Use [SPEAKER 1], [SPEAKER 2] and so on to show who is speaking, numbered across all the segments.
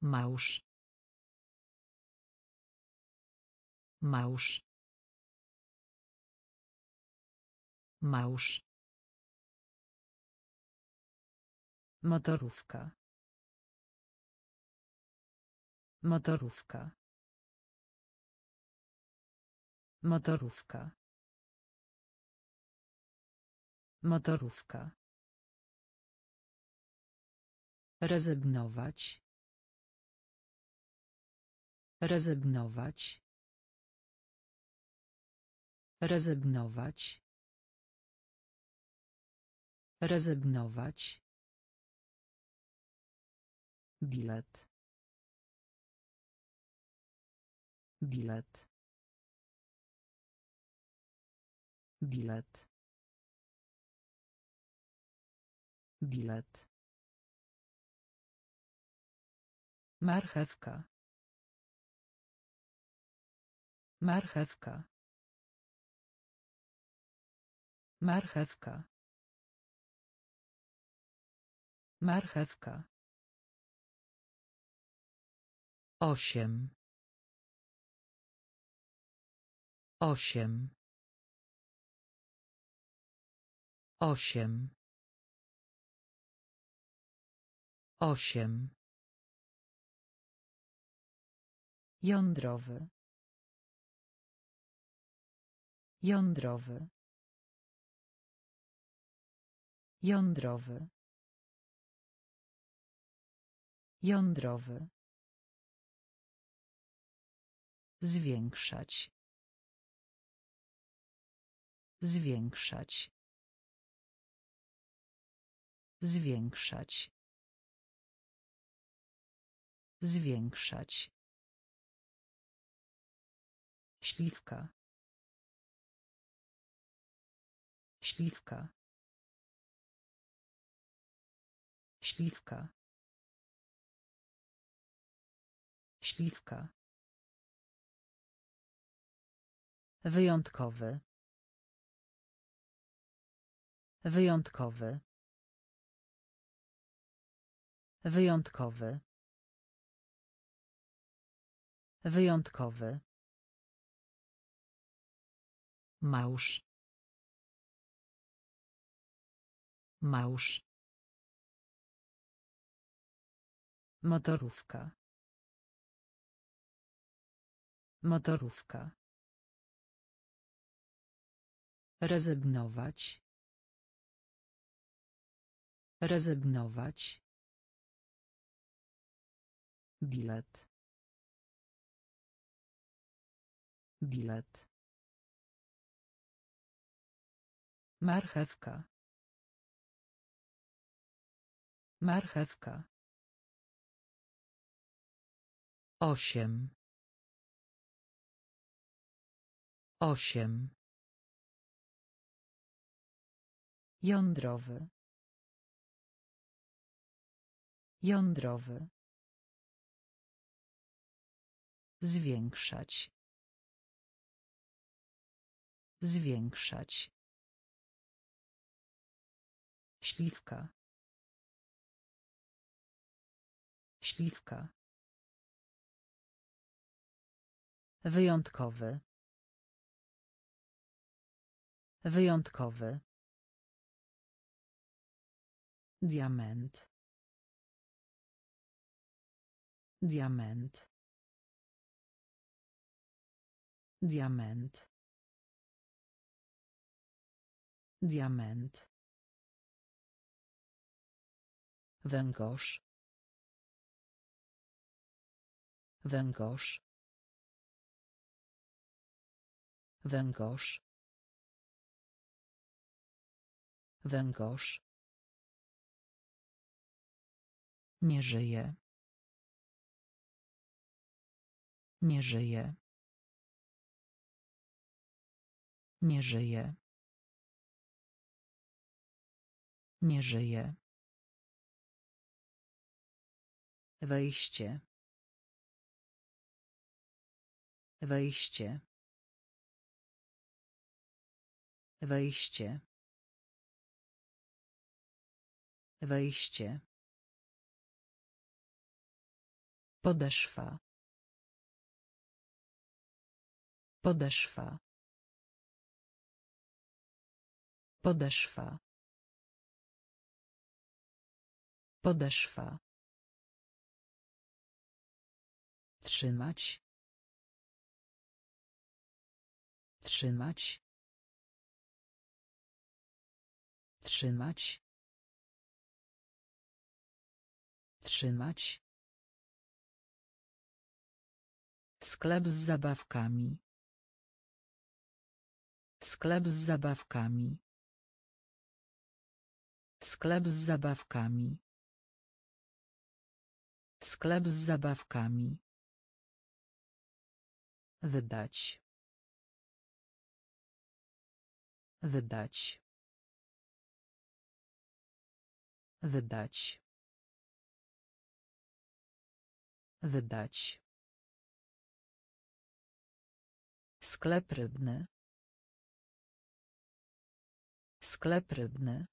[SPEAKER 1] Małż. Małż. Małż. Małż. Motorówka. Motorówka. Motorówka. Motorówka. Rezygnować. Rezygnować. Rezygnować. Rezygnować. Bilet. Bilet. Bilet. Bilet. Marchewka. Marchewka. Marchewka. Marchewka. Osiem. Osiem. Osiem. Osiem. Jądrowy. Jądrowy. Jądrowy. Jądrowy. Zwiększać. Zwiększać. Zwiększać. Zwiększać. Śliwka. Śliwka. Śliwka. Śliwka. Wyjątkowy. Wyjątkowy. Wyjątkowy. Wyjątkowy. Małż. Małż. Motorówka. Motorówka. Rezygnować. Rezygnować. Bilet. Bilet. Marchewka. Marchewka. Osiem. Osiem. Jądrowy. Jądrowy. Zwiększać. Zwiększać. Śliwka. Śliwka. Wyjątkowy. Wyjątkowy. Diament. Diament. Diament. Diament. Węgorz. Węgorz. Węgorz. Węgorz. Nie żyje. Nie żyje. Nie żyje. Nie żyje. Wejście. Wejście. Wejście. Wejście. Podeszwa. Podeszwa. Podeszwa. Podeszwa. Trzymać. Trzymać. Trzymać. Trzymać. Sklep z zabawkami. Sklep z zabawkami. Sklep z zabawkami. Sklep z zabawkami. Wydać. Wydać. Wydać. Wydać. Sklep rybny. Sklep rybny.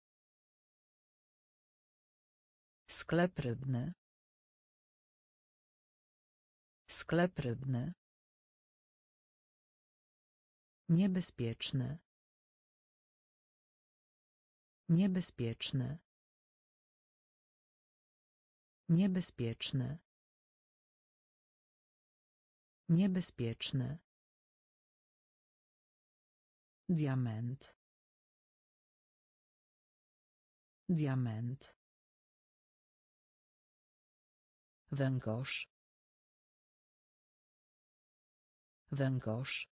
[SPEAKER 1] Sklep rybny. Sklep rybny. Niebezpieczny. Niebezpieczny. Niebezpieczny. Niebezpieczny. Diament. Diament. Węgorz. Węgorz.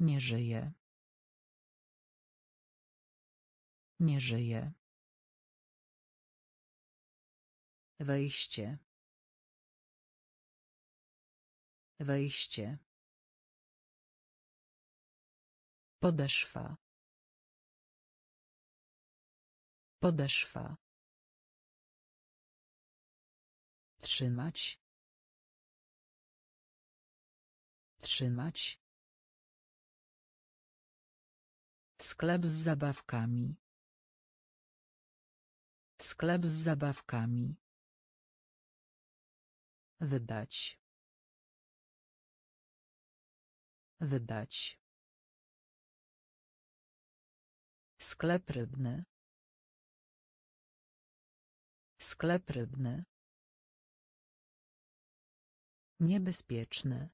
[SPEAKER 1] Nie żyje. Nie żyje. Wejście. Wejście. Podeszwa. Podeszwa. Trzymać. Trzymać. Sklep z zabawkami. Sklep z zabawkami. Wydać. Wydać. Sklep rybny. Sklep rybny. Niebezpieczny.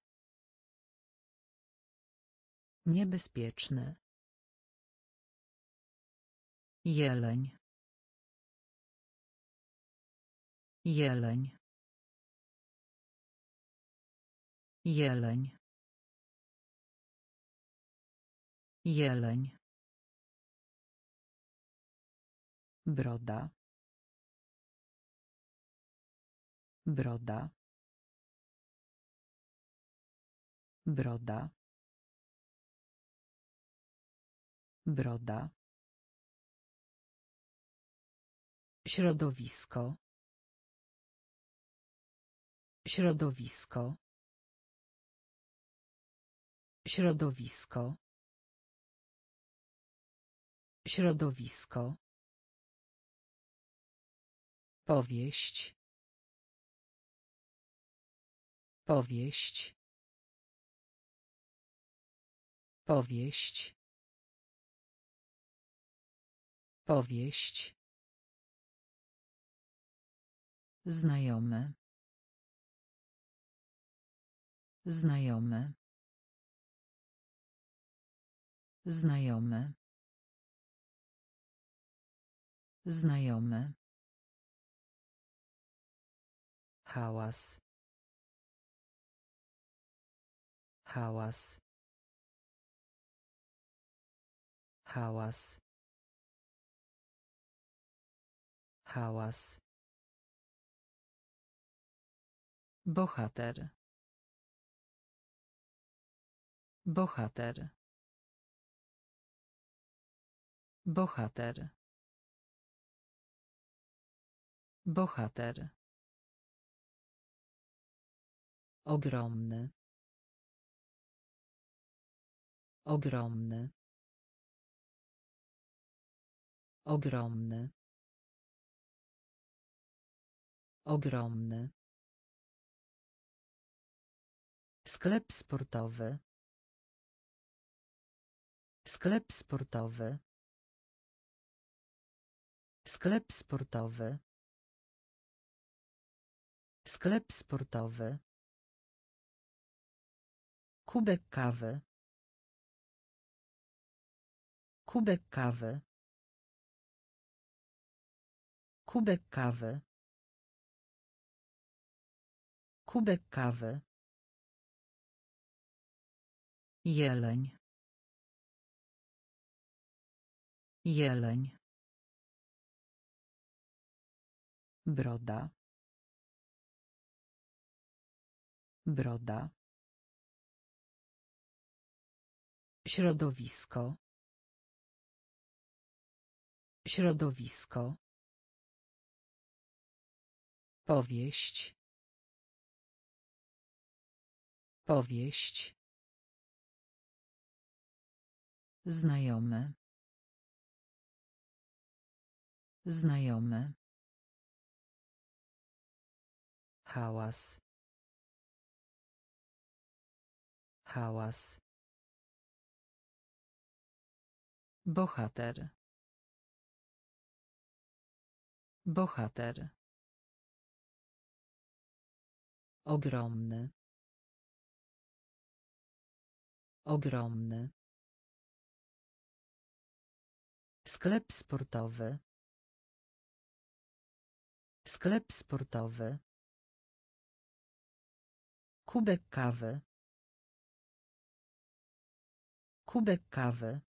[SPEAKER 1] Niebezpieczny. Jeleń. Jeleń. Jeleń. Jeleń. Broda. Broda. Broda. Broda. Środowisko. Środowisko. Środowisko. Środowisko. Powieść. Powieść. Powieść. Powieść. Znajomy. Znajomy. Znajomy. Znajomy. Hałas. Hałas. Hałas. Hałas. Bohater. Bohater. Bohater. Bohater. Ogromny. Ogromny. Ogromny. Ogromny. Sklep sportowy. Sklep sportowy. Sklep sportowy. Sklep sportowy. Kubek kawy. Kubek kawy. Kubek kawy. Kubek kawy. Jeleń. Jeleń. Broda. Broda. Środowisko. Środowisko. Powieść. Powieść. Znajomy. Znajomy. Hałas. Hałas. Bohater. Bohater. Ogromny. Ogromny. Sklep sportowy. Sklep sportowy. Kubek kawy. Kubek kawy.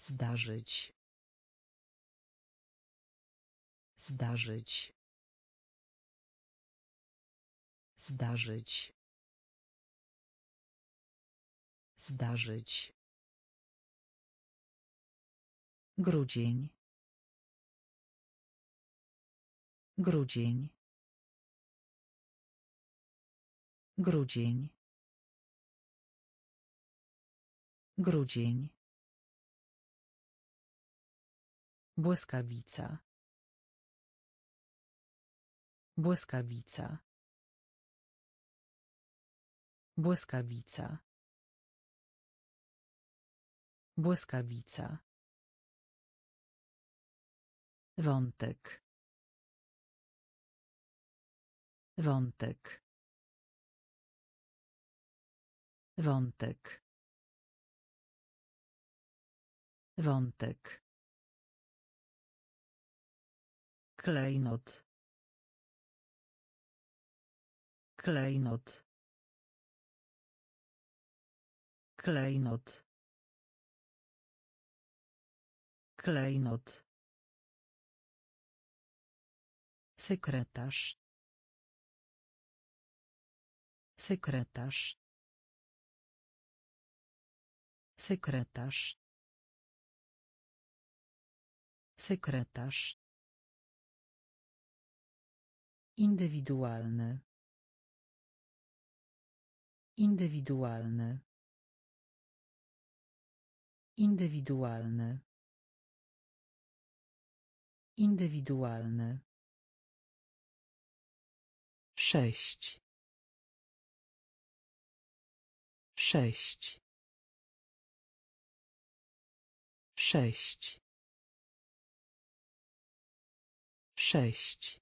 [SPEAKER 1] Zdarzyć. Zdarzyć. Zdarzyć. Zdarzyć. Grudzień. Grudzień. Grudzień. Grudzień. Błyskawica. Błyskawica. Błyskawica. Błyskawica. Wątek. Wątek. Wątek. Wątek. Klejnot. Klejnot. Klejnot. Klejnot. Sekretarz. Sekretarz. Sekretarz. Sekretarz. Indywidualny. Indywidualny. Indywidualny. Indywidualny sześć sześć sześć sześć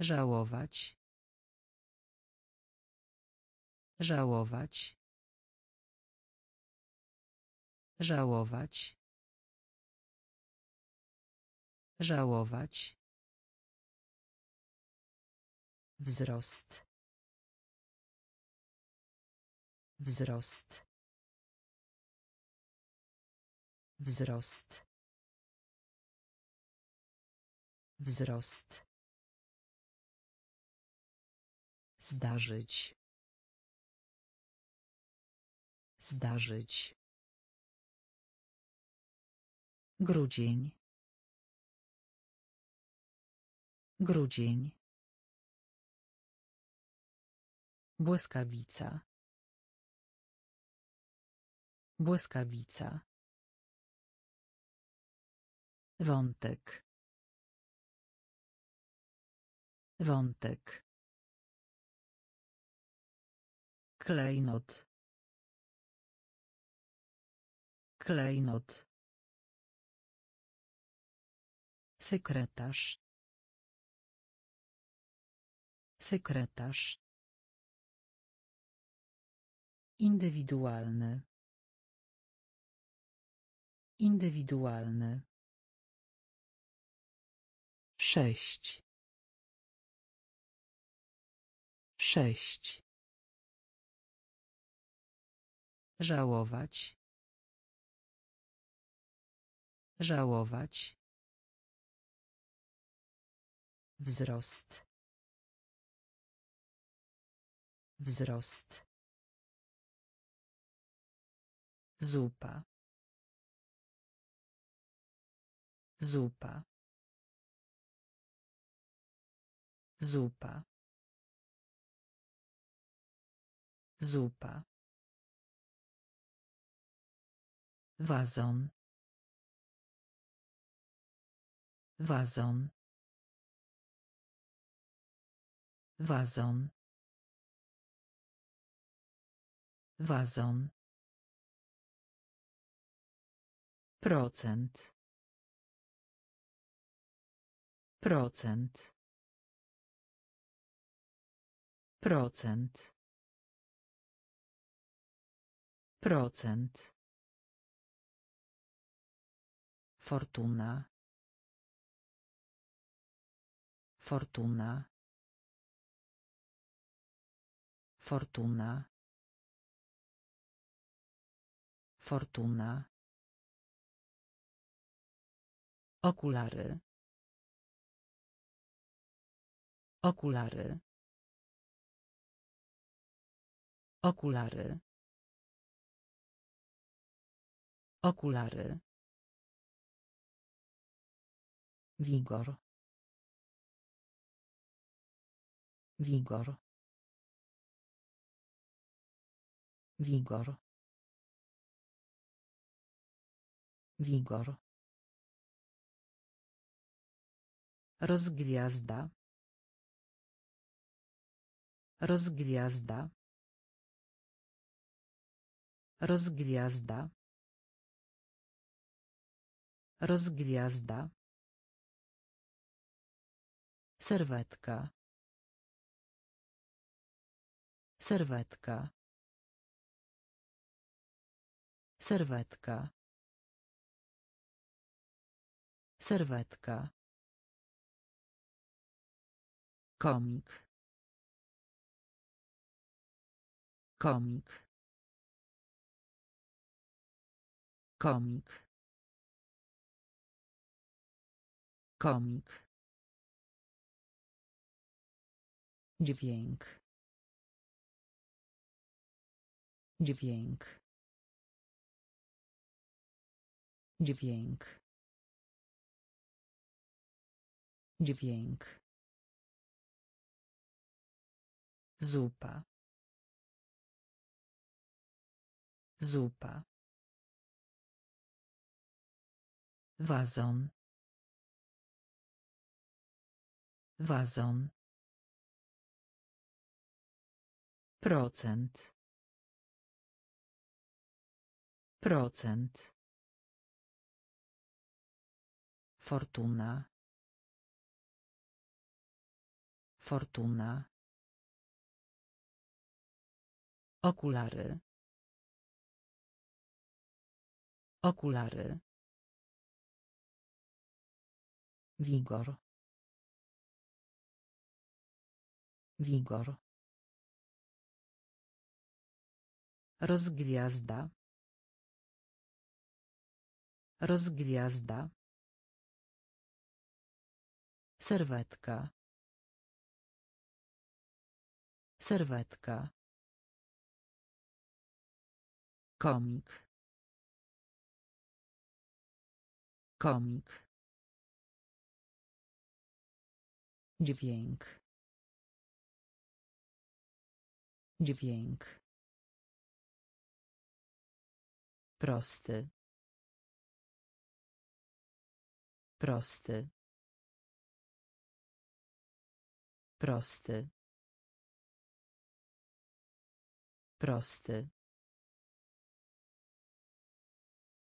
[SPEAKER 1] żałować żałować żałować żałować Wzrost. Wzrost. Wzrost. Wzrost. Zdarzyć. Zdarzyć. Grudzień. Grudzień. Błyskawica. Błyskawica. Wątek. Wątek. Klejnot. Klejnot. Sekretarz. Sekretarz. Indywidualny. Indywidualny. Sześć. Sześć. Żałować. Żałować. Wzrost. Wzrost. Zupa. Zupa. Zupa. Zupa. Wazon. Wazon. Wazon. Wazon. Procent. Procent. Procent. Procent. Fortuna. Fortuna. Fortuna. Fortuna. Okulary. Okulary. Okulary. Okulary. Wigor. Wigor. Wigor. Wigor. Rozgwiazda. Rozgwiazda. Rozgwiazda. Rozgwiazda. Serwetka. Serwetka. Serwetka. Serwetka. Komik. Komik. Komik. Komik. Dźwięk. Dźwięk. Dźwięk. Dźwięk. Zupa. Zupa. Wazon. Wazon. Procent. Procent. Fortuna. Fortuna. Okulary. Okulary. Wigor. Wigor. Rozgwiazda. Rozgwiazda. Serwetka. Serwetka. Komik. Komik. Dźwięk. Dźwięk. Prosty. Prosty. Prosty. Prosty.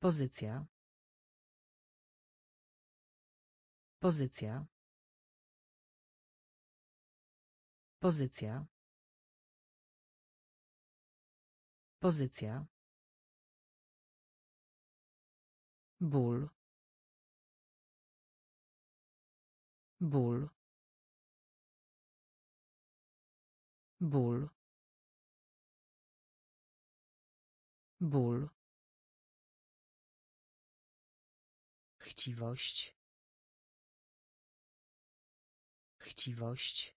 [SPEAKER 1] Pozycja. Pozycja. Pozycja. Pozycja. Ból. Ból. Ból. Ból. Chciwość. Chciwość.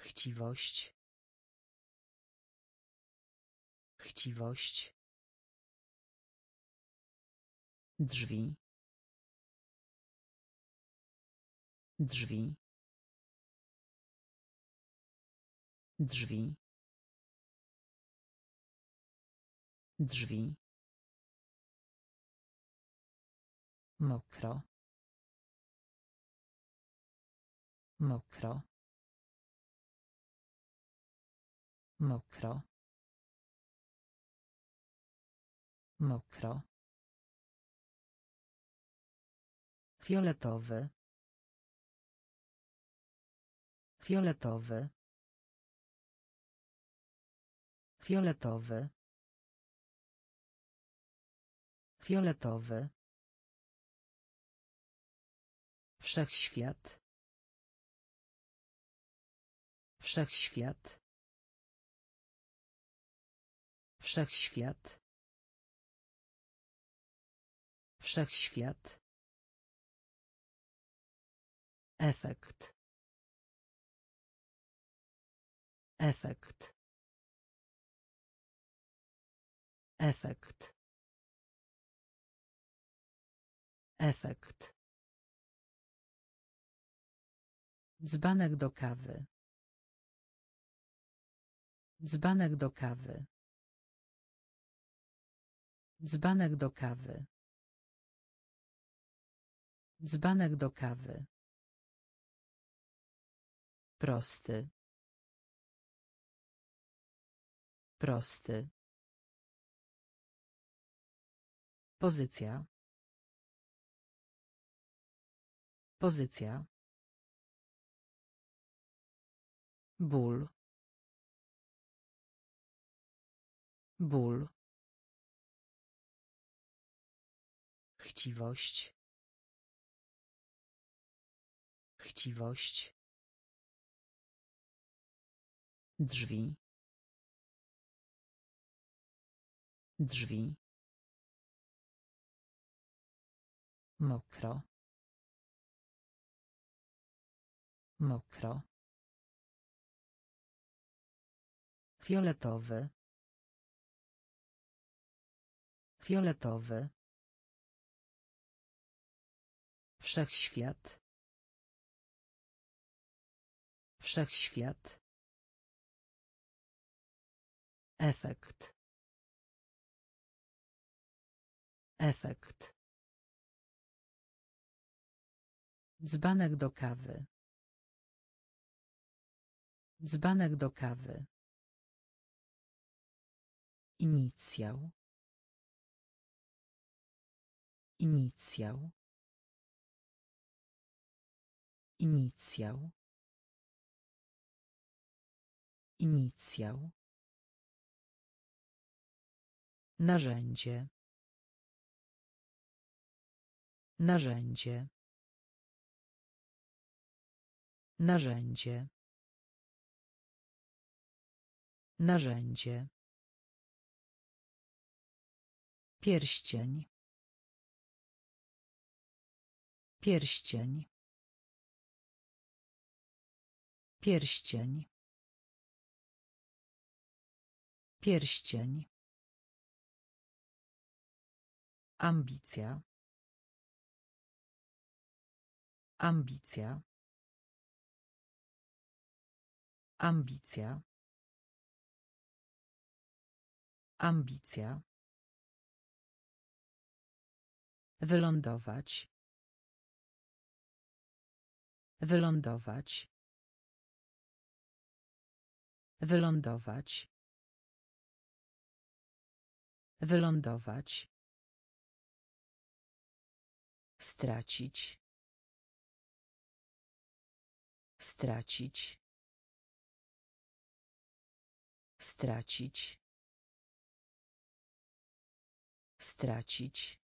[SPEAKER 1] Chciwość. Chciwość. Drzwi. Drzwi. Drzwi. Drzwi. mokro mokro mokro mokro fioletowy fioletowy fioletowy fioletowy Wszechświat. Wszechświat. Wszechświat. Wszechświat. Efekt. Efekt. Efekt. Efekt. Dzbanek do kawy. Dzbanek do kawy. Dzbanek do kawy. Dzbanek do kawy. Prosty. Prosty. Pozycja. Pozycja. ból ból chciwość chciwość drzwi drzwi mokro mokro Fioletowy. Fioletowy. Wszechświat. Wszechświat. Efekt. Efekt. Dzbanek do kawy. Dzbanek do kawy. Inicjał. Inicjał. Inicjał. Inicjał. Narzędzie. Narzędzie. Narzędzie. Narzędzie. Pierścień. Pierścień. Pierścień. Pierścień. Ambicja. Ambicja. Ambicja. Ambicja. Wylądować. Wylądować. Wylądować. Wylądować. Stracić. Stracić. Stracić. Stracić.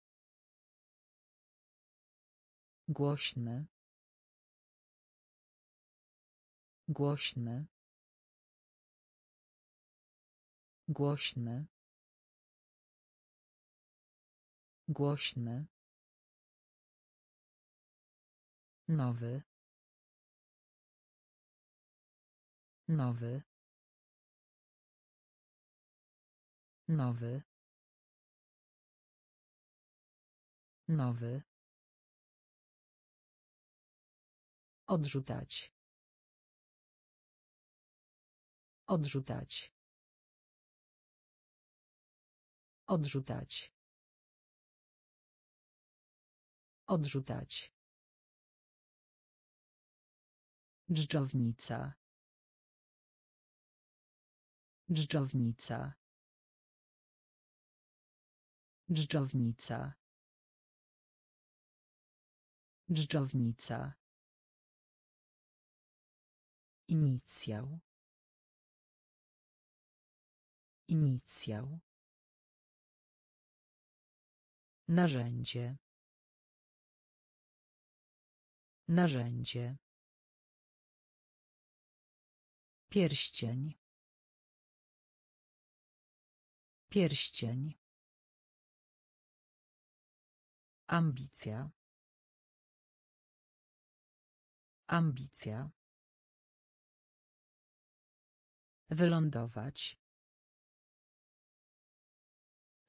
[SPEAKER 1] Głośny. Głośny. Głośny. Głośny. Nowy. Nowy. Nowy. Nowy. Odrzucać. Odrzucać. Odrzucać. Odrzucać. Dżdżownica. Dżdżownica. Dżdżownica. Dżdżownica. Inicjał. Inicjał. Narzędzie. Narzędzie. Pierścień. Pierścień. Ambicja. Ambicja. Wylądować.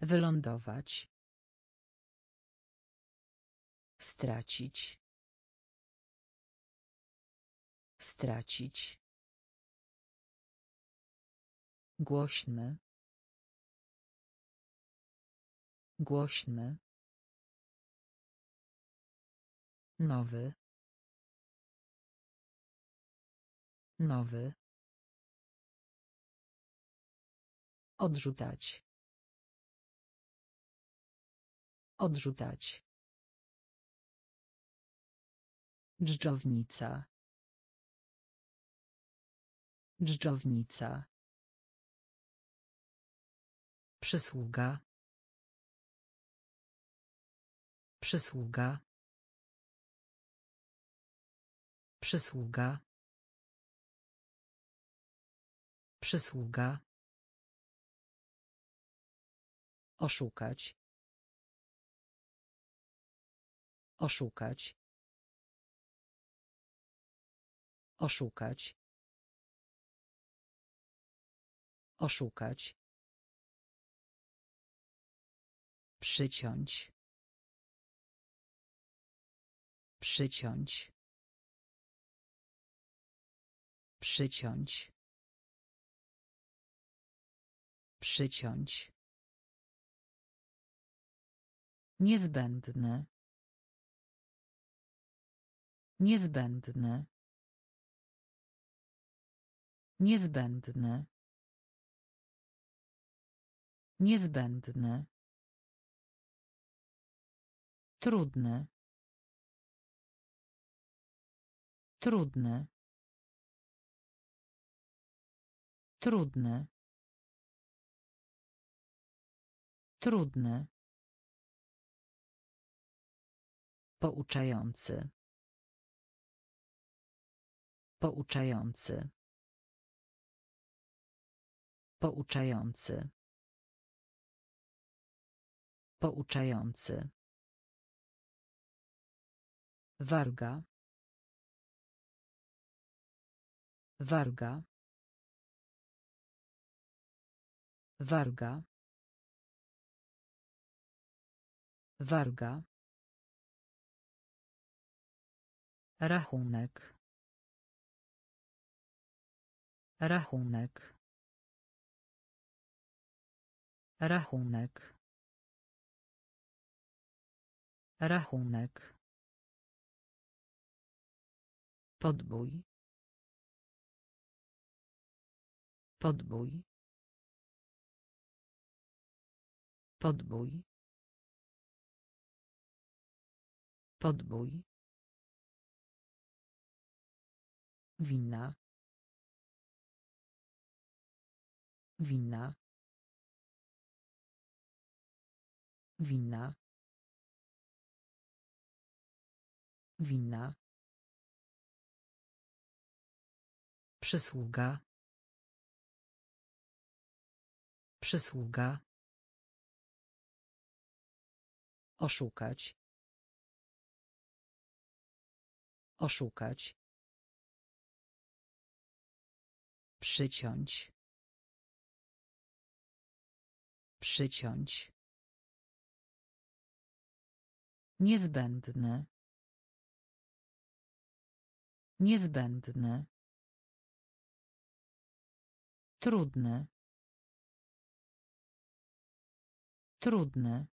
[SPEAKER 1] Wylądować. Stracić. Stracić. Głośny. Głośny. Nowy. Nowy. Odrzucać. Odrzucać. Dżdżownica. Dżdżownica. Przysługa. Przysługa. Przysługa. Przysługa. Oszukać. Oszukać. Oszukać. Oszukać. Przyciąć. Przyciąć. Przyciąć. Przyciąć. Niezbędne. Niezbędne. Niezbędne. Niezbędny. Trudne. Trudne. Trudne. Trudny. Pouczający. Pouczający. Pouczający. Pouczający. Warga. Warga. Warga. Warga. Rachunek. Rachunek. Rachunek. Rachunek. Podbój. Podbój. Podbój. Podbój. Winna. Winna. Winna. Winna. Przysługa. Przysługa. Oszukać. Oszukać. Przyciąć. Przyciąć. niezbędne, niezbędne, trudne, trudne,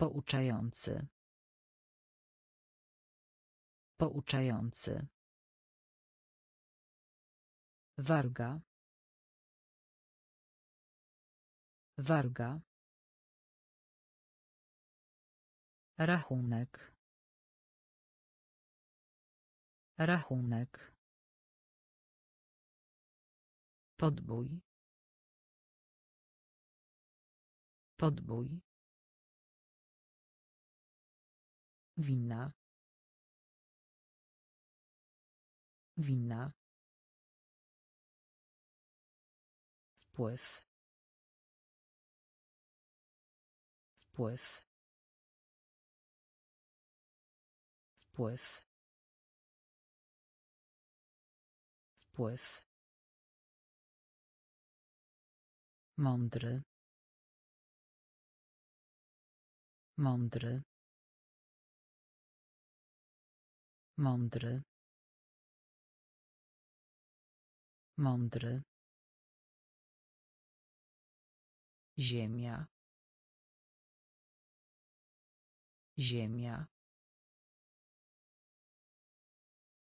[SPEAKER 1] Pouczający. Pouczający. Warga. Warga. Rachunek. Rachunek. Podbój. Podbój. Winna. Winna. Wpływ. Wpływ. Wpływ. Wpływ. Mądry. Mądry. Mądry. Mądry. Ziemia. Ziemia.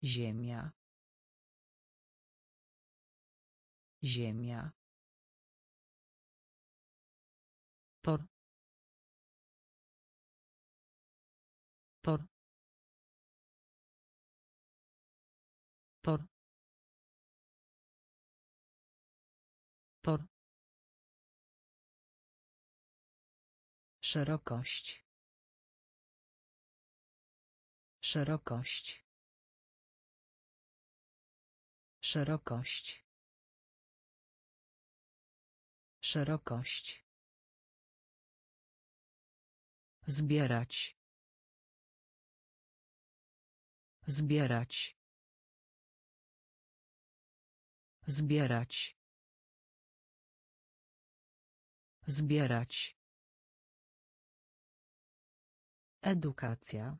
[SPEAKER 1] Ziemia. Ziemia. Por. Por. Por. Szerokość. Szerokość. Szerokość. Szerokość. Zbierać. Zbierać. Zbierać. Zbierać. Edukacja.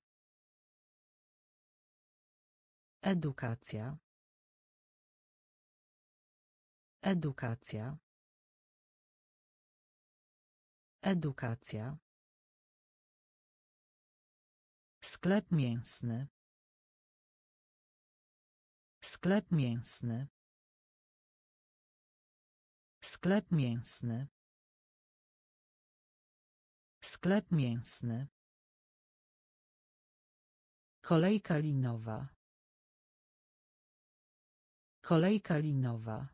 [SPEAKER 1] Edukacja. Edukacja. Edukacja. Sklep mięsny. Sklep mięsny. Sklep mięsny. Sklep mięsny. Kolejka linowa. Kolejka linowa.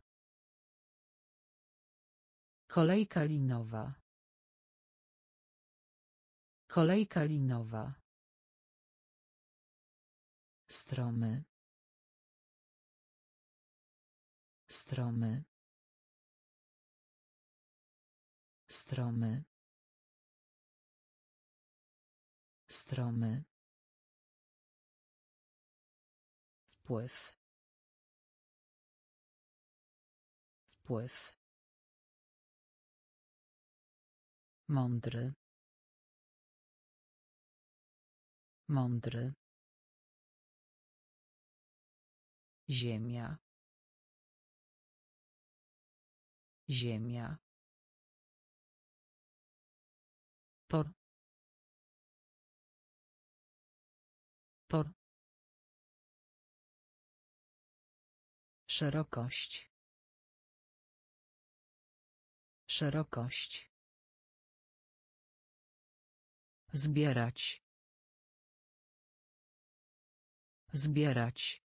[SPEAKER 1] Kolejka linowa. Kolejka linowa. Stromy. Stromy. Stromy. Stromy. Wpływ. Wpływ. Mądry. Mądry. Ziemia. Ziemia. Por. Por. Szerokość. Szerokość. Zbierać. Zbierać.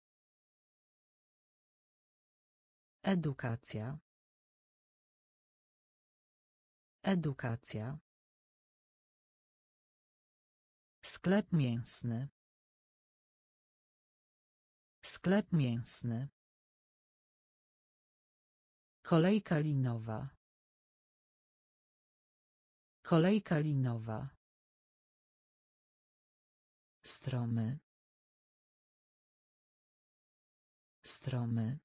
[SPEAKER 1] Edukacja. Edukacja. Sklep mięsny. Sklep mięsny. Kolejka linowa. Kolejka linowa. Stromy. Stromy.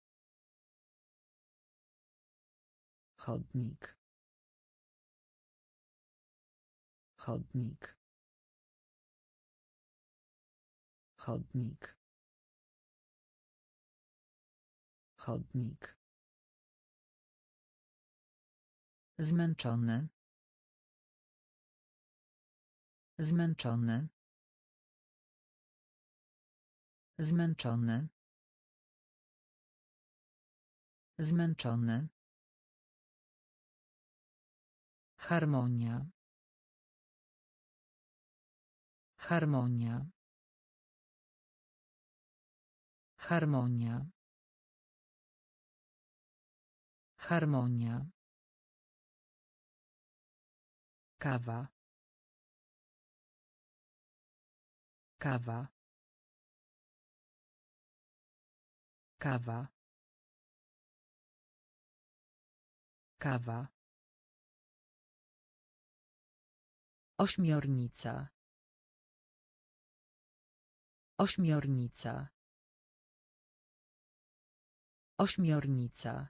[SPEAKER 1] Chodnik. Chodnik. Chodnik. Chodnik. Zmęczony. Zmęczony. Zmęczony. Zmęczony. Harmonia. Harmonia. Harmonia. Harmonia. kawa kawa kawa kawa ośmiornica ośmiornica ośmiornica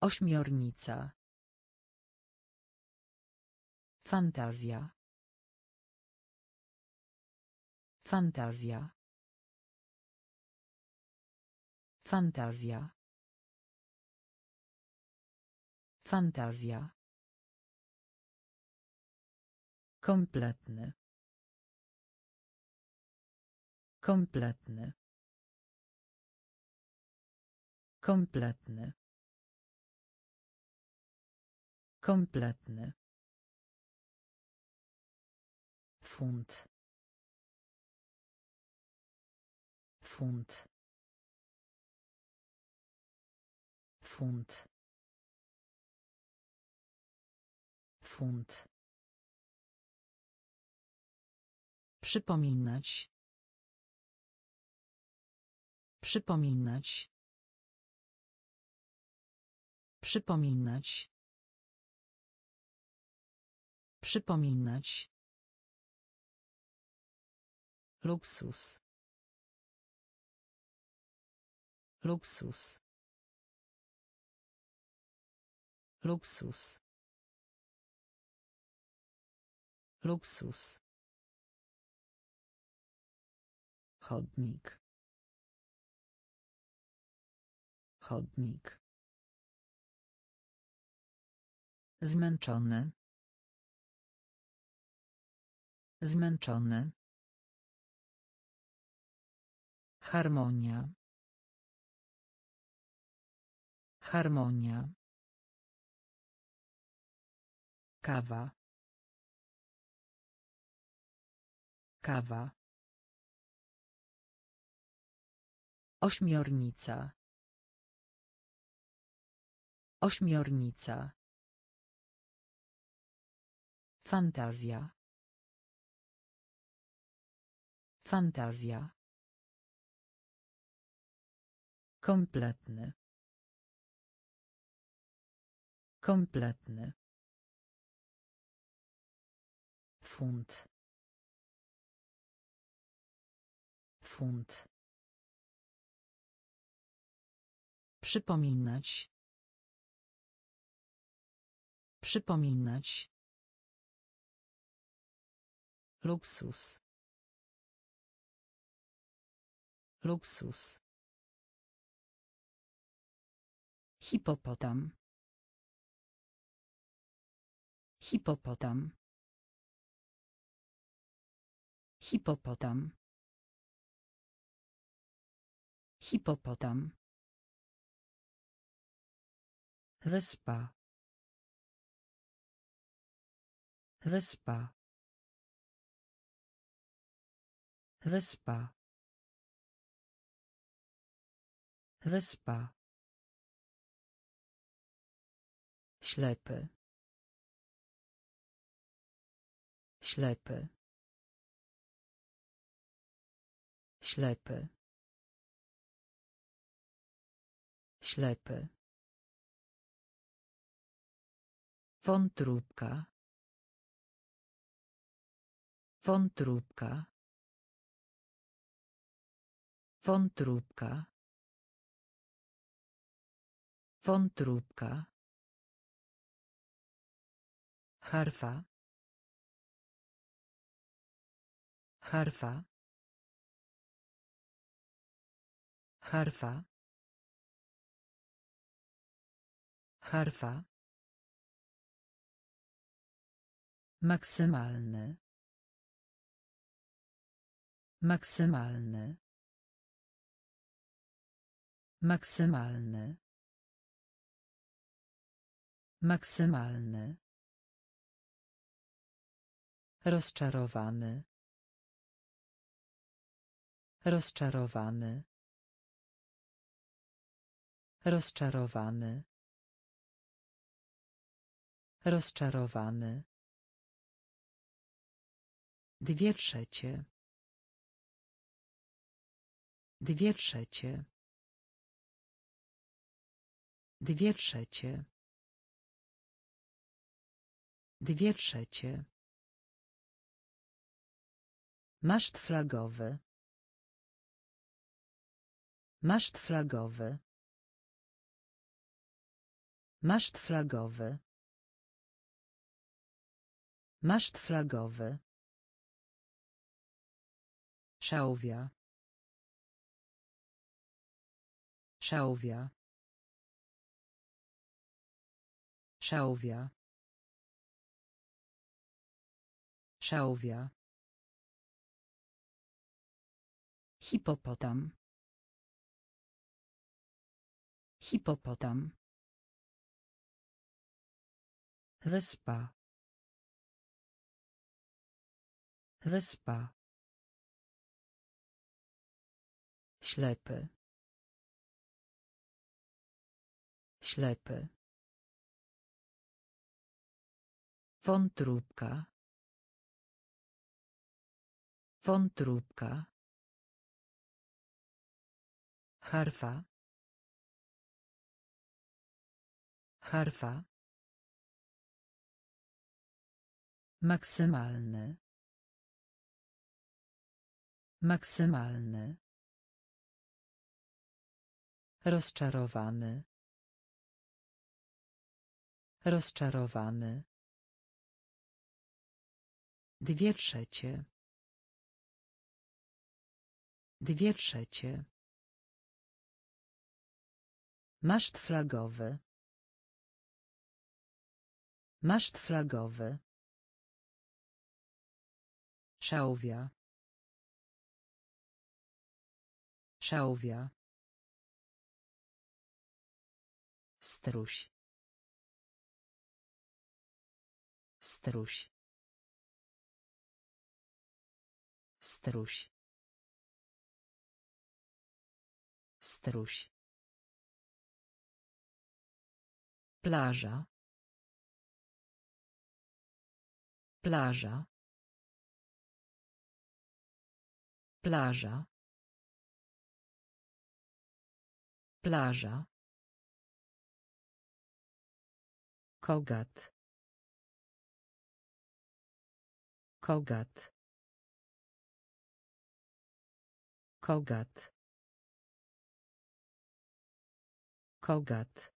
[SPEAKER 1] Ośmiornica. Fantazja. Fantazja. Fantazja. Fantazja. Kompletny. Kompletny. Kompletny. Kompletny. Funt. Funt. Przypominać. Przypominać. Przypominać. Przypominać luksus luksus luksus luksus chodnik chodnik zmęczony zmęczony Harmonia. Harmonia. Kawa. Kawa. Ośmiornica. Ośmiornica. Fantazja. Fantazja. Kompletny. Kompletny. Funt. Funt. Przypominać. Przypominać. Luksus. Luksus. Hipopotam. Hipopotam. Hipopotam. Hipopotam. Wyspa. Wyspa. Wyspa. Wyspa. Ślepy. Ślepy. Ślepy. Ślepy. Wątróbka. Wątróbka. Wątróbka. Wątróbka. Harfa. Harfa. Harfa. Harfa. Maksymalny. Maksymalny. Maksymalny. Maksymalny. Rozczarowany. Rozczarowany. Rozczarowany. Rozczarowany. Dwie trzecie. Dwie trzecie. Dwie trzecie. Dwie trzecie. Maszt flagowy. Maszt flagowy. Maszt flagowy. Maszt flagowy. Szałwia. Szałwia. Szałwia. Szałwia. Hipopotam. Hipopotam. Wyspa. Wyspa. Ślepy. Ślepy. Wątróbka. Wątróbka. Harfa. Harfa. Maksymalny. Maksymalny. Rozczarowany. Rozczarowany. Dwie trzecie. Dwie trzecie. Maszt flagowy. Maszt flagowy. Szałwia. Szałwia. Struś. Struś. Struś. Struś. plaża plaża plaża plaża kogat kogat kogat kogat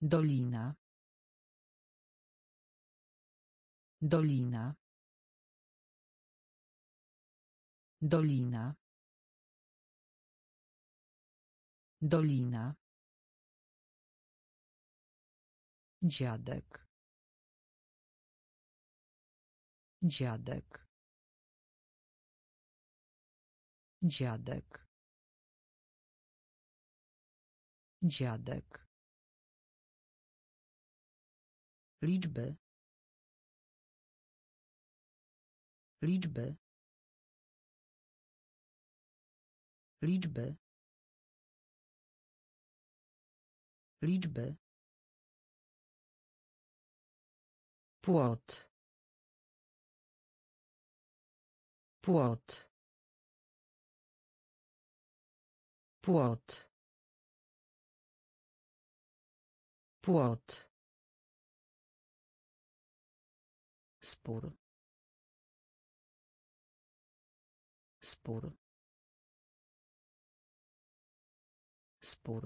[SPEAKER 1] Dolina. Dolina. Dolina. Dolina. Dziadek. Dziadek. Dziadek. Dziadek. Liczby. Liczby. Liczby. Liczby. Płot. Płot. Płot. Płot. spór spór spór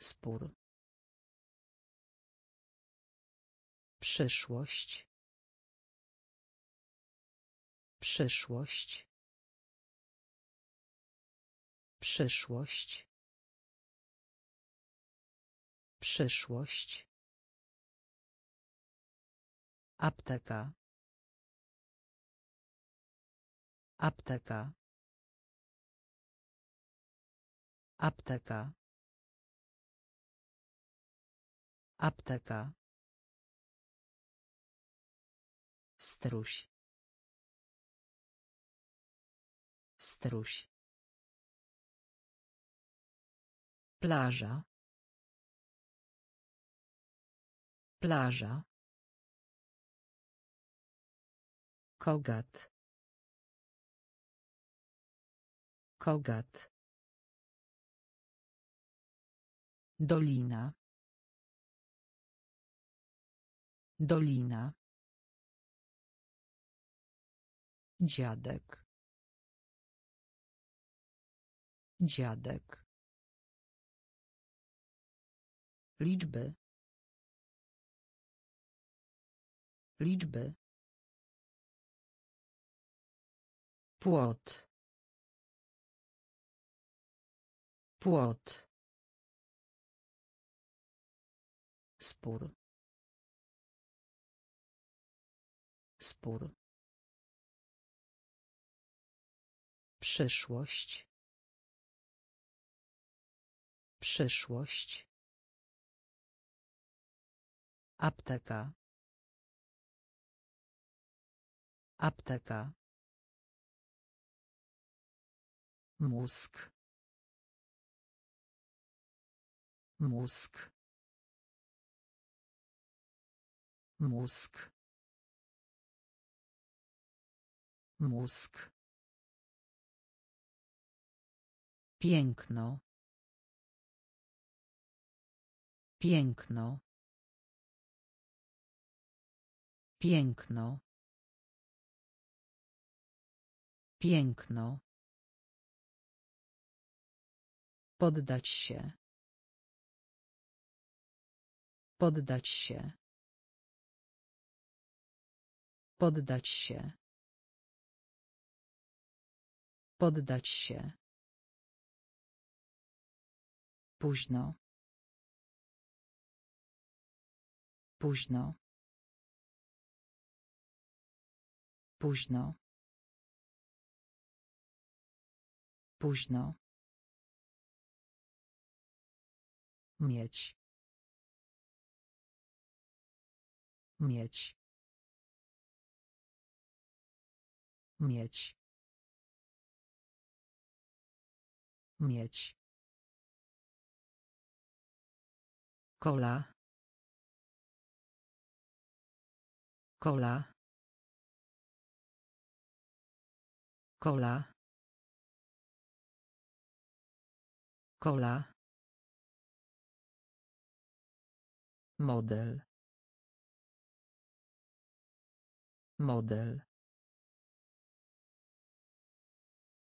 [SPEAKER 1] spór przyszłość przyszłość przyszłość przyszłość Apteka. Apteka. Apteka. Apteka. Struś. Struś. Plaża. Plaża. Kogat. Kogat. Dolina. Dolina. Dziadek. Dziadek. Liczby. Liczby. Płot. Płot. Spór. Spór. Przyszłość. Przyszłość. Apteka. Apteka. Mózg. Mózg. Mózg. Mózg. Piękno. Piękno. Piękno. Piękno. Poddać się. Poddać się. Poddać się. Poddać się. Późno. Późno. Późno. Późno. Mieć. Mieć. Mieć. Mieć. Kola. Kola. Kola. Kola. model model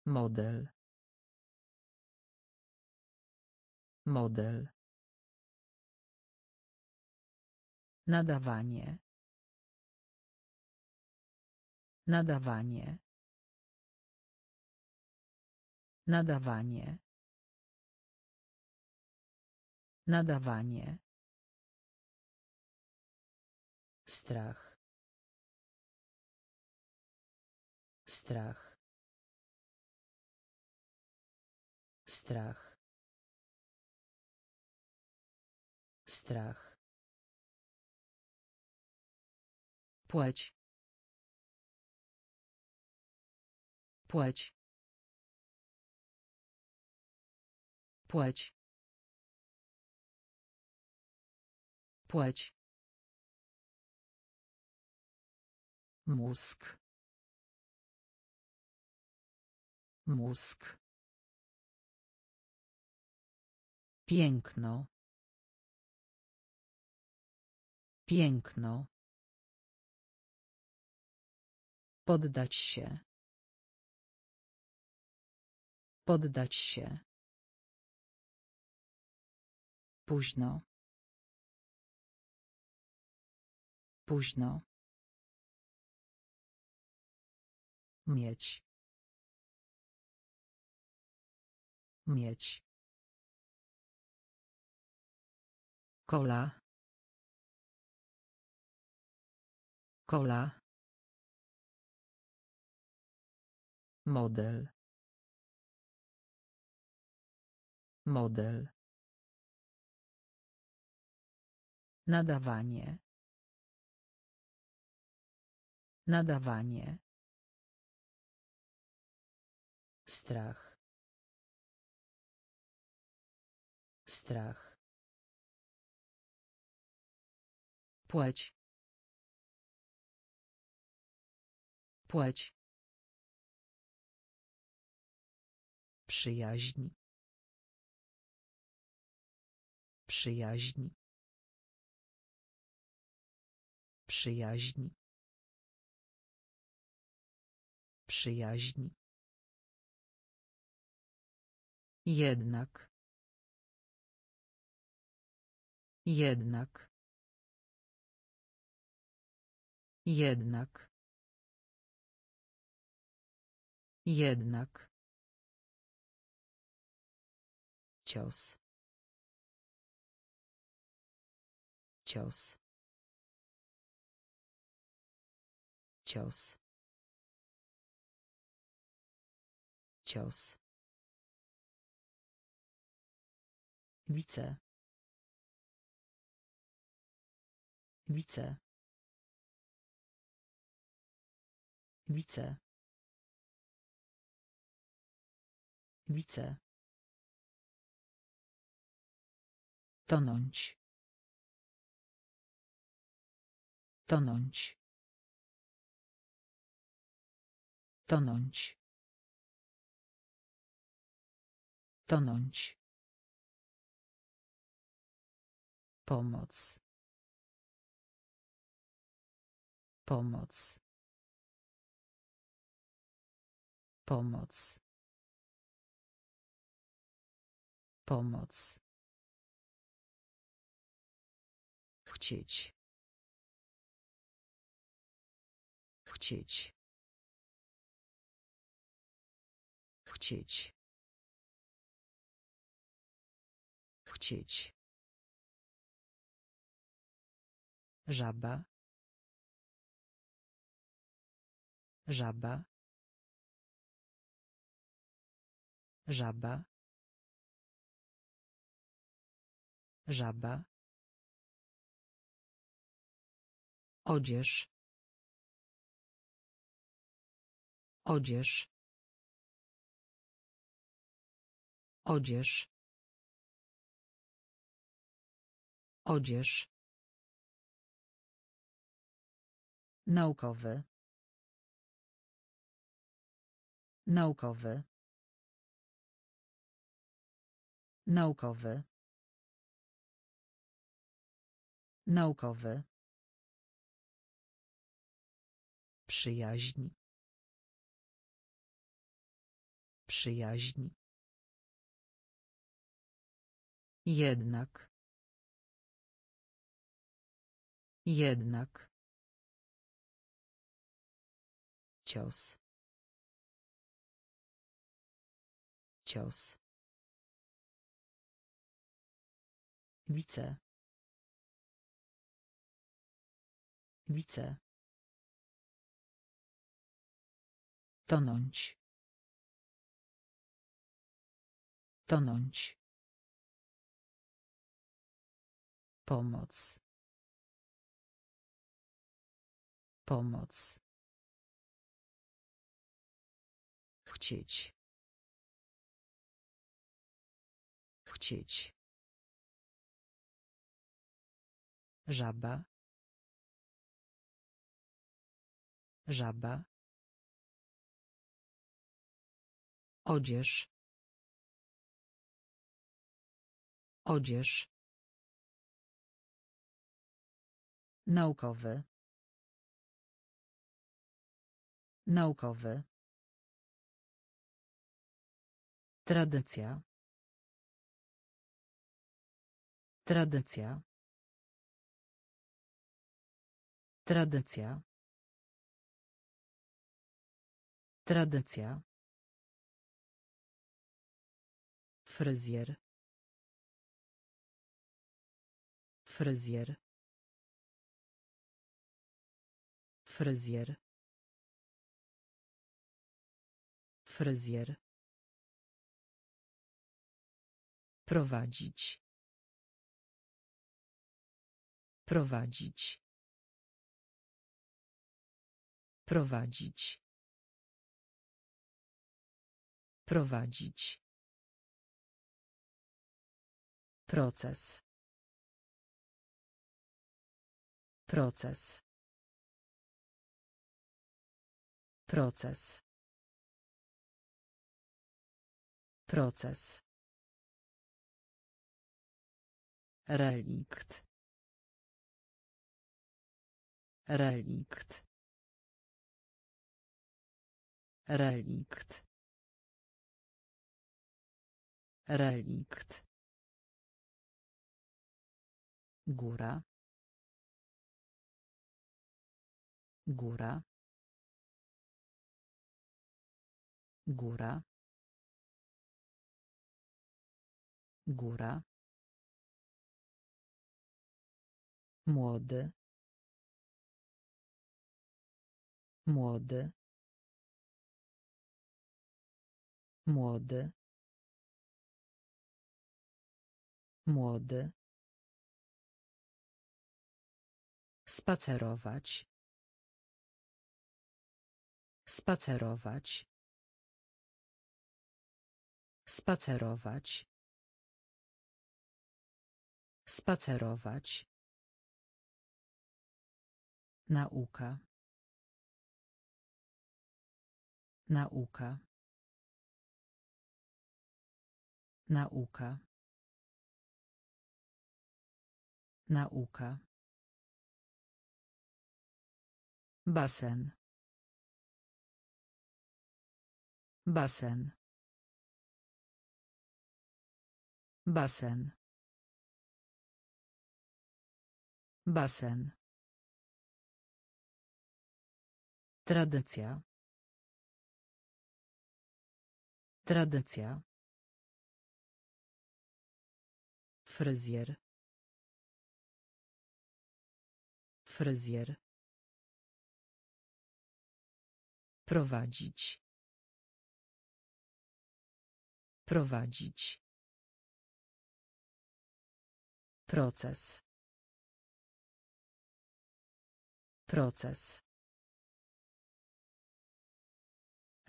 [SPEAKER 1] model model nadawanie nadawanie nadawanie nadawanie Strach. Strach. Strach. Strach. Płać. Płać. Płać. Płać. mózg mózg piękno piękno poddać się poddać się późno późno Mieć. Mieć. Kola. Kola. Model. Model. Nadawanie. Nadawanie. Strach. Strach. Płać. Płać. Przyjaźń. Przyjaźń. Przyjaźń. Przyjaźń. Jednak. Jednak. Jednak. Jednak. Cios. Cios. Cios. Cios. Wice. Wice. Wice. Wice. Tonąć. Tonąć. Tonąć. Tonąć. Pomoc. Pomoc. Pomoc. Pomoc. Chcieć. Chcieć. Chcieć. Chcieć. żaba żaba żaba żaba odzież odzież odzież odzież Naukowy. Naukowy. Naukowy. Naukowy. Przyjaźń. Przyjaźń. Jednak. Jednak. cios cios wice wice tonąć tonąć Pomoc. Pomoc. Chcieć. Chcieć. Żaba. Żaba. Odzież. Odzież. Naukowy. Naukowy. Tradycja. Tradycja. Tradycja. Tradycja. Fryzjer. Fryzjer. Fryzjer. Fryzjer. Prowadzić. Prowadzić. Prowadzić. Prowadzić. Proces. Proces. Proces. Proces. Relikt. Relikt. Relikt. Relikt. Góra. Góra. Góra. Góra. młody młody młody młody spacerować spacerować spacerować spacerować Nauka. Nauka. Nauka. Nauka. Basen. Basen. Basen. Basen. Tradycja. Tradycja. Fryzjer. Fryzjer. Prowadzić. Prowadzić. Proces. Proces.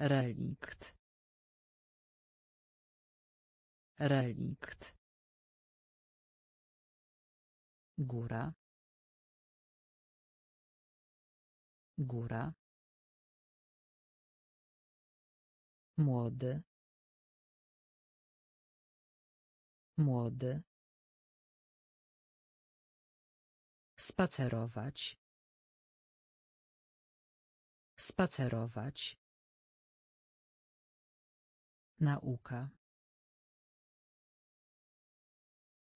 [SPEAKER 1] Relikt. Relikt. Góra. Góra. Młody. Młody. Spacerować. Spacerować. Nauka.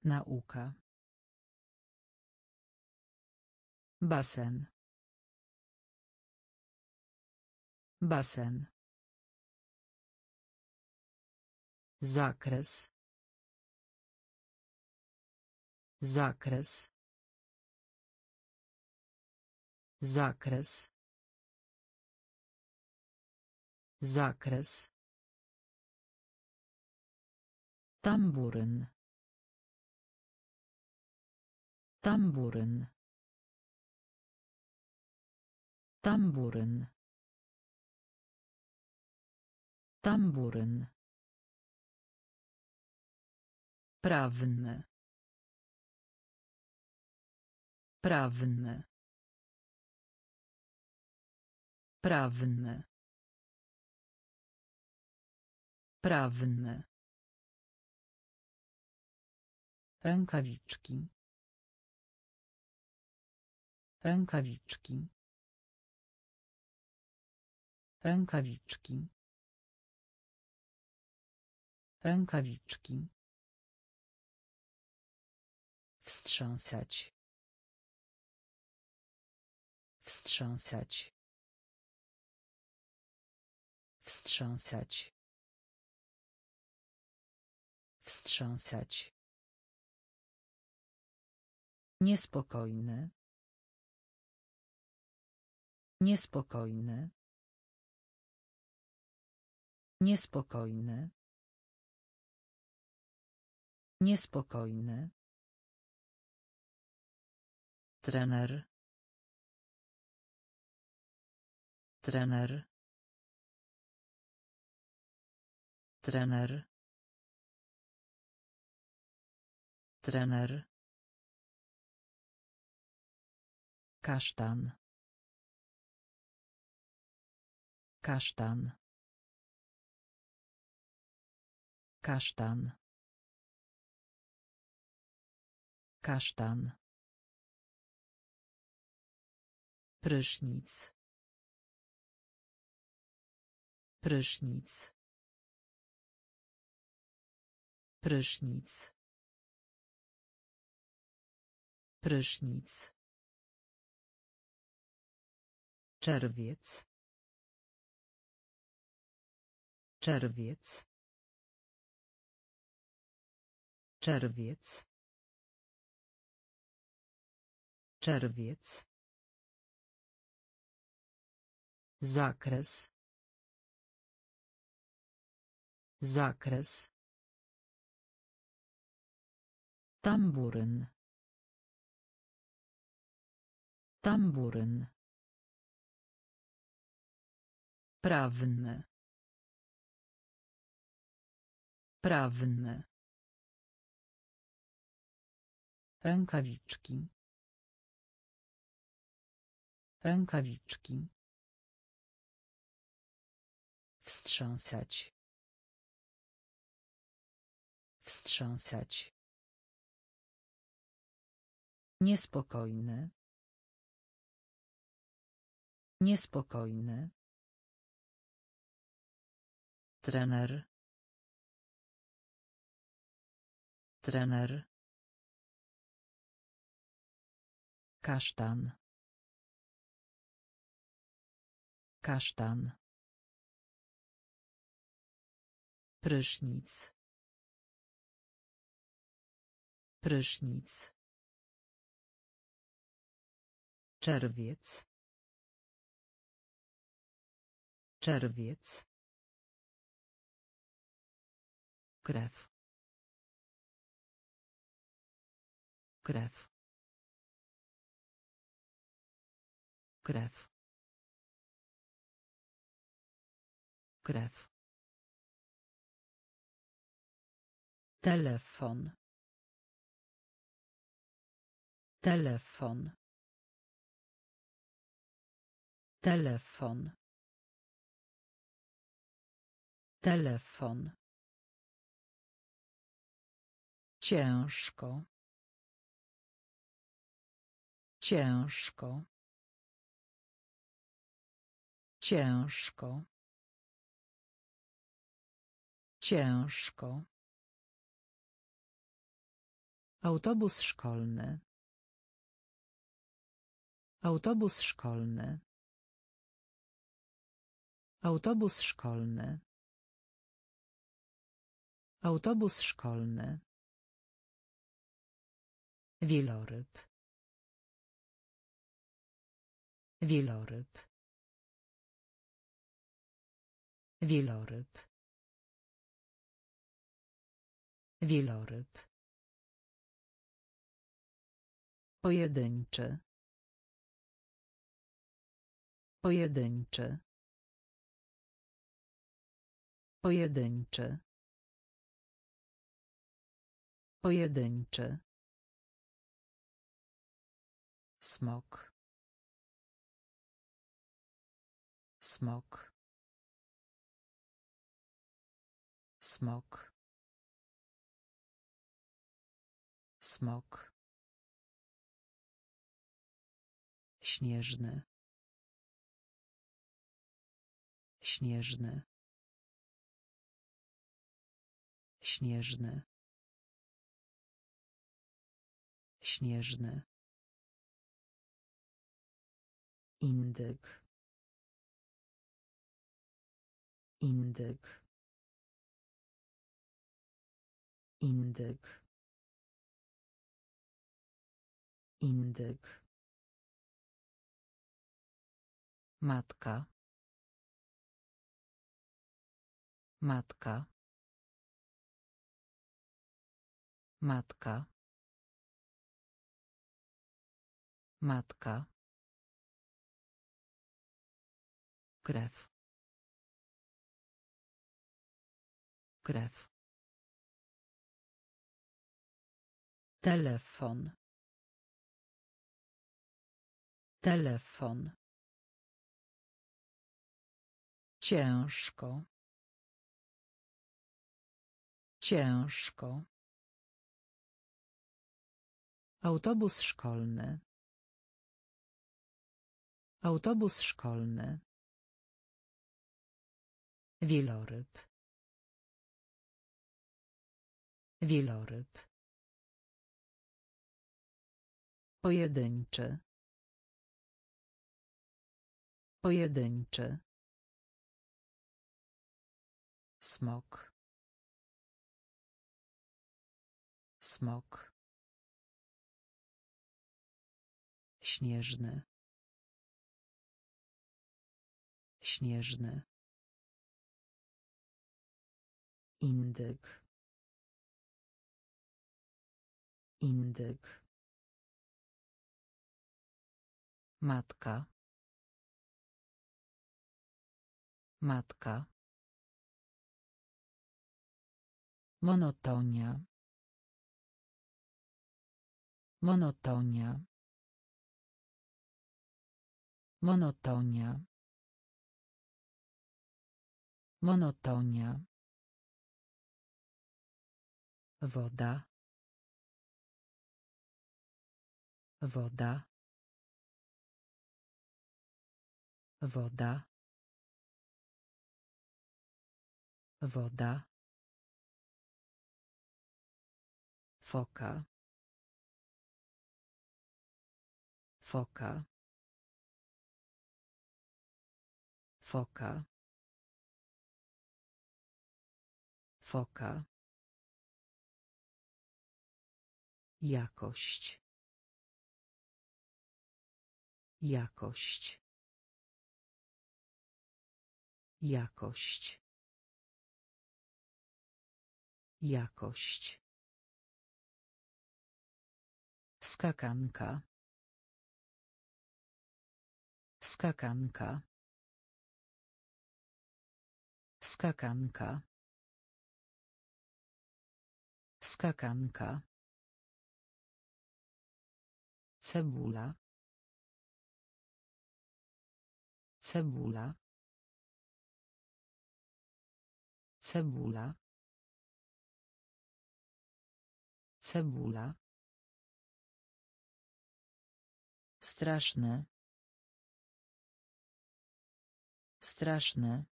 [SPEAKER 1] Nauka. Basen. Basen. Zakres. Zakres. Zakres. Zakres. Tamburyn. Tamburyn. Tamburyn. Tamburyn. Prawny. Prawny. Prawny. Prawny. Rękawiczki. Rękawiczki. Rękawiczki. Rękawiczki. Wstrząsać. Wstrząsać. Wstrząsać. Wstrząsać. Niespokojny. Niespokojny. Niespokojny. Niespokojny. Trener. Trener. Trener. Trener. Kasztan. Kasztan. Kasztan. Kasztan. Prysznic. Prysznic. Prysznic. Prysznic. Czerwiec. Czerwiec. Czerwiec. Czerwiec. Zakres. Zakres. Tamburyn. Tamburyn. Prawny. Prawny. Rękawiczki. Rękawiczki. Wstrząsać. Wstrząsać. Niespokojny. Niespokojny. Trener. Trener. Kasztan. Kasztan. Prysznic. Prysznic. Czerwiec. Czerwiec. krew krew krew krew telefon telefon telefon telefon Ciężko. Ciężko. Ciężko. Ciężko. Autobus szkolny. Autobus szkolny. Autobus szkolny. Autobus szkolny. Wieloryb. Wieloryb. Wieloryb. Wieloryb. Pojedynczy. Pojedynczy. Pojedynczy. Pojedynczy. Smok. Smok. Smok. Smok. Śnieżny. Śnieżny. Śnieżny. Śnieżny. Indyk. Indyk. Indyk. Indyk. Matka. Matka. Matka. Matka. krew krew telefon telefon ciężko ciężko autobus szkolny autobus szkolny Wieloryb. Wieloryb. Pojedynczy. Pojedynczy. Smok. Smok. Śnieżny. Śnieżny. Indyk. Indyk. Matka. Matka. Monotonia. Monotonia. Monotonia. Monotonia woda woda woda woda foka foka foka foka Jakość. Jakość. Jakość. Jakość. Skakanka. Skakanka. Skakanka. Skakanka. Cebula. Cebula. Cebula. Cebula. Straszne. Straszne.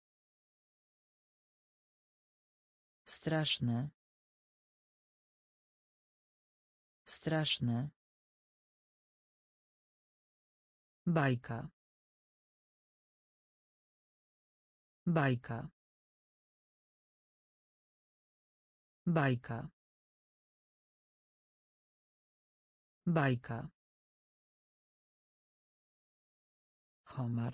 [SPEAKER 1] Straszne. Straszne. Bajka. Bajka. Bajka. Bajka. Homar.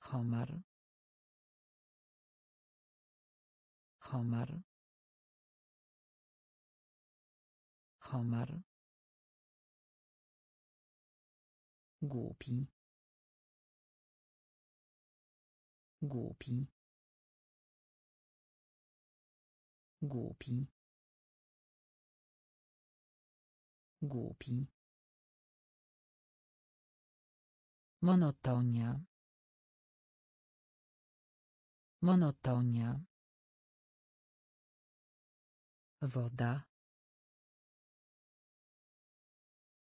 [SPEAKER 1] Homar. Homar. Homar. głupi głupi głupi głupi monotonia monotonia woda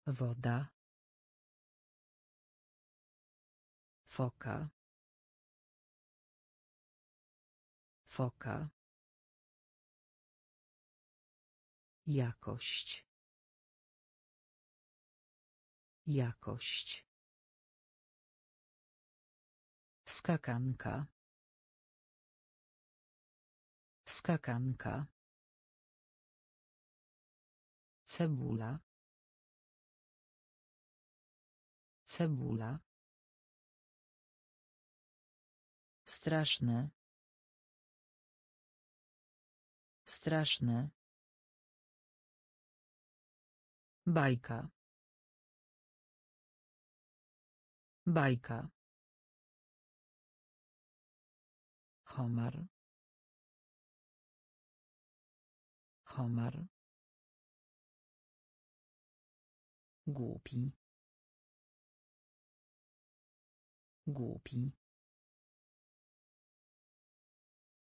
[SPEAKER 1] woda Foka. Foka. Jakość. Jakość. Skakanka. Skakanka. Cebula. Cebula. Straszne. Straszne. Bajka. Bajka. Homar. Homar. Głupi. Głupi.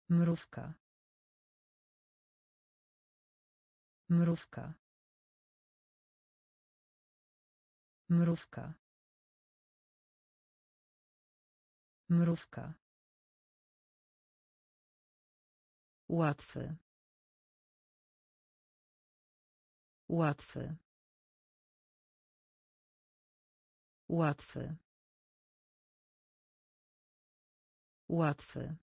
[SPEAKER 1] Mrówka. Mrówka. Mrówka. Mrówka. Łatwy. Łatwy. Łatwy. Łatwy.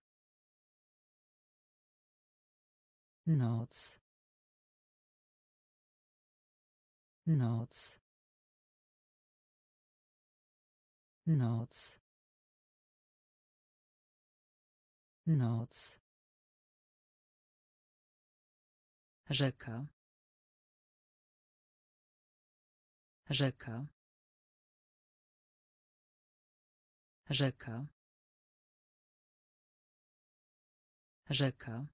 [SPEAKER 1] Noc. Noc. Noc. Noc. Rzeka. Rzeka. Rzeka. Rzeka.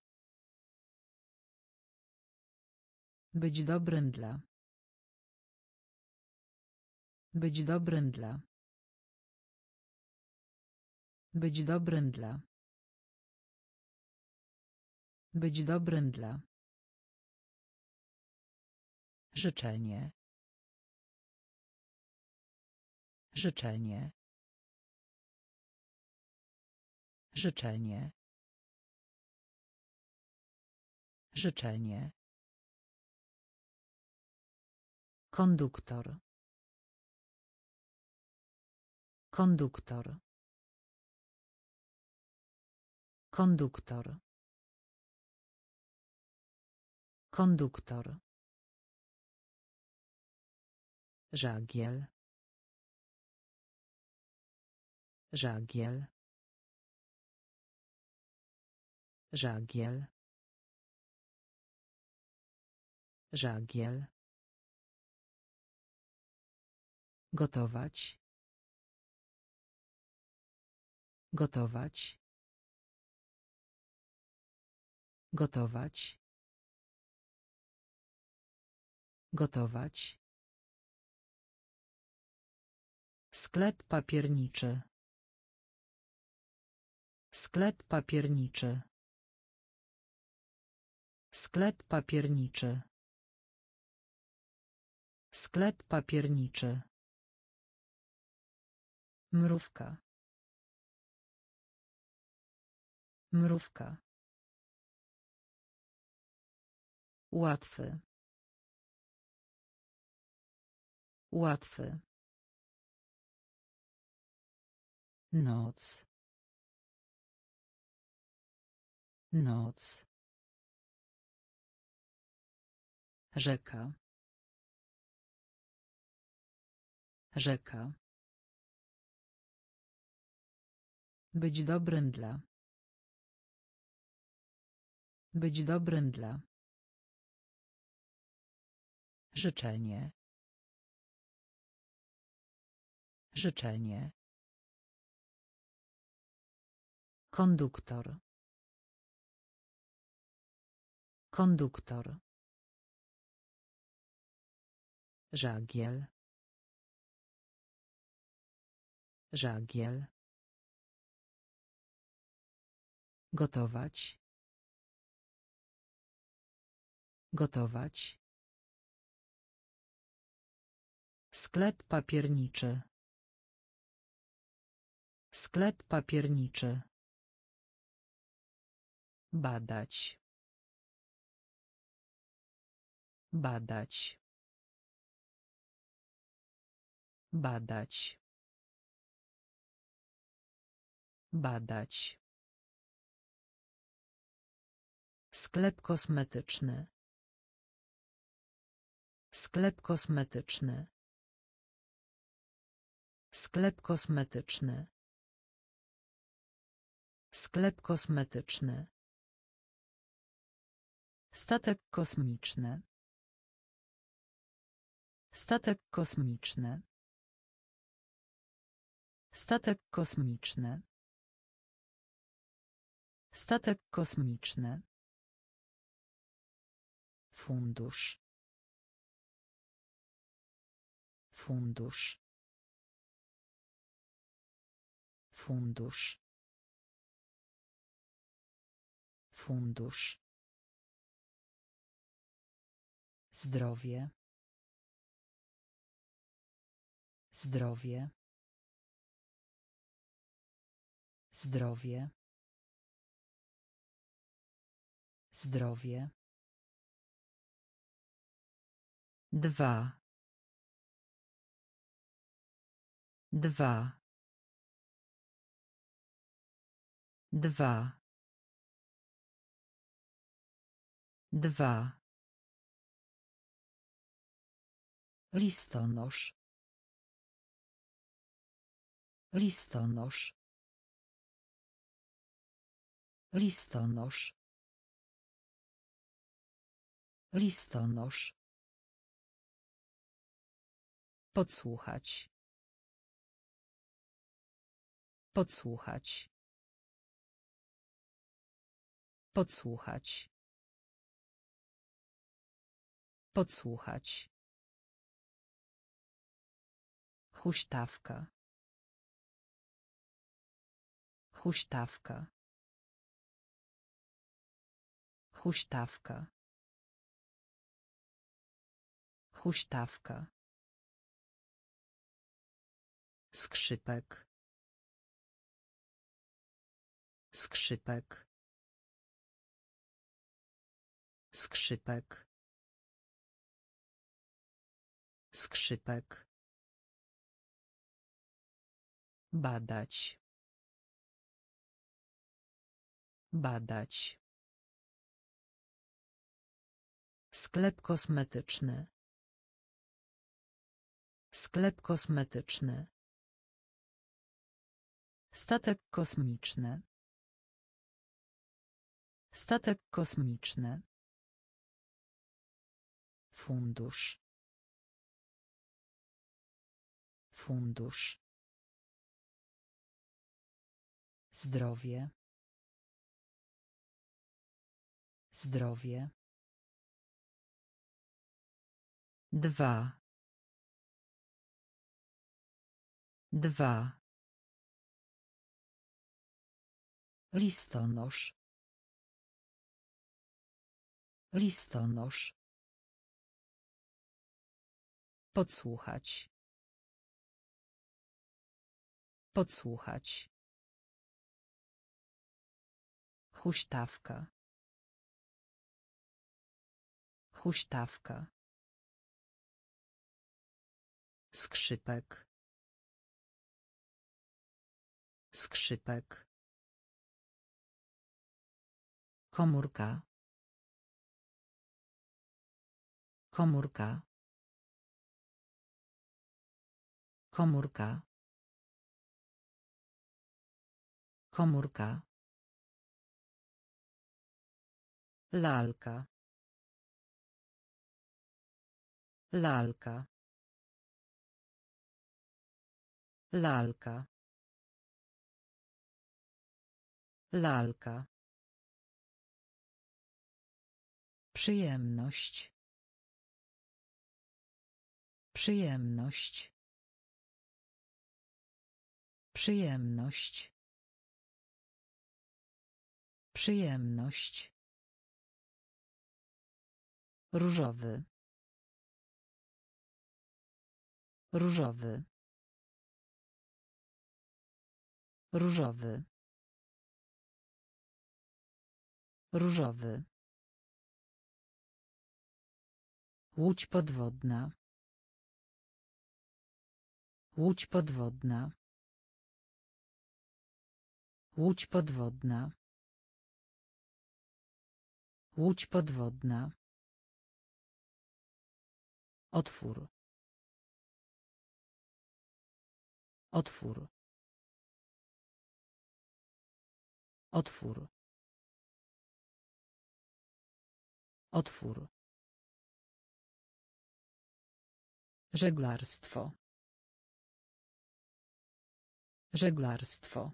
[SPEAKER 1] Być dobrym dla. Być dobrym dla. Być dobrym dla. Być dobrym dla. Życzenie. Życzenie. Życzenie. Życzenie. Konduktor. Konduktor. Konduktor. Konduktor. Żagiel. Żagiel. Żagiel. Żagiel. Gotować. Gotować. Gotować. Gotować. Sklep papierniczy. Sklep papierniczy. Sklep papierniczy. Sklep papierniczy. Mrówka. Mrówka. Łatwy. Łatwy. Noc. Noc. Rzeka. Rzeka. Być dobrym dla. Być dobrym dla. Życzenie. Życzenie. Konduktor. Konduktor. Żagiel. Żagiel. Gotować. Gotować. Sklep papierniczy. Sklep papierniczy. Badać. Badać. Badać. Badać. Sklep kosmetyczny. Sklep kosmetyczny. Sklep kosmetyczny. Sklep kosmetyczny. Statek kosmiczny. Statek kosmiczny. Statek kosmiczny. Statek kosmiczny. Fundusz. Fundusz. Fundusz. Fundusz. Zdrowie. Zdrowie. Zdrowie. Zdrowie. Dwa. Dwa. Dwa. Dwa. Listonosz. Listonosz. Listonosz. Listonosz. Podsłuchać. Podsłuchać. Podsłuchać. Podsłuchać. Huśtawka. Huśtawka. Huśtawka. Huśtawka. Skrzypek. Skrzypek. Skrzypek. Skrzypek. Badać. Badać. Sklep kosmetyczny. Sklep kosmetyczny. Statek kosmiczny. Statek kosmiczny. Fundusz. Fundusz. Zdrowie. Zdrowie. Dwa. Dwa. Listonosz. Listonosz. Podsłuchać. Podsłuchać. Huśtawka. Huśtawka. Skrzypek. Skrzypek. Komórka. Komórka. Komórka. Komórka. Lalka. Lalka. Lalka. Lalka. Przyjemność. Przyjemność. Przyjemność. Przyjemność. Różowy. Różowy. Różowy. Różowy. Łódź podwodna. Łódź podwodna. Łódź podwodna. Łódź podwodna. Otwór. Otwór. Otwór. Otwór. Żeglarstwo. Żeglarstwo.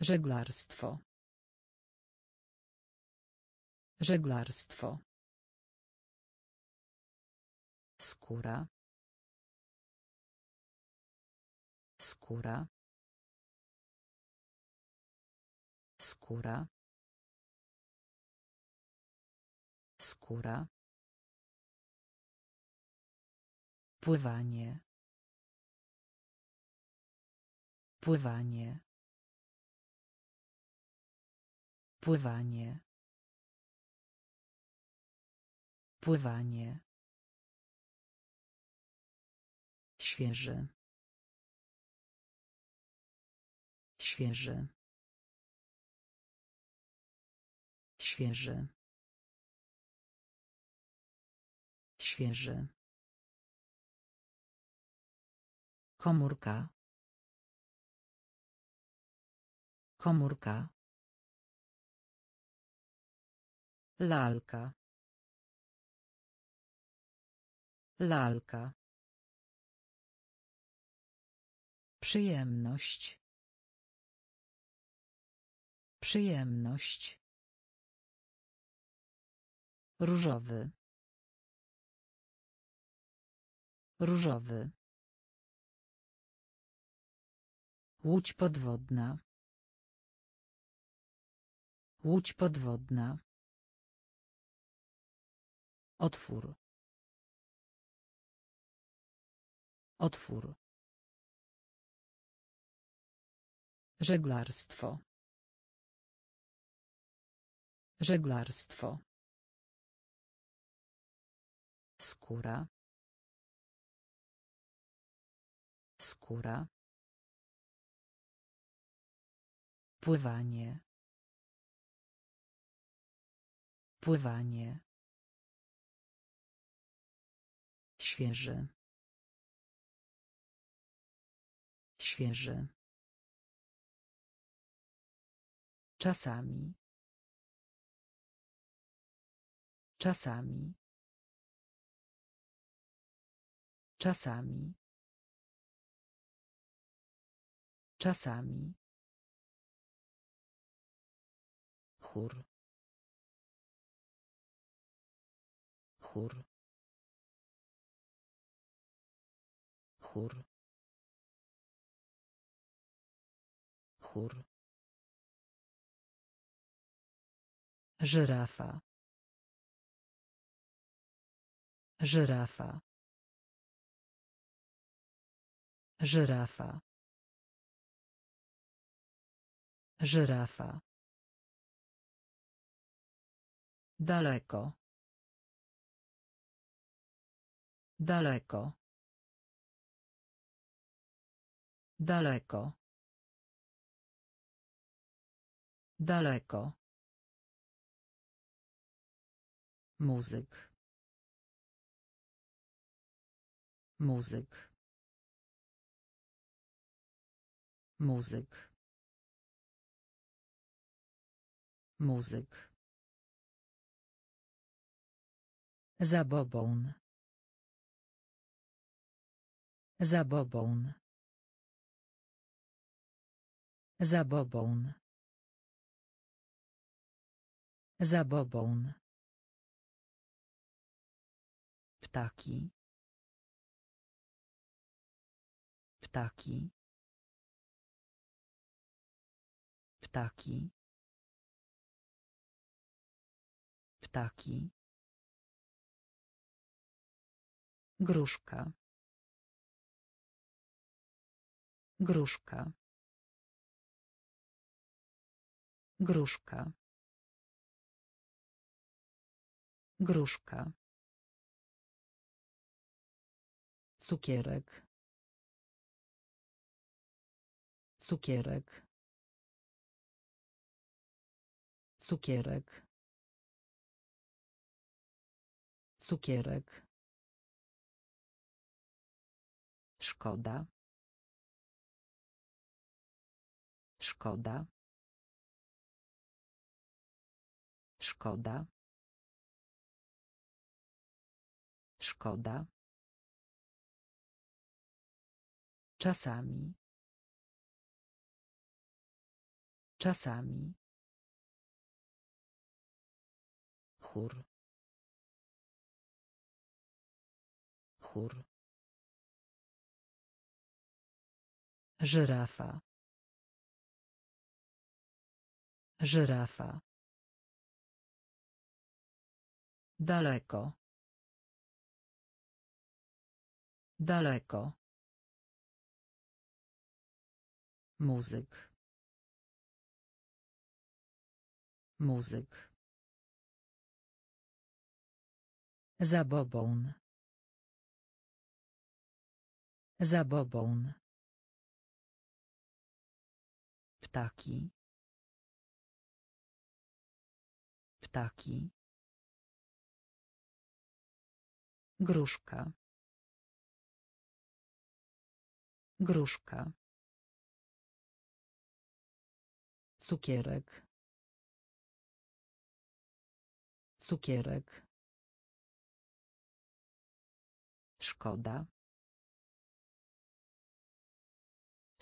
[SPEAKER 1] Żeglarstwo. Żeglarstwo. Skóra. Skóra. Skóra. Skóra. Pływanie. Pływanie. Pływanie. Pływanie. Świeży. Świeży. Świeży. Świeży. Komórka. Komórka. Lalka. Lalka. Przyjemność. Przyjemność. Różowy. Różowy. Łódź podwodna. Łódź podwodna. Otwór. Otwór. Żeglarstwo. Żeglarstwo. Skóra. Skóra. Pływanie. Pływanie. Świeży. Świeży. Czasami. Czasami. Czasami. Czasami. chór chór chór chór żyrafa żyrafa żyrafa Żyrafa. Daleko. Daleko. Daleko. Daleko. Muzyk. Muzyk. Muzyk. Muzyk. Zabobon. Zabobon. Zabobon. Zabobon. Ptaki. Ptaki. Ptaki. Ptaki. Gruszka. Gruszka. Gruszka. Gruszka. Cukierek. Cukierek. Cukierek. Cukierek. Szkoda. Szkoda. Szkoda. Szkoda. Czasami. Czasami. Chór. Chór. Żyrafa. Żyrafa. Daleko. Daleko. Muzyk. Muzyk. Zabobon. Zabobon. Ptaki. Ptaki. Gruszka. Gruszka. Cukierek. Cukierek. Szkoda.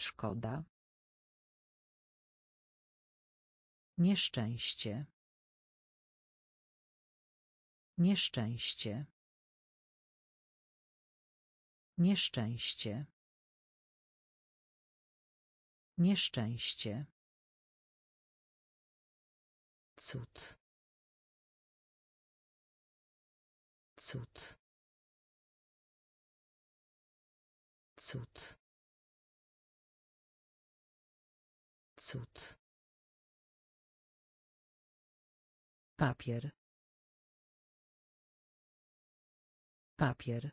[SPEAKER 1] Szkoda. Nieszczęście. Nieszczęście. Nieszczęście. Nieszczęście. Cud. Cud. Cud. Cud. Papier. Papier.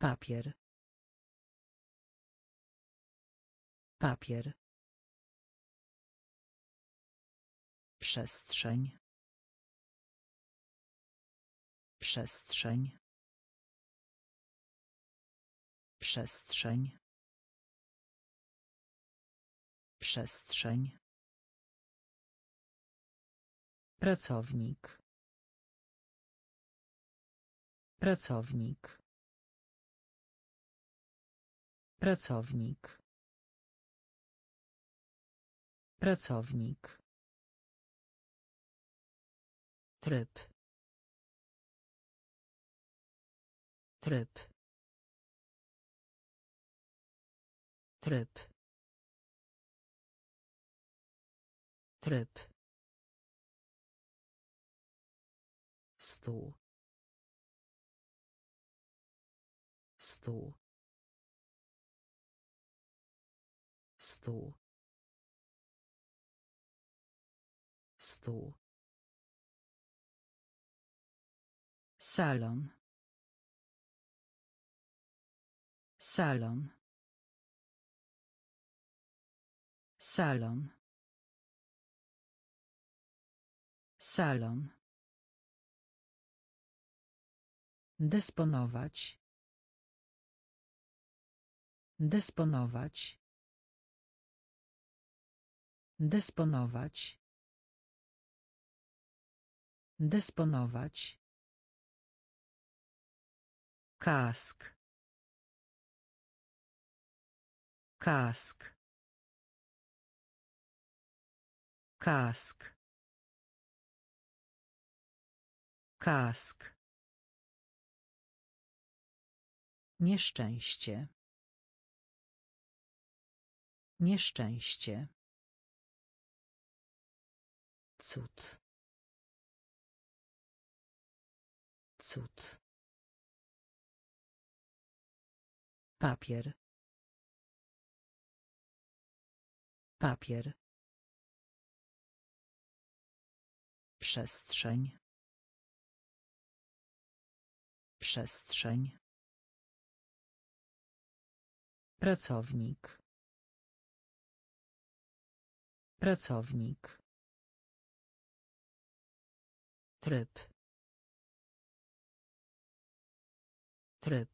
[SPEAKER 1] Papier. Papier. Przestrzeń. Przestrzeń. Przestrzeń. Przestrzeń. Pracownik. Pracownik. Pracownik. Pracownik. Tryb. Tryb. Tryb. Tryb. stół stół stół stół salon salon salon salon Dysponować. Dysponować. Dysponować. Dysponować. Kask. Kask. Kask. Kask. Nieszczęście. Nieszczęście. Cud. Cud. Papier. Papier. Przestrzeń. Przestrzeń. Pracownik. Pracownik. Tryb. Tryb.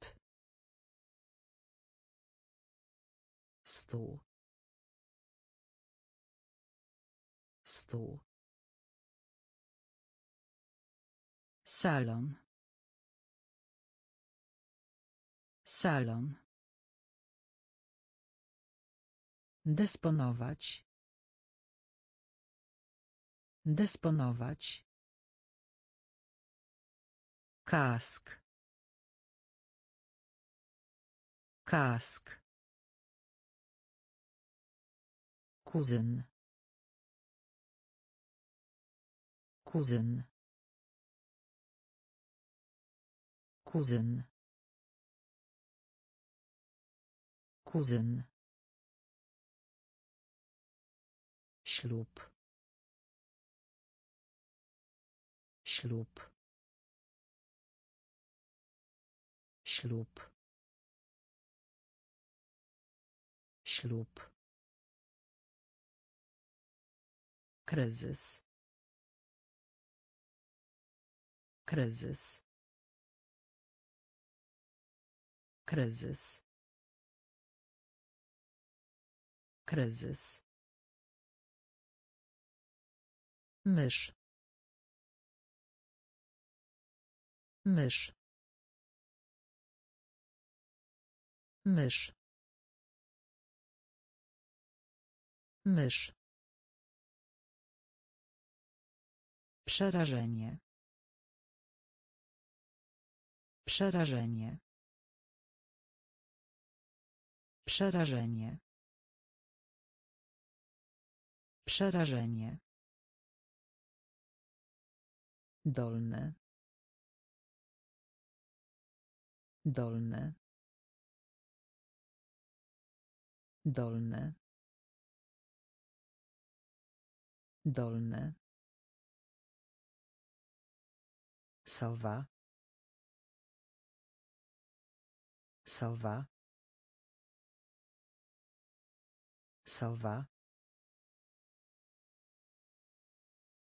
[SPEAKER 1] Stół. Stół. Salon. Salon. Dysponować. Dysponować. Kask. Kask. Kuzyn. Kuzyn. Kuzyn. Kuzyn. ślub ślub ślub ślub kryzys kryzys kryzys kryzys mysz mysz mysz mysz Przerażenie. Przerażenie. Przerażenie. Przerażenie dolne, dolne, dolne, dolne. sowa sowa sowa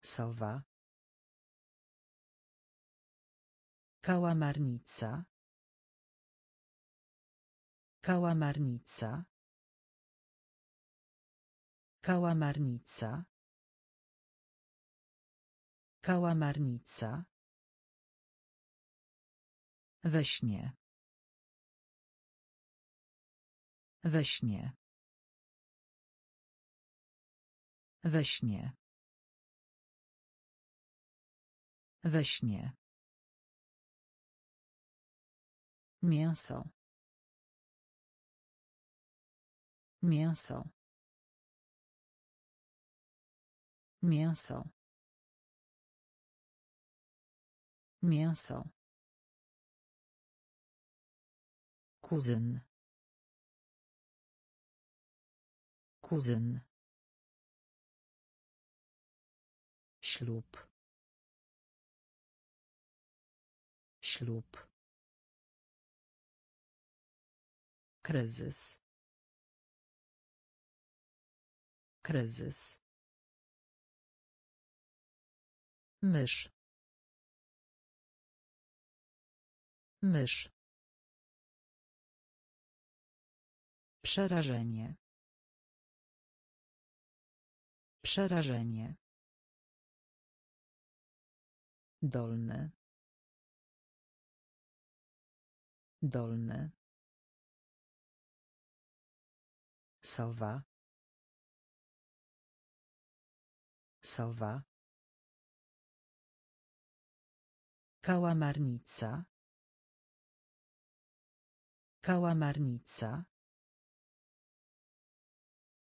[SPEAKER 1] sowa Kałamarnica. Kałamarnica. Kałamarnica. Kałamarnica. We śnie. We śnie. We śnie. We śnie. Mięso. Mięso. Mięso. Mięso. Kuzyn. Kuzyn. Ślub. Ślub. Kryzys. Kryzys. Mysz. Mysz. Przerażenie. Przerażenie. Dolny. Dolny. Sowa. Sowa. Kałamarnica. Kałamarnica.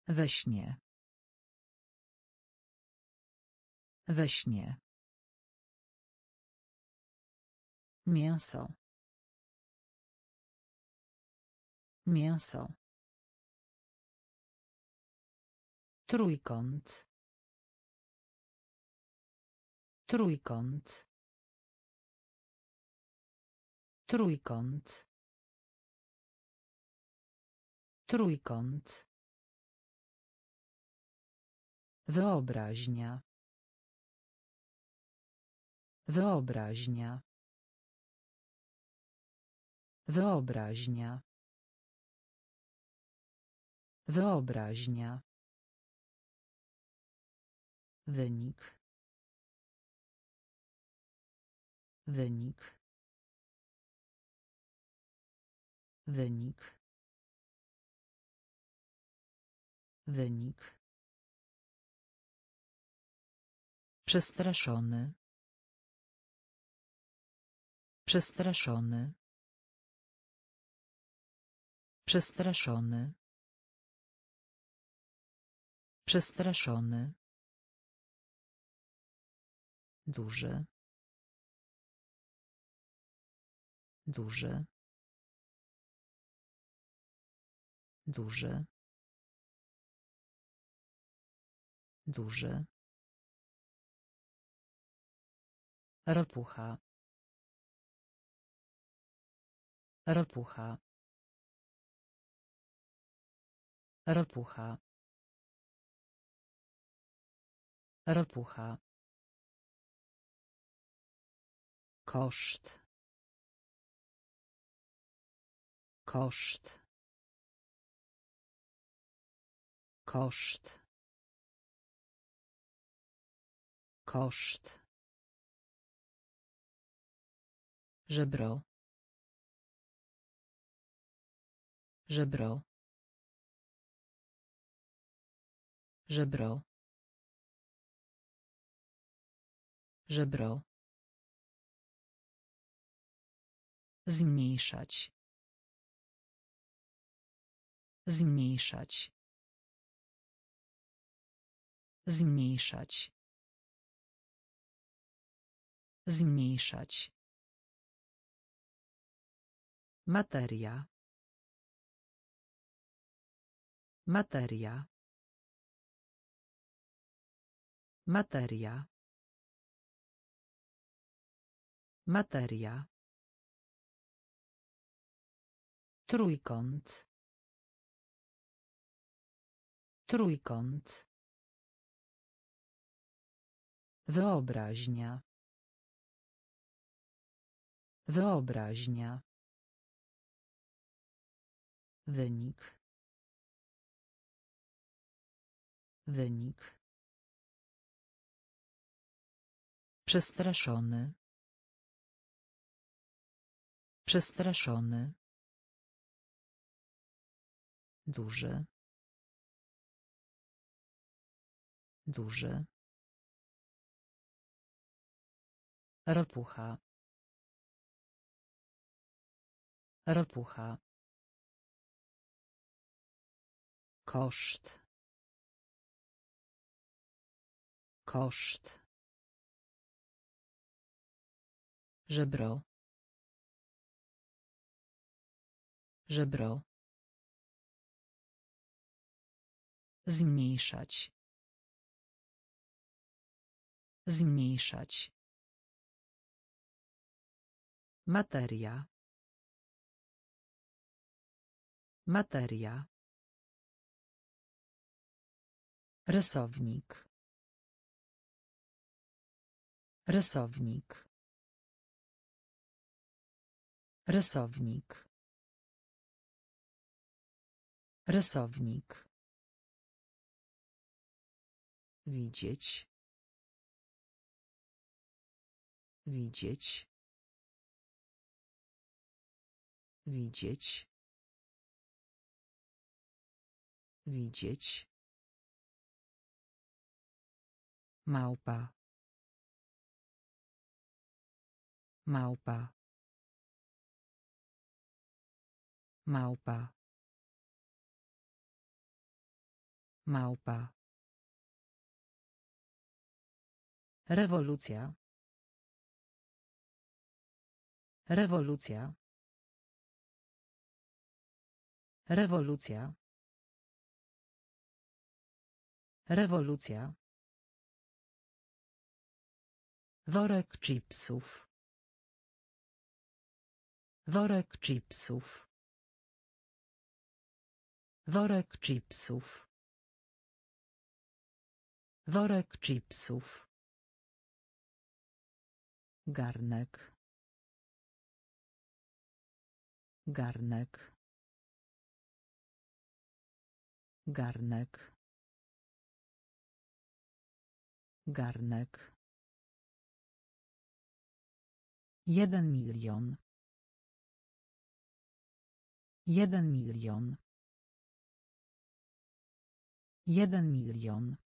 [SPEAKER 1] We śnie. We śnie. Mięso. Mięso. Trójkąt. Trójkąt. Trójkąt. Trójkąt. Wyobraźnia. Wyobraźnia. Wyobraźnia. Wyobraźnia. Wynik. Wynik. Wynik. Wynik. Przestraszony. Przestraszony. Przestraszony. Przestraszony duży duży duży duży ropucha ropucha ropucha ropucha koszt koszt koszt koszt żebro żebro żebro żebro Zmniejszać. Zmniejszać. Zmniejszać. Zmniejszać. Materia. Materia. Materia. Materia. Trójkąt. Trójkąt. Wyobraźnia. Wyobraźnia. Wynik. Wynik. Przestraszony. Przestraszony duży duży ropucha ropucha koszt koszt żebro żebro Zmniejszać. Zmniejszać. Materia. Materia. Rysownik. Rysownik. Rysownik. Rysownik. Widzieć. Widzieć. Widzieć. Widzieć. Małpa. Małpa. Małpa. Małpa. Rewolucja. Rewolucja. Rewolucja. Rewolucja. Worek chipsów. Worek chipsów. Worek chipsów. Worek chipsów garnek garnek garnek garnek jeden milion jeden milion jeden milion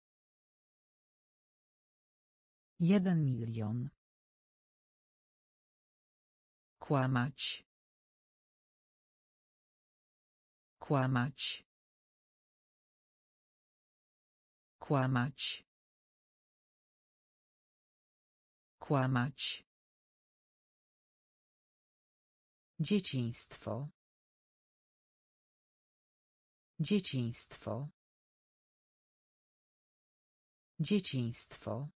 [SPEAKER 1] jeden milion Kłamać. Kłamać. Kłamać. Kłamać. Dzieciństwo. Dzieciństwo. Dzieciństwo.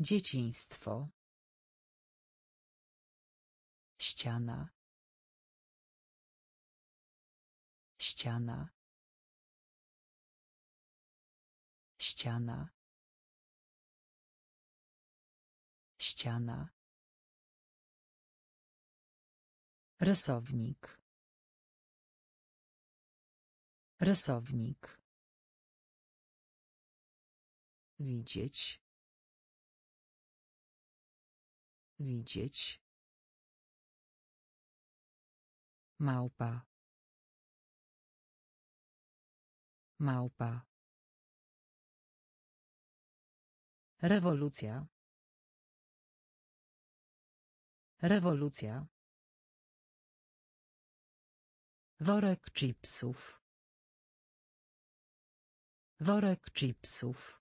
[SPEAKER 1] Dzieciństwo ściana ściana ściana ściana rysownik rysownik widzieć widzieć Małpa. Małpa. Rewolucja. Rewolucja. Worek chipsów. Worek chipsów.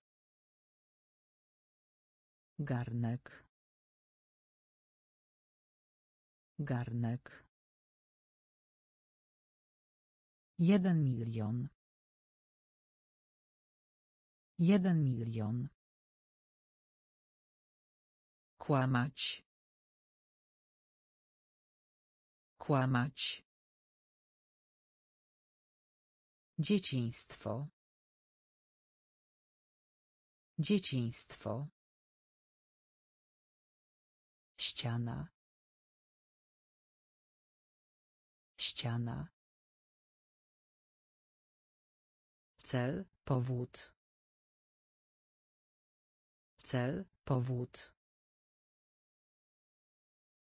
[SPEAKER 1] Garnek. Garnek. Jeden milion. Jeden milion. Kłamać. Kłamać. Dzieciństwo. Dzieciństwo. Ściana. Ściana. Cel, powód. Cel, powód.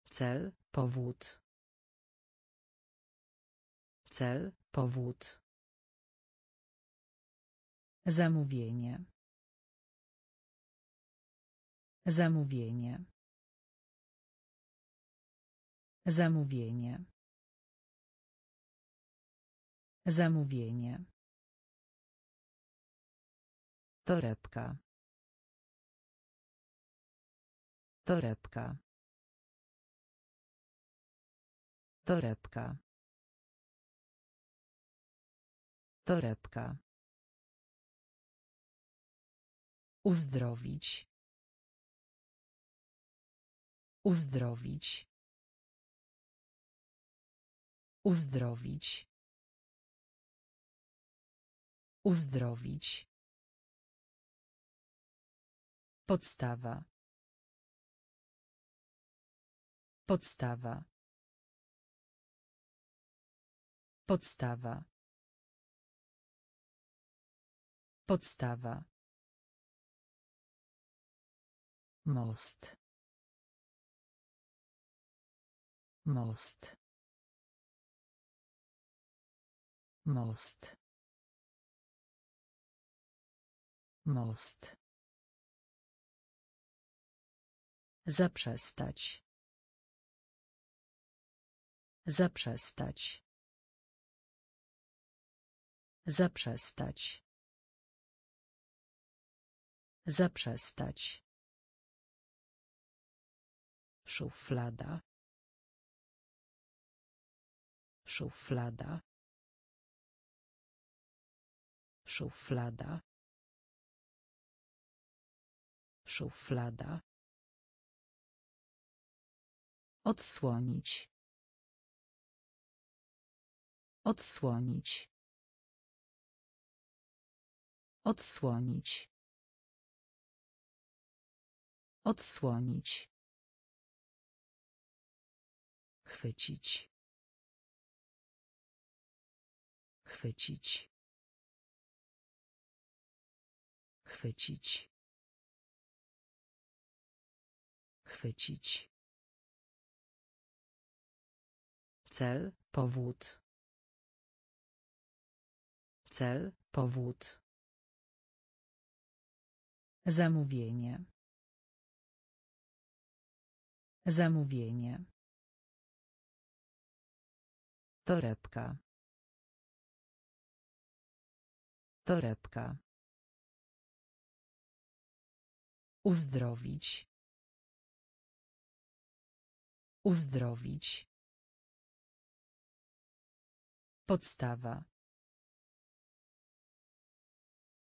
[SPEAKER 1] Cel, powód. Cel, powód. Zamówienie. Zamówienie. Zamówienie. Zamówienie. Torebka. Torebka. Torebka. Torebka. Uzdrowić. Uzdrowić. Uzdrowić. Uzdrowić. Podstawa. Podstawa. Podstawa. Podstawa. Most. Most. Most. Most. Zaprzestać. Zaprzestać. Zaprzestać. Zaprzestać. Szuflada. Szuflada. Szuflada. Szuflada. Odsłonić. Odsłonić. Odsłonić. Odsłonić. Chwycić. Chwycić. Chwycić. Chwycić. Cel, powód. Cel, powód. Zamówienie. Zamówienie. Torebka. Torebka. Uzdrowić. Uzdrowić. Podstawa.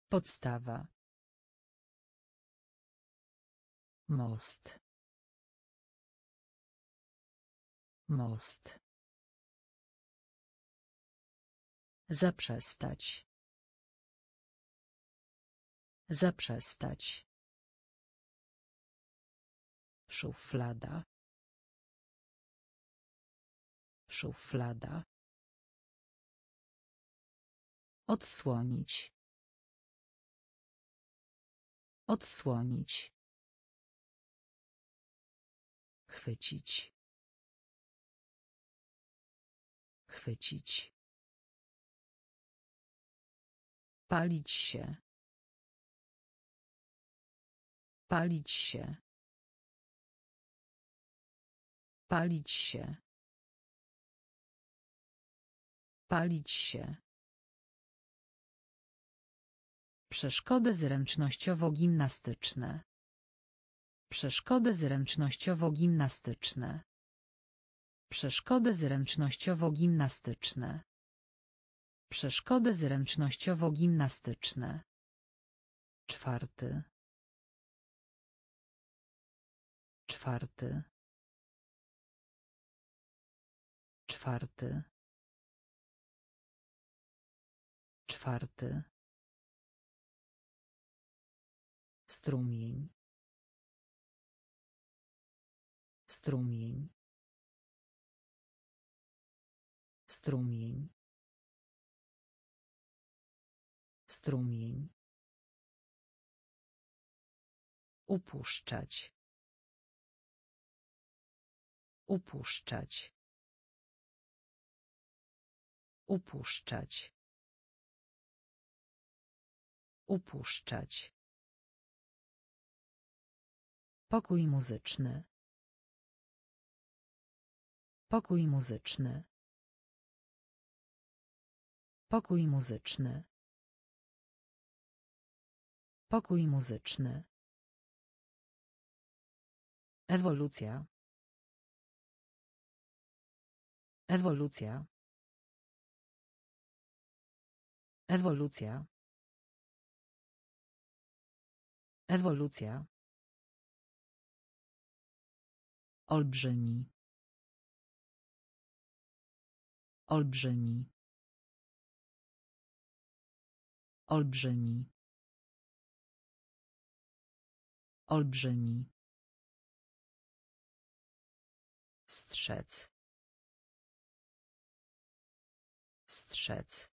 [SPEAKER 1] Podstawa. Most. Most. Zaprzestać. Zaprzestać. Szuflada. Szuflada. Odsłonić. Odsłonić. Chwycić. Chwycić. Palić się. Palić się. Palić się. Palić się. Przeszkody zręcznościowo-gimnastyczne.
[SPEAKER 2] Przeszkody zręcznościowo-gimnastyczne. Przeszkody zręcznościowo-gimnastyczne. Przeszkody zręcznościowo-gimnastyczne.
[SPEAKER 1] Czwarty. Czwarty. Czwarty. Czwarty. Strumień. Strumień. Strumień. Strumień. Upuszczać. Upuszczać. Upuszczać. Upuszczać. Pokój muzyczny. Pokój muzyczny. Pokój muzyczny. Pokój muzyczny. Ewolucja. Ewolucja. Ewolucja. Ewolucja. Olbrzymi. Olbrzymi. Olbrzymi. Olbrzymi. Strzec. Strzec.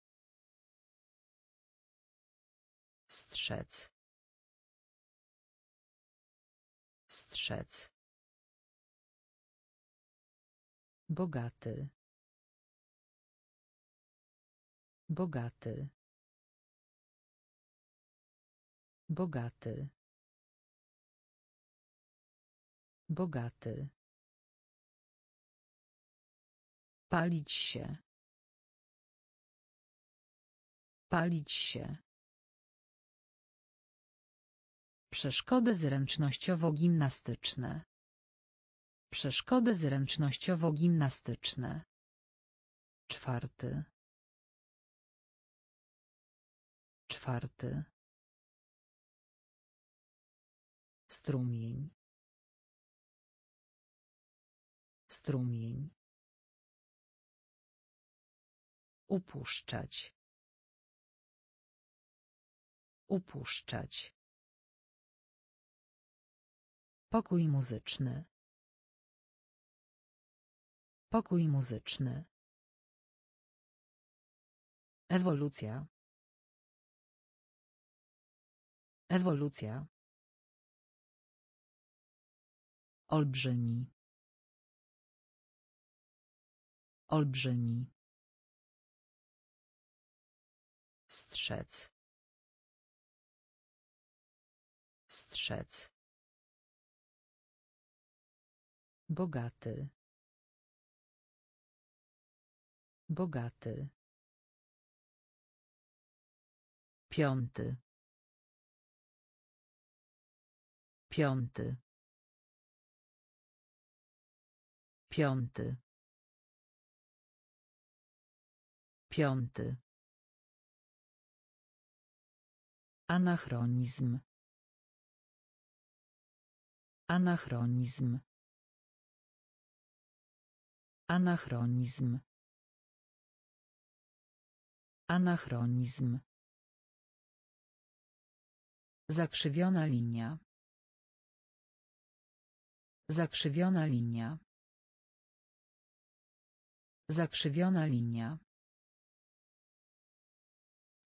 [SPEAKER 1] Strzec. Strzec. Bogaty. Bogaty. Bogaty. Bogaty. Palić się. Palić się. Przeszkody zręcznościowo-gimnastyczne. Przeszkody zręcznościowo-gimnastyczne. Czwarty. Czwarty. Strumień. Strumień. Upuszczać. Upuszczać. Pokój muzyczny. Pokój muzyczny. Ewolucja. Ewolucja. Olbrzymi. Olbrzymi. Strzec. Strzec. Bogaty. Bogaty. Piąty. Piąty. Piąty. Piąty. Anachronizm. Anachronizm. Anachronizm. Anachronizm. Zakrzywiona linia. Zakrzywiona linia. Zakrzywiona linia.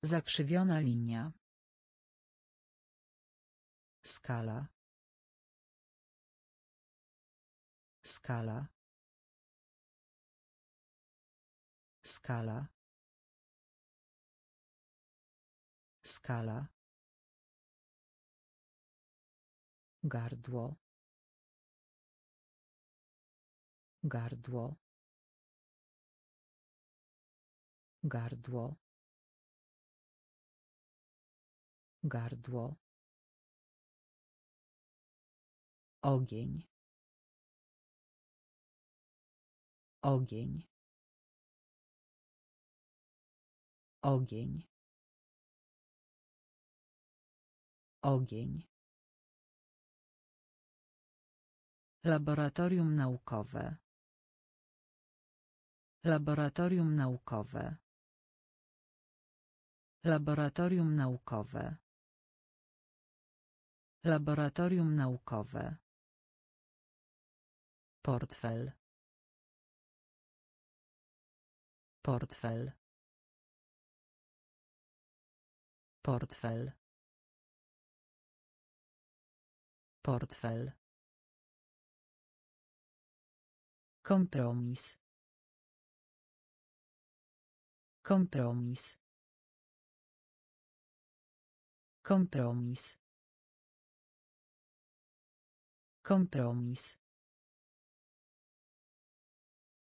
[SPEAKER 1] Zakrzywiona linia. Skala. Skala. Skala. Skala. Gardło. Gardło. Gardło. Gardło. Ogień. Ogień. Ogień. Ogień. Laboratorium naukowe.
[SPEAKER 2] Laboratorium naukowe. Laboratorium
[SPEAKER 1] naukowe. Laboratorium naukowe. Portfel. Portfel. Portfel. Portfel. Kompromis. Kompromis. Kompromis. Kompromis.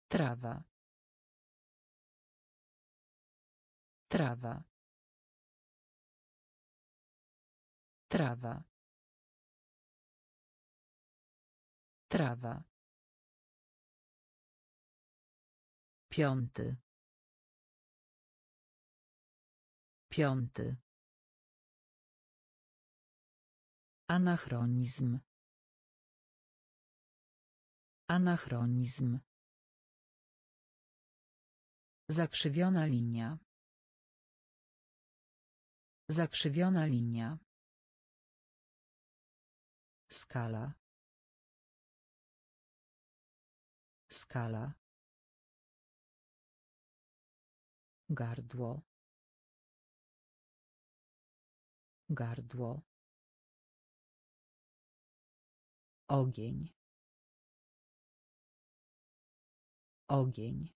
[SPEAKER 1] Trawa. Trawa. Trawa. Trawa. Piąty. Piąty. Anachronizm. Anachronizm. Zakrzywiona linia. Zakrzywiona linia. Skala. Skala. Gardło. Gardło. Ogień. Ogień.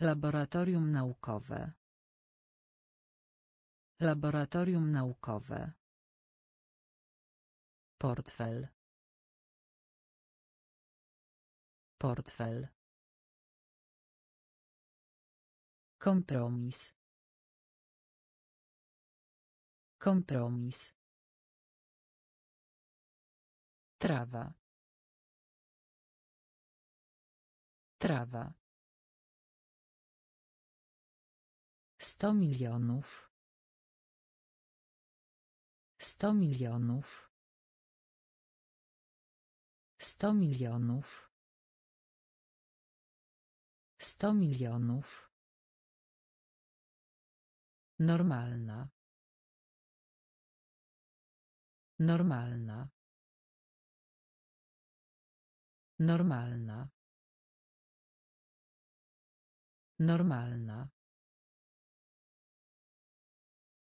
[SPEAKER 1] Laboratorium naukowe. Laboratorium naukowe. Portfel. Portfel. Kompromis. Kompromis. Trawa. Trawa. Sto milionów. Sto milionów. Sto milionów. Sto milionów. Normalna. Normalna. Normalna. Normalna.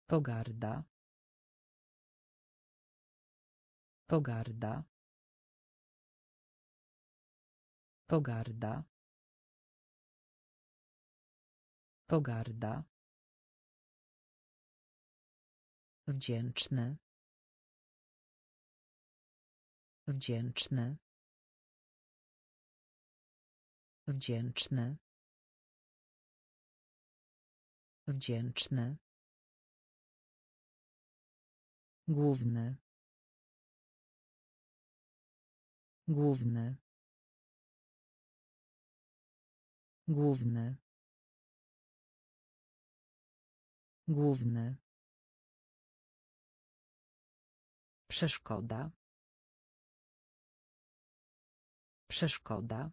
[SPEAKER 1] Pogarda. Pogarda. Pogarda. Pogarda. Wdzięczny. Wdzięczny. Wdzięczny. Wdzięczny. Główny. Główny. Główny. Główny. Przeszkoda. Przeszkoda.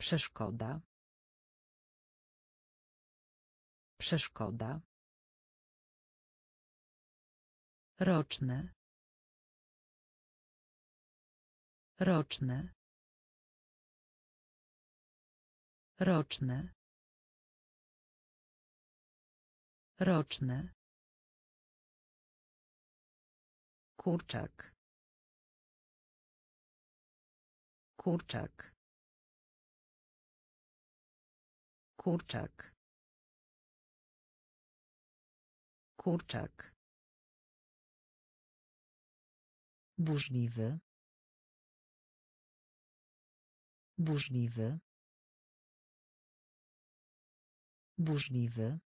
[SPEAKER 1] Przeszkoda. Przeszkoda. Roczne. Roczne. Roczny. Roczny. Kurczak. Kurczak. Kurczak. Kurczak. Burzliwy. Burzliwy. Burzliwy.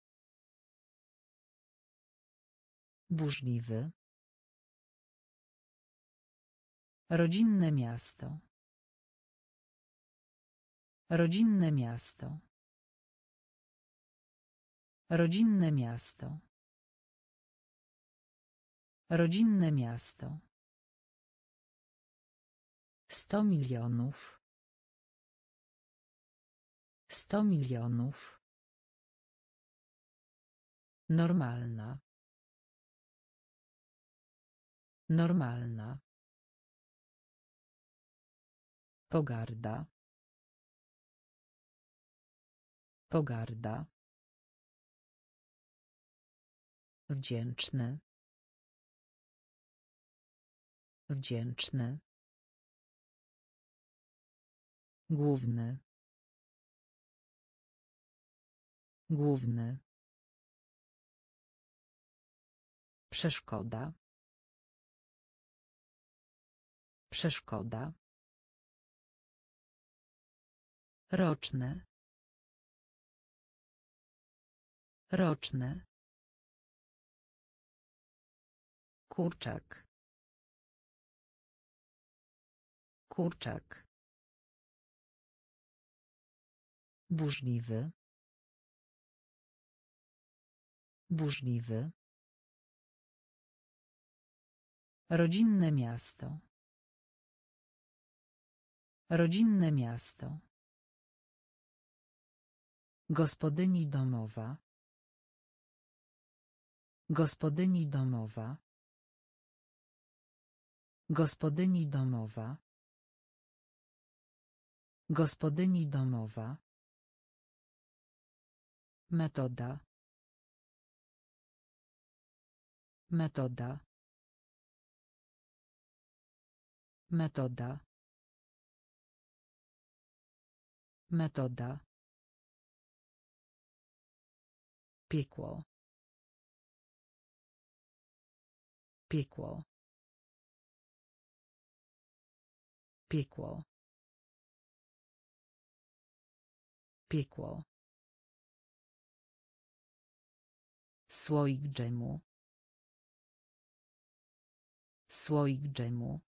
[SPEAKER 1] Burzliwy. Rodzinne miasto. Rodzinne miasto. Rodzinne miasto. Rodzinne miasto. Sto milionów. Sto milionów. Normalna. Normalna. Pogarda. Pogarda. Wdzięczny. Wdzięczny. Główny. Główny. Przeszkoda. Przeszkoda. roczne roczne Kurczak. Kurczak. Burzliwy. Burzliwy. Rodzinne miasto. Rodzinne miasto. Gospodyni domowa. Gospodyni domowa. Gospodyni domowa. Gospodyni domowa. Metoda. Metoda. Metoda. Metoda. Piekło. Piekło. Piekło. Piekło. Słoik dżemu. Słoik dżemu.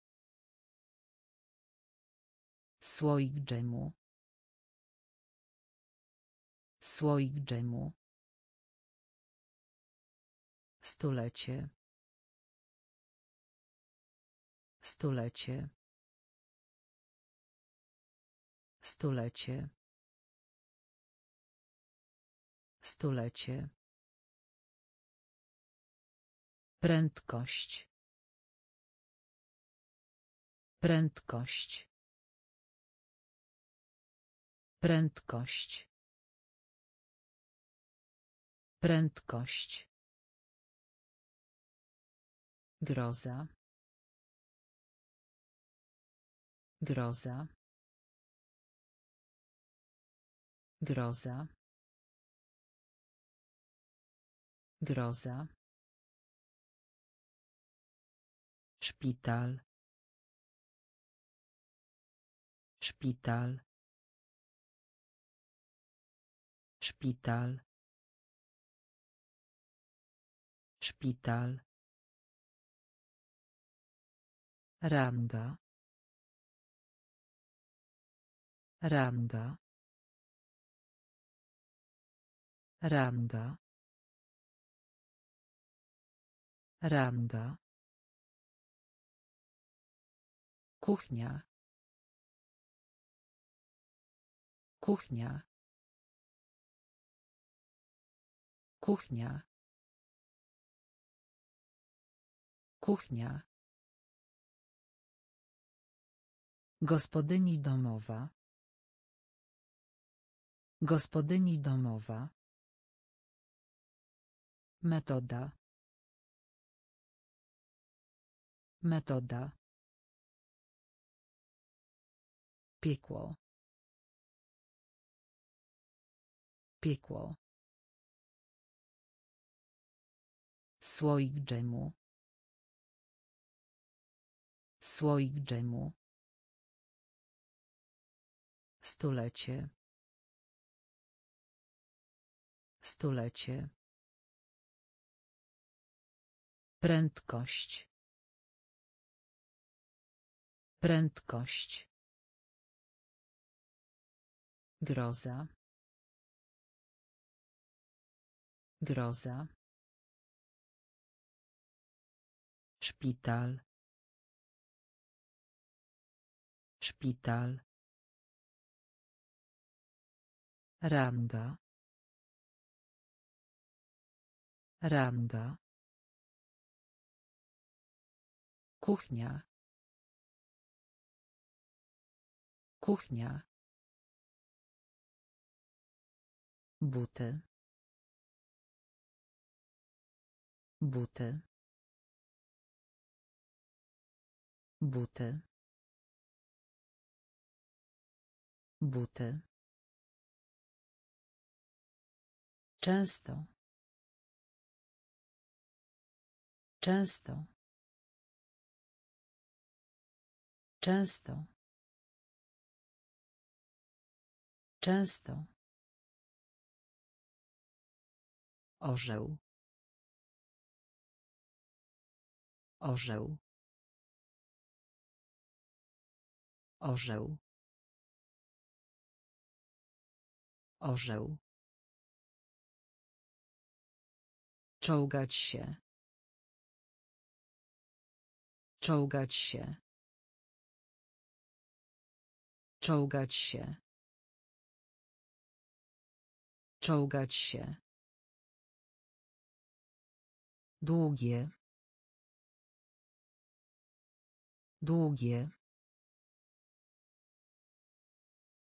[SPEAKER 1] Słoik dżemu. Słoik dżemu. Stulecie. Stulecie. Stulecie. Stulecie. Prędkość. Prędkość. Prędkość. Prędkość. Groza. Groza. Groza. Groza. Szpital. Szpital. Szpital. Szpital. Ranga. Ranga. Ranga. Ranga. Kuchnia. Kuchnia. Kuchnia. Kuchnia. Gospodyni domowa. Gospodyni domowa. Metoda. Metoda. Piekło. Piekło. Słoik dżemu. Słoik dżemu. Stulecie. Stulecie. Prędkość. Prędkość. Groza. Groza. Szpital. Szpital. Ranga. Ranga. Kuchnia. Kuchnia. Buty. Buty. Buty. Buty. Często. Często. Często. Często. Orzeł. Orzeł. Orzeł. Orzeł. Czołgać się. Czołgać się. Czołgać się. Czołgać się. Długie. Długie.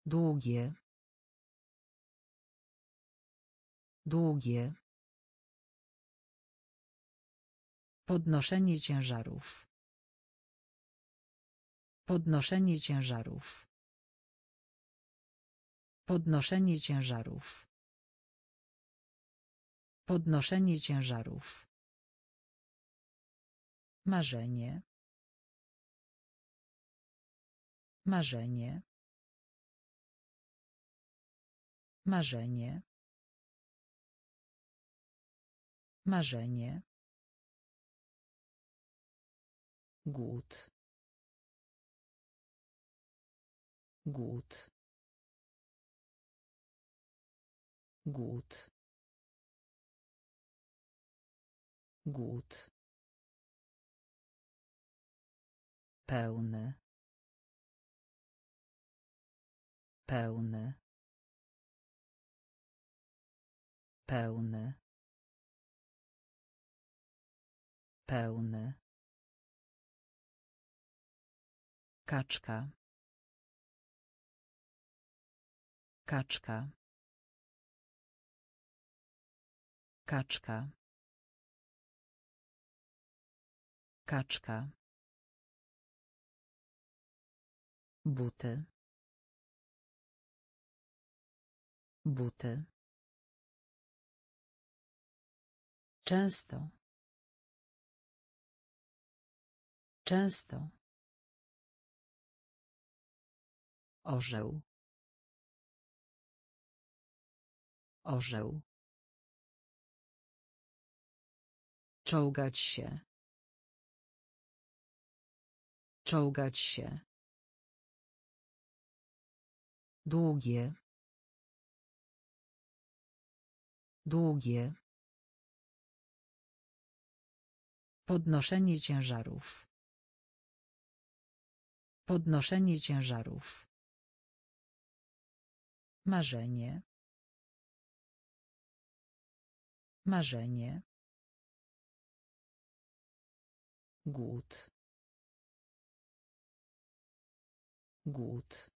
[SPEAKER 1] Długie. Długie. Podnoszenie ciężarów. Podnoszenie ciężarów. Podnoszenie ciężarów. Podnoszenie ciężarów. Marzenie. Marzenie. Marzenie. Marzenie. Głód. Głód. Głód. Głód. pełne pełne pełne Pełny. Kaczka. Kaczka. Kaczka. Kaczka. Buty. Buty. Często. Często. Orzeł. Orzeł. Czołgać się. Czołgać się. Długie. Długie. Podnoszenie ciężarów. Podnoszenie ciężarów. Marzenie. Marzenie. Głód. Głód.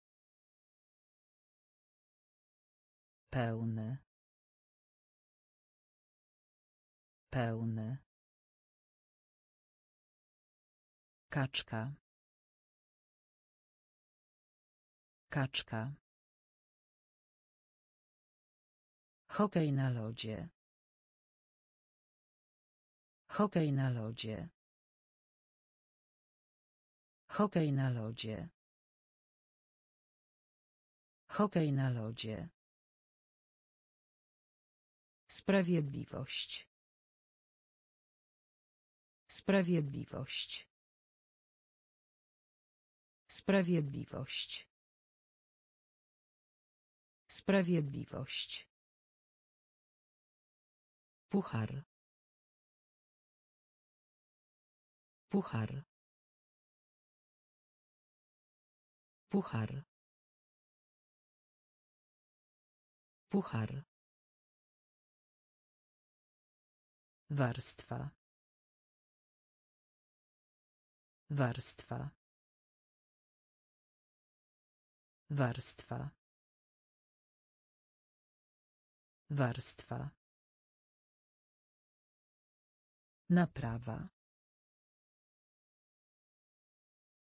[SPEAKER 1] Pełny. Pełny. Kaczka. Kaczka. Hokej na lodzie. Hokej na lodzie. Hokej na lodzie. Hokej na lodzie. Sprawiedliwość. Sprawiedliwość. Sprawiedliwość. Sprawiedliwość. Puchar. Puchar. Puchar. Puchar. Warstwa. Warstwa. Warstwa. Warstwa. Naprawa.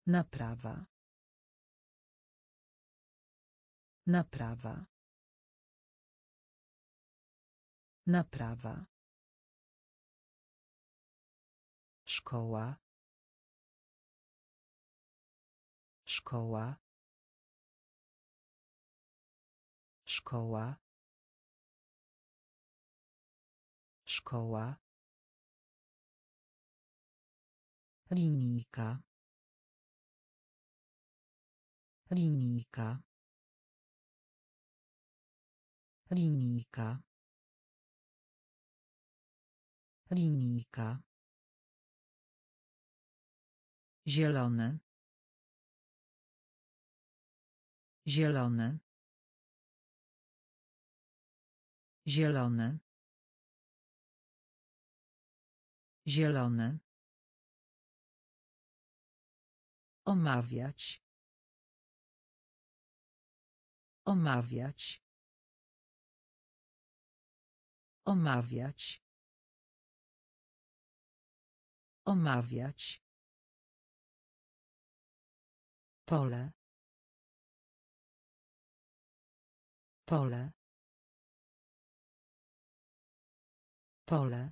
[SPEAKER 1] Naprawa. Naprawa. Naprawa. Szkoła. Szkoła. Szkoła. Szkoła. Linijka. Linijka. Linijka. Linijka. Zielone. Zielone. Zielone. zielone Omawiać. Omawiać. Omawiać. Omawiać. Pole. Pole. Pole.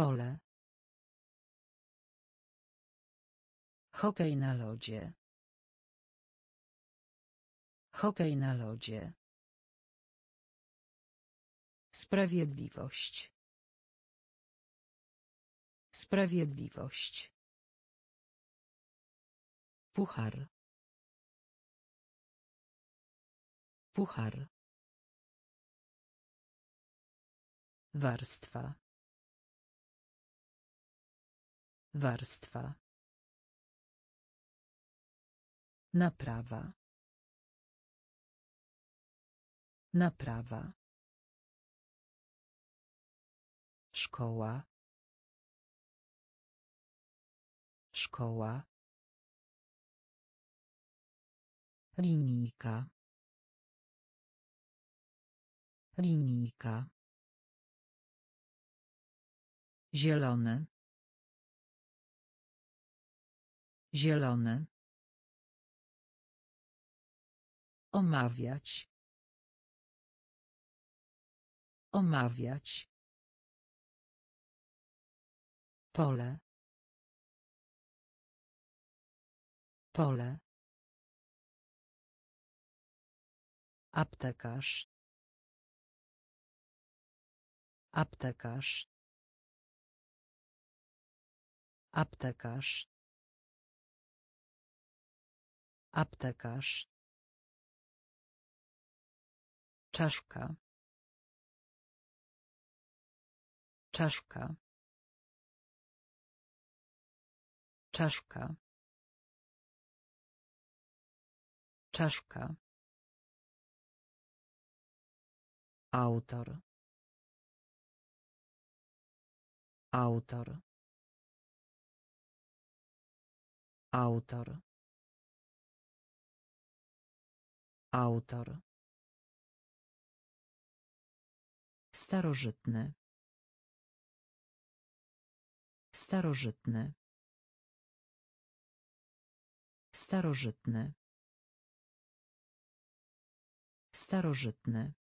[SPEAKER 1] Pole. Hokej na lodzie. Hokej na lodzie. Sprawiedliwość. Sprawiedliwość. Puchar. Puchar. Warstwa. Warstwa. Naprawa. Naprawa. Szkoła. Szkoła. Linijka. Linijka. Zielony. zielone Omawiać. Omawiać. Pole. Pole. Aptekarz. Aptekarz. Aptekarz. Aptekarz. Czaszka. Czaszka. Czaszka. Czaszka. Autor. Autor. Autor. Autor. Starożytny. Starożytny. Starożytny. Starożytny.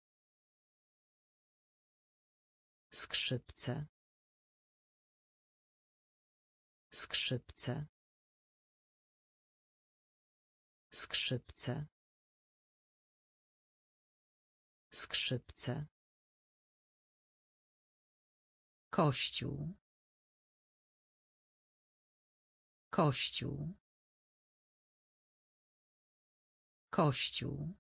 [SPEAKER 1] Skrzypce. Skrzypce. Skrzypce. Skrzypce. Kościół. Kościół. Kościół.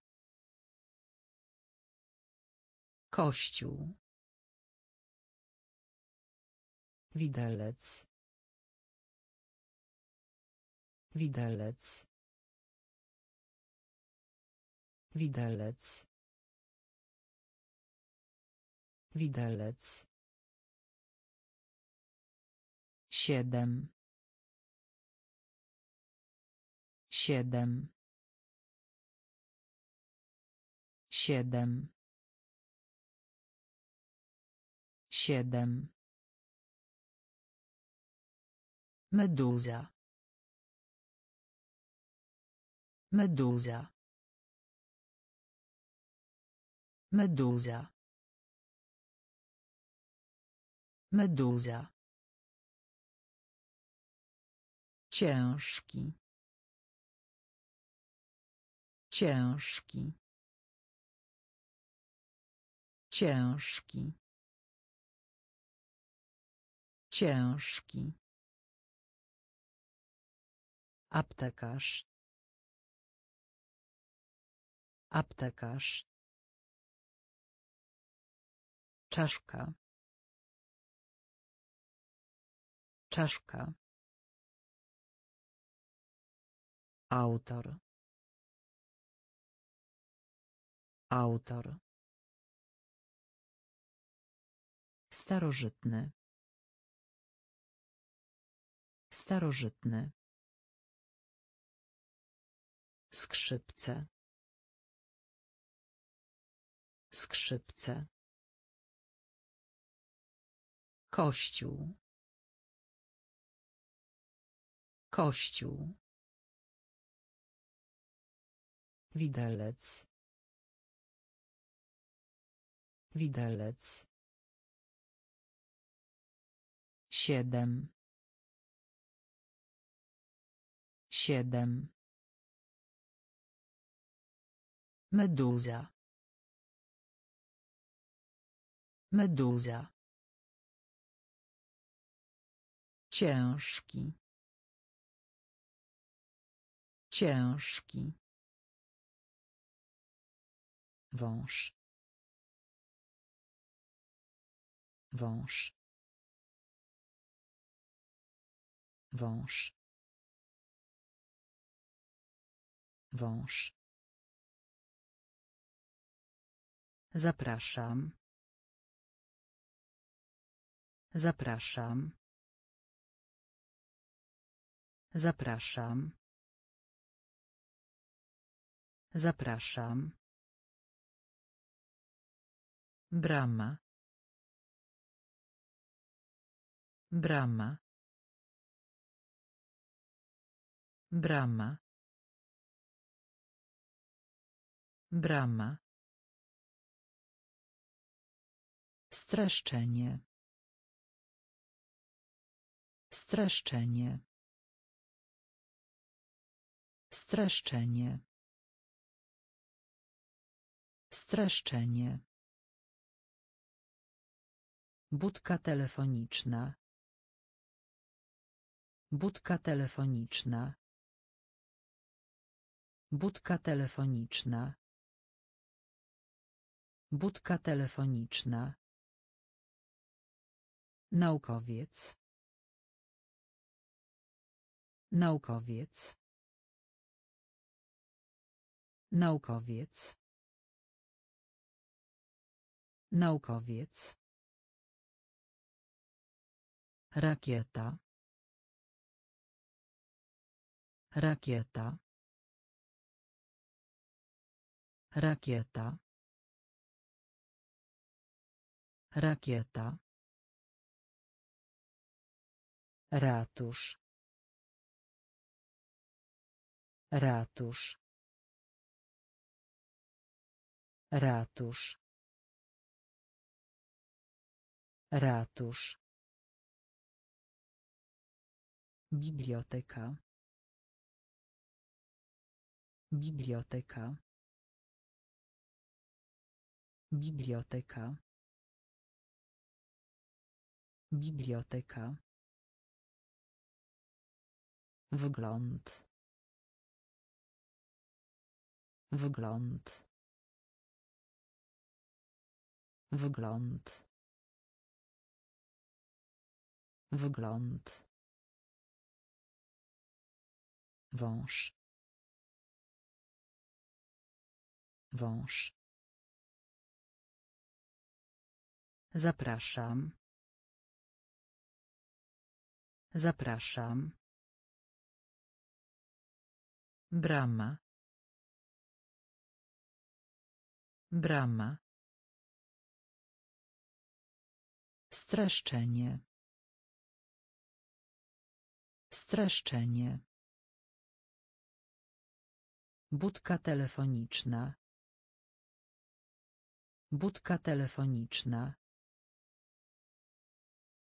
[SPEAKER 1] Kościół. Widelec. Widelec. Widelec. Widelec. Siedem. Siedem. Siedem. Siedem. Meduza. Meduza. Meduza. Meduza. Ciężki. Ciężki. Ciężki. Ciężki. Aptekarz. Aptekarz. Czaszka. Czaszka. Autor. Autor. Starożytny. Starożytny. Skrzypce. Skrzypce. Kościół. Kościół. Widelec. Widelec. Siedem. Siedem. Meduza. Meduza. Ciężki. Ciężki. Wąż. Wąż. Wąż. Wąż. Zapraszam. Zapraszam. Zapraszam. Zapraszam. Brama. Brama. Brama. Brama. Streszczenie. Streszczenie. Streszczenie. Streszczenie. Budka telefoniczna. Budka telefoniczna. Budka telefoniczna. Budka telefoniczna. Naukowiec. Naukowiec. Naukowiec. Naukowiec. Rakieta. Rakieta. Rakieta. Rakieta. Ratusz. Ratusz. Ratusz. Ratusz. Biblioteka. Biblioteka. Biblioteka. Biblioteka. Wygląd. Wygląd. Wygląd. Wgląd. Wąż. Wąż. Zapraszam. Zapraszam. Brama. Brama. Streszczenie. Streszczenie. Budka telefoniczna. Budka telefoniczna.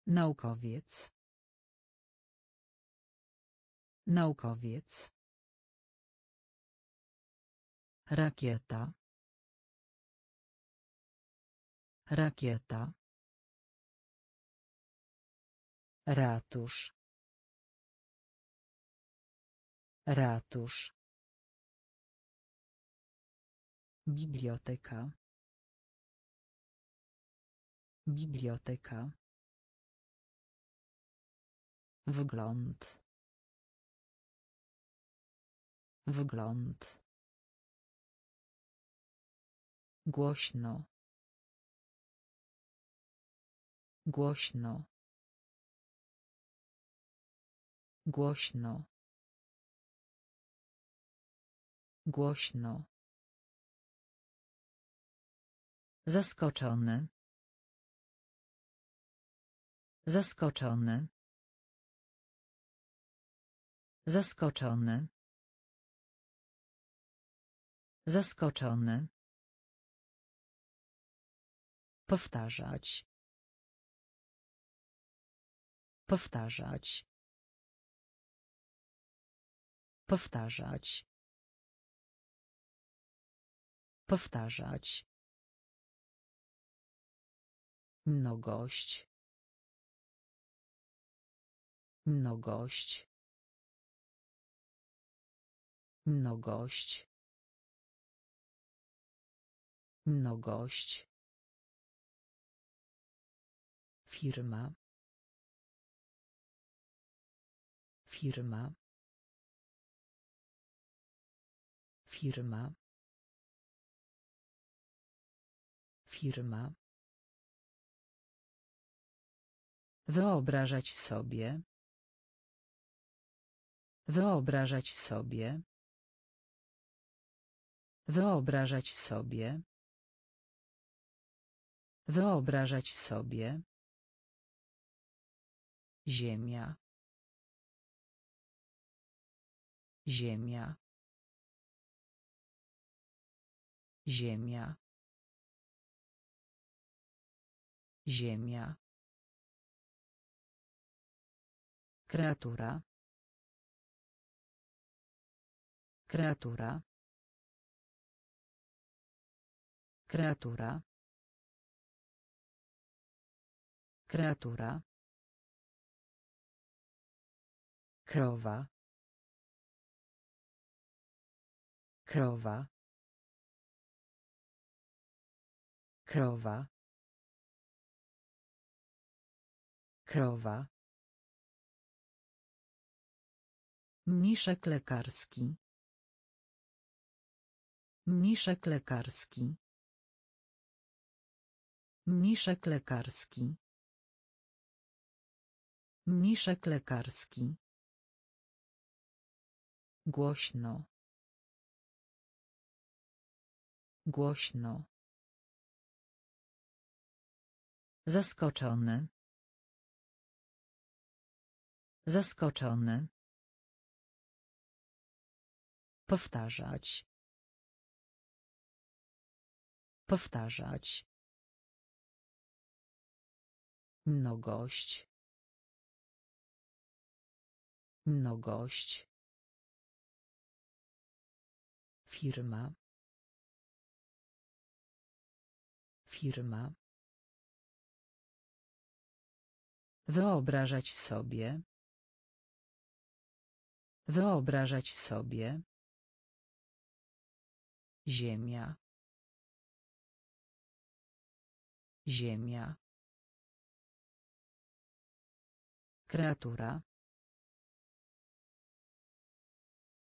[SPEAKER 1] Naukowiec. Naukowiec. Rakieta. Rakieta. Ratusz. Ratusz. Biblioteka. Biblioteka. Wgląd. Wgląd. Głośno. Głośno. Głośno. Głośno. Zaskoczony. Zaskoczony. Zaskoczony. Zaskoczony. Powtarzać. Powtarzać. Powtarzać. Powtarzać. Mnogość. Mnogość. Mnogość. Mnogość. Firma. Firma. Firma. Firma. Wyobrażać sobie. Wyobrażać sobie. Wyobrażać sobie. Wyobrażać sobie. Ziemia. Ziemia. Ziemia. Ziemia. Kreatura. Kreatura. Kreatura. Kreatura. Krowa. Krowa. Krowa. Krowa. Mniszek lekarski. Mniszek lekarski. Mniszek lekarski. Mniszek lekarski. Głośno. Głośno. Zaskoczony. Zaskoczony. Powtarzać. Powtarzać. Mnogość. Mnogość. Firma. Firma. Wyobrażać sobie. Wyobrażać sobie. Ziemia. Ziemia. Kreatura.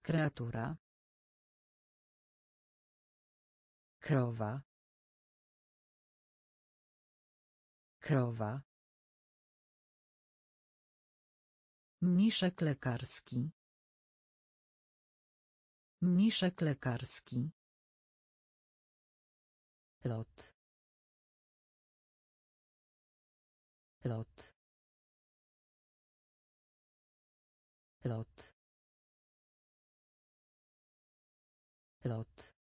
[SPEAKER 1] Kreatura. Krowa. Krowa. Mniszek lekarski. Mniszek lekarski. Lot. Lot. Lot. Lot.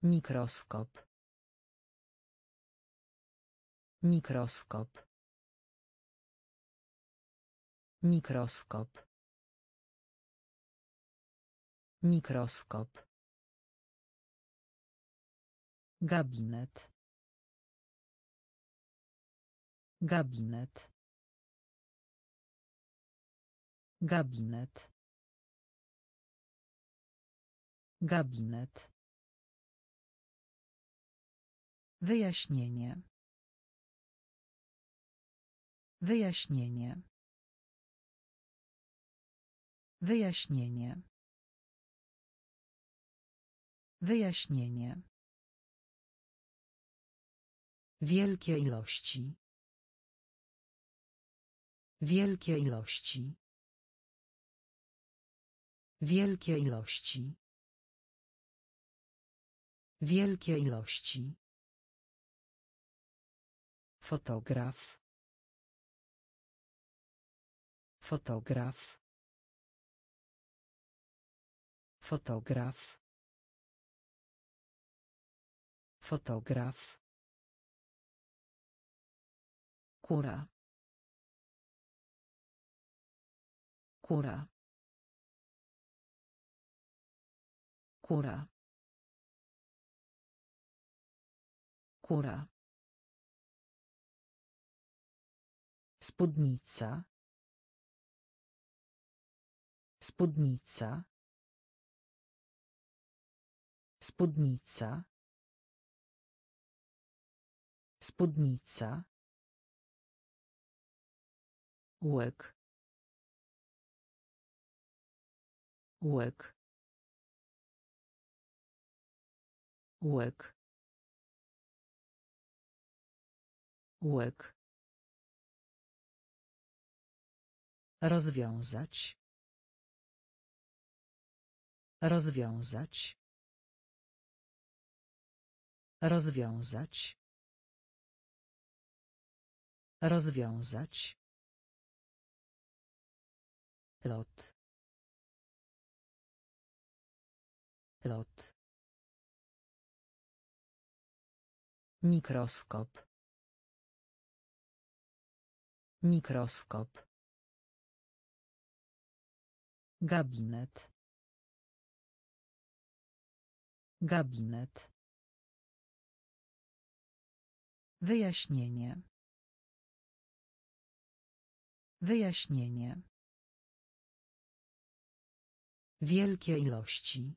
[SPEAKER 1] Mikroskop. Mikroskop. Mikroskop. Mikroskop. Gabinet. Gabinet. Gabinet. Gabinet. Wyjaśnienie. Wyjaśnienie. Wyjaśnienie. Wyjaśnienie. Wielkie ilości. Wielkie ilości. Wielkie ilości. Wielkie ilości. Fotograf. Fotograf. Fotograf. Fotograf. Kura. Kura. Kura. Kura. Spódnica. Spódnica. Spódnica. Spódnica. Łek. Łek. Łek. Łek. Rozwiązać. Rozwiązać. Rozwiązać. Rozwiązać. Lot. Lot. Mikroskop. Mikroskop. Gabinet. Gabinet. Wyjaśnienie. Wyjaśnienie. Wielkie ilości.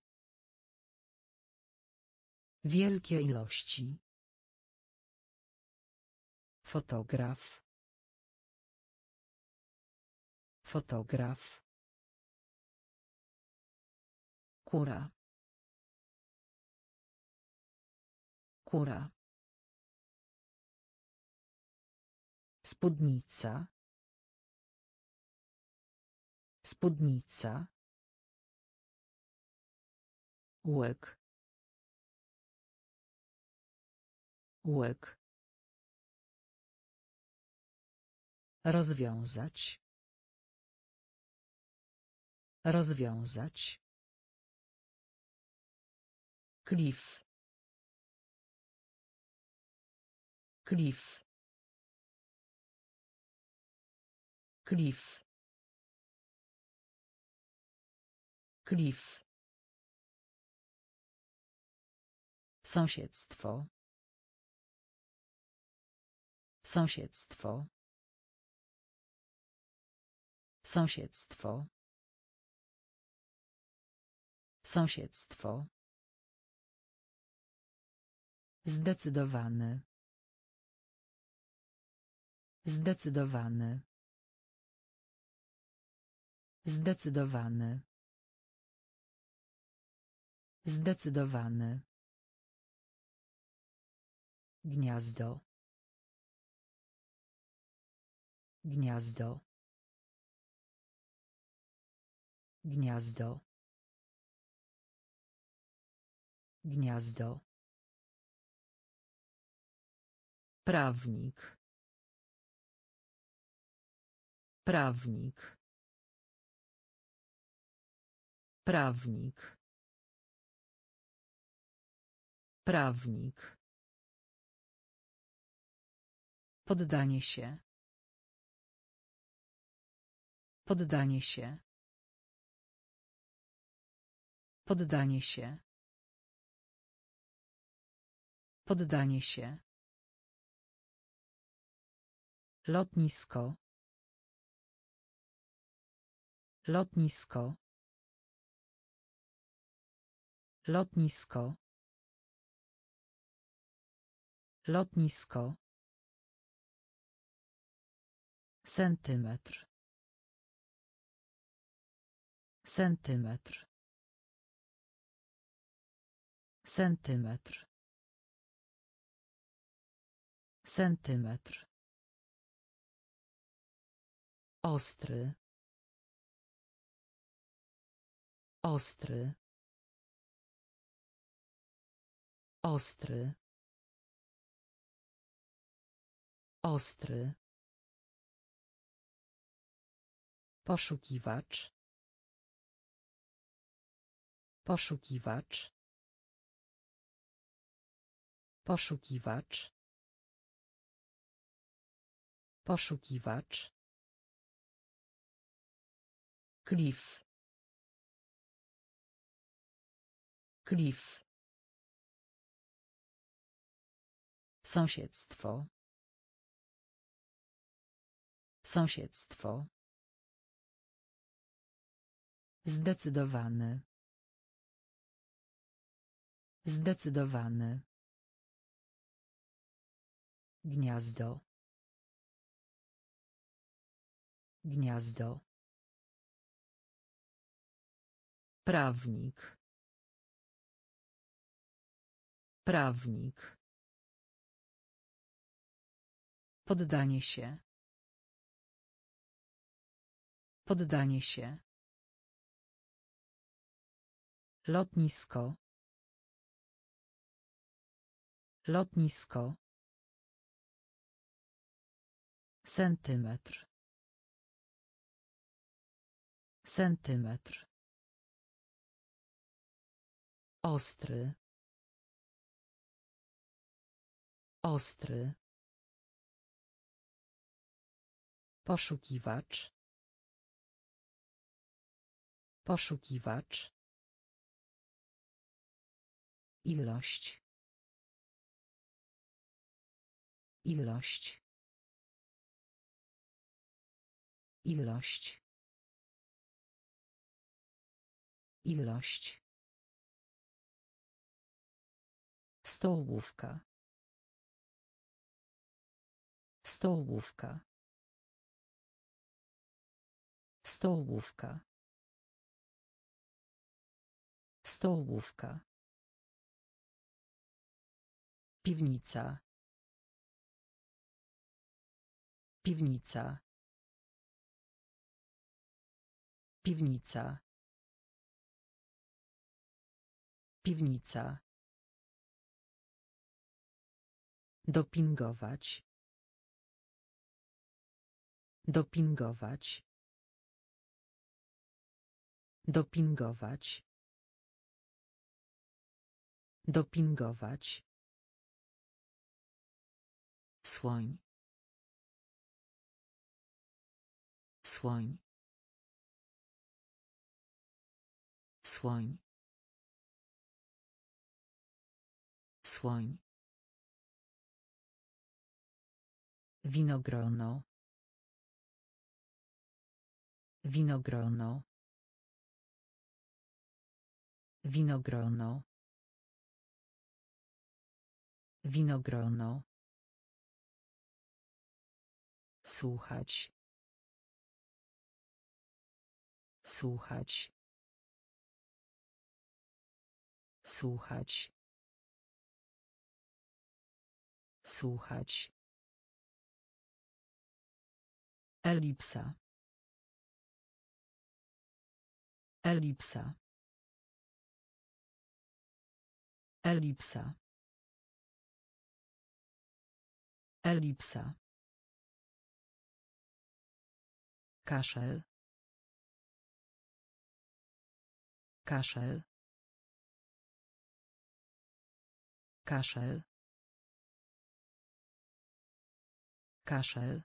[SPEAKER 1] Wielkie ilości. Fotograf. Fotograf. Kura. Kura. Spódnica. Spódnica. Łek. Łek. Rozwiązać. Rozwiązać. Klif. Klif. Klif. Klif. Sąsiedztwo. Sąsiedztwo. Sąsiedztwo. Sąsiedztwo. Zdecydowany. Zdecydowany. Zdecydowany. Zdecydowany. Gniazdo. Gniazdo. Gniazdo. Gniazdo. Prawnik. Prawnik. Prawnik. Prawnik. Poddanie się. Poddanie się. Poddanie się. Poddanie się. Lotnisko. Lotnisko. Lotnisko. Lotnisko. Centymetr. Centymetr. Centymetr. Centymetr. Ostry. Ostry. Ostry. Ostry. Poszukiwacz. Poszukiwacz. Poszukiwacz. Poszukiwacz. Klif. Klif. Sąsiedztwo. Sąsiedztwo. Zdecydowany. Zdecydowany. Gniazdo. Gniazdo. Prawnik. Prawnik. Poddanie się. Poddanie się. Lotnisko. Lotnisko. Centymetr. Centymetr. Ostry. Ostry. Poszukiwacz. Poszukiwacz. Ilość. Ilość. Ilość. Ilość. Stołówka. Stołówka. Stołówka. Stołówka. Piwnica. Piwnica. Piwnica. Piwnica. Dopingować. Dopingować. Dopingować. Dopingować. Słoń. Słoń. Słoń. Słoń. Winogrono. Winogrono. Winogrono. Winogrono. Słuchać. Słuchać. Słuchać. Słuchać. Elipsa. Elipsa. Elipsa. Elipsa. Kaszel. Kaszel. Kaszel. Kaszel.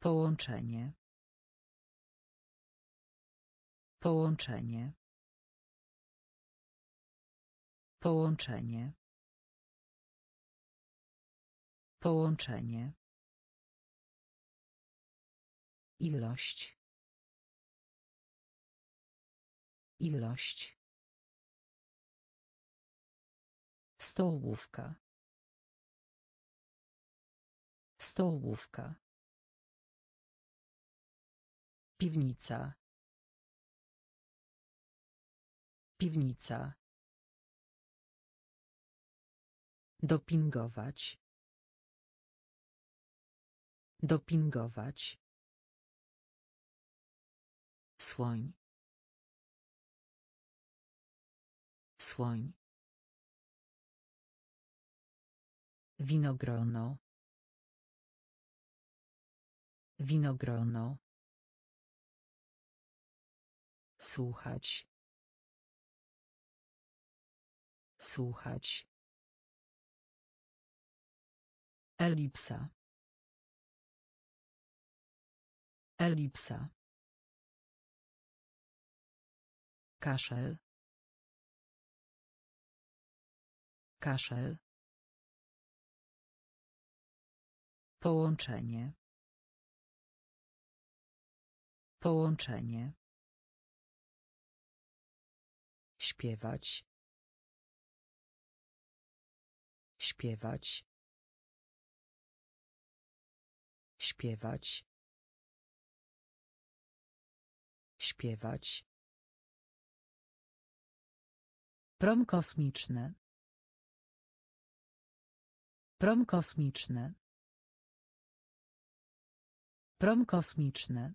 [SPEAKER 1] Połączenie. Połączenie. Połączenie. Połączenie. Ilość. Ilość. Stołówka. Stołówka. Piwnica. Piwnica. Dopingować. Dopingować. Słoń. Słoń. Winogrono. Winogrono. Słuchać. Słuchać. Elipsa. Elipsa. Kaszel. Kaszel. Połączenie. Połączenie. Śpiewać. Śpiewać. Śpiewać. Śpiewać. Prom kosmiczny. Prom kosmiczny. Prom kosmiczny.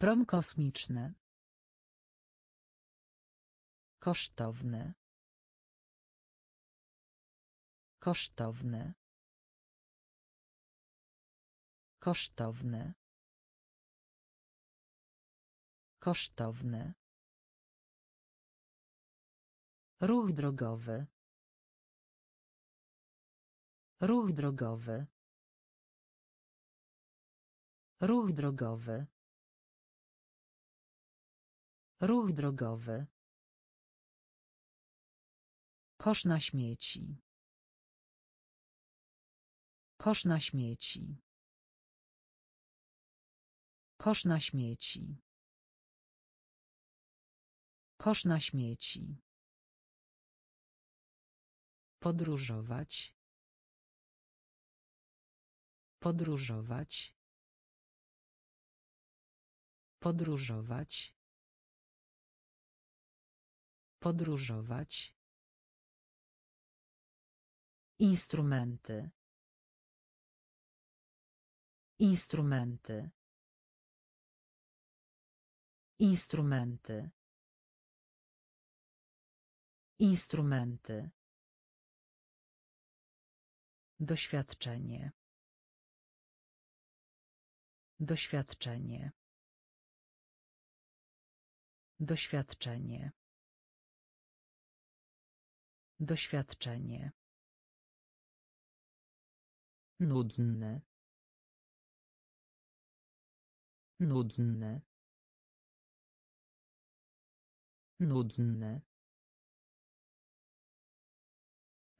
[SPEAKER 1] Prom kosmiczny. Kosztowny. Kosztowny. Kosztowny. Kosztowny. Ruch drogowy. Ruch drogowy. Ruch drogowy. Ruch drogowy. Kosz na śmieci. Kosz na śmieci. Kosz na śmieci. Kosz na śmieci. Podróżować. Podróżować. Podróżować. Podróżować. Instrumenty. Instrumenty. Instrumenty. Instrumenty. Doświadczenie. Doświadczenie. Doświadczenie. Doświadczenie. Nudne. Nudne. Nudne.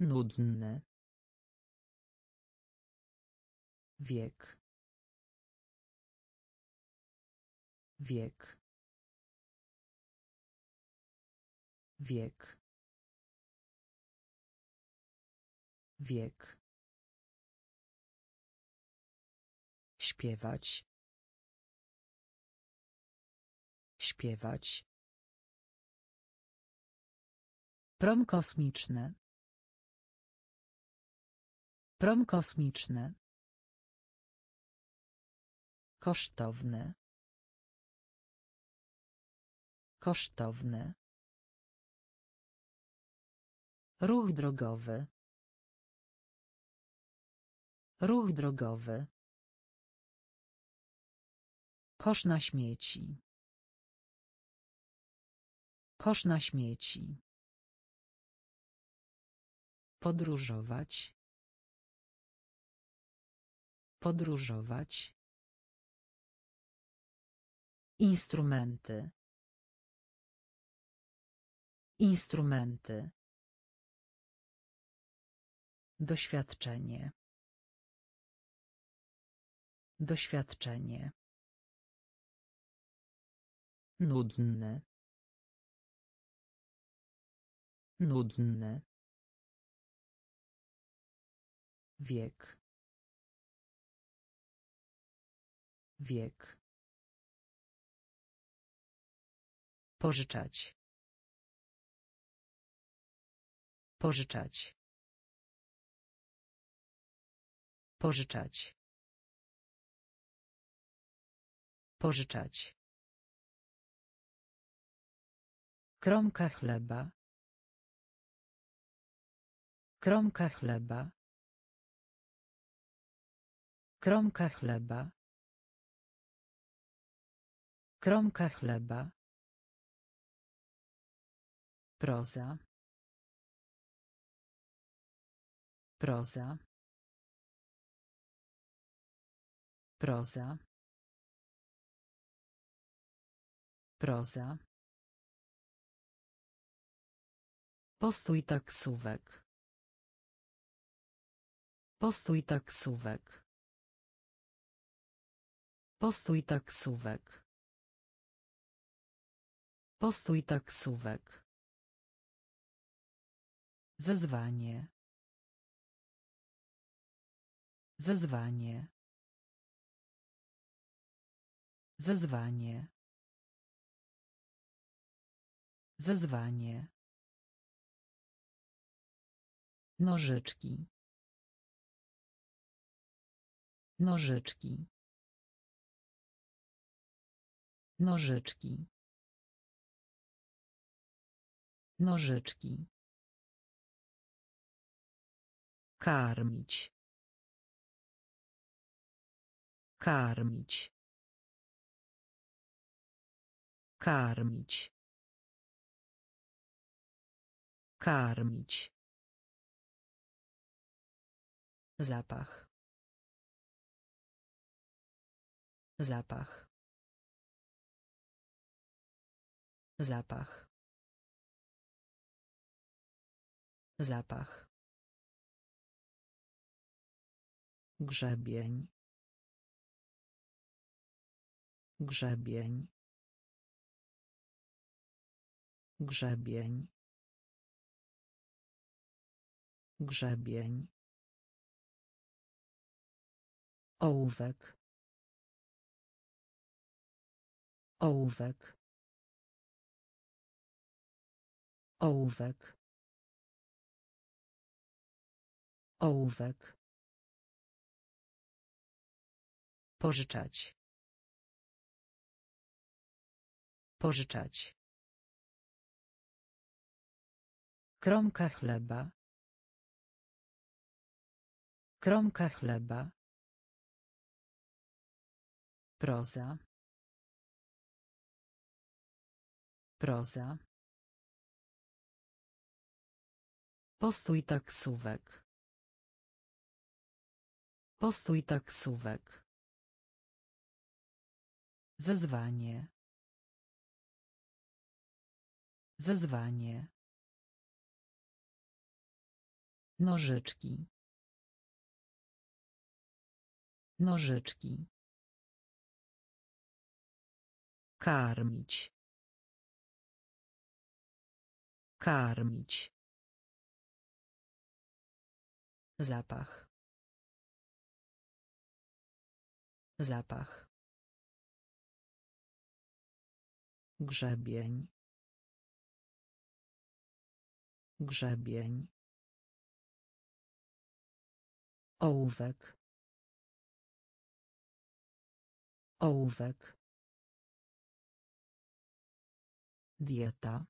[SPEAKER 1] nudne Wiek. Wiek. Wiek. Wiek. Śpiewać. Śpiewać. Prom kosmiczny. Prom kosmiczny. Kosztowny. Kosztowny. Ruch drogowy. Ruch drogowy. Kosz na śmieci. Kosz na śmieci. Podróżować. Podróżować. Instrumenty. Instrumenty. Doświadczenie. Doświadczenie. Nudny. Nudny. Wiek. Wiek. Pożyczać. Pożyczać. Pożyczać. Pożyczać. Kromka chleba. Kromka chleba. Kromka chleba. Kromka chleba. Proza. Proza. Proza. Proza. Postój taksówek. Postój taksówek. Postój taksówek. Postój taksówek. Wyzwanie. Wyzwanie. Wyzwanie. Wyzwanie. Nożyczki. Nożyczki. Nożyczki. Nożyczki. Karmić. Karmić. Karmić. Karmić. Zapach. Zapach. Zapach. Zapach. Grzebień. Grzebień. Grzebień. Grzebień. Ołówek. Ołówek. Ołówek. Ołówek. Pożyczać. Pożyczać. Kromka chleba. Kromka chleba. Proza. Proza. Postój taksówek. Postój taksówek. Wyzwanie. Wyzwanie. Nożyczki. Nożyczki. Karmić. Karmić. Zapach. Zapach. Grzebień. Grzebień. Ołówek. Ołówek. Dieta.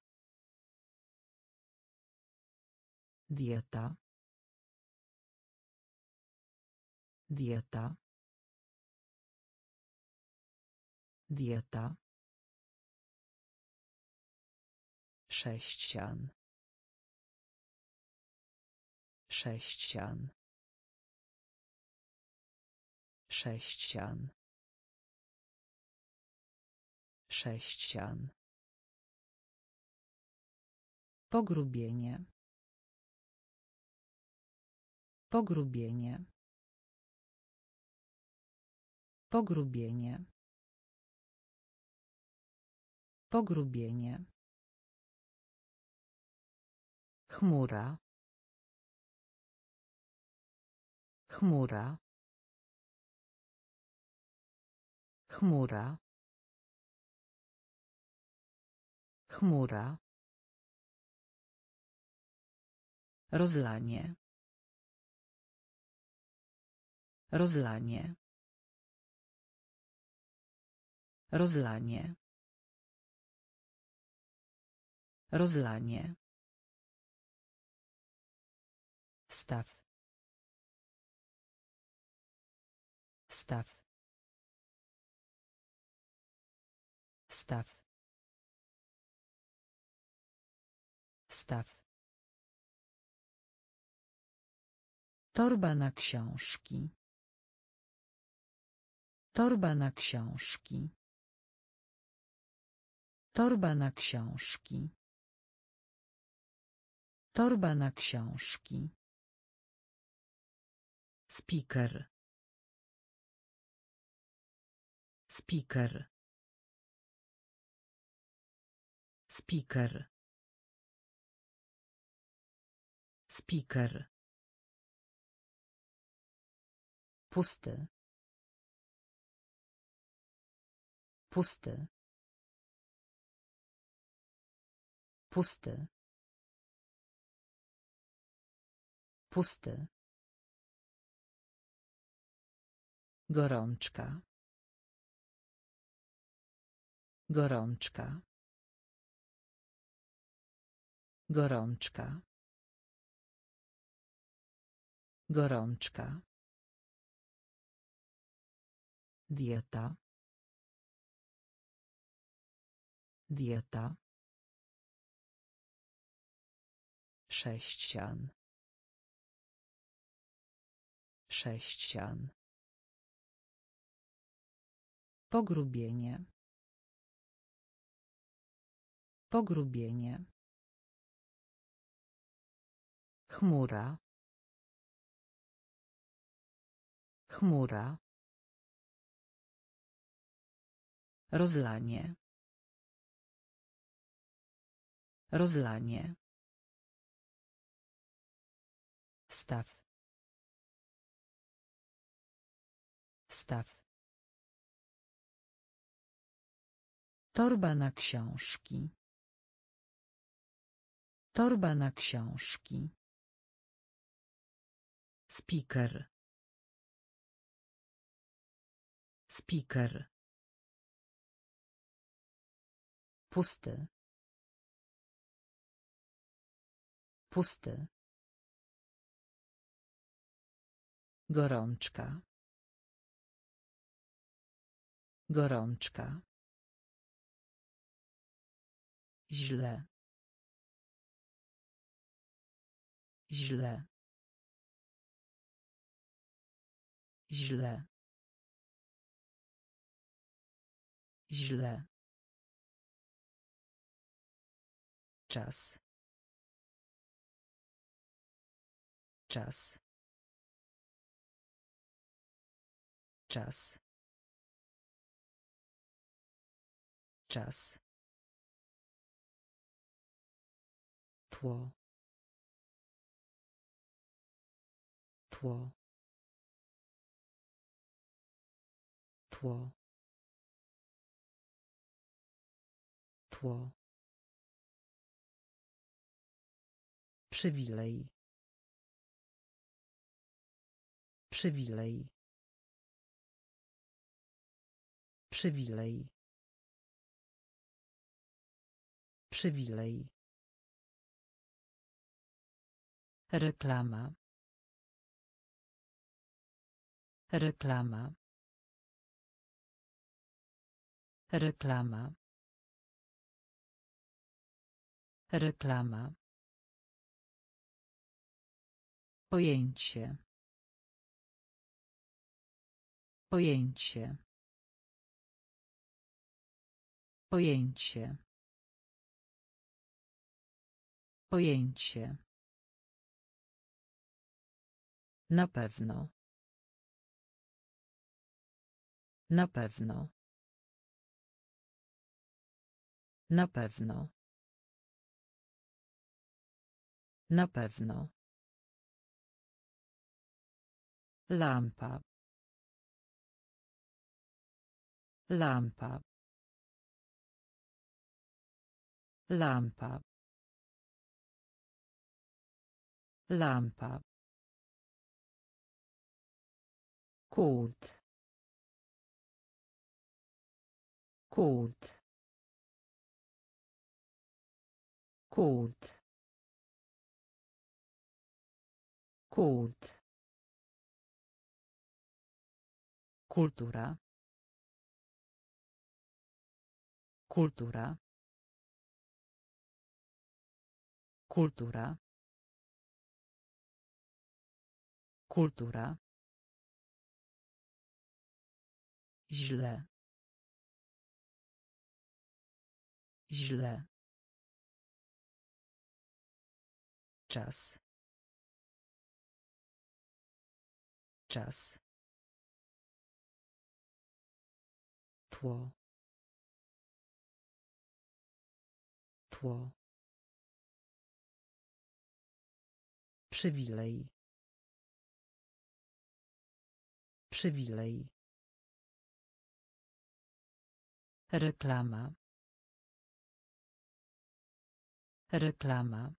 [SPEAKER 1] Dieta. Dieta. Dieta. Sześcian. Sześcian. Sześcian. Sześcian. Pogrubienie. Pogrubienie. Pogrubienie. Pogrubienie. Chmura. Chmura. Chmura. Chmura. Rozlanie. Rozlanie. Rozlanie. Rozlanie. Staw. Staw. Staw. Staw. Torba na książki. Torba na książki. Torba na książki. Torba na książki. Speaker. Speaker. Speaker. Speaker. Pusty. Pusty. Pusty. Pusty. Gorączka. Gorączka. Gorączka. Gorączka. Dieta. Dieta. Sześcian. Sześcian. Pogrubienie. Pogrubienie. Chmura. Chmura. Rozlanie. Rozlanie. Staw. podstaw. Torba na książki. Torba na książki. Speaker. Speaker. Pusty. Pusty. Gorączka. Gorączka. Źle. Źle. Źle. Źle. Czas. Czas. Czas. Podczas. Tło. Tło. Tło. Tło. Przywilej. Przywilej. Przywilej. Przywilej. Reklama. Reklama. Reklama. Reklama. Pojęcie. Pojęcie. Pojęcie. Pojęcie. Na pewno. Na pewno. Na pewno. Na pewno. Lampa. Lampa. Lampa. Lampa. Cold. Cold. Cold. Cold. Cultura. Cultura. Cultura. Kultura. Źle. Źle. Czas. Czas. Tło. Tło. Przywilej. Przywilej. Reklama. Reklama.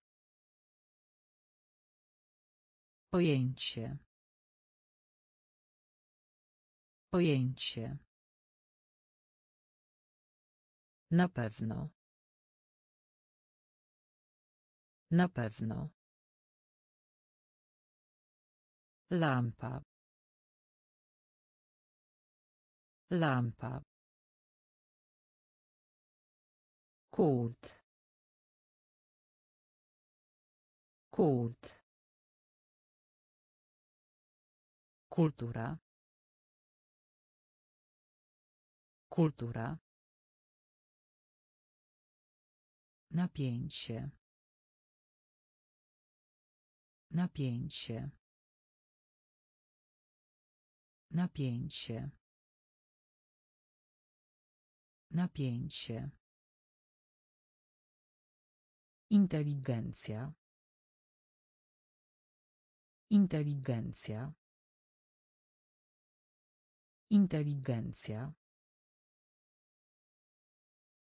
[SPEAKER 1] Pojęcie. Pojęcie. Na pewno. Na pewno. Lampa. Lampa. Kult. Kult. Kultura. Kultura. Napięcie. Napięcie. Napięcie. Napięcie. Inteligencja. Inteligencja. Inteligencja.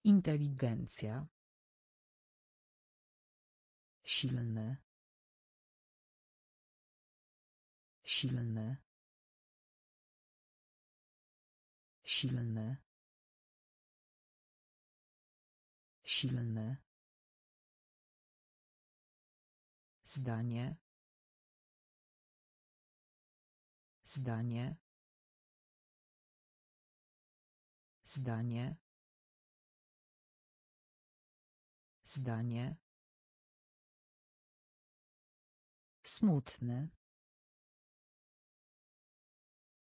[SPEAKER 1] Inteligencja. Silny. Silny. Silny. Silny. Zdanie. Zdanie. Zdanie. Zdanie. Smutny.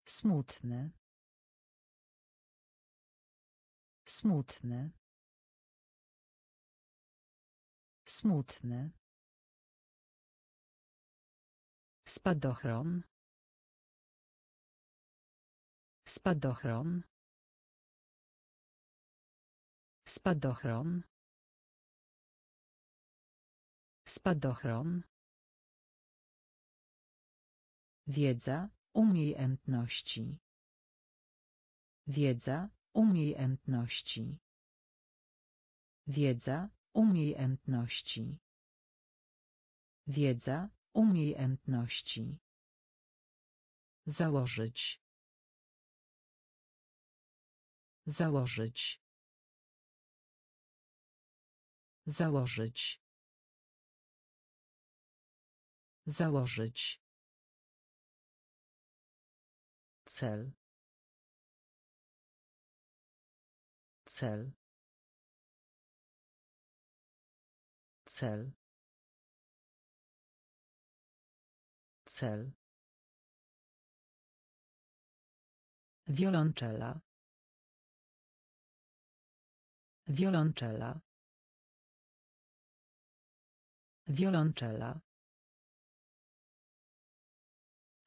[SPEAKER 1] Smutny. Smutny. Smutny. Spadochron. Spadochron. Spadochron. Spadochron. Wiedza, umiejętności.
[SPEAKER 2] Wiedza, umiejętności. Wiedza, Umiejętności. Wiedza, umiejętności.
[SPEAKER 1] Założyć. Założyć. Założyć. Założyć. Cel. Cel. cel cel wiolonczela wiolonczela wiolonczela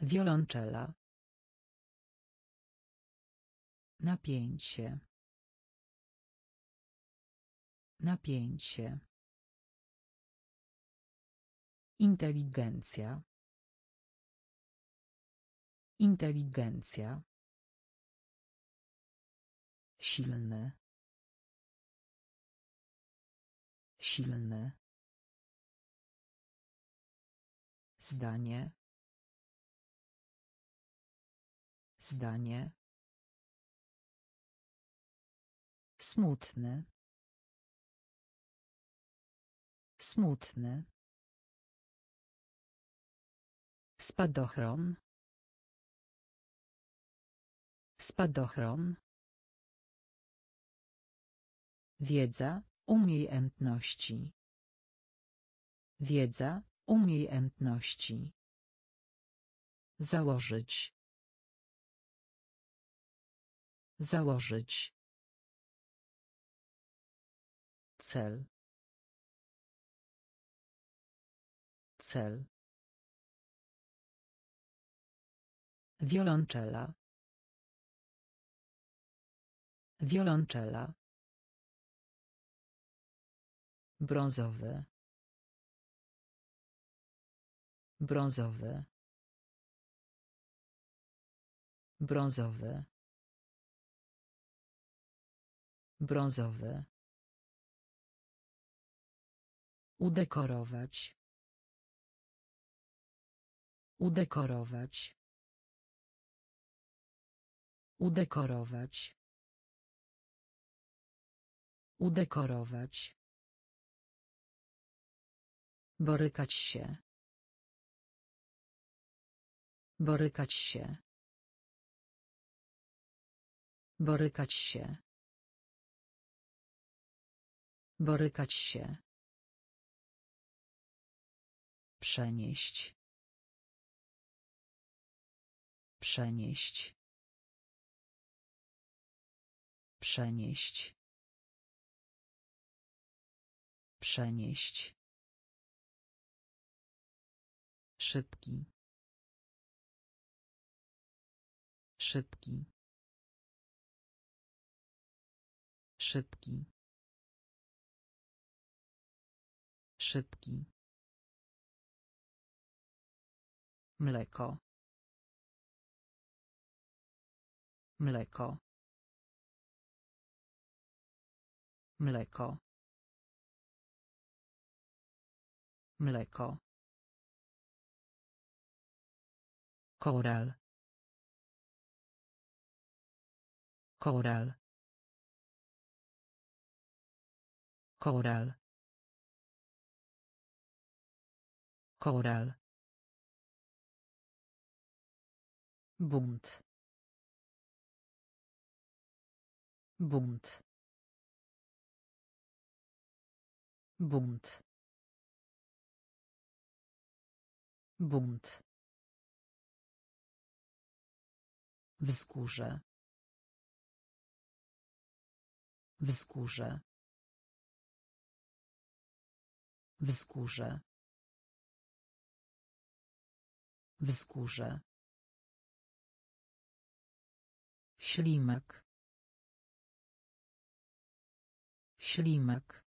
[SPEAKER 1] wiolonczela Napięcie. Napięcie. Inteligencja. Inteligencja. Silny. Silny. Zdanie. Zdanie. Smutny. Smutny. Spadochron. Spadochron. Wiedza, umiejętności. Wiedza, umiejętności. Założyć. Założyć. Cel. Cel. Wiolonczela. Wiolonczela. Brązowy. Brązowy. Brązowy. Brązowy. Udekorować. Udekorować. Udekorować. Udekorować. Borykać się. Borykać się. Borykać się. Borykać się. Przenieść. Przenieść. Przenieść. Przenieść. Szybki. Szybki. Szybki. Szybki. Mleko. Mleko. mleko mleko koral koral koral koral bunt bunt bunt bunt wzgórze wzgórze wzgórze wzgórze ślimak, ślimak.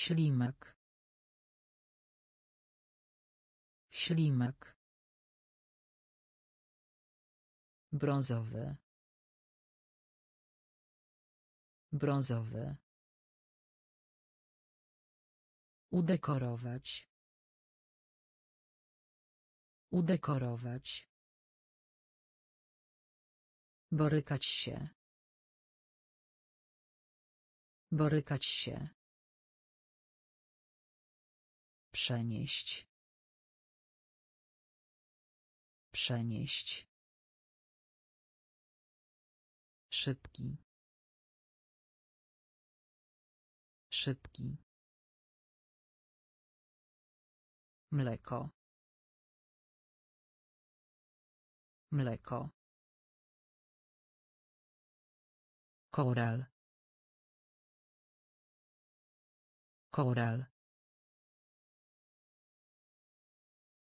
[SPEAKER 1] Ślimak. Ślimak. Brązowy. Brązowy. Udekorować. Udekorować. Borykać się. Borykać się. Przenieść. Przenieść. Szybki. Szybki. Mleko. Mleko. Koral. Koral.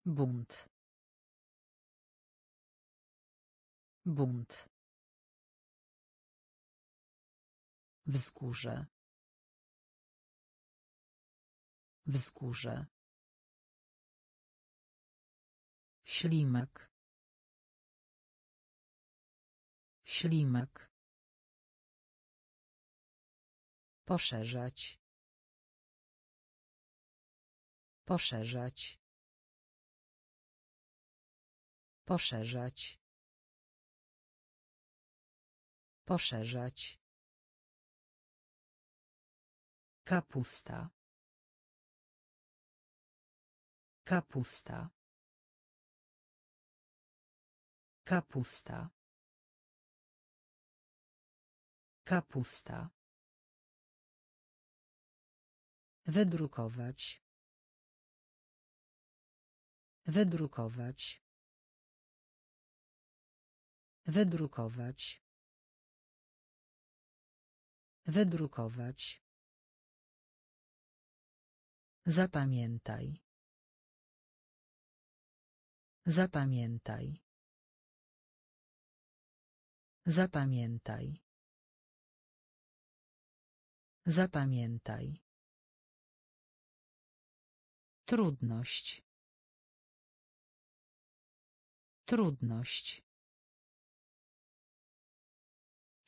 [SPEAKER 1] bunt bunt wzgórze wzgórze ślimek ślimek Poszerzać. Poszerzać. Poszerzać. Poszerzać. Kapusta. Kapusta. Kapusta. Kapusta. Wydrukować. Wydrukować. Wydrukować. Wydrukować. Zapamiętaj. Zapamiętaj. Zapamiętaj. Zapamiętaj. Trudność. Trudność.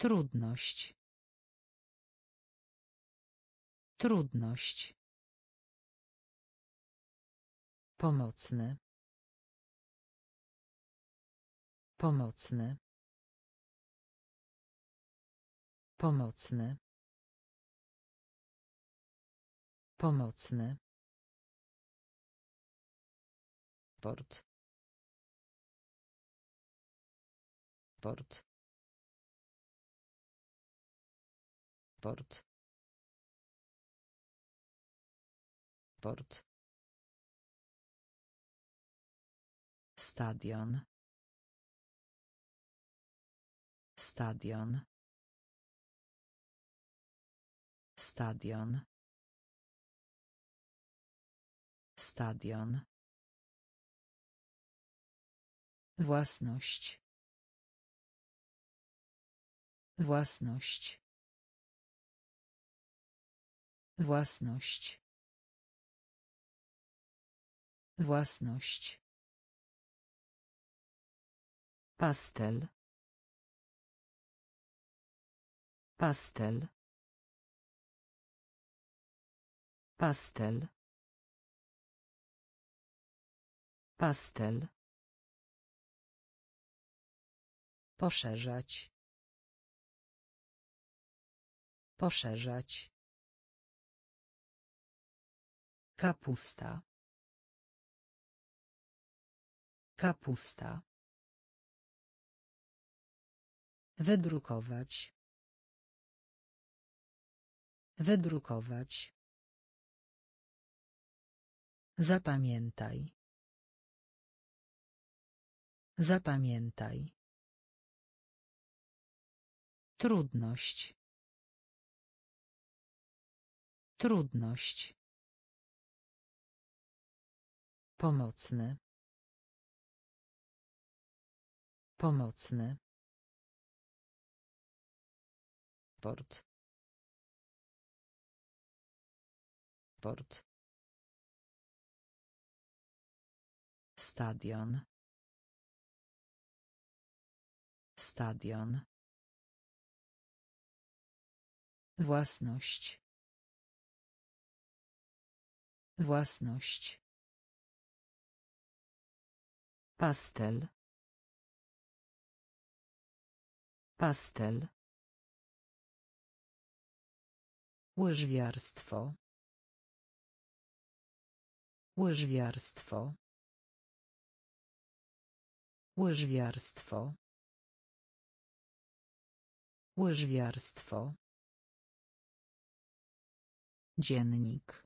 [SPEAKER 1] Trudność. Trudność. Pomocny. Pomocny. Pomocny. Pomocny. Port. Port. port port stadion stadion stadion stadion własność własność Własność. Własność. Pastel. Pastel. Pastel. Pastel. Poszerzać. Poszerzać. Kapusta. Kapusta. Wydrukować. Wydrukować. Zapamiętaj. Zapamiętaj. Trudność. Trudność. Pomocny. Pomocny. Port. Port. Stadion. Stadion. Własność. Własność. Pastel. Pastel. Łyżwiarstwo. Łyżwiarstwo. Łyżwiarstwo. Łyżwiarstwo. Dziennik.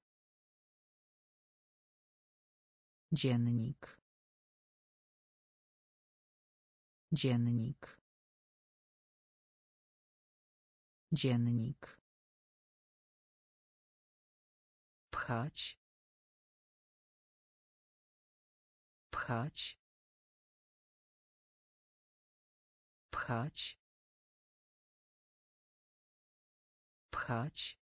[SPEAKER 1] Dziennik. Dziennik. Dziennik. Pchać. Pchać. Pchać. Pchać.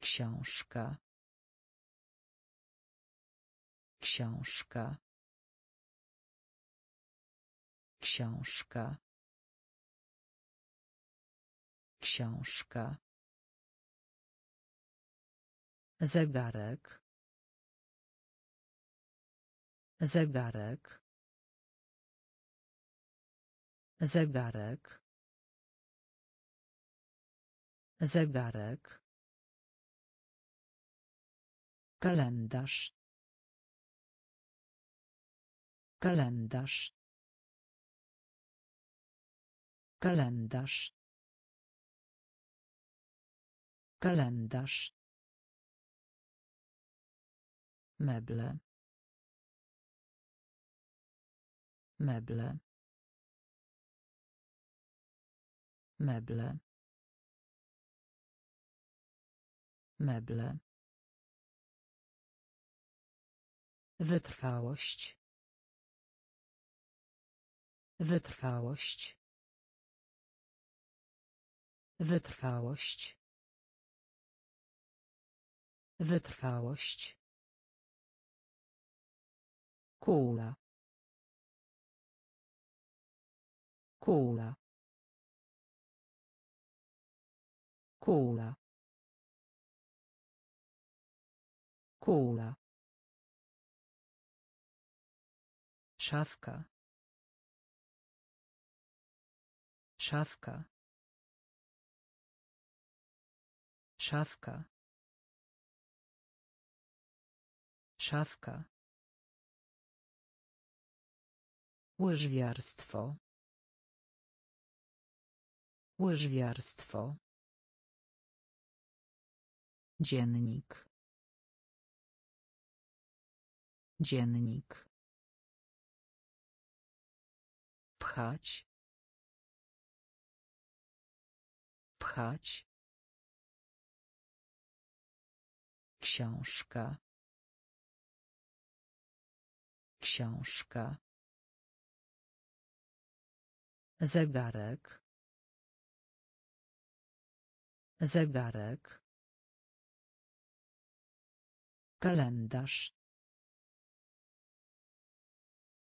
[SPEAKER 1] Książka. Książka. Książka. Książka. Zegarek. Zegarek. Zegarek. Zegarek. Kalendarz. Kalendarz. Kalendarz. Kalendarz. Meble. Meble. Meble. Meble. Wytrwałość. Wytrwałość. Wytrwałość. Wytrwałość. Kula. Kula. Kula. Kula. Szafka. Szafka. Szafka. Szafka. Łyżwiarstwo. Łyżwiarstwo. Dziennik. Dziennik. Pchać. Pchać. Książka. Książka. Zegarek. Zegarek. Kalendarz.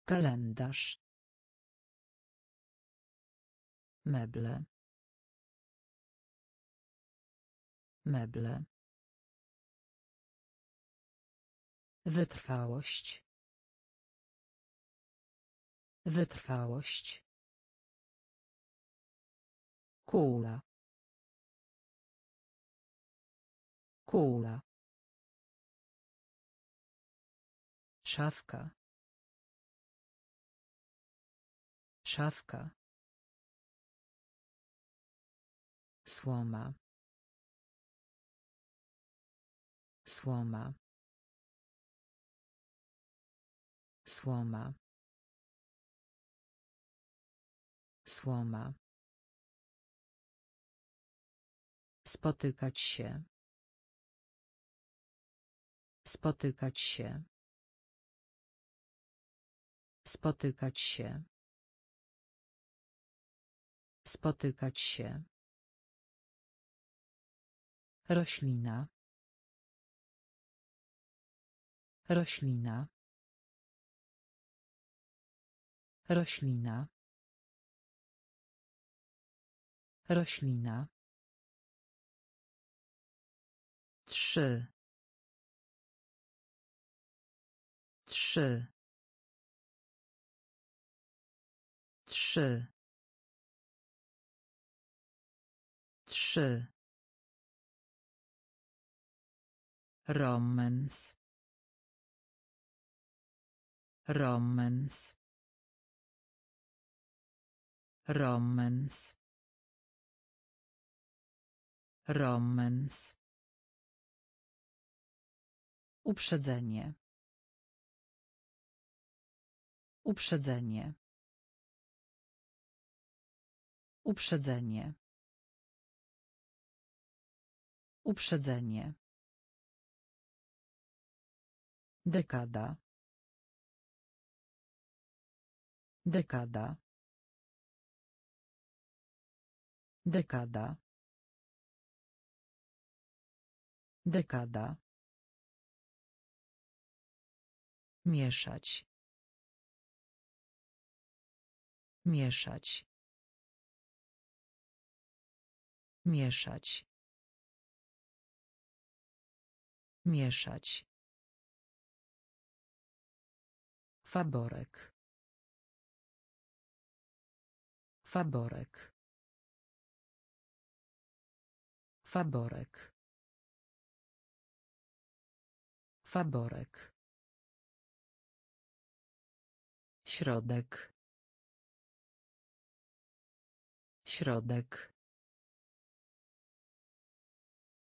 [SPEAKER 1] Kalendarz. Meble. Meble. Wytrwałość. Wytrwałość. Kula. Kula. Szafka. Szafka. Słoma. Słoma. Słoma. Słoma. Spotykać się. Spotykać się. Spotykać się. Spotykać się. Roślina. Roślina. Roślina. Roślina. Trzy. Trzy. Trzy. Trzy. Romans. Romans. Romans. Romans. Uprzedzenie. Uprzedzenie. Uprzedzenie. Uprzedzenie. Dekada. Dekada. Dekada. Dekada. Mieszać. Mieszać. Mieszać. Mieszać. Faborek. Faborek. Faborek. Faborek. Środek. Środek.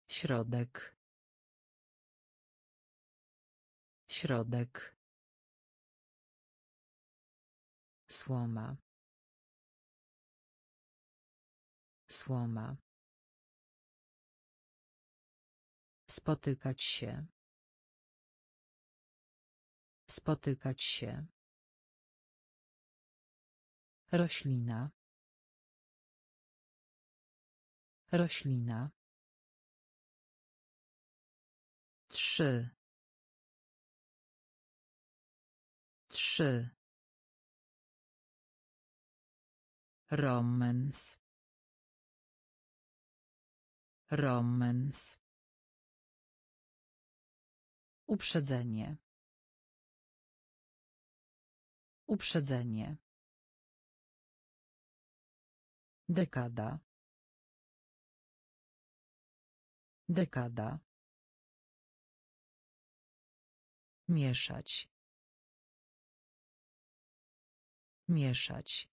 [SPEAKER 1] Środek. Środek. Słoma. Słoma. Spotykać się. Spotykać się. Roślina. Roślina. Trzy. Trzy. Romans. Romans. Uprzedzenie. Uprzedzenie. Dekada. Dekada. Mieszać. Mieszać.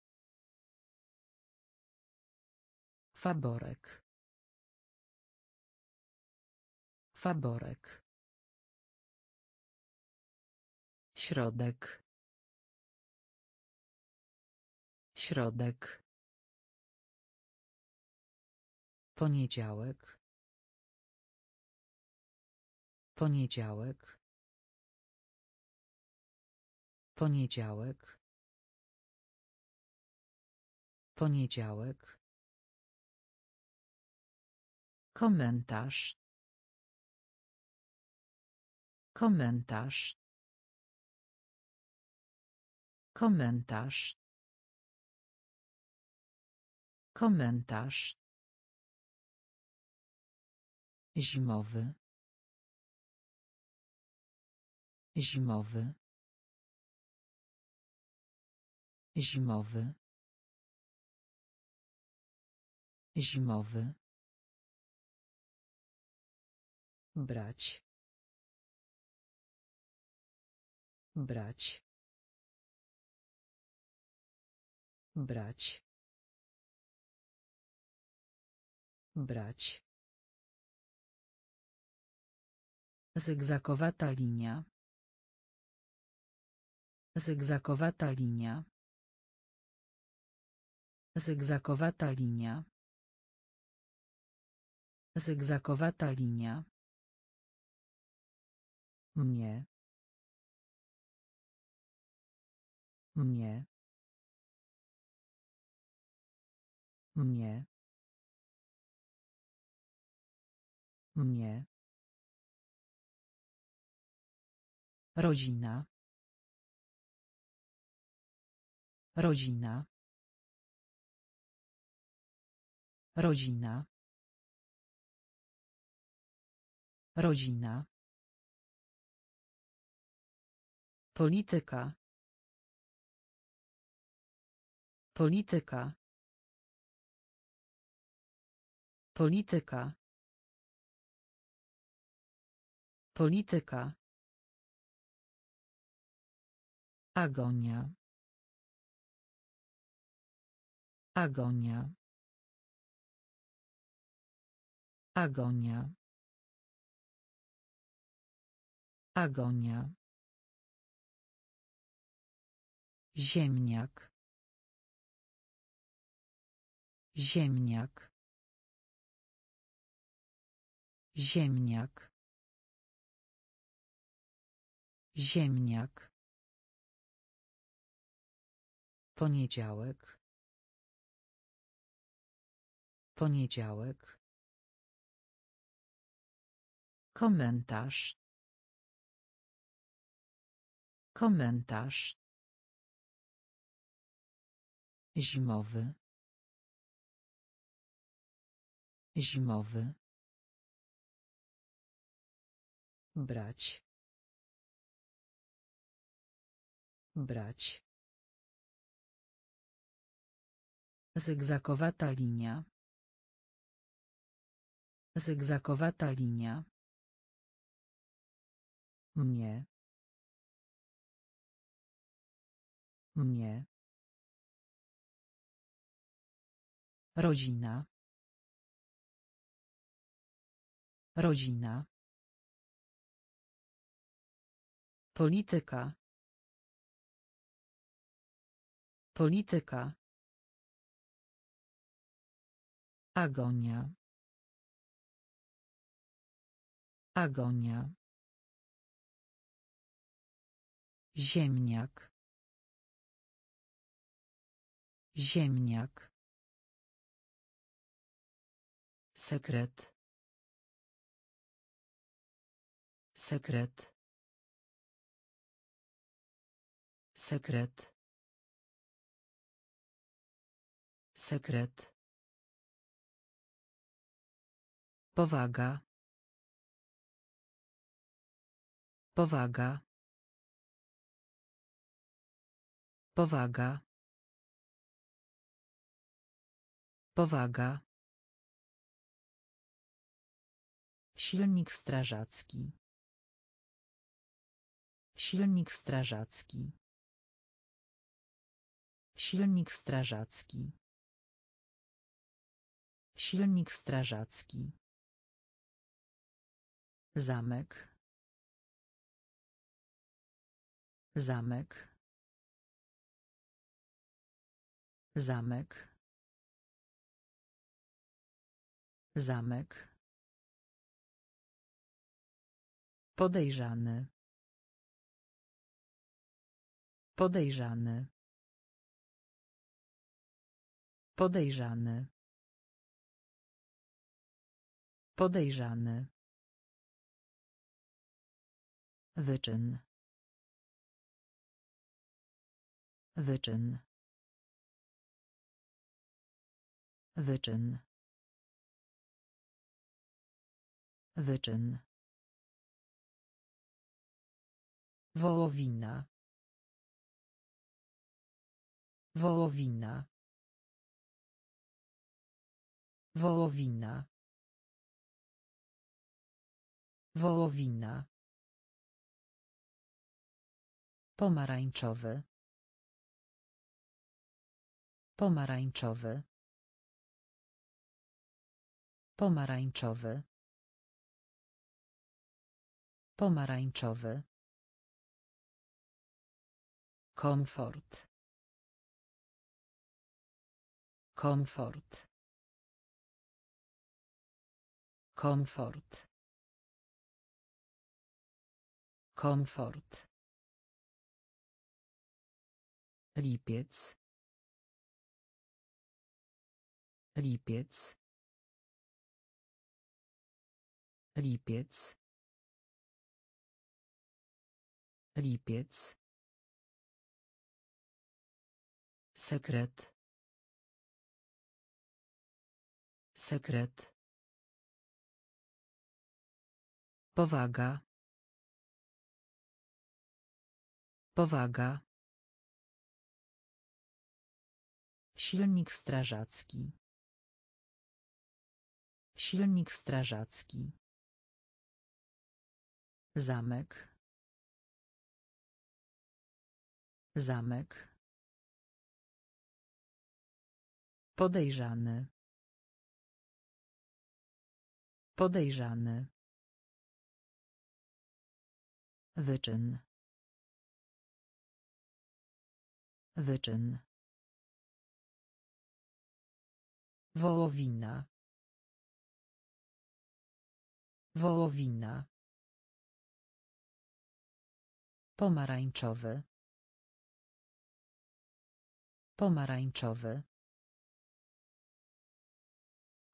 [SPEAKER 1] Faborek. Faborek. Środek. Środek. Poniedziałek. Poniedziałek. Poniedziałek. Poniedziałek. Komentarz. Komentarz. Komentarz. Komentarz. Zimowy. Zimowy. Zimowy. Zimowy. Brać. Brać. brać brać Zegzakowata linia. Zegzakowata linia. Zegzakowata linia. Zegzakowata linia. Mnie. Mnie. Mnie. Mnie. Rodzina. Rodzina. Rodzina. Rodzina. Polityka. Polityka. Polityka. Polityka. Agonia. Agonia. Agonia. Agonia. Ziemniak. Ziemniak. Ziemniak. Ziemniak. Poniedziałek. Poniedziałek. Komentarz. Komentarz. Zimowy. Zimowy. brać brać Zegzakowata linia. zygzakowata linia. Mnie. Mnie. Rodzina. Rodzina. Polityka. Polityka. Agonia. Agonia. Ziemniak. Ziemniak. Sekret. Sekret. Sekret. Sekret. Powaga. Powaga. Powaga. Powaga. Silnik strażacki. Silnik strażacki. Silnik strażacki. Silnik strażacki. Zamek. Zamek. Zamek. Zamek. Podejrzany. Podejrzany. Podejrzany. Podejrzany. Wyczyn. Wyczyn. Wyczyn. Wyczyn. Wołowina. Wołowina. Wołowina. Wołowina. Pomarańczowy. Pomarańczowy. Pomarańczowy. Pomarańczowy. Komfort. Komfort. Komfort. Komfort. Lipiec. Lipiec. Lipiec. Lipiec. Sekret. Sekret. Powaga. Powaga. Silnik strażacki. Silnik strażacki. Zamek. Zamek. Podejrzany. Podejrzany. Wyczyn. Wyczyn. Wołowina. Wołowina. Pomarańczowy. Pomarańczowy.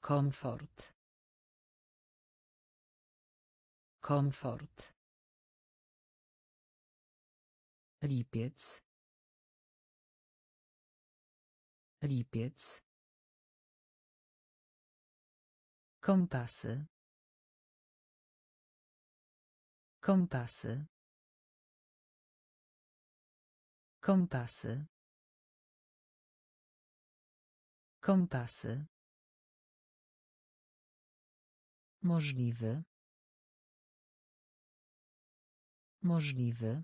[SPEAKER 1] Komfort. Komfort. Lipiec. Lipiec. Kompasy. Kompasy. Kompasy. Kompasy. Możliwy. Możliwy.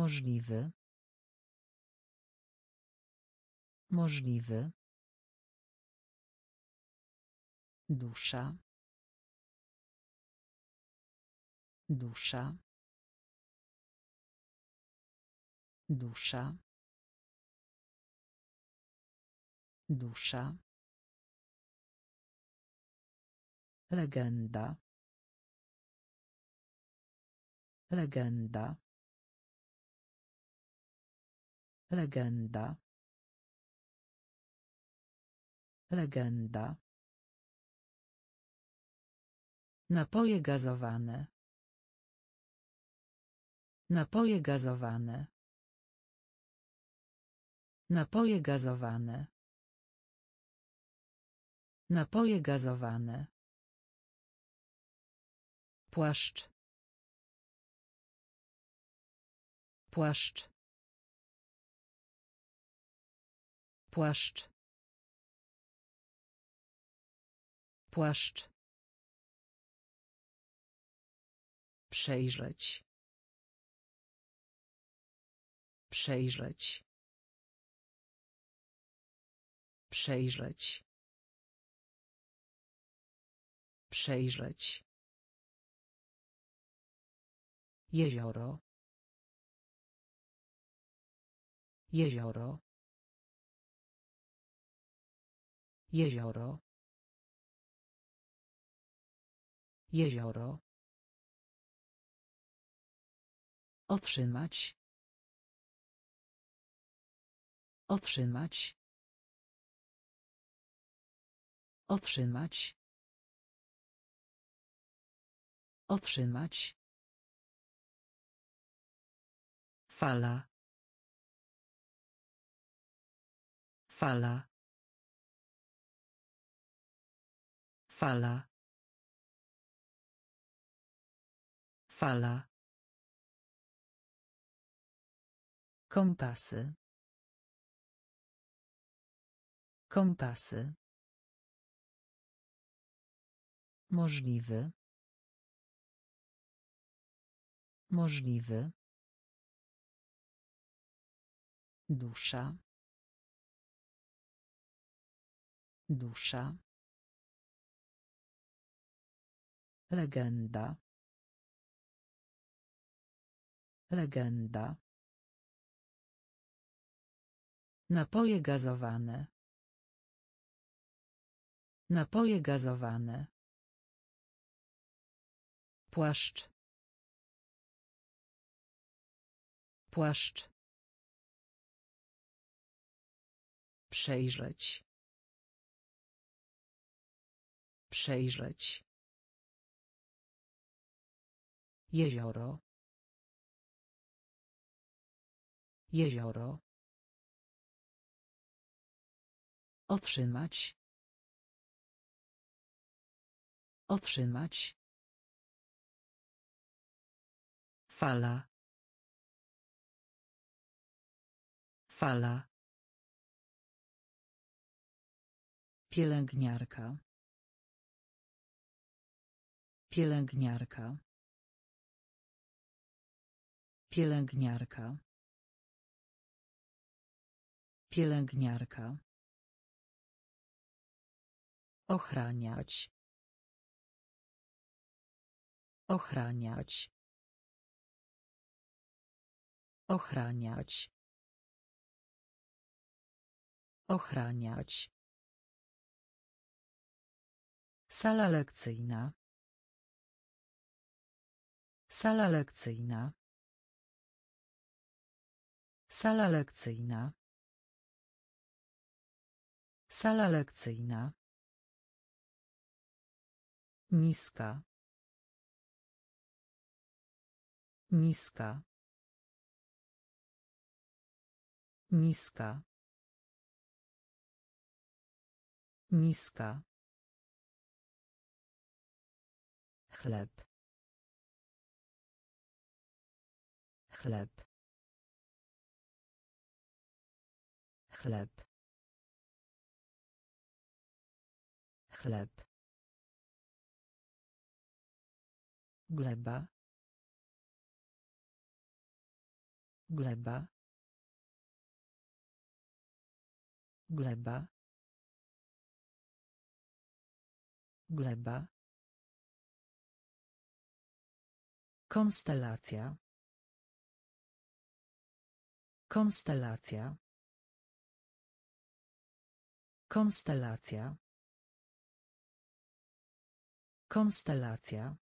[SPEAKER 1] Możliwy. Możliwy. Dusza. Dusza. Dusza. Dusza. Legenda. Legenda. Legenda. Legenda. Napoje gazowane. Napoje gazowane. Napoje gazowane. Napoje gazowane. Płaszcz. Płaszcz. Płaszcz. Płaszcz. Przejrzeć. Przejrzeć. Przejrzeć. Przejrzeć. Jezioro. Jezioro. Jezioro. Jezioro. Otrzymać. Otrzymać. Otrzymać. Otrzymać. Fala. Fala. Fala. Fala. Kompasy. Kompasy. Możliwy. Możliwy. Dusza. Dusza. Legenda. Legenda. Napoje gazowane. Napoje gazowane. Płaszcz. Płaszcz. Przejrzeć. Przejrzeć. Jezioro. Jezioro. Otrzymać. Otrzymać. Fala. Fala. Pielęgniarka. Pielęgniarka. Pielęgniarka. Pielęgniarka. Ochraniać. Ochraniać. Ochraniać. Ochraniać. Sala lekcyjna. Sala lekcyjna. Sala lekcyjna. Sala lekcyjna. Niska. Niska. Niska. Niska. Chleb. Chleb. chleb chleb gleba gleba gleba gleba konstelacja konstelacja Konstelacja. Konstelacja.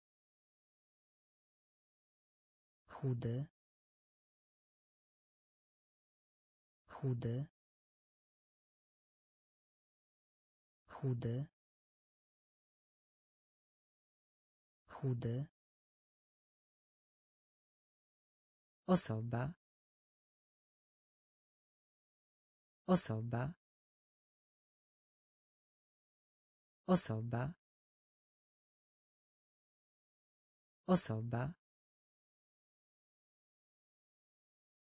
[SPEAKER 1] Chudy. Chudy. Chudy. Chudy. Osoba. Osoba. Osoba. Osoba.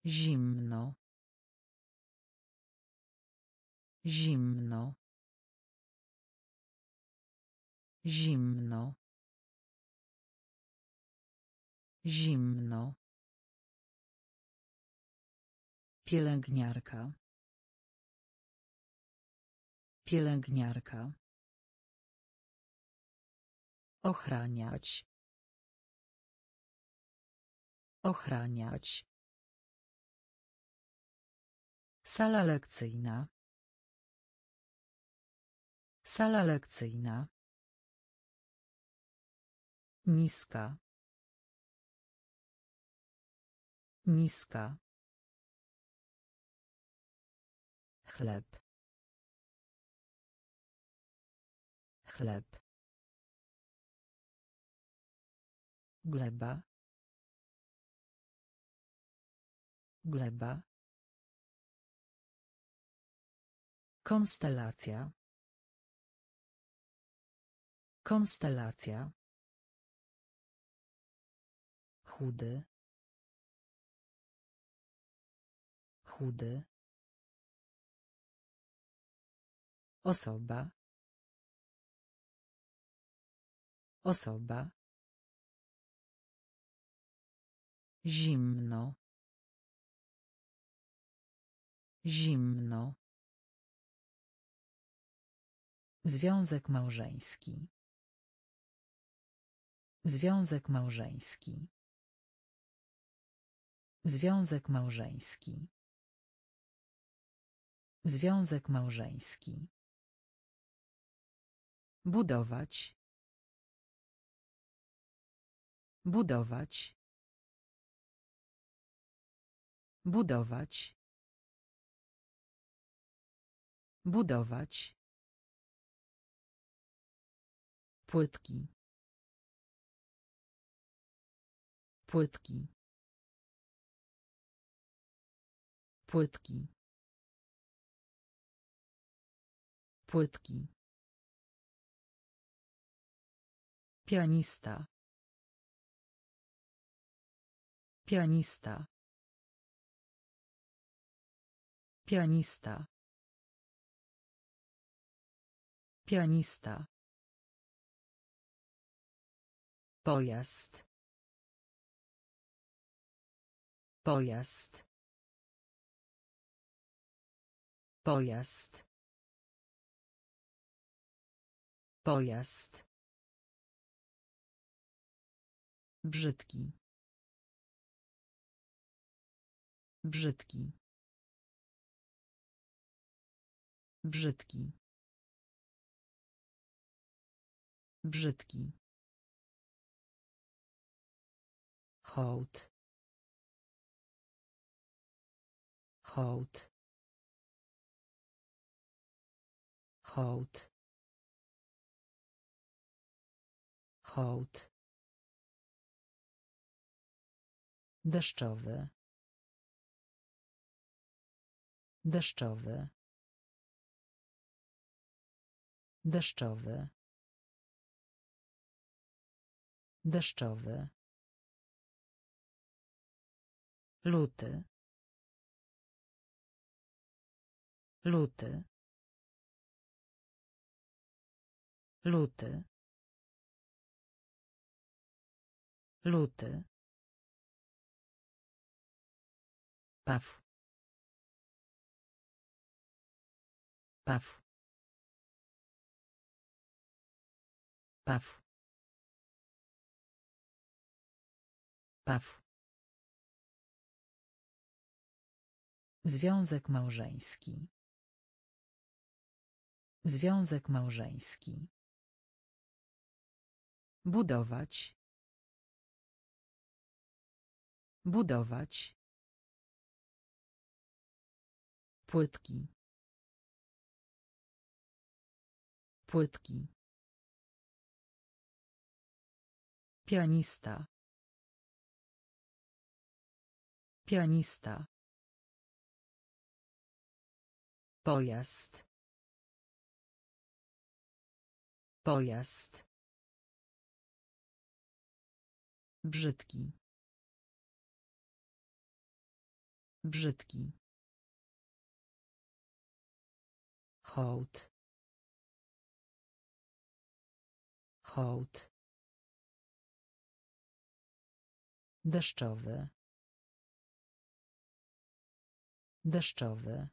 [SPEAKER 1] Zimno. Zimno. Zimno. Zimno. Pielęgniarka. Pielęgniarka. Ochraniać. Ochraniać. Sala lekcyjna. Sala lekcyjna. Niska. Niska. Chleb. Chleb. gleba gleba konstelacja konstelacja chudy chudy osoba osoba Zimno. Zimno. Związek małżeński. Związek małżeński. Związek małżeński. Związek małżeński. Budować. Budować. Budować. Budować. Płytki. Płytki. Płytki. Płytki. Pianista. Pianista. Pianista. Pianista. Pojazd. Pojazd. Pojazd. Pojazd. Brzydki. Brzydki. Brzydki. Brzydki. Hołd. Hołd. Hołd. Hołd. Deszczowy. Deszczowy deszczowy deszczowy luty luty luty luty paf paf Paw. Paw. Związek małżeński. Związek małżeński. Budować. Budować. Płytki. Płytki. Pianista. Pianista. Pojazd. Pojazd. Brzydki. Brzydki. Hołd. Hołd. deszczowy deszczowy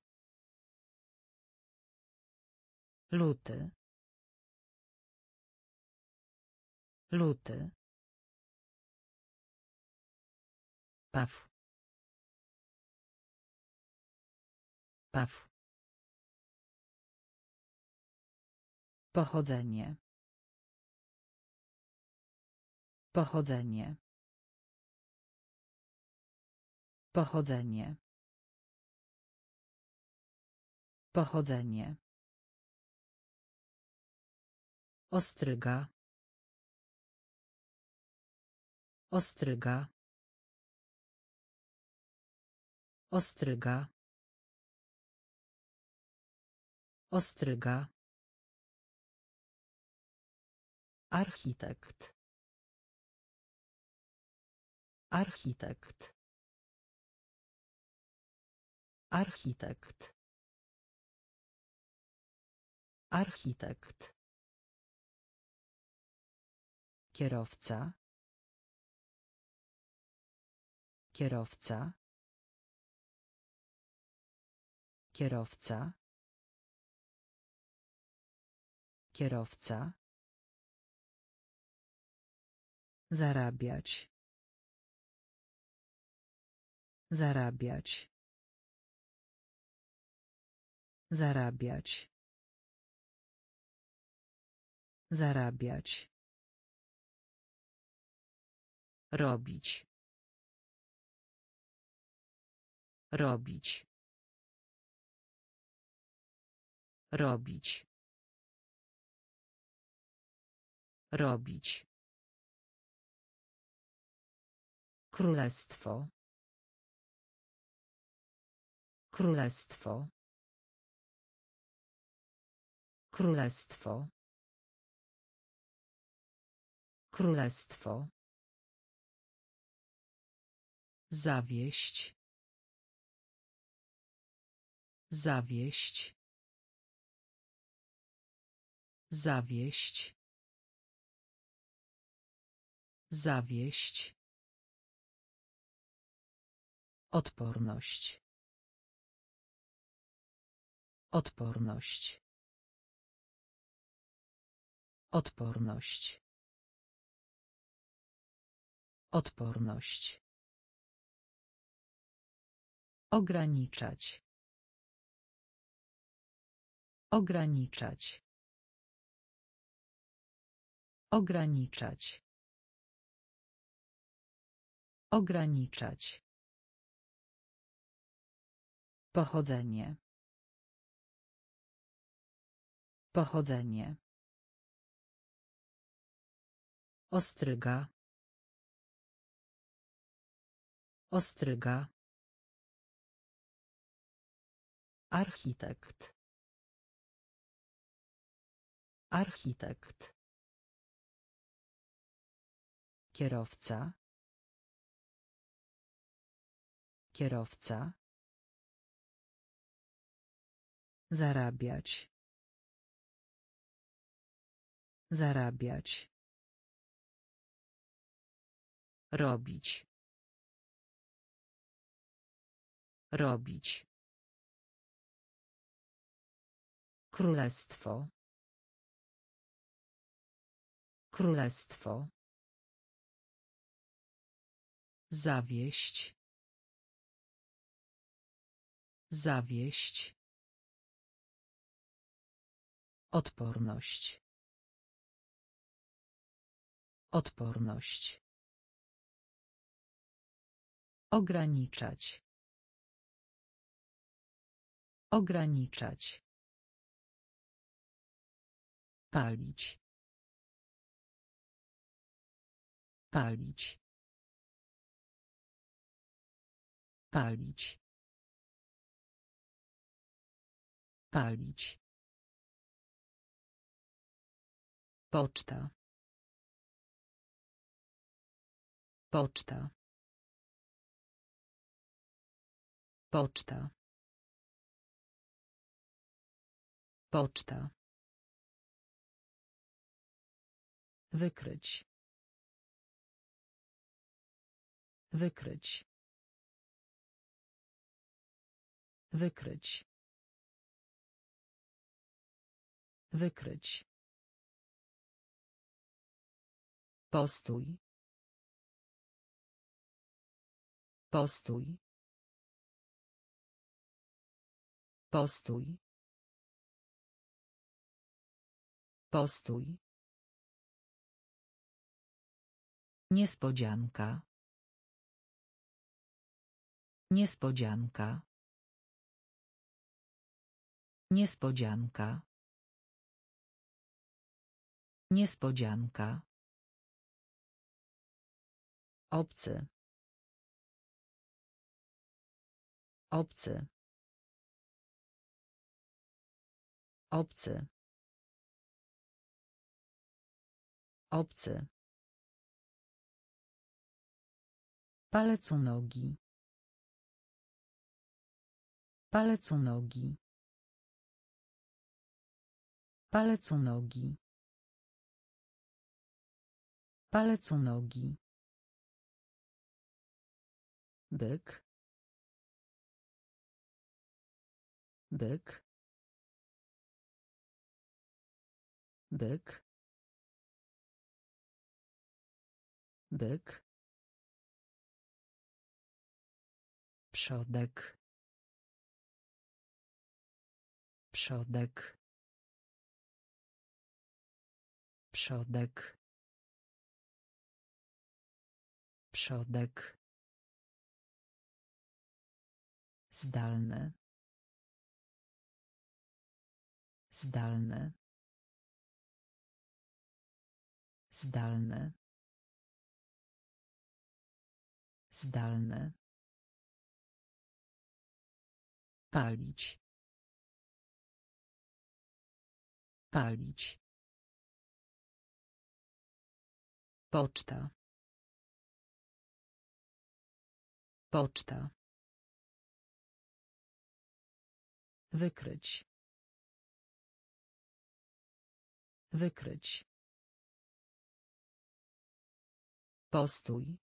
[SPEAKER 1] luty luty paf paf pochodzenie pochodzenie Pochodzenie. Pochodzenie. Ostryga. Ostryga. Ostryga. Ostryga. Architekt. Architekt. Architekt. Architekt. Kierowca. Kierowca. Kierowca. Kierowca. Zarabiać. Zarabiać. Zarabiać. Zarabiać. Robić. Robić. Robić. Robić. Królestwo. Królestwo. Królestwo. Królestwo. Zawieść. Zawieść. Zawieść. Zawieść. Odporność. Odporność. Odporność. Odporność. Ograniczać. Ograniczać. Ograniczać. Ograniczać. Pochodzenie. Pochodzenie. Ostryga. Ostryga. Architekt. Architekt. Kierowca. Kierowca. Zarabiać. Zarabiać. Robić. Robić. Królestwo. Królestwo. Zawieść. Zawieść. Odporność. Odporność. Ograniczać. Ograniczać. Palić. Palić. Palić. Palić. Poczta. Poczta. Poczta. Poczta. Wykryć. Wykryć. Wykryć. Wykryć. Postój. Postój. Postój. Postój. Niespodzianka. Niespodzianka. Niespodzianka. Niespodzianka. Obcy. Obcy. Obcy. Obcy. Palec u nogi. Palec u nogi. Palec u nogi. Palec u nogi. Byk. Byk. Byk. Byk. Przodek. Przodek. Przodek. Przodek. Zdalny. Zdalny. Zdalny. Zdalny. Palić. Palić. Poczta. Poczta. Wykryć. Wykryć. Postój.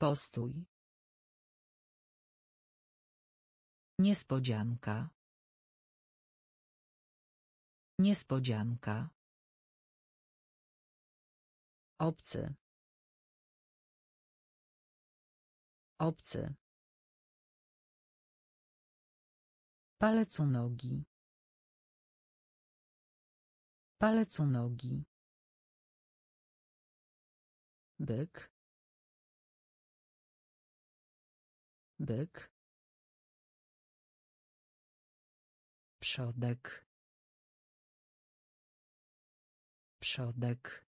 [SPEAKER 1] Postój. Niespodzianka. Niespodzianka. Obcy. Obcy. Palec u nogi. Palec u nogi. Byk. Byk. Przodek. Przodek.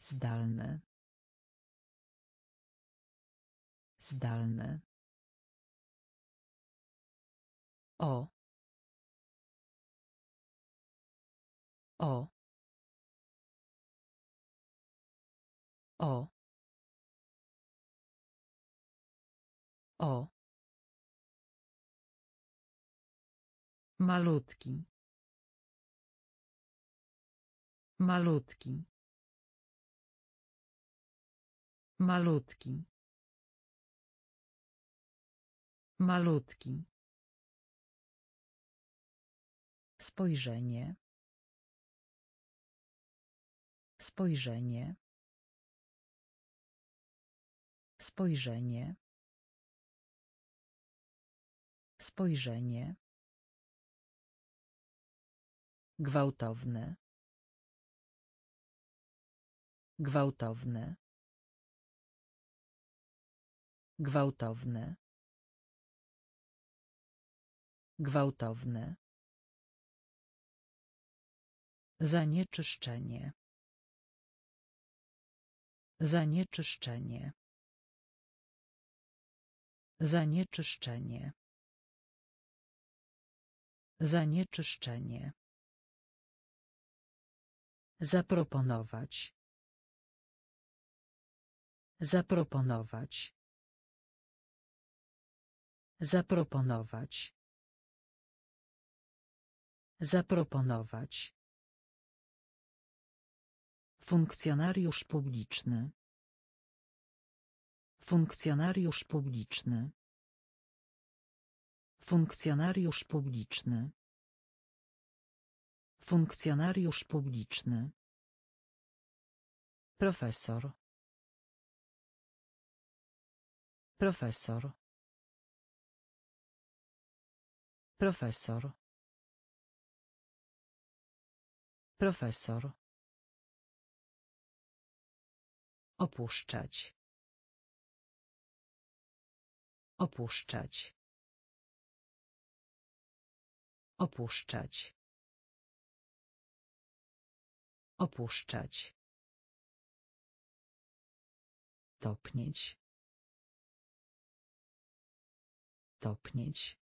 [SPEAKER 1] Zdalny. Zdalny. O. O. O. O. Malutki. Malutki. Malutki. Malutki. Spojrzenie. Spojrzenie. Spojrzenie. Spojrzenie. Gwałtowne. Gwałtowne. Gwałtowne. Gwałtowne. Zanieczyszczenie. Zanieczyszczenie. Zanieczyszczenie. Zanieczyszczenie. Zaproponować. Zaproponować. Zaproponować. Zaproponować. Funkcjonariusz publiczny.
[SPEAKER 2] Funkcjonariusz publiczny. Funkcjonariusz
[SPEAKER 1] publiczny. Funkcjonariusz publiczny. Profesor. Profesor. Profesor. Profesor. Opuszczać. Opuszczać. Opuszczać. Opuszczać. Topnieć. Topnieć.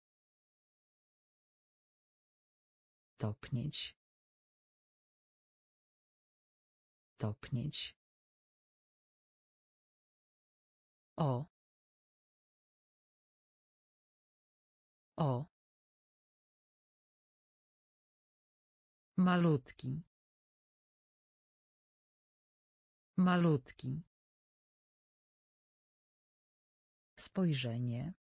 [SPEAKER 1] Topnieć. Topnieć. O. O. Malutki. Malutki. Spojrzenie.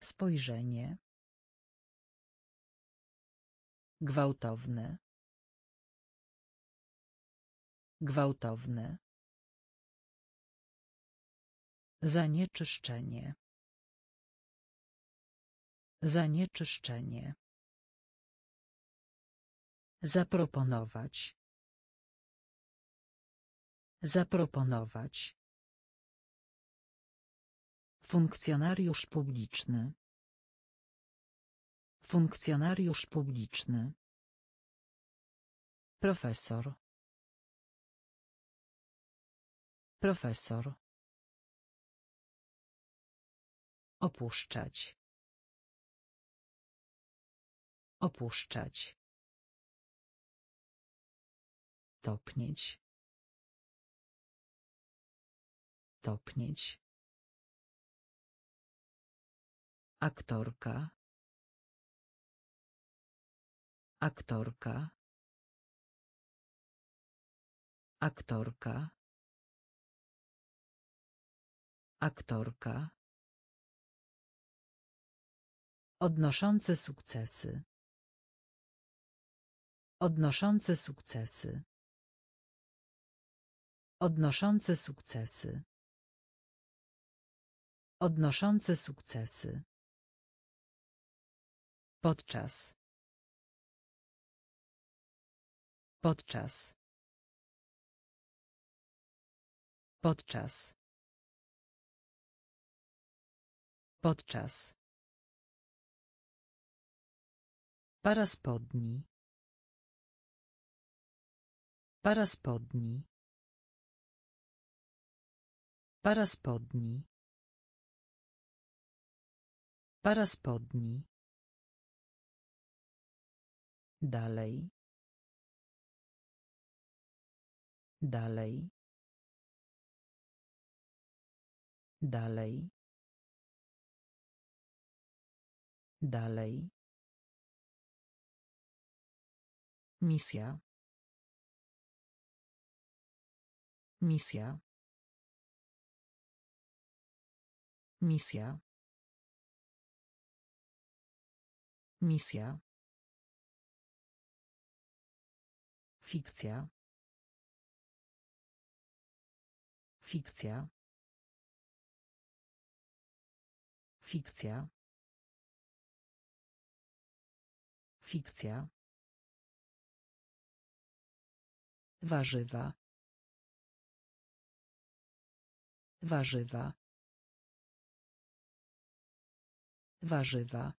[SPEAKER 1] Spojrzenie. Gwałtowne. Gwałtowne. Zanieczyszczenie. Zanieczyszczenie. Zaproponować. Zaproponować. Funkcjonariusz publiczny. Funkcjonariusz publiczny. Profesor. Profesor. Opuszczać. Opuszczać. Topnieć. Topnieć. Aktorka. Aktorka. Aktorka. Aktorka. Odnoszący sukcesy. Odnoszący sukcesy. Odnoszący sukcesy. Odnoszący sukcesy. Podczas. Podczas. Podczas. Podczas. Paraspodni. Para spodni. Para spodni. Para spodni. Dalej. Dalej. Dalej. Dalej. Misja. Misja. Misja. Misja. Fikcja. Fikcja. Fikcja. Fikcja. Warzywa. Warzywa. Warzywa.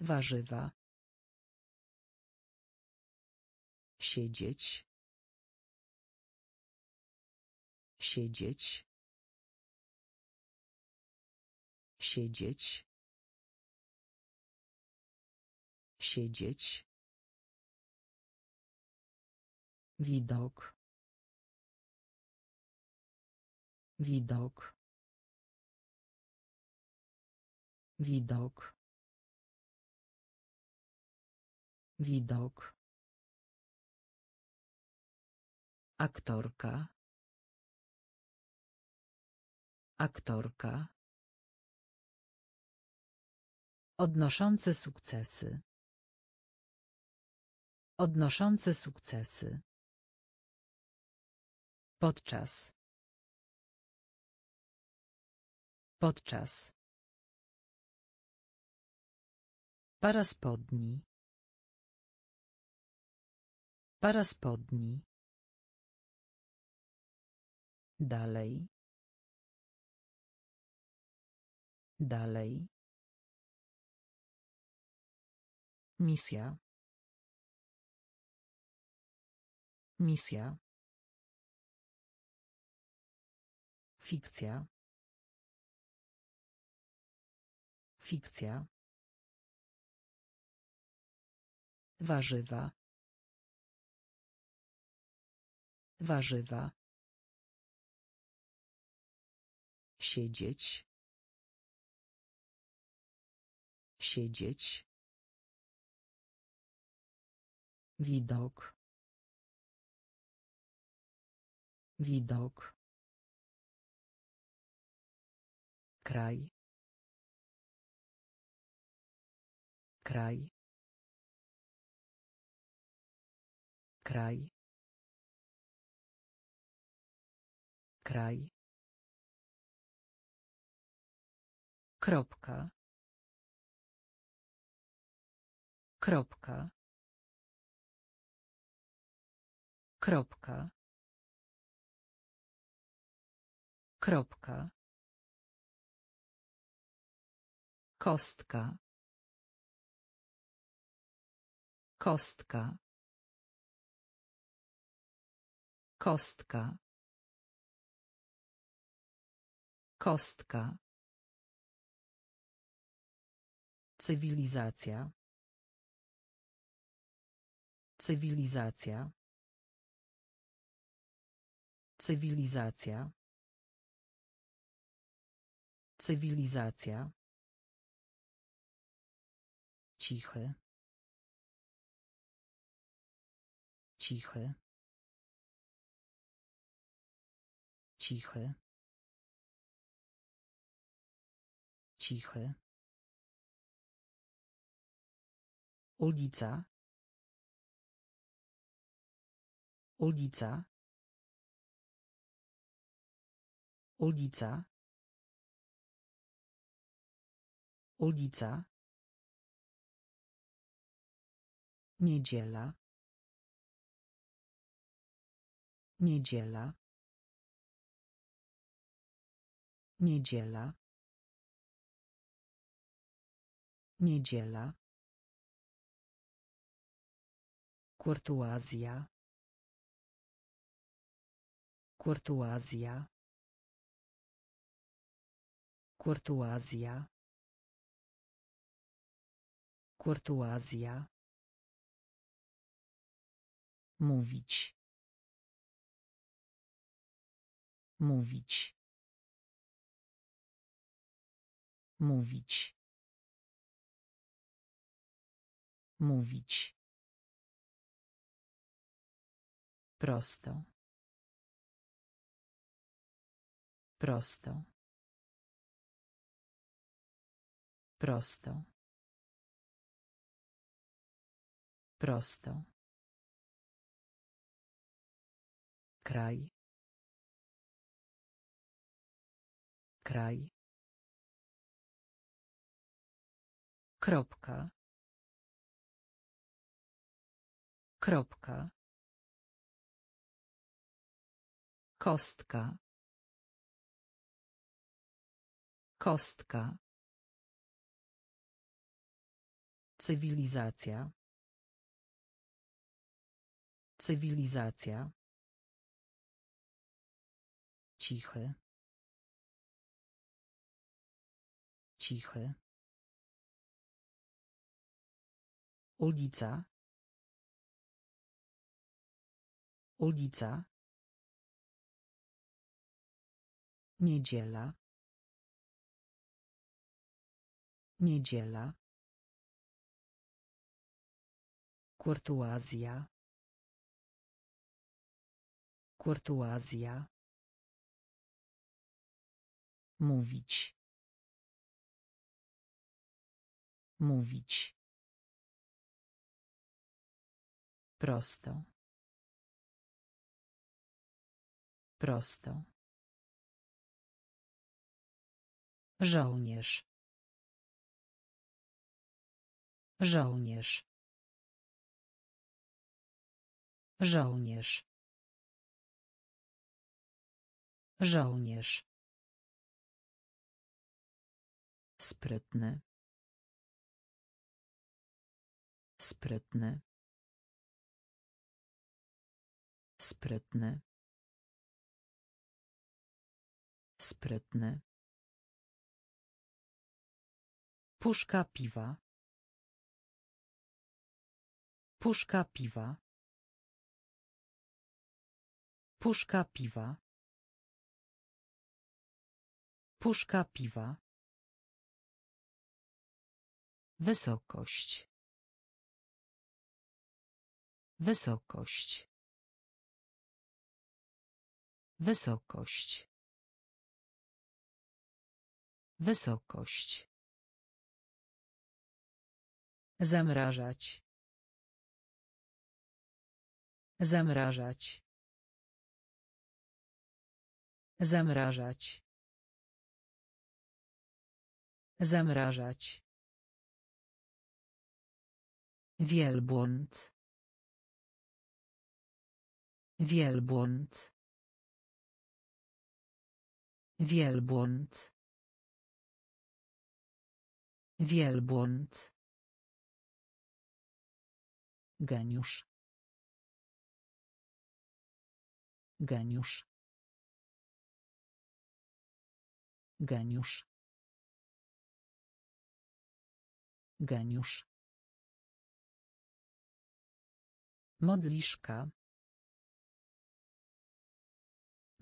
[SPEAKER 1] Warzywa. Siedzieć. Siedzieć. Siedzieć. Siedzieć. Widok. Widok. Widok. Widok. Aktorka. Aktorka. Odnoszący sukcesy. Odnoszący sukcesy. Podczas. Podczas. Paraspodni. Paraspodni. Dalej. Dalej. Misja. Misja. Fikcja. Fikcja. Warzywa. Warzywa. Siedzieć. Siedzieć. Widok. Widok. Kraj. kraj kraj kraj kropka kropka kropka kropka kostka Kostka. Kostka. Kostka. Cywilizacja. Cywilizacja. Cywilizacja. Cywilizacja. Cichy. Cichy. Cichy. Cichy. Ulica. Ulica. Ulica. Ulica. Niedziela. Niedziela. Niedziela. Niedziela. Kurtuazja. Kurtuazja. Kurtuazja. Kurtuazja. Mówić. Mówić. Mówić. Mówić. Prosto. Prosto. Prosto. Prosto. Kraj. Kraj. Kropka. Kropka. Kostka. Kostka. Cywilizacja. Cywilizacja. Cichy. Cichy. Ulica. Ulica. Niedziela. Niedziela. Kurtuazja. Kurtuazja. Mówić. Mówić. Prosto. Prosto. Żołnierz. Żołnierz. Żołnierz. Żołnierz. Sprytny. Sprytny. Sprytny. Sprytny. Puszka piwa. Puszka piwa. Puszka piwa. Puszka piwa. Wysokość. Wysokość. Wysokość. Wysokość. Zamrażać. Zamrażać. Zamrażać. Zamrażać. Wielbłąd. Wielbłąd. Wielbłąd. Wielbłąd. Geniusz. Geniusz. Geniusz. Geniusz. Modliszka.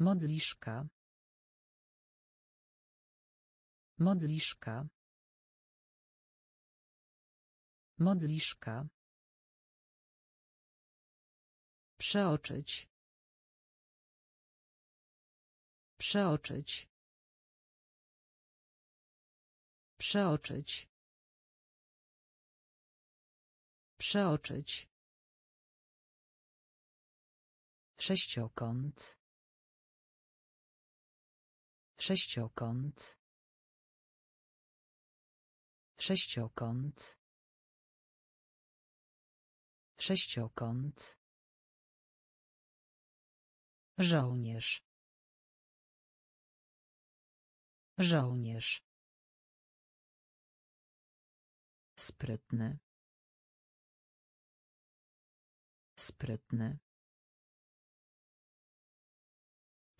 [SPEAKER 1] Modliszka. Modliszka. Modliszka. Przeoczyć. Przeoczyć. Przeoczyć. Przeoczyć. Sześciokąt. Sześciokąt. Sześciokąt. Sześciokąt. Żołnierz. Żołnierz. Sprytny. Sprytny.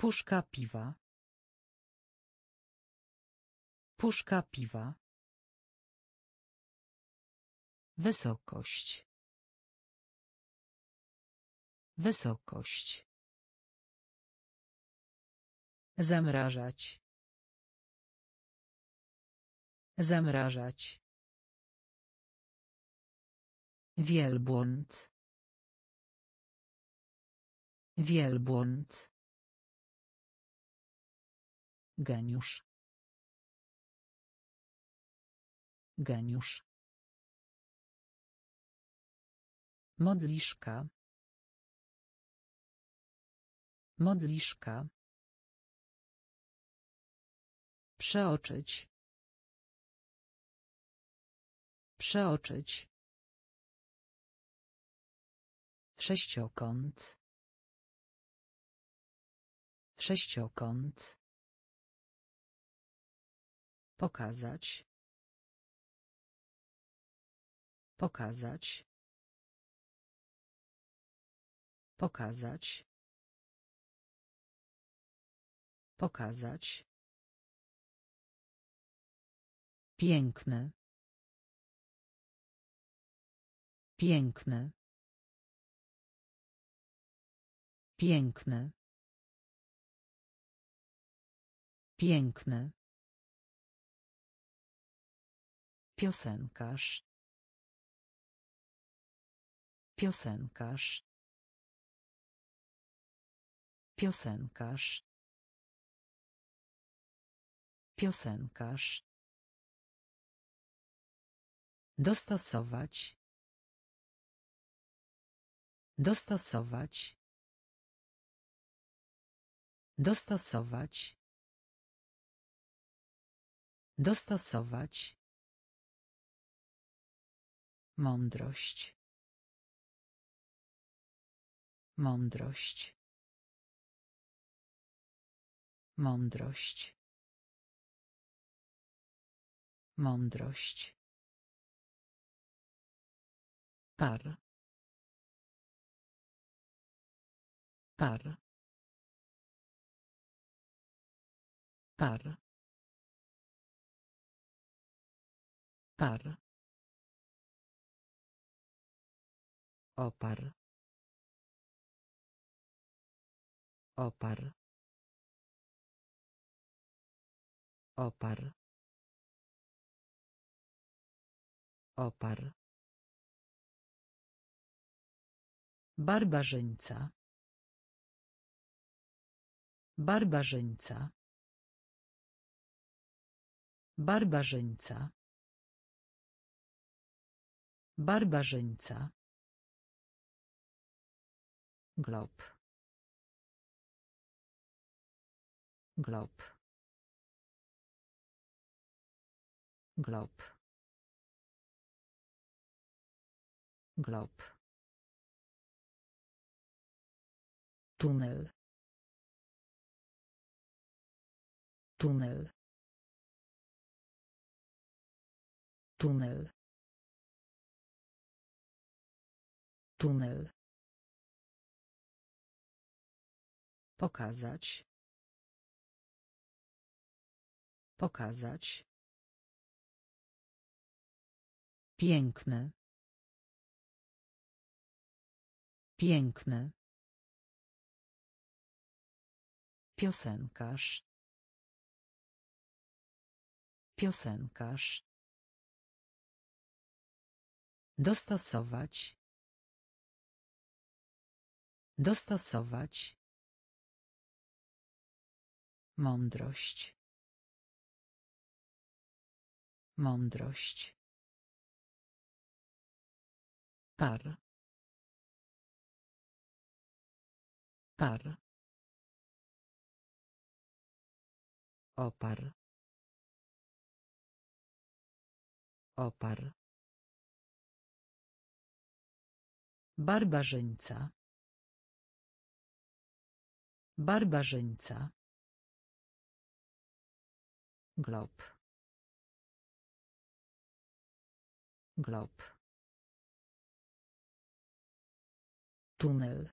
[SPEAKER 1] Puszka piwa. Puszka piwa. Wysokość. Wysokość. Zamrażać. Zamrażać. Wielbłąd. Wielbłąd. Geniusz. Geniusz. Modliszka. Modliszka. Przeoczyć. Przeoczyć. Sześciokąt. Sześciokąt. Pokazać. pokazać, Pokazać. Pokazać. Piękne. Piękne. Piękne. Piękne. Piosenkarz. Piosenkarz. Piosenkarz. Piosenkarz. Dostosować. Dostosować. Dostosować. Dostosować. Mądrość. Mądrość. Mądrość. Mądrość. Par. Par. Par. Par. Opar. Opar. Opar. Opar. Barbarzyńca. Barbarzyńca. Barbarzyńca. Barbarzyńca. Glob. glob glob glob tunel tunel tunel tunel pokazać Okazać. Piękne. Piękne. Piosenkarz. Piosenkarz. Dostosować. Dostosować. Mądrość. Mądrość. Par. Par. Opar. Opar. Barbarzyńca. Barbarzyńca. Glob. Glob. Tunel.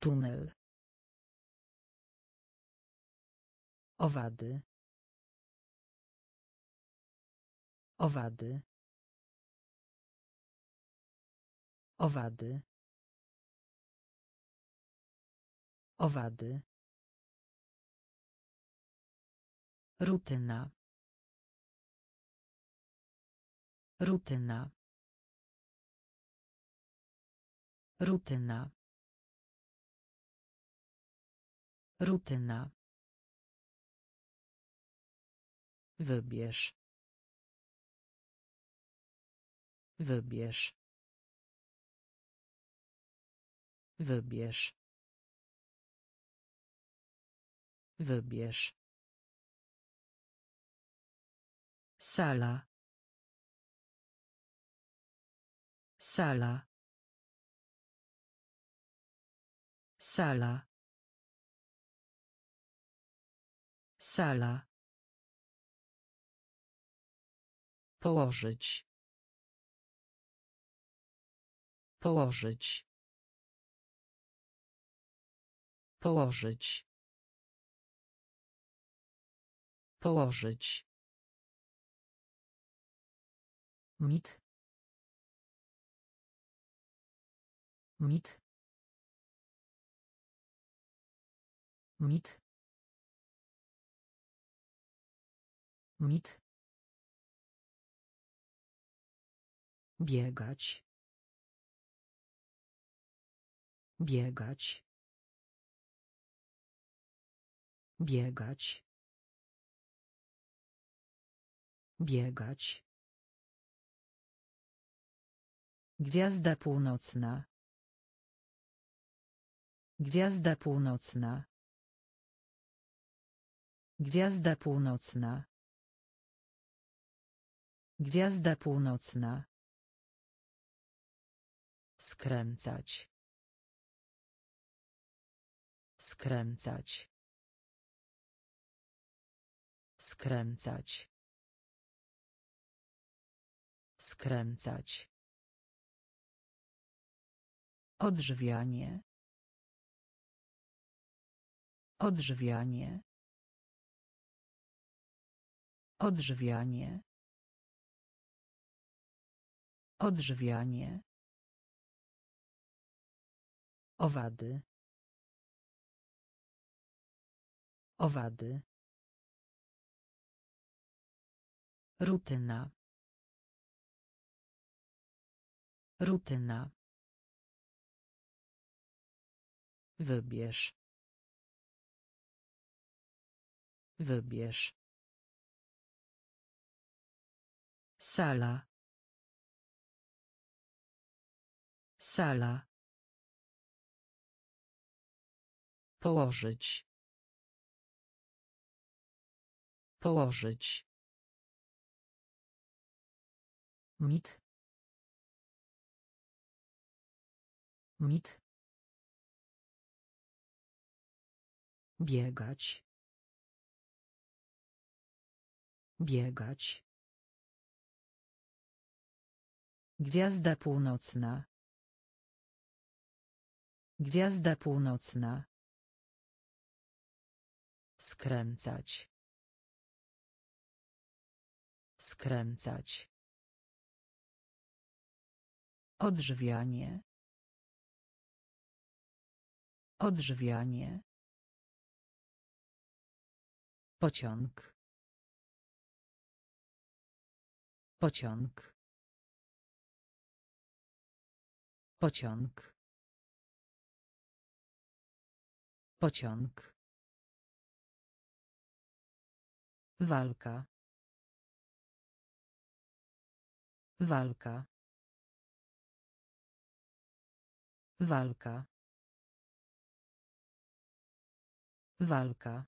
[SPEAKER 1] Tunel. Owady. Owady. Owady. Owady. Rutyna. Rutyna. Rutyna. Rutyna. Wybierz. Wybierz. Wybierz. Wybierz. Sala. Sala. Sala. Sala. Położyć. Położyć. Położyć. Położyć. Mit. mit mit mit biegać biegać biegać biegać gwiazda północna Gwiazda północna. Gwiazda północna. Gwiazda północna. Skręcać. Skręcać. Skręcać. Skręcać. Odżywianie. Odżywianie. Odżywianie. Odżywianie. Owady. Owady. Rutyna. Rutyna. Wybierz. Wybierz. Sala. Sala. Położyć. Położyć. Mit. Mit. Biegać. Biegać. Gwiazda północna. Gwiazda północna. Skręcać. Skręcać. Odżywianie. Odżywianie. Pociąg. Pociąg. Pociąg. Pociąg. Walka. Walka. Walka. Walka.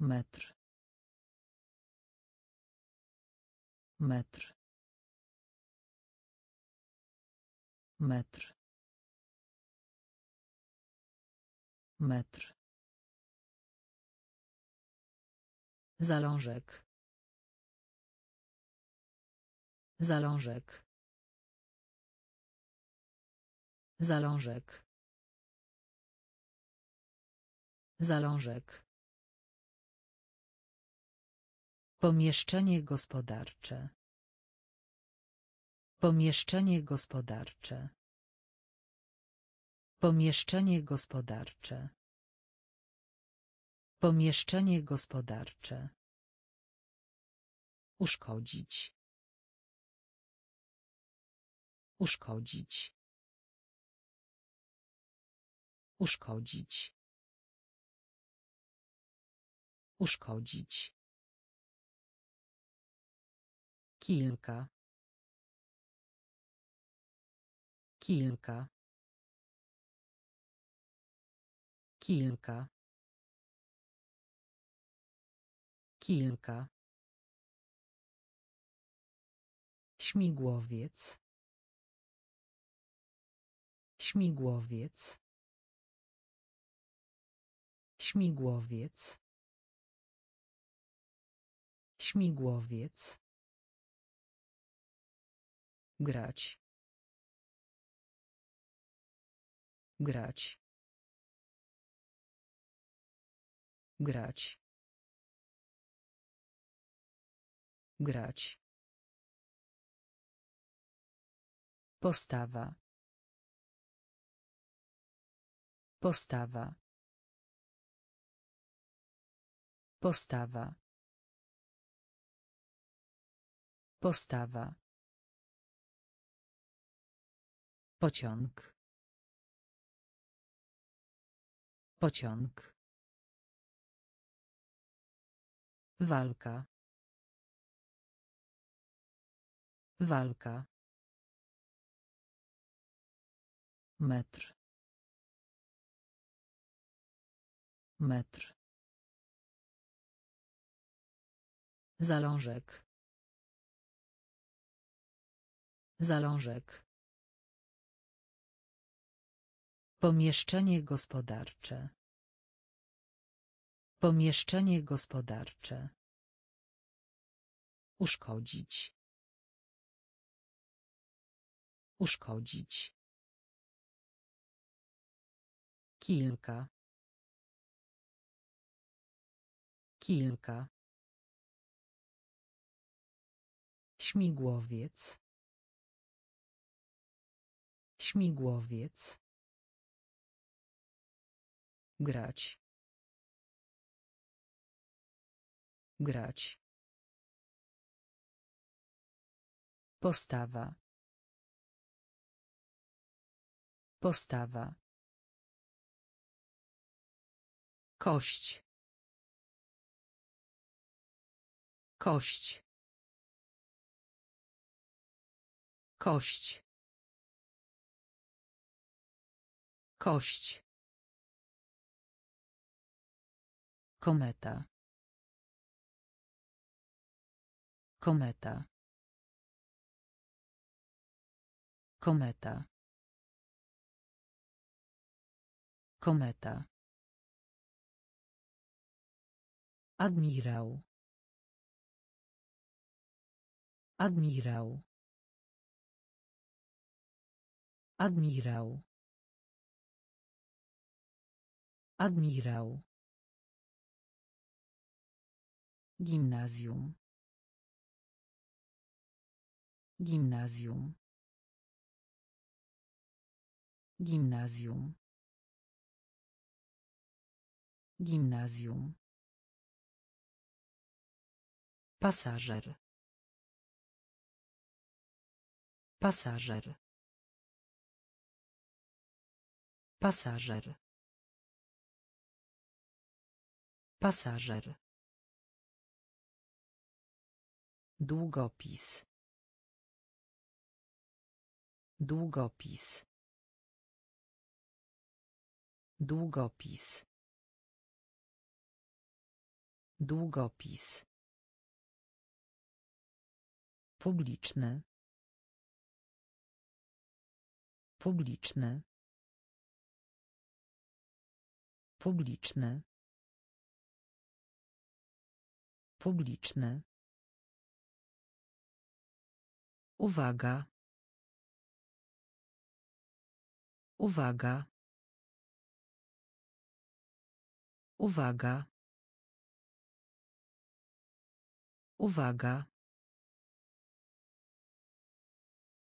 [SPEAKER 1] Metr. metr metr metr zalążek zalążek zalążek zalążek Pomieszczenie
[SPEAKER 2] gospodarcze. Pomieszczenie gospodarcze.
[SPEAKER 1] Pomieszczenie gospodarcze. Pomieszczenie gospodarcze. Uszkodzić. Uszkodzić. Uszkodzić. Uszkodzić. Kilka. Kilka. Kilka. Kilka. Śmigłowiec. Śmigłowiec. Śmigłowiec. Śmigłowiec grać grać grać grać postawa postawa postawa postawa Pociąg. Pociąg. Walka. Walka. Metr. Metr. Zalążek. Zalążek. Pomieszczenie gospodarcze. Pomieszczenie gospodarcze. Uszkodzić. Uszkodzić. Kilka. Kilka. Śmigłowiec. Śmigłowiec grać grać postawa postawa kość kość kość kość Kometa. Kometa. Kometa. Kometa. Admirał. Admirał. Admirał. Admirał. Gimnazjum. Gimnazjum. Gimnazjum. Gimnazjum. Pasażer. Pasażer. Pasażer. Pasażer. Długopis. Długopis. Długopis. Długopis. Publiczny. Publiczny. Publiczny. Publiczny. Uwaga. Uwaga. Uwaga. Uwaga.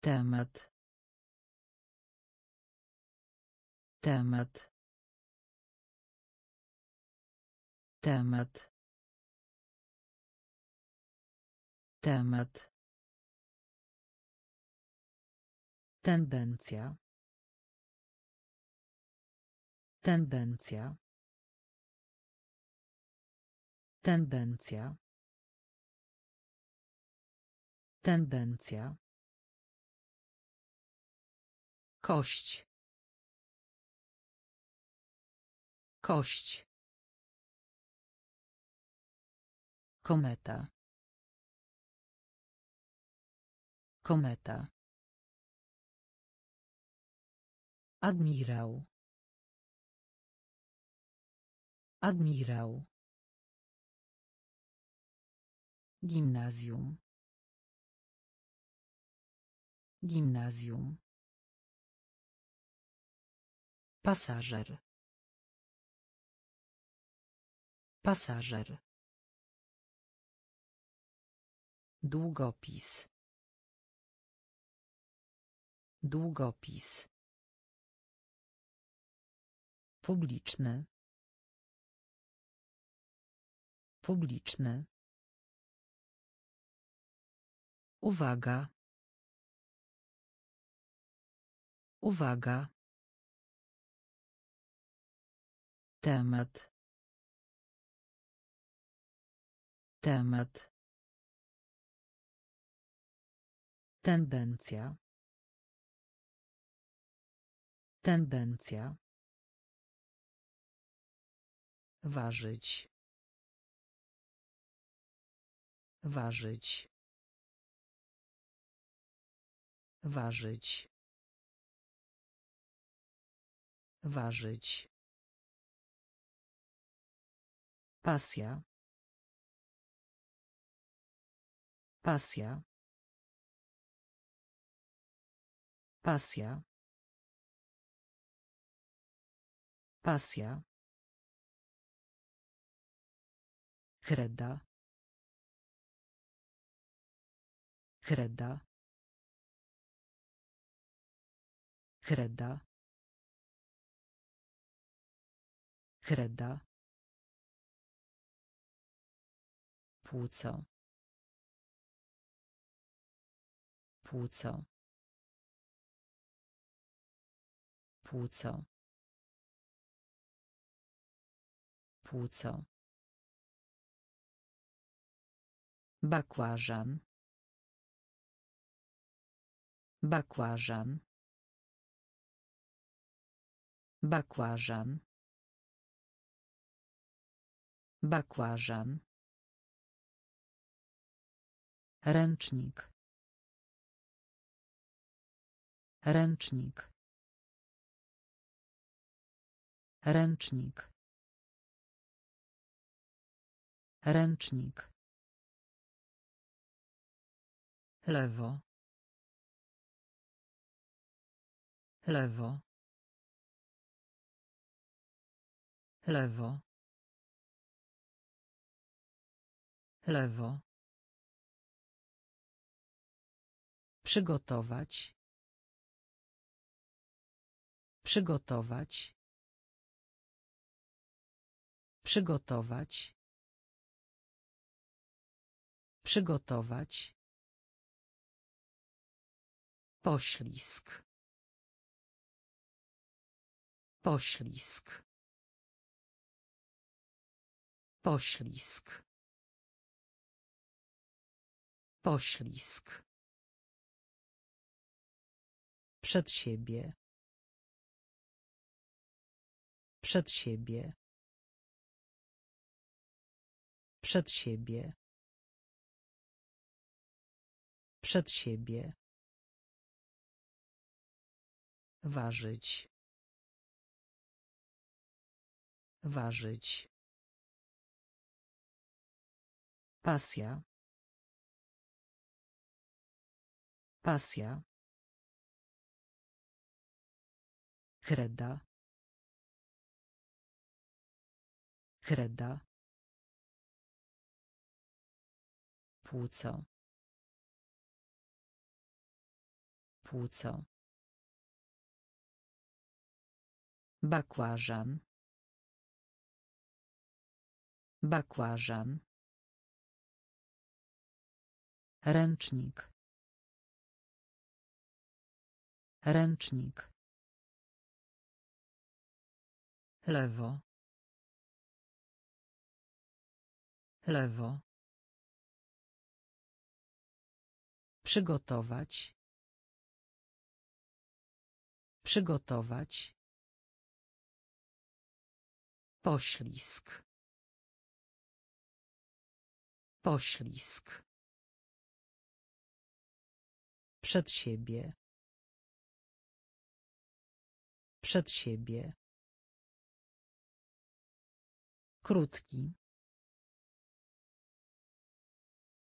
[SPEAKER 1] Temat. Temat. Temat. Temat. Tendencja. Tendencja. Tendencja. Tendencja. Kość. Kość. Kometa. Kometa. Admirał. Admirał. Gimnazjum. Gimnazjum. Pasażer. Pasażer. Długopis. Długopis. Publiczny. Publiczny. Uwaga. Uwaga. Temat. Temat. Tendencja. Tendencja. Ważyć. Ważyć. Ważyć. Ważyć. Pasja. Pasja. Pasja. Pasja. Kreda. Kreda. Kreda. Kreda. Płuco. Płuco. Płuco. Płuco. Bakłażan. Bakłażan. Bakłażan. Bakłażan. Ręcznik. Ręcznik. Ręcznik. Ręcznik. lewo lewo lewo lewo przygotować przygotować przygotować przygotować Poślizg. Poślizg. Poślizg. Poślizg. Przed siebie. Przed siebie. Przed siebie. Przed siebie. Ważyć. Ważyć. Pasja. Pasja. Kreda. Kreda. Płuco. Płuco. Bakłażan. Bakłażan. Ręcznik. Ręcznik. Lewo. Lewo. Przygotować. Przygotować. Poślizg. Poślizg. Przed siebie. Przed siebie. Krótki.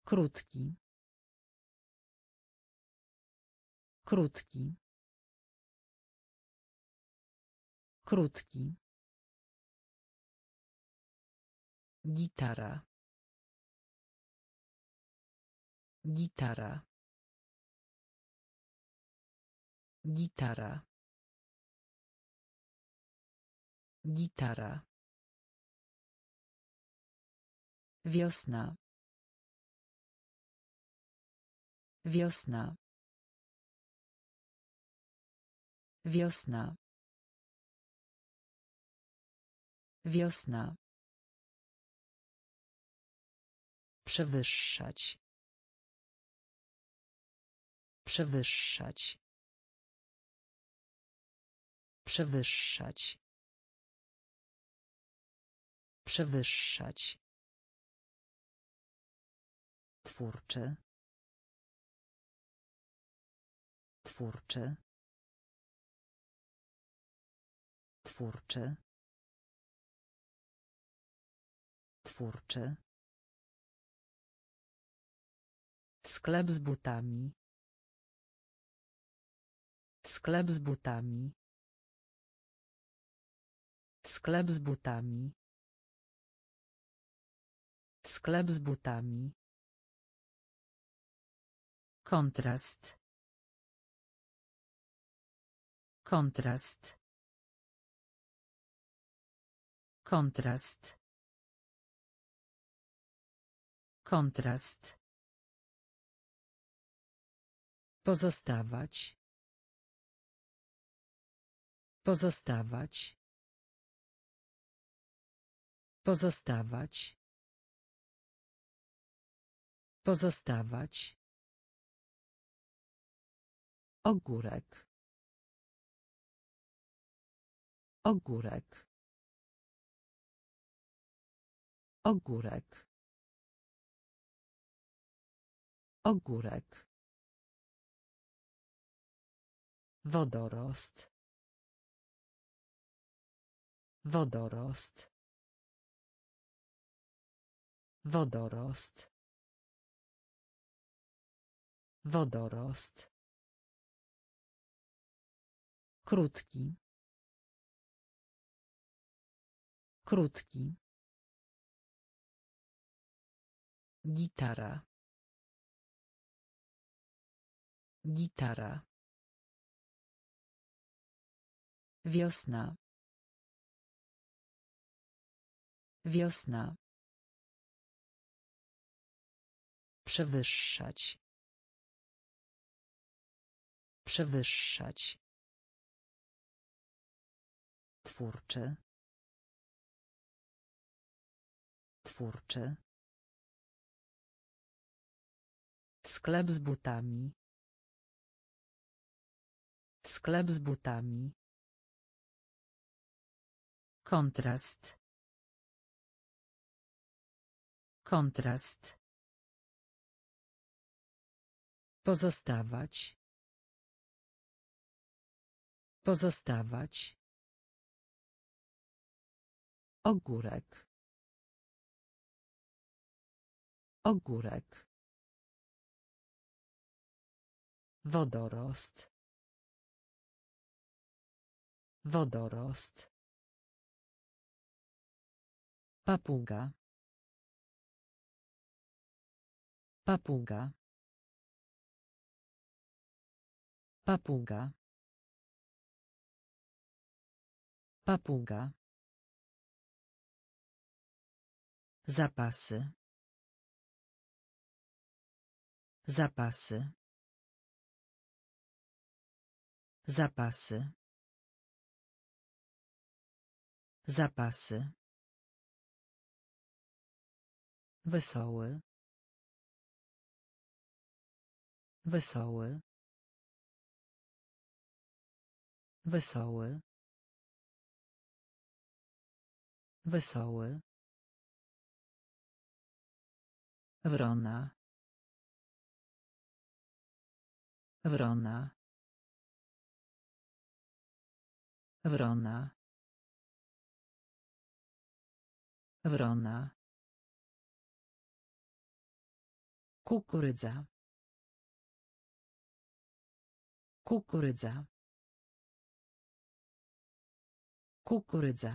[SPEAKER 1] Krótki. Krótki. Krótki. Gitara. Gitara. Gitara. Gitara. Wiosna. Wiosna. Wiosna. Wiosna. Przewyższać. Przewyższać. Przewyższać. Przewyższać. Twórczy. twórcze twórcze, Twórczy. Sklep z butami. Sklep z butami. Sklep z butami. Sklep z butami. Kontrast. Kontrast. Kontrast. Kontrast. Pozostawać. Pozostawać. Pozostawać. Pozostawać. Ogórek. Ogórek. Ogórek. Ogórek. Wodorost. Wodorost. Wodorost. Wodorost. Krótki. Krótki. Gitara. Gitara. Wiosna. Wiosna. Przewyższać. Przewyższać. Twórczy. Twórczy. Sklep z butami. Sklep z butami. Kontrast. Kontrast. Pozostawać. Pozostawać. Ogórek. Ogórek. Wodorost. Wodorost. Papuga. Papuga. Papuga. Papuga. Zapasy. Zapasy. Zapasy. Zapasy. Wesoły. Wesoły. Wesoły. Wesoły. Wrona. Wrona. Wrona. Wrona. Kukurydza. Kukurydza. Kukurydza.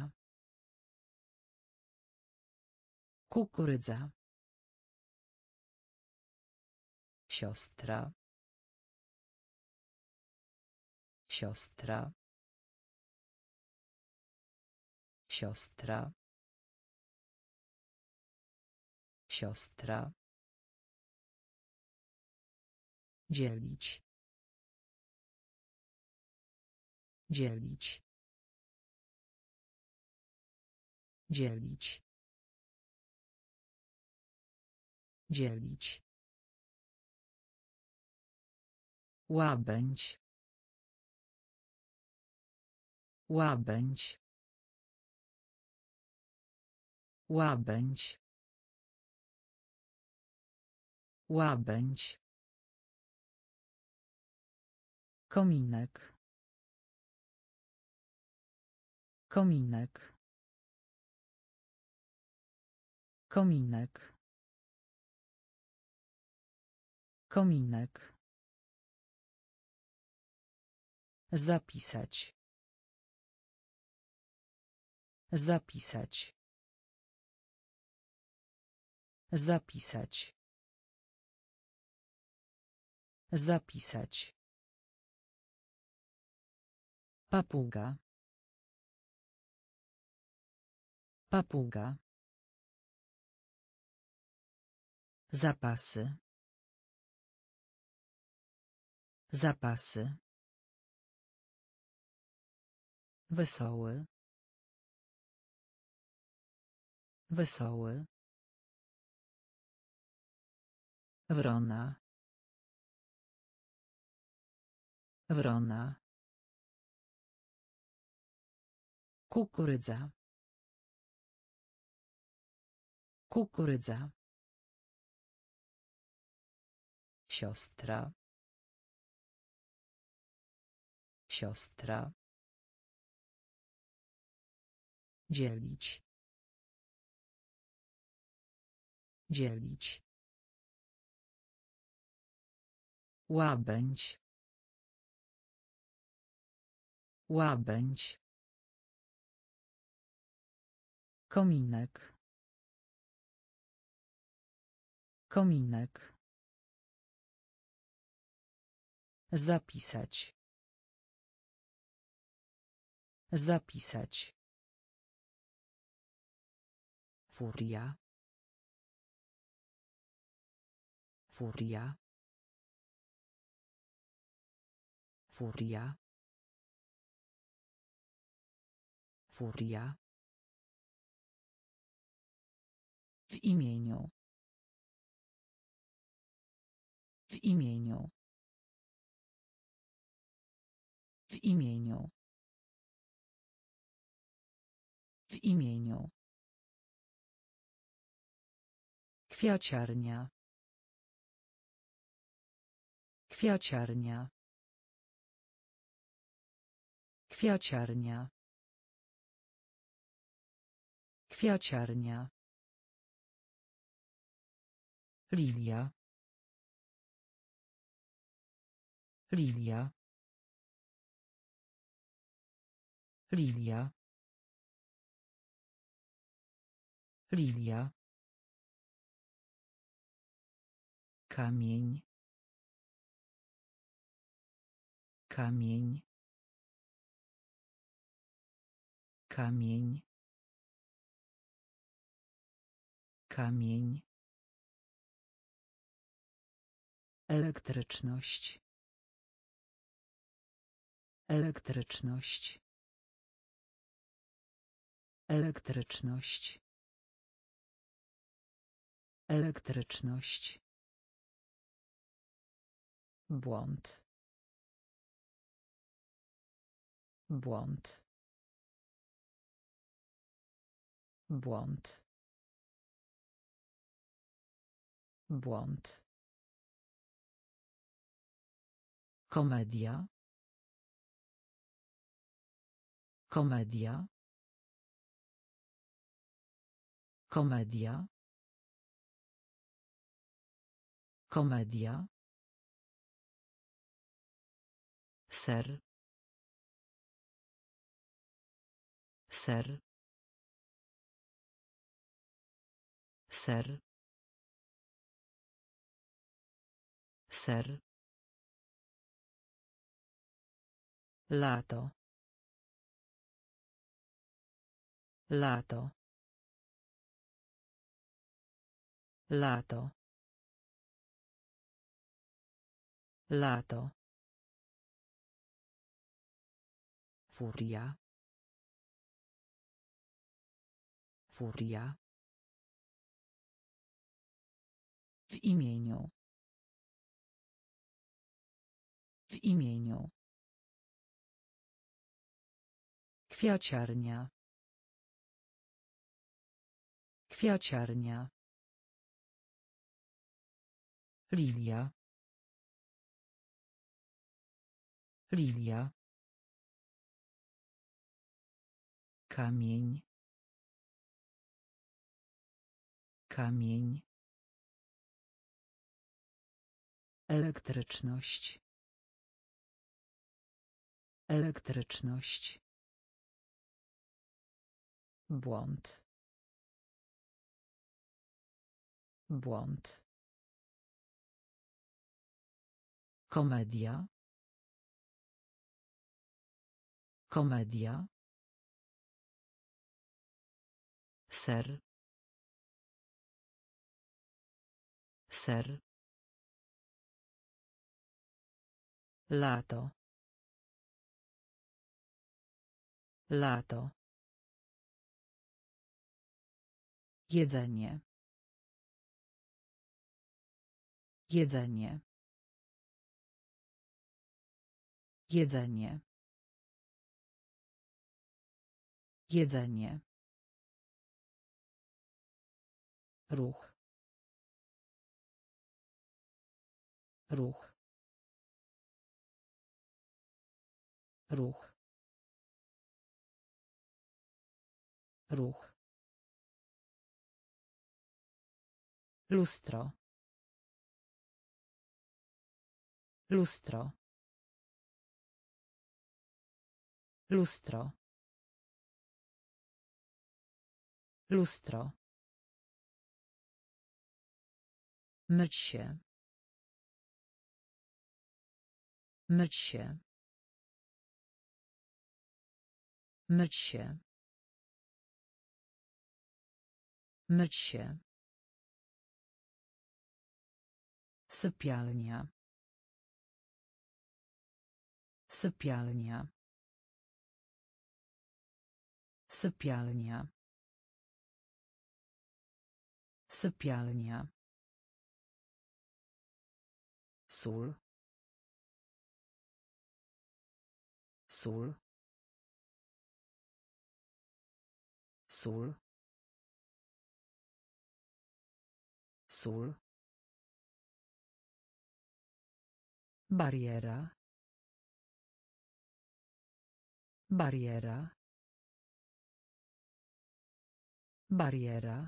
[SPEAKER 1] Kukurydza. Siostra. Siostra. Siostra. Siostra. dzielić dzielić dzielić dzielić łabędź łabędź łabędź łabędź Kominek. Kominek. Kominek. Kominek. Zapisać. Zapisać. Zapisać. Zapisać. Papuga. Papuga. Zapasy. Zapasy. Wesoły. Wesoły. Wrona. Wrona. Kukurydza. Kukurydza. Siostra. Siostra. Dzielić. Dzielić. Łabędź. Łabędź. Kominek. Kominek. Zapisać. Zapisać. Furia. Furia. Furia. Furia. W imieniu. W imieniu. W imieniu. W imieniu. Kwiaciarnia. Kwiaciarnia. Kwiaciarnia. Kwiaciarnia. Lilia, Lilia, Lilia, Lilia, Kamień. Kamień. Kamień. Kamień. Elektryczność. Elektryczność. Elektryczność. Elektryczność. Błąd. Błąd. Błąd. Błąd. Komedia. Komedia. Komedia. Komedia. ser ser ser ser Lato. Lato. Lato. Lato. Furia. Furia. W imieniu. W imieniu. Kwiaciarnia. Kwiaciarnia. Lilia. Lilia. Kamień. Kamień. Elektryczność. Elektryczność błąd błąd komedia komedia ser ser lato lato Jedzenie. Jedzenie. Jedzenie. Jedzenie. Ruch. Ruch. Ruch. Ruch. Lustro. Lustro. Lustro. Lustro. Myć się. Myć się. Myć się. Myć się. Sypialnia. Sypialnia. Sypialnia. Sypialnia. Sól. Sól. Sól. Sól. Bariera. Bariera. Bariera.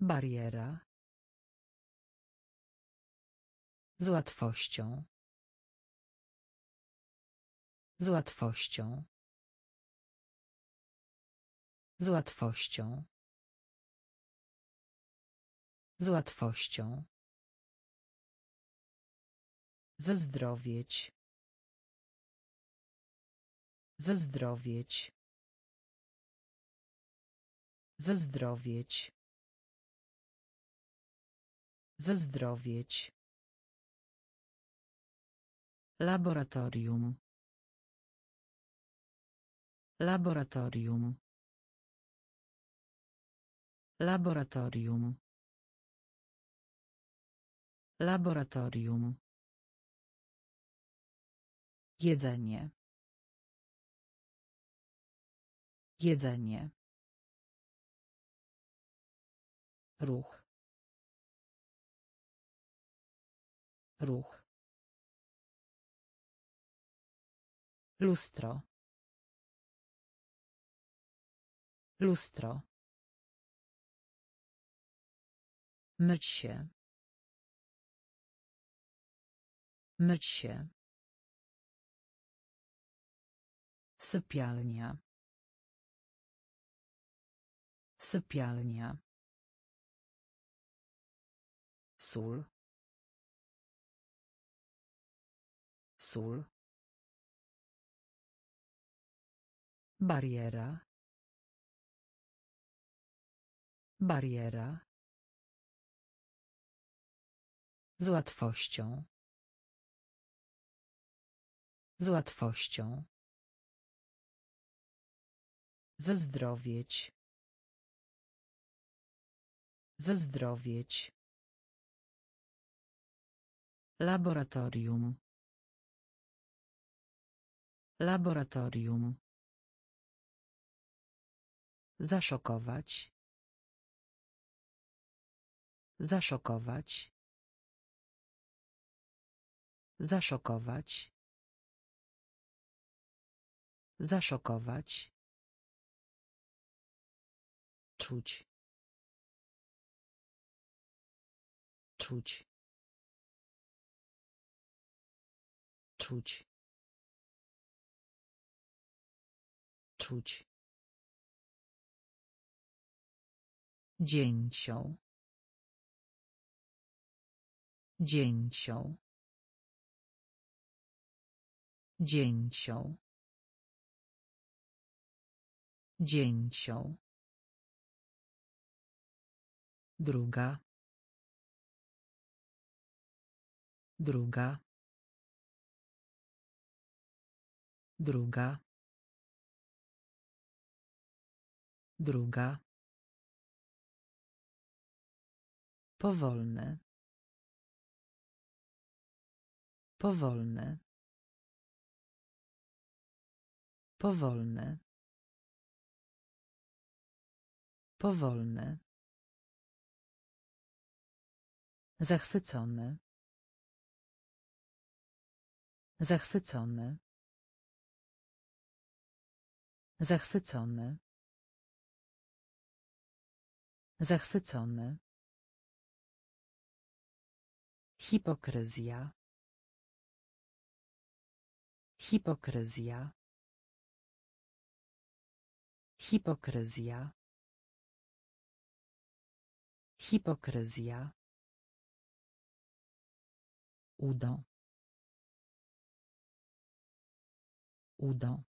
[SPEAKER 1] Bariera. Z łatwością. Z łatwością. Z łatwością. Z łatwością. Wyzdrowieć. Wyzdrowieć. Wyzdrowieć. Wyzdrowieć. Laboratorium. Laboratorium. Laboratorium. Laboratorium. Jedzenie. Jedzenie. Ruch. Ruch. Lustro. Lustro. Myć się. Myć się. Sypialnia. Sypialnia. Sól. Sól. Bariera. Bariera. Z łatwością. Z łatwością. Wyzdrowieć. Wyzdrowieć. Laboratorium. Laboratorium. Zaszokować. Zaszokować. Zaszokować. Zaszokować czuć czuć czuć czuć dzięcią dzięcią dzięcią dzięcią druga druga druga druga powolne, powolne, powolne, powolne. Zachwycony. Zachwycony. Zachwycony. Zachwycony. Hipokryzja. Hipokryzja. Hipokryzja. Hipokryzja. Udo. Udo.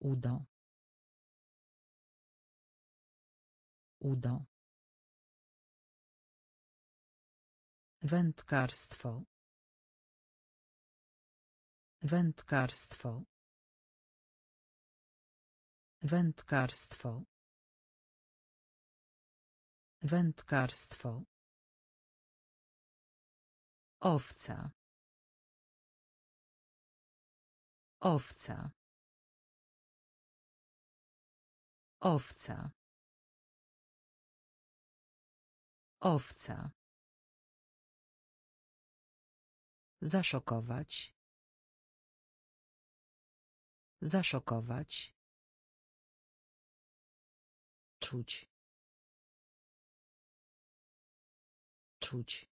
[SPEAKER 1] Udo. Udo. Wędkarstwo. Wędkarstwo. Wędkarstwo. Wędkarstwo. Owca. Owca. Owca. Owca. Zaszokować. Zaszokować. Czuć. Czuć.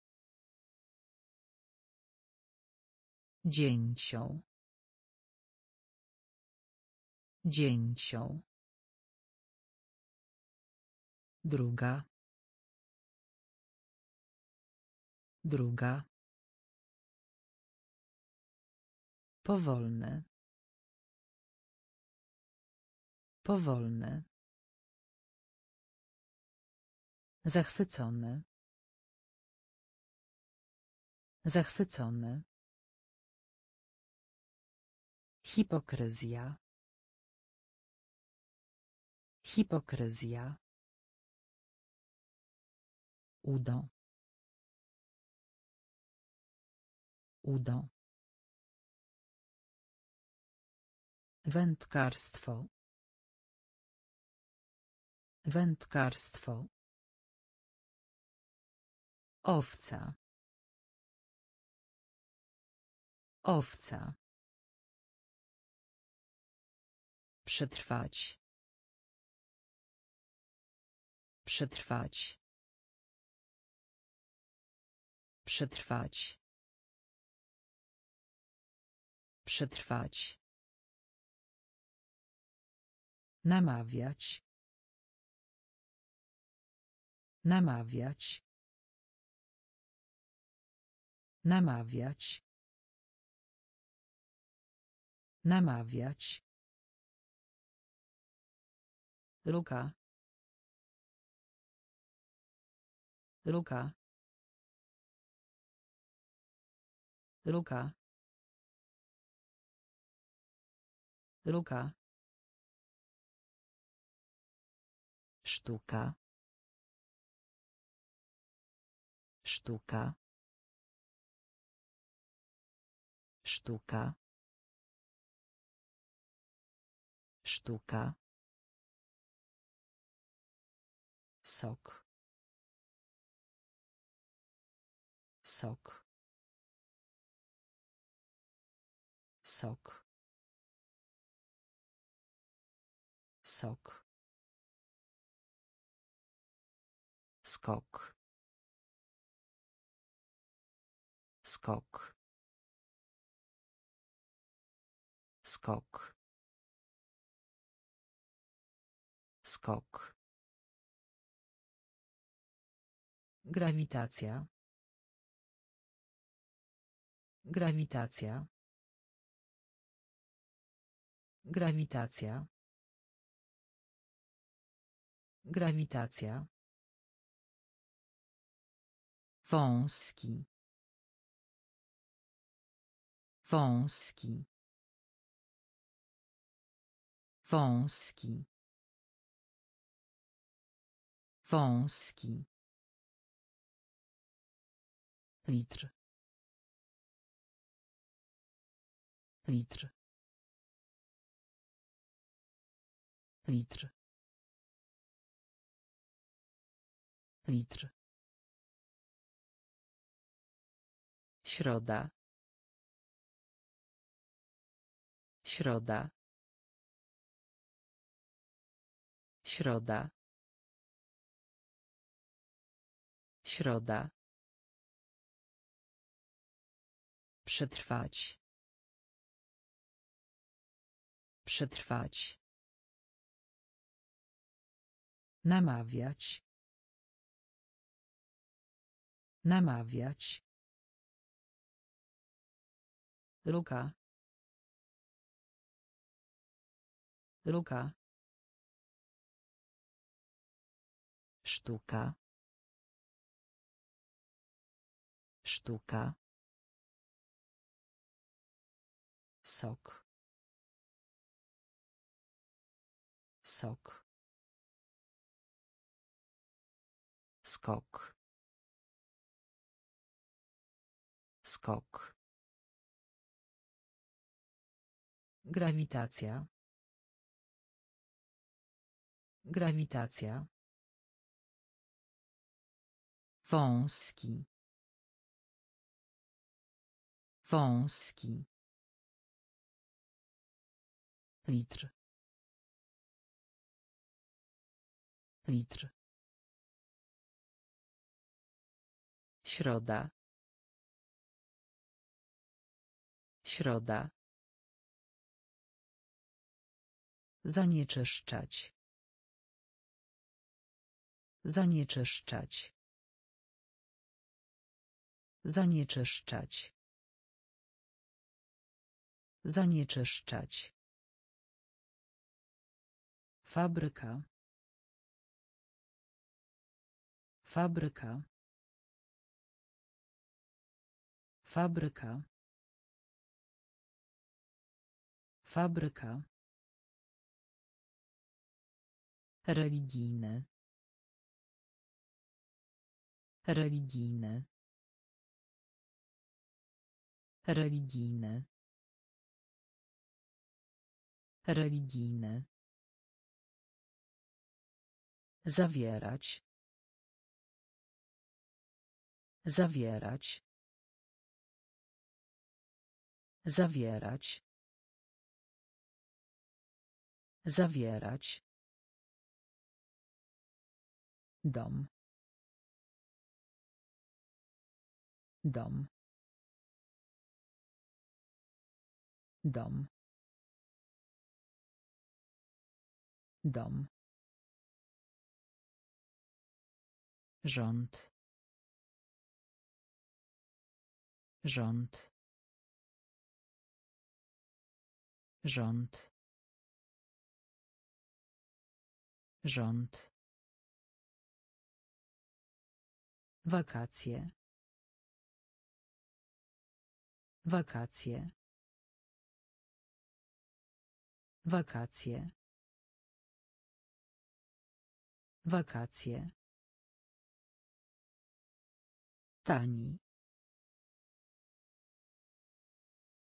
[SPEAKER 1] Dzięcią. Dzięcią. Druga. Druga. powolne, powolne, Zachwycony. Zachwycony. Hipokryzja. Hipokryzja. Udo. Udo. Wędkarstwo. Wędkarstwo. Owca. Owca. Przetrwać. Przetrwać. Przetrwać. Przetrwać. Namawiać. Namawiać. Namawiać. Namawiać. Luka. Luka. Luka. Luka. Sztuka. Sztuka. Sztuka. Sztuka. sok sok sok sok skok skok skok skok Grawitacja. Grawitacja. Grawitacja. Grawitacja. Wąski. Wąski. Wąski. Wąski litr litr litr litr środa środa środa środa Przetrwać. Przetrwać. Namawiać. Namawiać. Luka. Luka. Sztuka. Sztuka. sok sok skok skok grawitacja grawitacja wąski wąski litr litr środa środa zanieczyszczać zanieczyszczać zanieczyszczać zanieczyszczać Fabryka. Fabryka. Fabryka. Fabryka. Religijny. Religijny. Religijny. Religijny. Zawierać. Zawierać. Zawierać. Zawierać. Dom. Dom. Dom. Dom. rząd rząd rząd rząd wakacje wakacje wakacje wakacje Tani.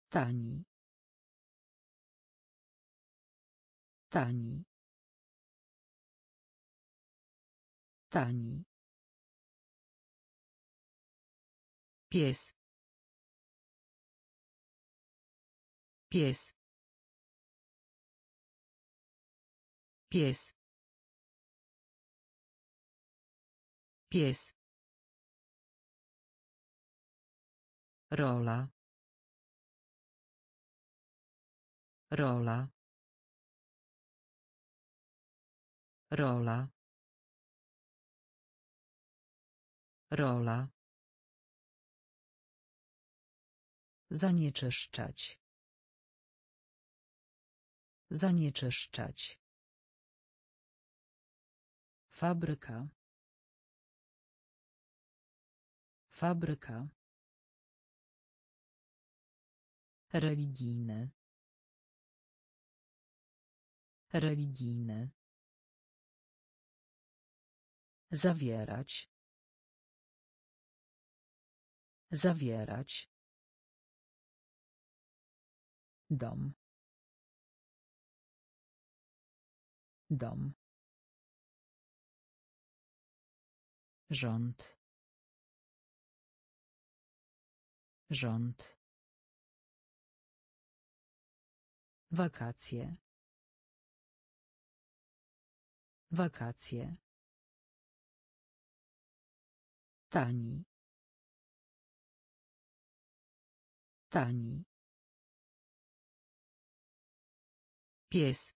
[SPEAKER 1] Tani. Tani. Tani. Pies. Pies. Pies. Pies. Rola. Rola. Rola. Rola. Zanieczyszczać. Zanieczyszczać. Fabryka. Fabryka. Religijny. Religijny. Zawierać. Zawierać. Dom. Dom. Rząd. Rząd. Wakacje. Wakacje. Tani. Tani. Pies.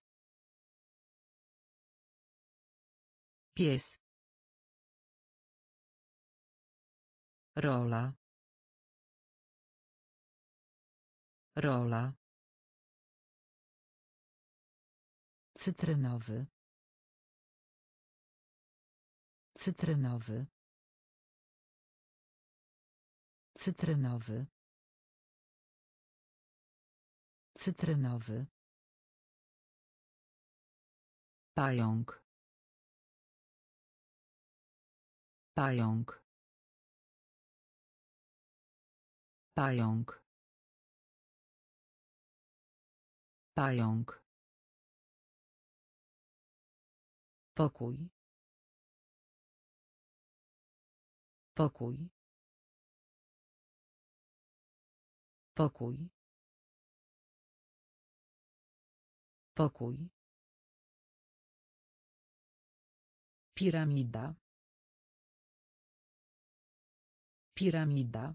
[SPEAKER 1] Pies. Rola. Rola. Cytrynowy. Cytrynowy. Cytrynowy. Cytrynowy. Pająk. Pająk. Pająk. Pająk. Pokój. Pokój. Pokój. Pokój. Piramida. Piramida.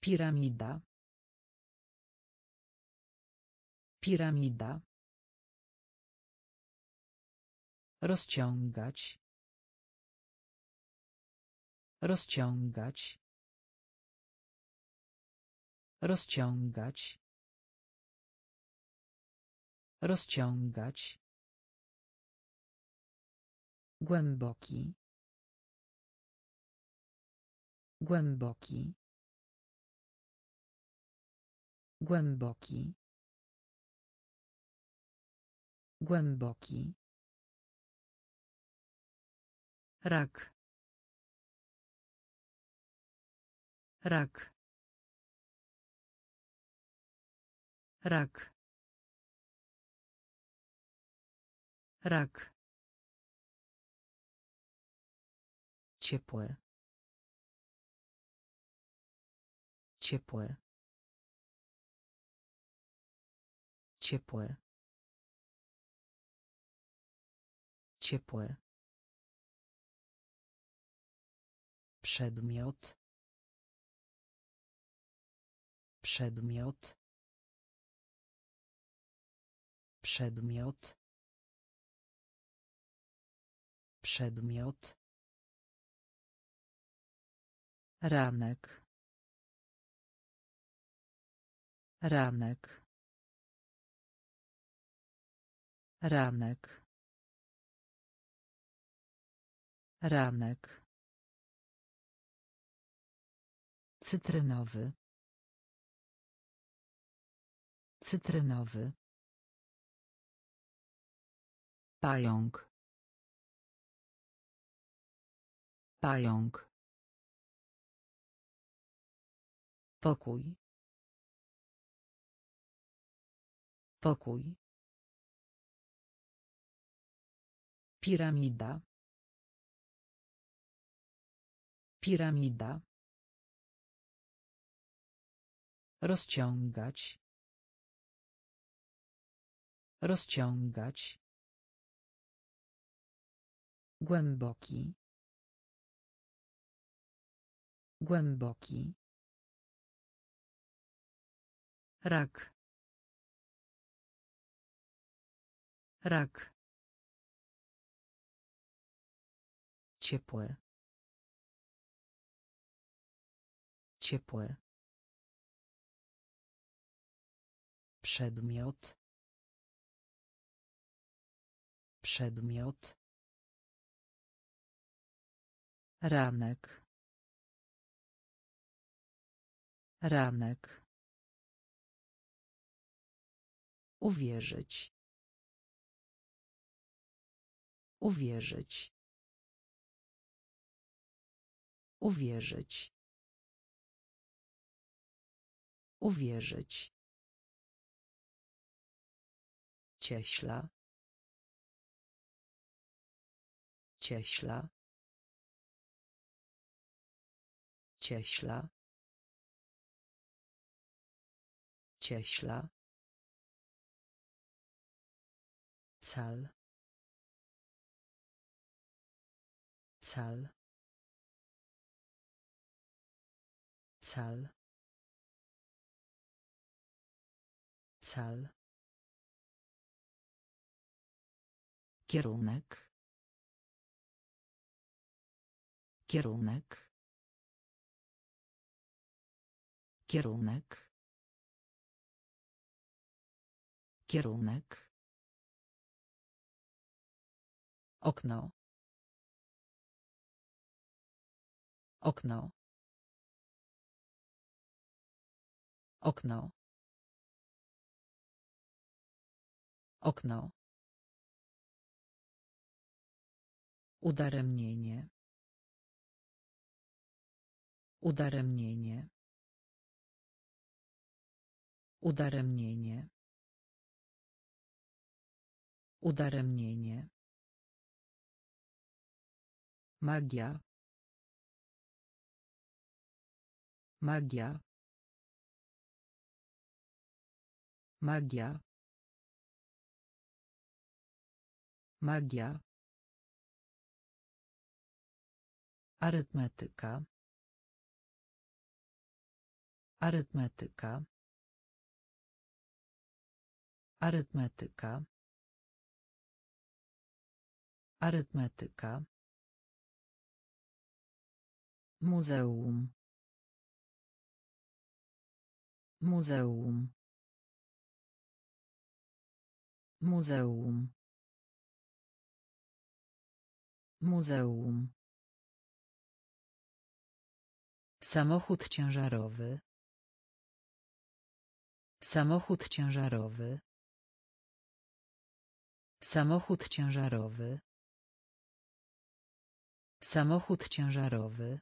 [SPEAKER 1] Piramida. Piramida. Rozciągać. Rozciągać. Rozciągać. Rozciągać. Głęboki. Głęboki. Głęboki. Głęboki. rak rak rak rak ciepłe ciepłe ciepłe ciepłe Przedmiot. Przedmiot. Przedmiot. Przedmiot. Ranek. Ranek. Ranek. Ranek. Cytrynowy. Cytrynowy. Pająk. Pająk. Pokój. Pokój. Piramida. Piramida. Rozciągać. Rozciągać. Głęboki. Głęboki. Rak. Rak. Ciepłe. Ciepłe. Przedmiot. Przedmiot. Ranek. Ranek. Uwierzyć. Uwierzyć. Uwierzyć. Uwierzyć. Cieśla. Cieśla. Cieśla. Cieśla. Cal. Cal. Cal. Cal. Kierunek. Kierunek. Kierunek. Kierunek. Okno. Okno. Okno. Okno. Udaremnienie. Udaremnienie. Udaremnienie. Udaremnienie. Magia. Magia. Magia. Magia. Arytmetyka. Arytmetyka. Arytmetyka. Arytmetyka. Muzeum. Muzeum. Muzeum. Muzeum. Samochód ciężarowy. Samochód ciężarowy. Samochód ciężarowy. Samochód ciężarowy.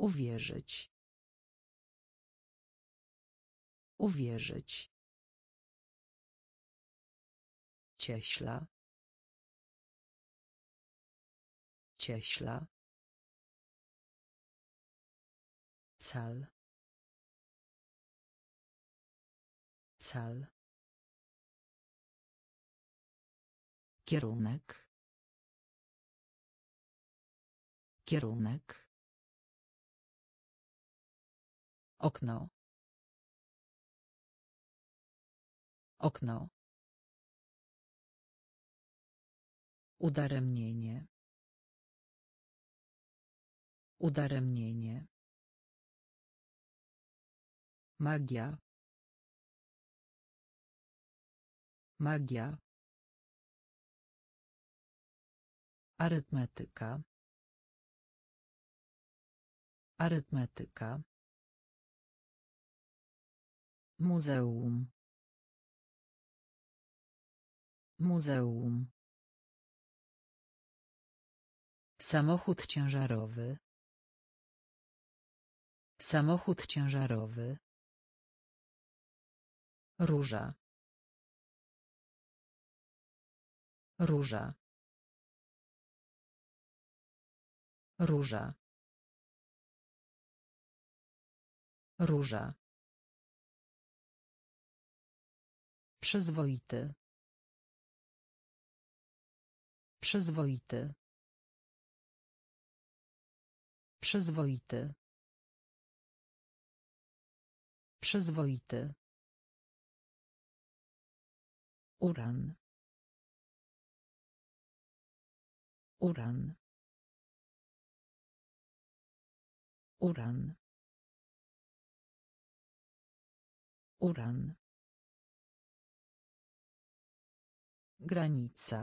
[SPEAKER 1] Uwierzyć. Uwierzyć. Cieśla. Cieśla. cal cal kierunek kierunek okno okno udaremnienie udaremnienie Magia. Magia. Arytmetyka. Arytmetyka. Muzeum. Muzeum. Samochód ciężarowy. Samochód ciężarowy. Róża. Róża. Róża. Róża. Przyzwoity. Przyzwoity. Przyzwoity. Przyzwoity. Uran. Uran. Uran. Uran. Granica.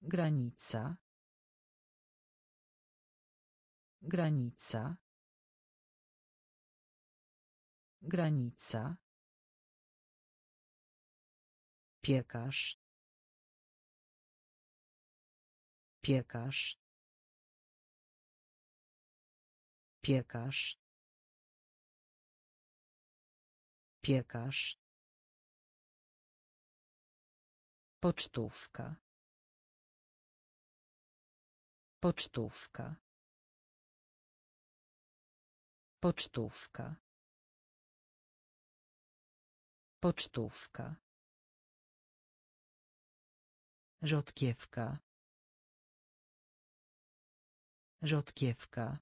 [SPEAKER 1] Granica. Granica. Granica. Piekarz. Piekarz. Piekarz. Piekarz. Pocztówka. Pocztówka. Pocztówka. Pocztówka. Rzodkiewka. Rzodkiewka.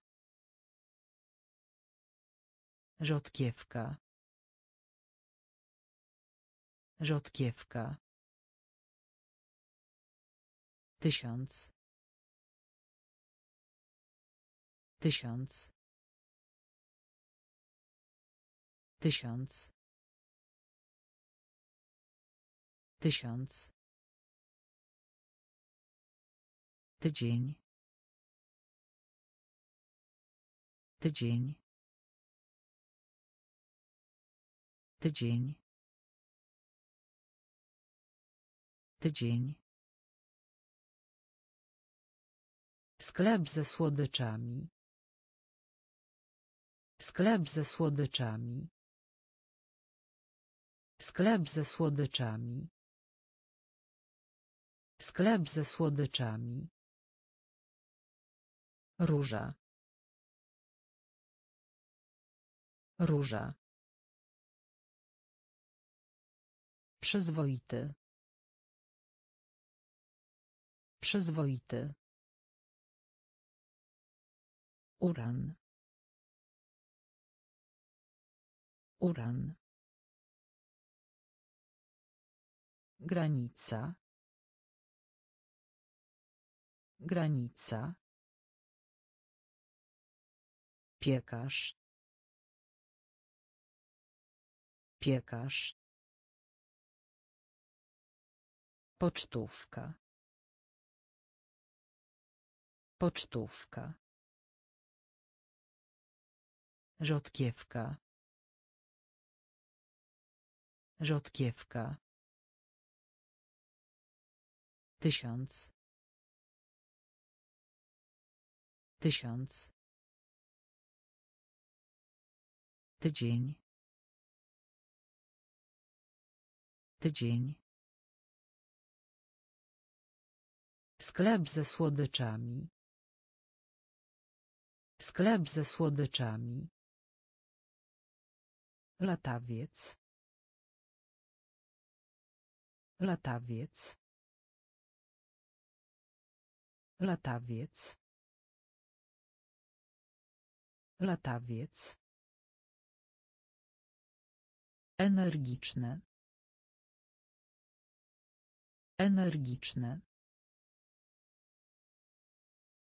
[SPEAKER 1] Rzodkiewka. Rzodkiewka. Tysiąc. Tysiąc. Tysiąc. Tysiąc. Tydzień. Tydzień. Tydzień. Tydzień. Sklep ze słodyczami. Sklep ze słodyczami. Sklep ze słodyczami. Sklep ze słodyczami róża róża przyzwoity przyzwoity uran uran granica granica Piekarz. Piekarz. Pocztówka. Pocztówka. Rzodkiewka. Rzodkiewka. Tysiąc. Tysiąc. Tydzień. Tydzień. Sklep ze słodyczami. Sklep ze słodyczami. Latawiec. Latawiec. Latawiec. Latawiec. Energiczne. Energiczne.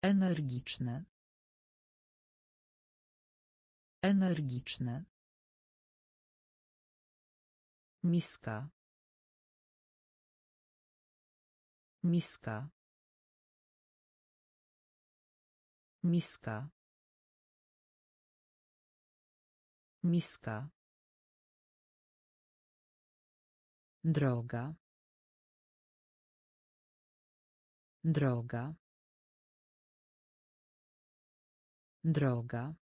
[SPEAKER 1] Energiczne. Energiczne. Miska. Miska. Miska. Miska. Droga. Droga. Droga.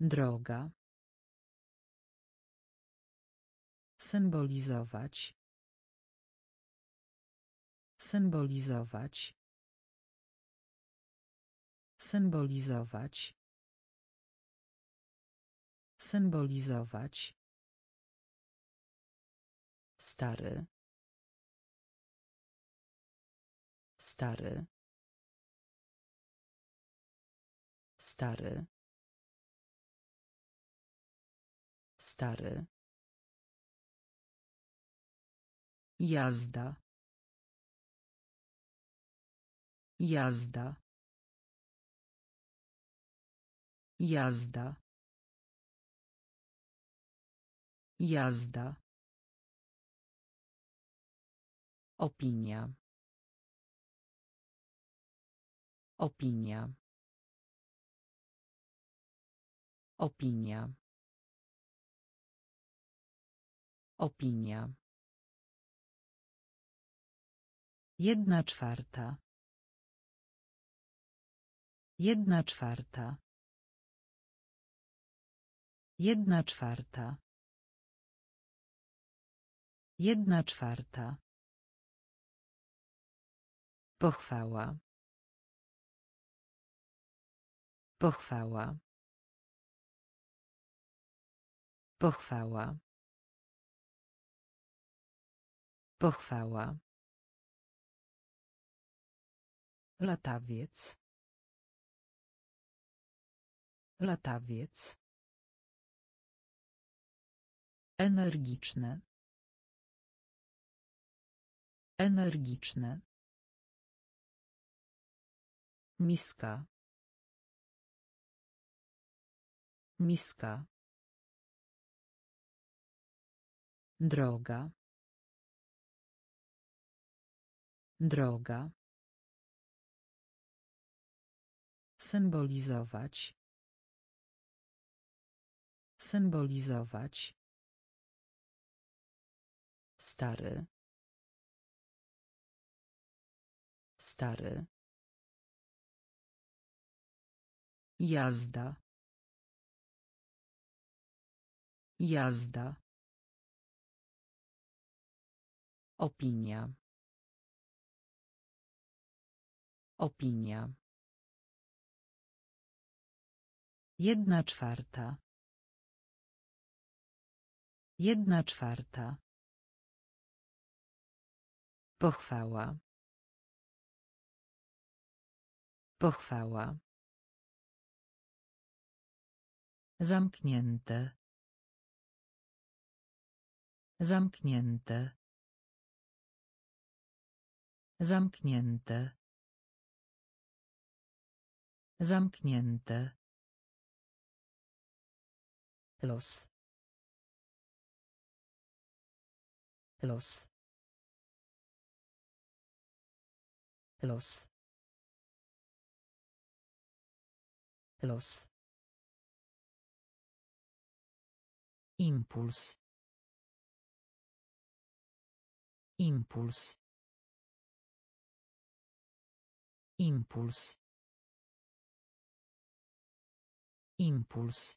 [SPEAKER 1] Droga. Symbolizować. Symbolizować. Symbolizować. Symbolizować. Stary. Stary. Stary. Stary. Jazda. Jazda. Jazda. Jazda. Opinia. Opinia. Opinia. Opinia. Jedna czwarta. Jedna czwarta. Jedna czwarta. Jedna czwarta. Pochwała. Pochwała. Pochwała. Pochwała. Latawiec. Latawiec. Energiczne. Energiczne. Miska. Miska. Droga. Droga. Symbolizować. Symbolizować. Stary. Stary. Jazda. Jazda. Opinia. Opinia. Jedna czwarta. Jedna czwarta. Pochwała. Pochwała. Zamknięte. Zamknięte. Zamknięte. Zamknięte. Los. Los. Los. Los. Impuls. Impuls. Impuls. Impuls.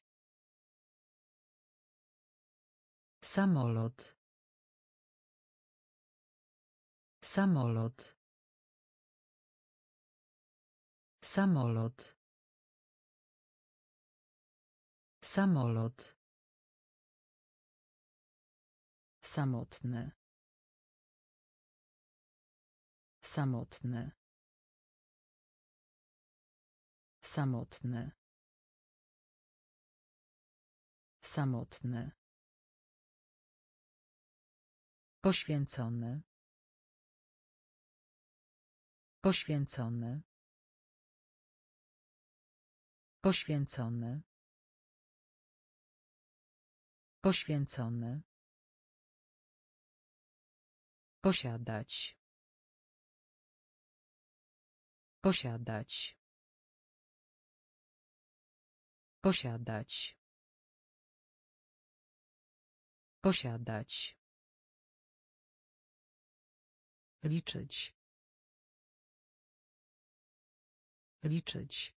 [SPEAKER 1] Samolot. Samolot. Samolot. Samolot. Samotny. Samotny. Samotny. Samotny. Poświęcony. Poświęcony. Poświęcony. Poświęcony. Posiadać. Posiadać. Posiadać. Posiadać. Liczyć. Liczyć.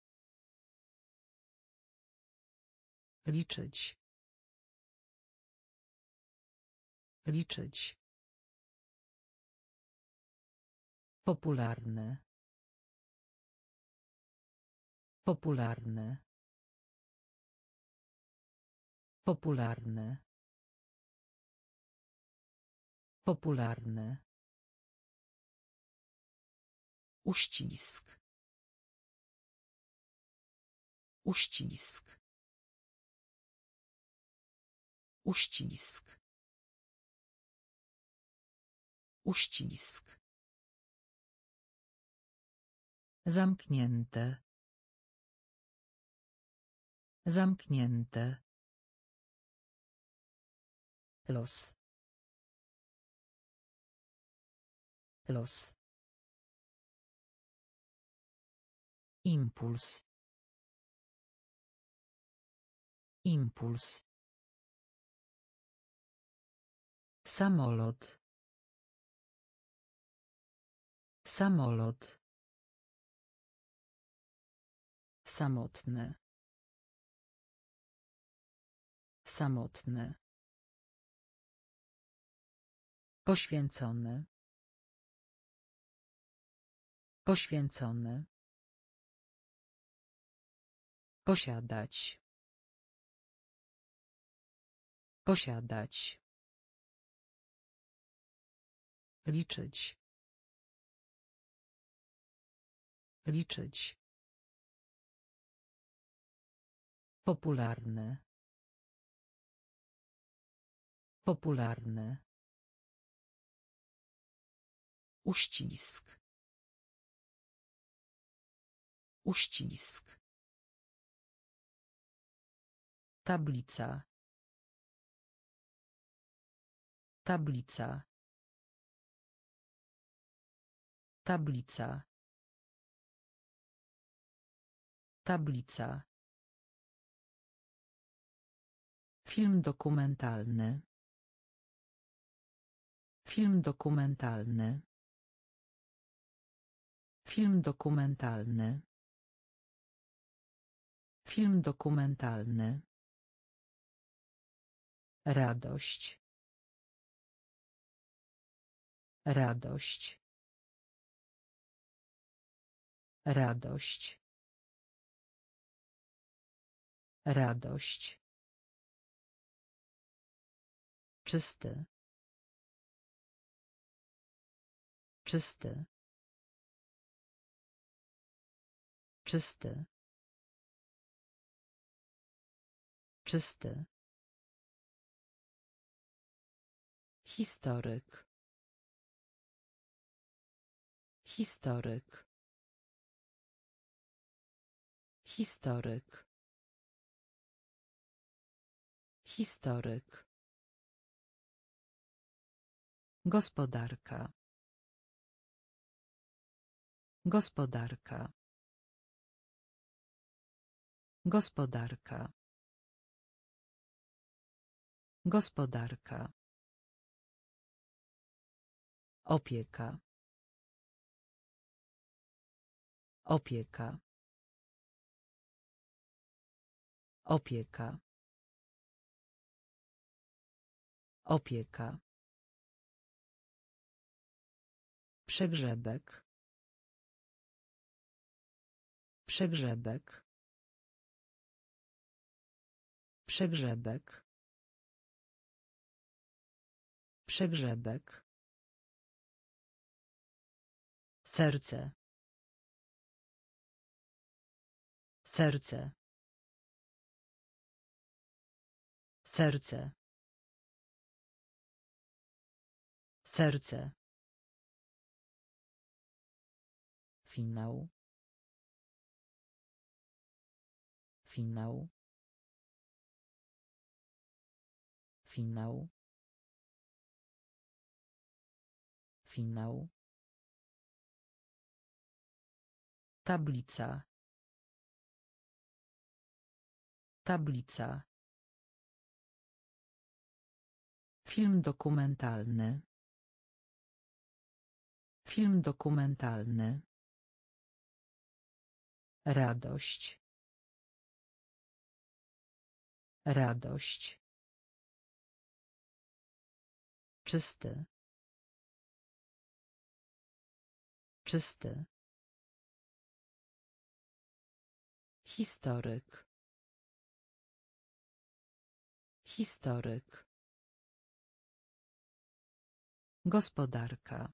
[SPEAKER 1] Liczyć. Liczyć. Popularny. Popularny. Popularny. Popularny. Uścisk. Uścisk. Uścisk. Uścisk. Zamknięte. Zamknięte. Los. Los. Impuls. Impuls. Samolot. Samolot. Samotny. Samotny. Poświęcony. Poświęcony. Posiadać. Posiadać. Liczyć. Liczyć. Popularny. Popularny. Uścisk. Uścisk. Tablica. Tablica. Tablica. Tablica. Film dokumentalny. Film dokumentalny. Film dokumentalny. Film dokumentalny. Radość. Radość. Radość. Radość. czysty czysty czysty czysty historyk historyk historyk historyk Gospodarka. Gospodarka. Gospodarka. Gospodarka. Opieka. Opieka. Opieka. Opieka. Przegrzebek. Przegrzebek. Przegrzebek. Przegrzebek. Serce. Serce. Serce. Serce. Finał. Finał. Finał. Finał. Tablica. Tablica. Film dokumentalny. Film dokumentalny. Radość. Radość. Czysty. Czysty. Historyk. Historyk. Gospodarka.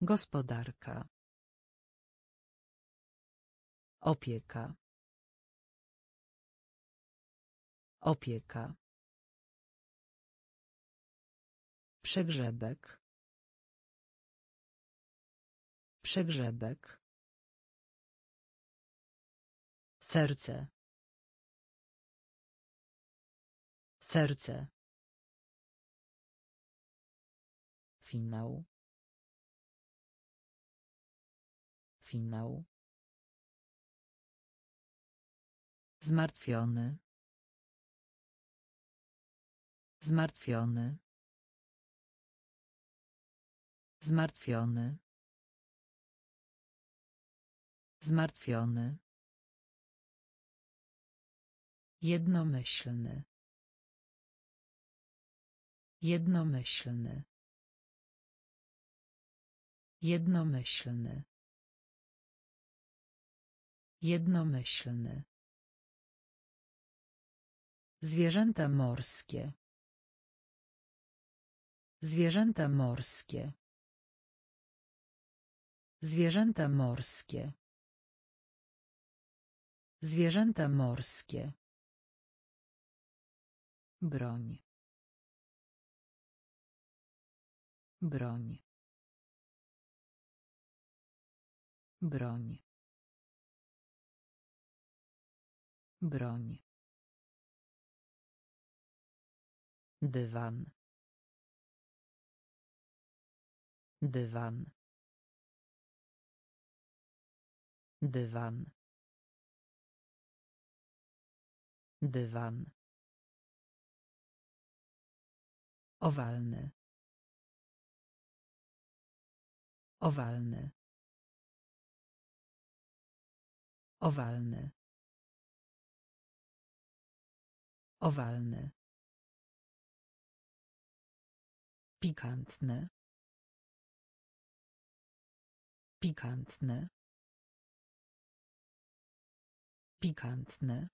[SPEAKER 1] Gospodarka. Opieka. Opieka. Przegrzebek. Przegrzebek. Serce. Serce. Finał. Finał. Zmartwiony. Zmartwiony. Zmartwiony. Zmartwiony. Jednomyślny. Jednomyślny. Jednomyślny. Jednomyślny. Zwierzęta morskie. Zwierzęta morskie. Zwierzęta morskie. Zwierzęta morskie. Broń. Broń. Broń. Broń. Dywan. Dywan. Dywan. Dywan. Owalny. Owalny. Owalny. Owalny. Pikantny. Pikantny. Pikantny.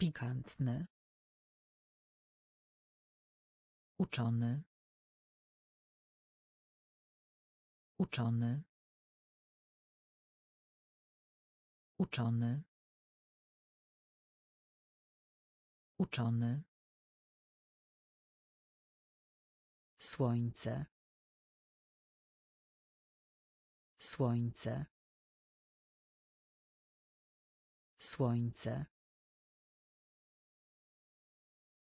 [SPEAKER 1] Pikantny. Uczony. Uczony. Uczony. Uczony. Słońce. Słońce. Słońce.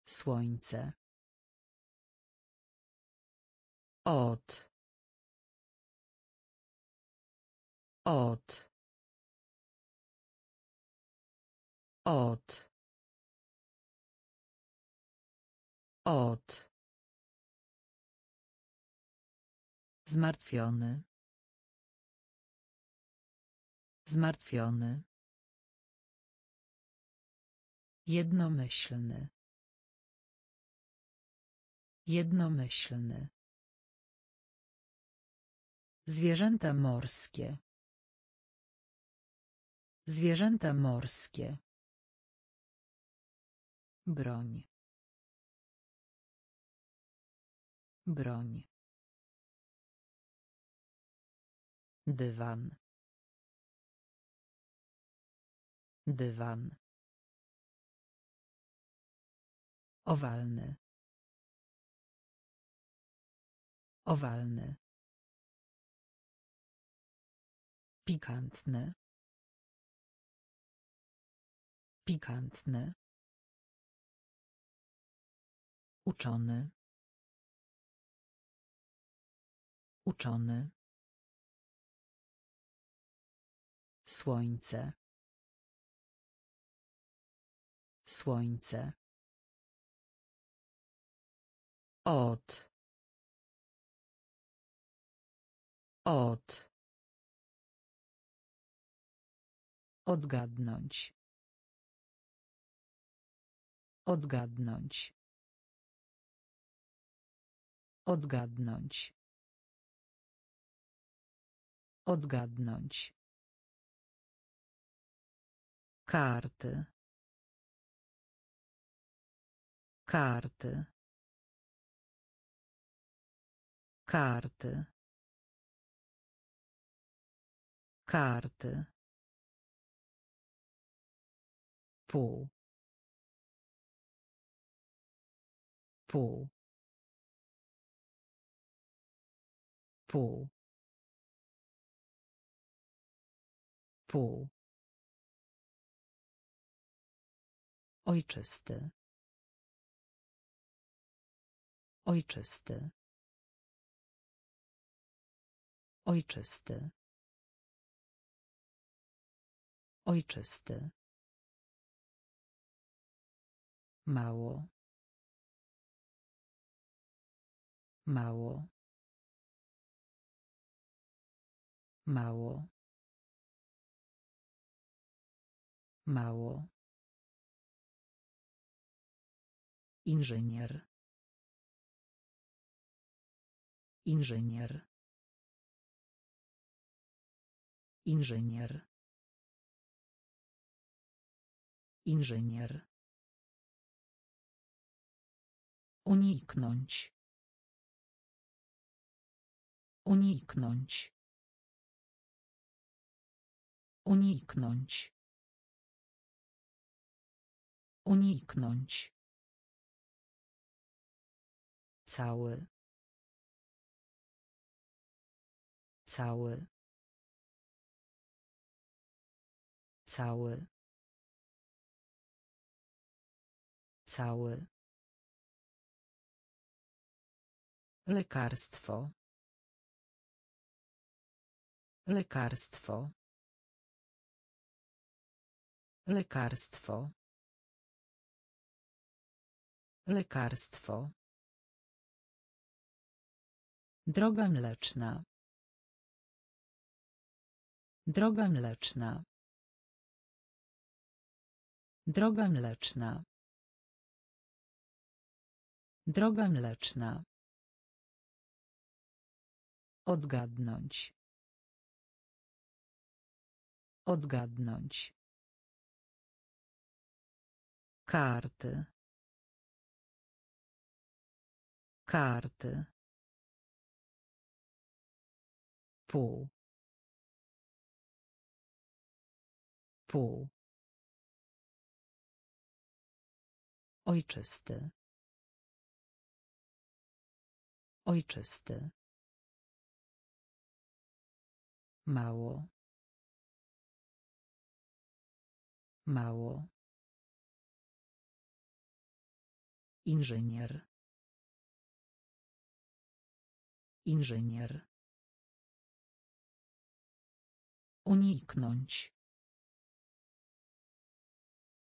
[SPEAKER 1] Słońce. Od. Od. Od. Od. Zmartwiony. Zmartwiony. Jednomyślny. Jednomyślny. Zwierzęta morskie. Zwierzęta morskie. Broń. Broń. Dywan. Dywan. Owalny. Owalny. Pikantny. Pikantny. Uczony. Uczony. Słońce. Słońce. Od. Od. Odgadnąć. Odgadnąć. Odgadnąć. Odgadnąć. carta carta carta carta pool pô pô pô Ojczysty. Ojczysty. Ojczysty. Ojczysty. Mało. Mało. Mało. Mało. Inżynier. Inżynier. Inżynier. Inżynier. Uniknąć. Uniknąć. Uniknąć. Uniknąć cały cały cały cały lekarstwo lekarstwo lekarstwo lekarstwo Droga mleczna. Droga mleczna. Droga mleczna. Droga mleczna. Odgadnąć. Odgadnąć. Karty. Karty. Pół. Pół. Ojczysty. Ojczysty. Mało. Mało. Inżynier. Inżynier. Uniknąć.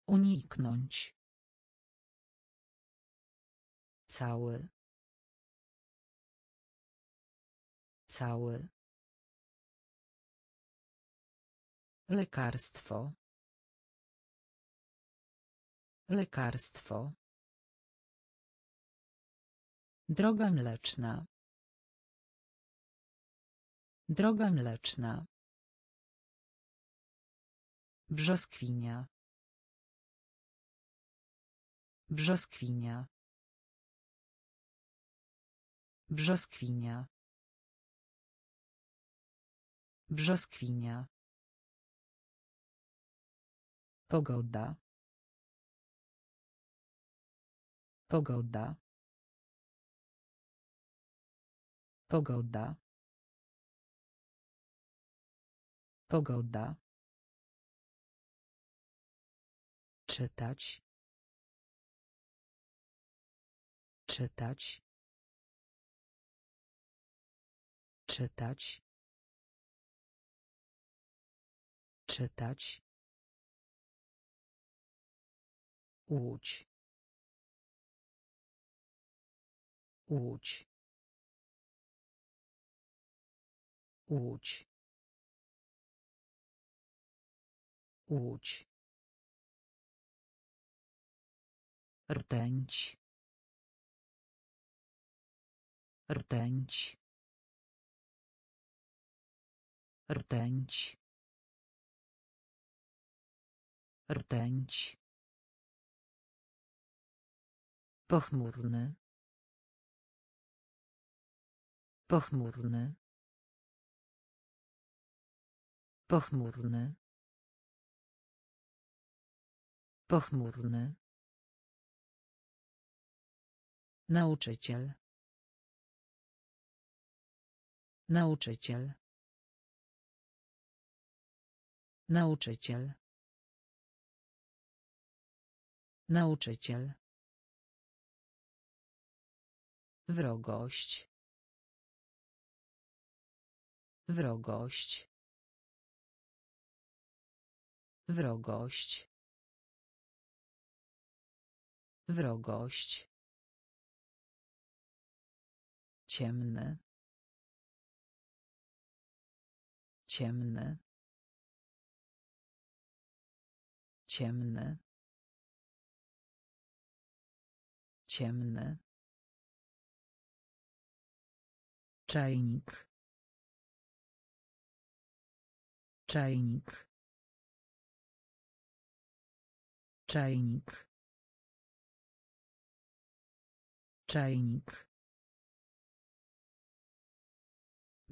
[SPEAKER 1] Uniknąć. Cały. Cały. Lekarstwo. Lekarstwo. Droga mleczna. Droga mleczna. Brzoskwinia. Brzoskwinia. Brzoskwinia. Brzoskwinia. Pogoda. Pogoda. Pogoda. Pogoda. czytać czytać czytać czytać łódź łódź łódź łódź rtęć rtęć rtęć rtęć pochmurny pochmurny pochmurny pochmurny Nauczyciel. Nauczyciel. Nauczyciel. Nauczyciel. Wrogość. Wrogość. Wrogość. Wrogość. Ciemny. Ciemny. Ciemny. Ciemny. Czajnik. Czajnik. Czajnik. Czajnik.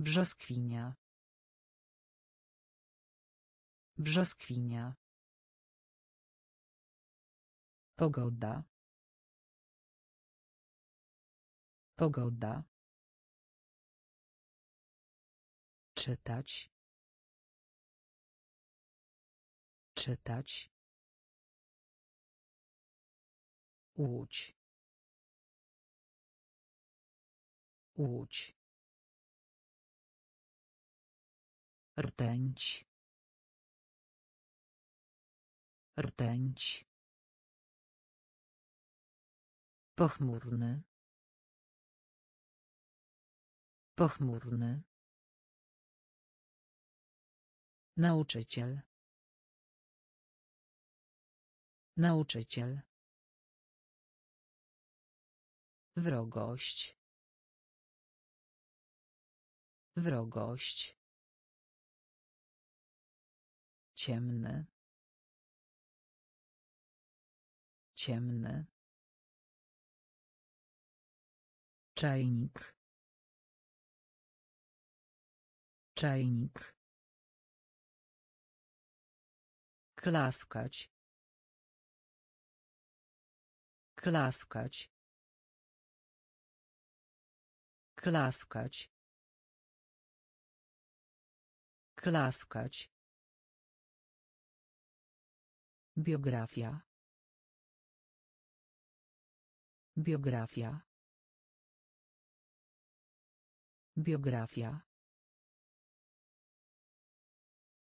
[SPEAKER 1] Brzoskwinia. Brzoskwinia. Pogoda. Pogoda. Czytać. Czytać. Łódź. Łódź. rtęć rtęć pochmurny pochmurny nauczyciel nauczyciel wrogość wrogość Ciemny. Ciemny. Czajnik. Czajnik. Klaskać. Klaskać. Klaskać. Klaskać. Biografia. Biografia. Biografia.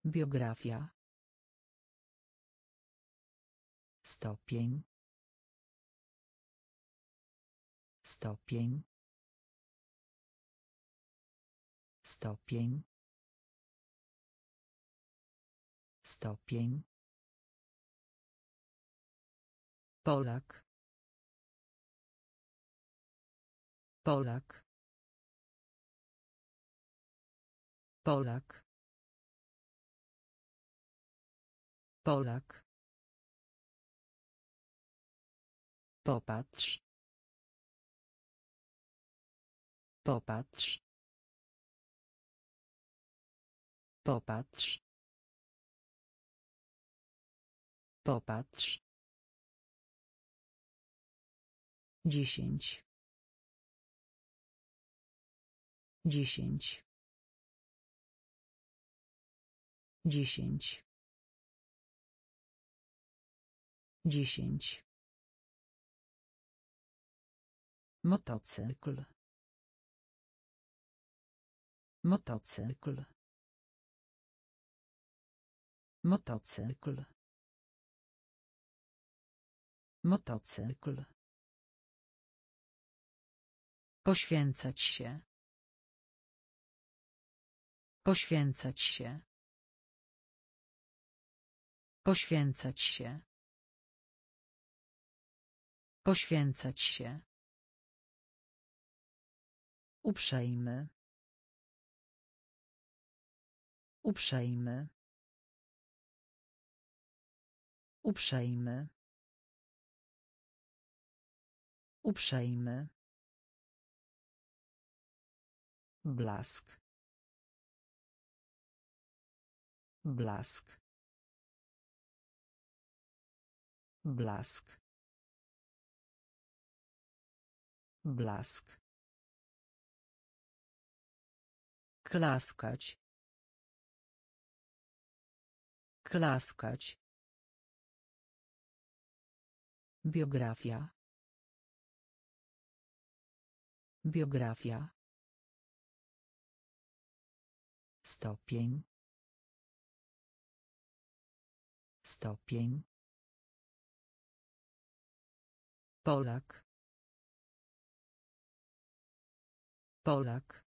[SPEAKER 1] Biografia. Stopień. Stopień. Stopień. Stopień. Polak. Polak. Polak. Polak. Popatrz. Popatrz. Popatrz. Popatrz. Dziesięć. Dziesięć. Dziesięć. Dziesięć. Motocykl. Motocykl. Motocykl. Motocykl. Poświęcać się. Poświęcać się. Poświęcać się. Poświęcać się. Uprzejmy. Uprzejmy. Uprzejmy. Uprzejmy. Blask. Blask. Blask. Blask. Klaskać. Klaskać. Biografia. Biografia. Stopień. Stopień. Polak. Polak.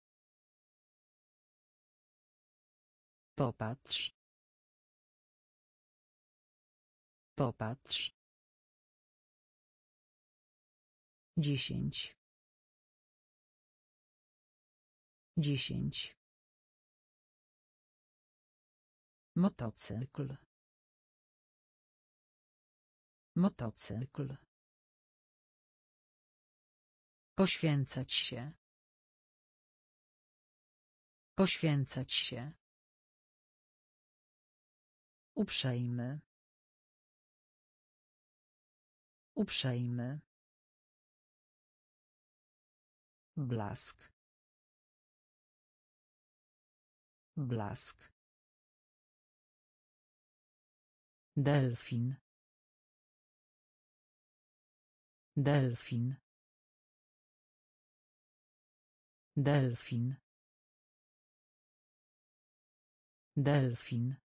[SPEAKER 1] Popatrz. Popatrz. Dziesięć. Dziesięć. Motocykl. Motocykl. Poświęcać się. Poświęcać się. Uprzejmy. Uprzejmy. Blask. Blask. Delfin. Delfin. Delfin. Delfin.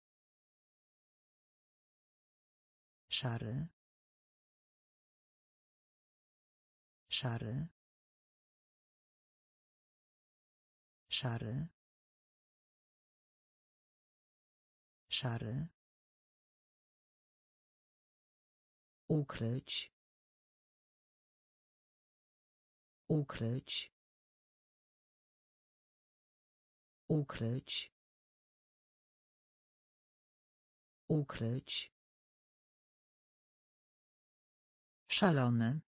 [SPEAKER 1] Szary. Szary. Szary. Szary. Ukryć. Ukryć. Ukryć. Ukryć. Szalony.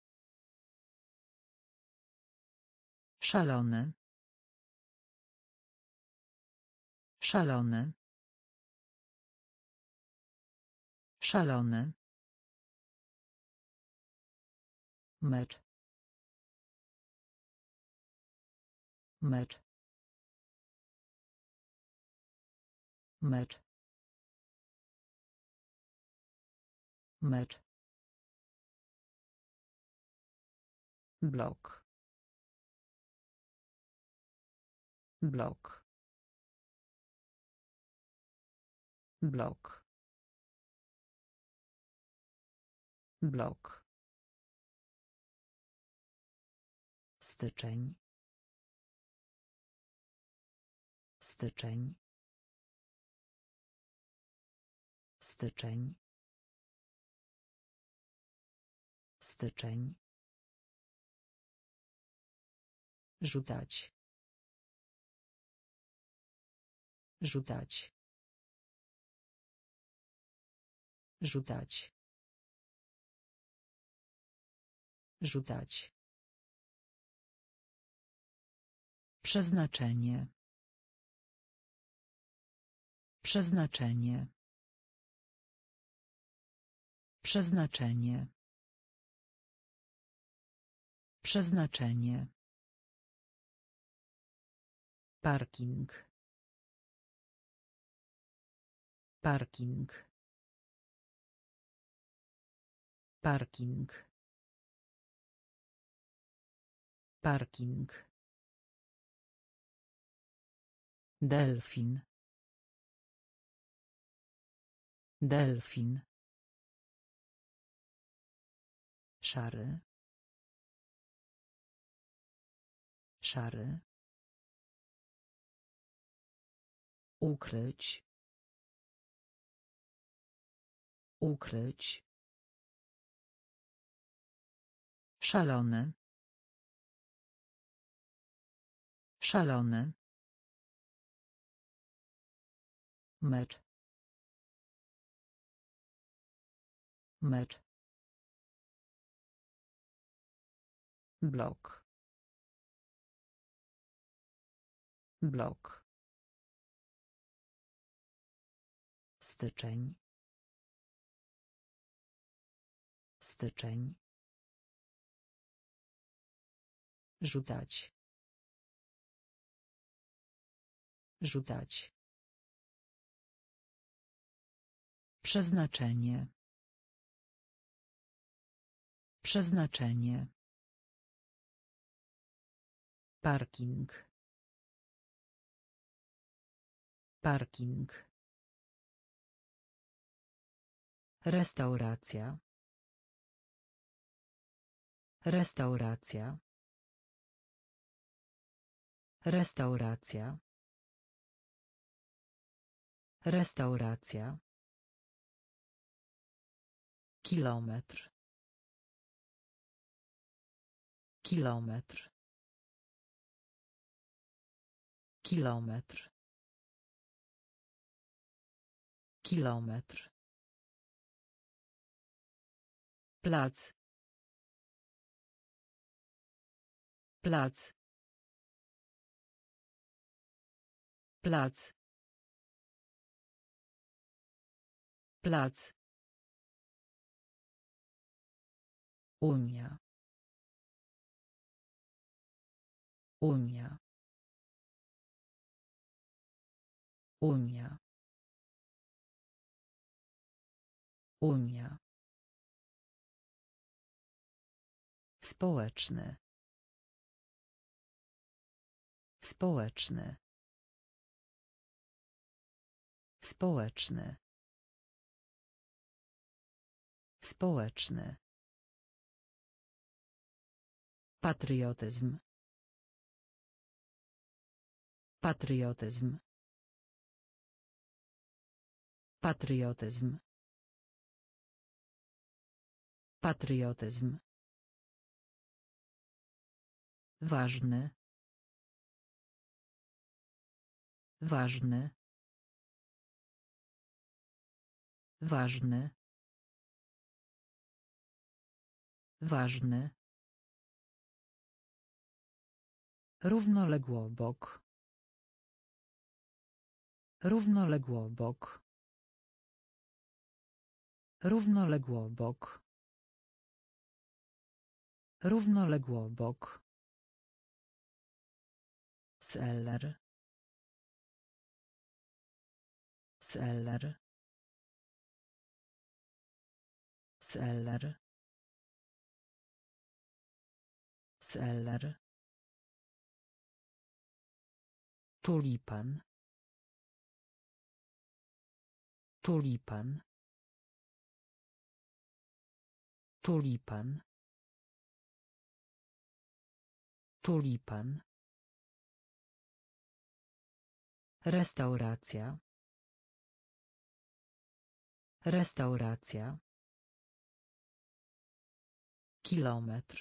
[SPEAKER 1] Szalony. Szalony. Szalony. Mecz. Mecz. Mecz. Mecz. Blok. Blok. Blok. Blok. Styczeń. Styczeń. Styczeń. Styczeń. Rzucać. Rzucać. Rzucać. Rzucać. Przeznaczenie. Przeznaczenie. Przeznaczenie. Przeznaczenie. Parking. Parking. Parking. Parking. Delfin. Delfin. Szary. Szary. Ukryć. Ukryć. Szalony. Szalony. mecz mecz blok blok styczeń styczeń rzucać rzucać Przeznaczenie. Przeznaczenie. Parking. Parking. Restauracja. Restauracja. Restauracja. Restauracja. Kilometr. Kilometr. Kilometr. Kilometr. Plac. Plac. Plac. Plac. Unia. Unia. Unia. Unia. Społeczny. Społeczny. Społeczny. Społeczny. Patriotyzm. Patriotyzm. Patriotyzm. Patriotyzm. Ważny. Ważny. Ważny. Ważny. Równoległo bok. Równoległo bok. Równoległo bok. Równoległo bok. Seller. Seller. Seller. Seller. Tulipan. Tulipan. Tulipan. Tulipan. Restauracja. Restauracja. Kilometr.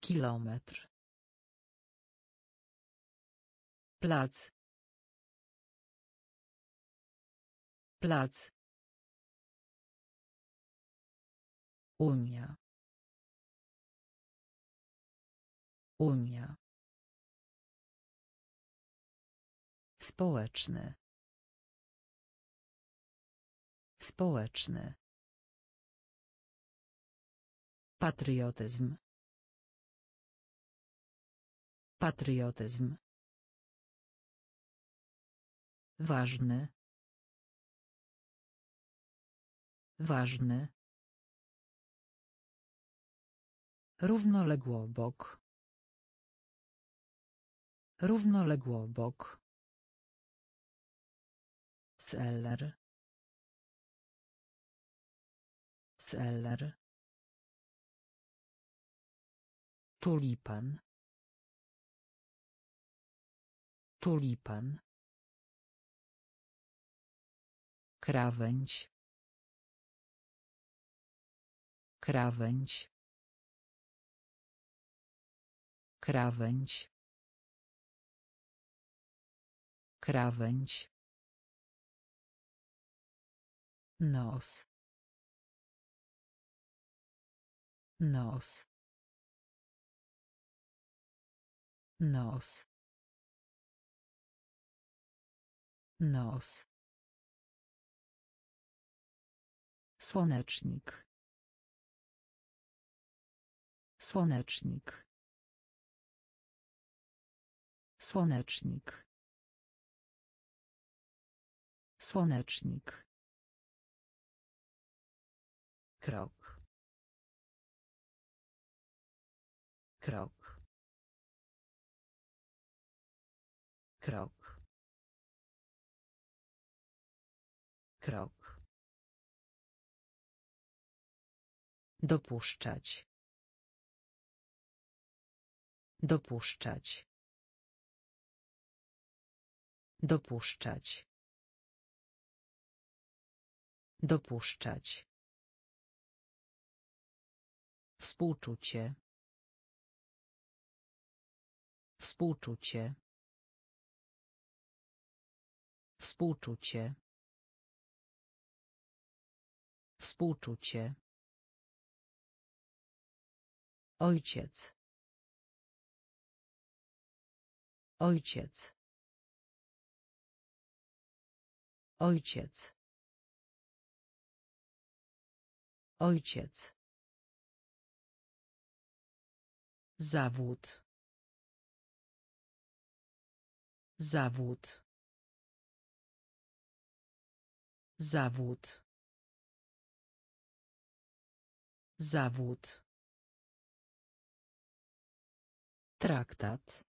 [SPEAKER 1] Kilometr. plac plac Unia. Unia. Społeczny. Społeczny. Patriotyzm. Patriotyzm. Ważny. Ważny. Równoległo bok. Równoległo bok. Seller. Seller. Tulipan. Tulipan. Cravante. Cravante. Cravante. Cravante. Nós. Nós. Nós. Nós. Słonecznik. Słonecznik. Słonecznik. Słonecznik. Krok. Krok. Krok. Krok. Dopuszczać. Dopuszczać. Dopuszczać. Dopuszczać. Współczucie. Współczucie. Współczucie. Współczucie. Ojciec. Ojciec. Ojciec. Ojciec. Zawód. Zawód. Zawód. Zawód. Traktat.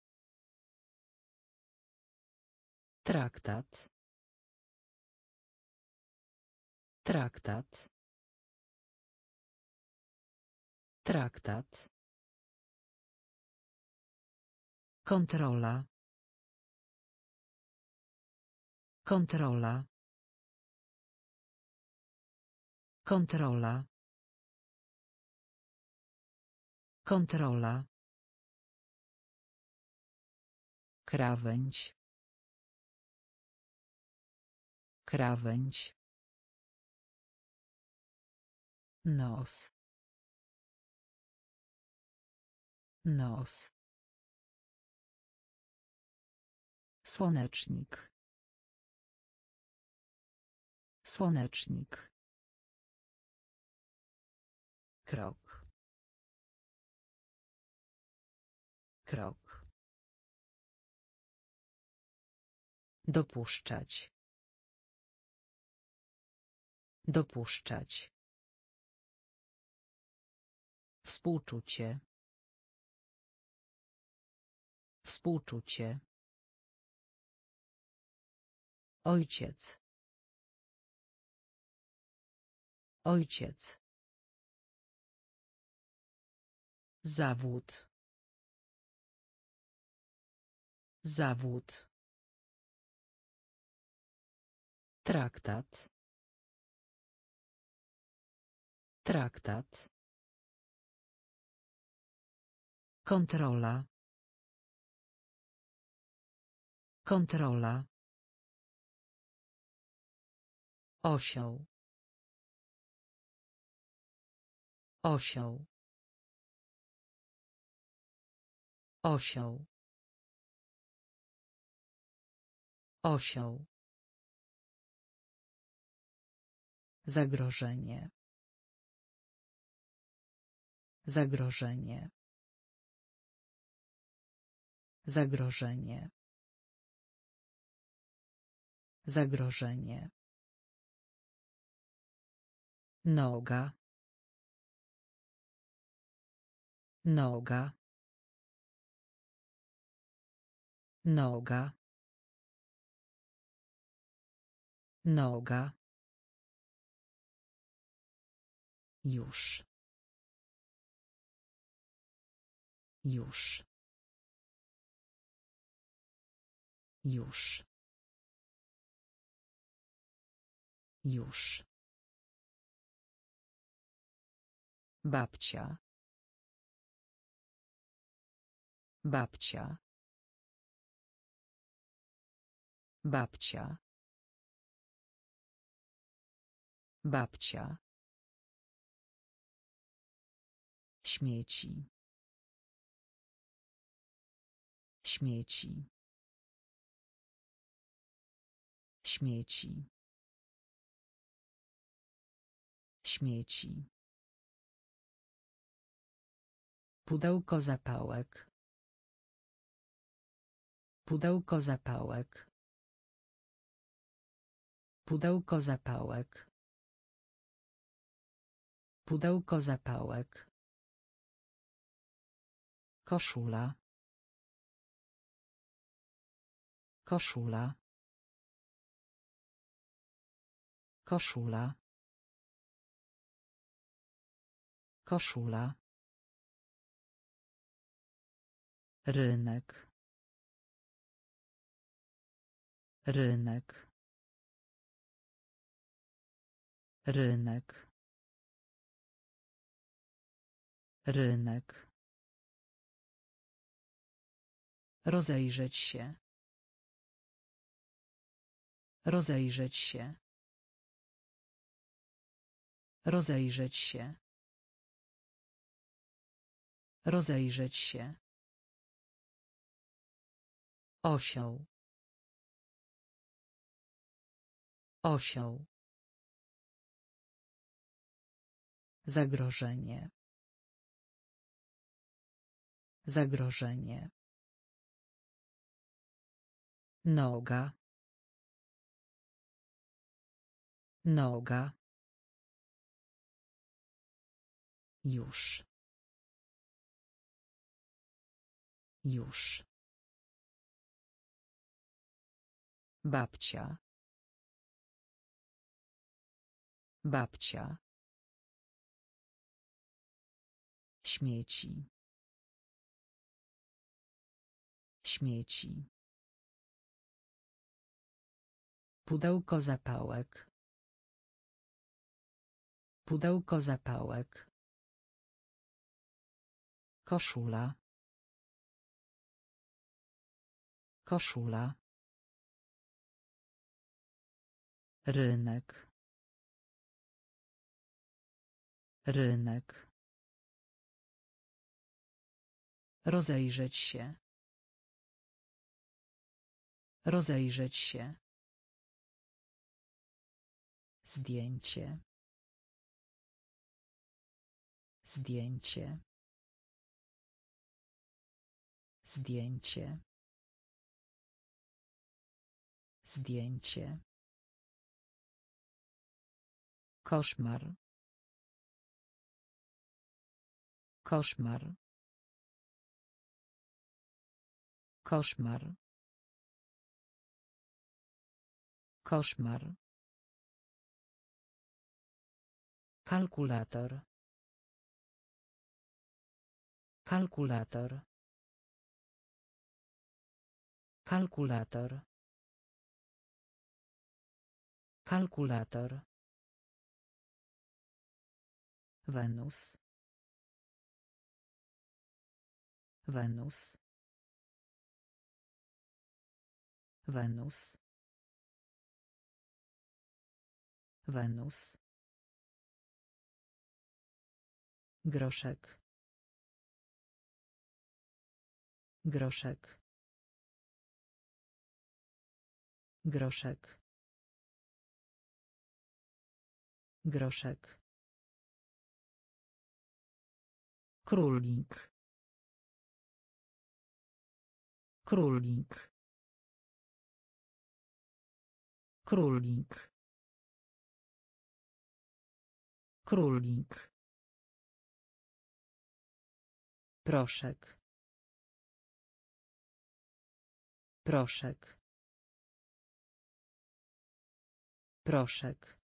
[SPEAKER 1] Traktat. Traktat. Traktat. Kontrola. Kontrola. Kontrola. Kontrola. Krawędź. Krawędź. Nos. Nos. Słonecznik. Słonecznik. Krok. Krok. Dopuszczać. Dopuszczać. Współczucie. Współczucie. Ojciec. Ojciec. Zawód. Zawód. Traktat. Traktat. Kontrola. Kontrola. Osioł. Osioł. Osioł. Osioł. Zagrożenie. Zagrożenie. Zagrożenie. Zagrożenie. Noga. Noga. Noga. Noga. Już. Już. Już. Już. Babcia. Babcia. Babcia. Babcia. Śmieci. Śmieci. Śmieci. Śmieci. Pudełko zapałek. Pudełko zapałek. Pudełko zapałek. Pudełko zapałek. Koszula. Koszula. Koszula. Koszula. Rynek. Rynek. Rynek. Rynek. Rozejrzeć się. Rozejrzeć się. Rozejrzeć się. Rozejrzeć się. Osioł. Osioł. Zagrożenie. Zagrożenie. Noga. Noga. Już. Już. Babcia. Babcia. Śmieci. Śmieci. Pudełko zapałek. Pudełko zapałek. Koszula. Koszula. Rynek. Rynek. Rozejrzeć się. Rozejrzeć się. Zdjęcie. Zdjęcie. Zdjęcie. Zdjęcie. Koszmar. Koszmar. Koszmar. Koszmar. Kalkulator. Kalkulator. Kalkulator. Kalkulator. Wenus. Wenus. Wenus. Wenus. Groszek. Groszek. Groszek. Groszek. Królik. Królik. Królik. Królik. Proszek. Proszek. Proszek.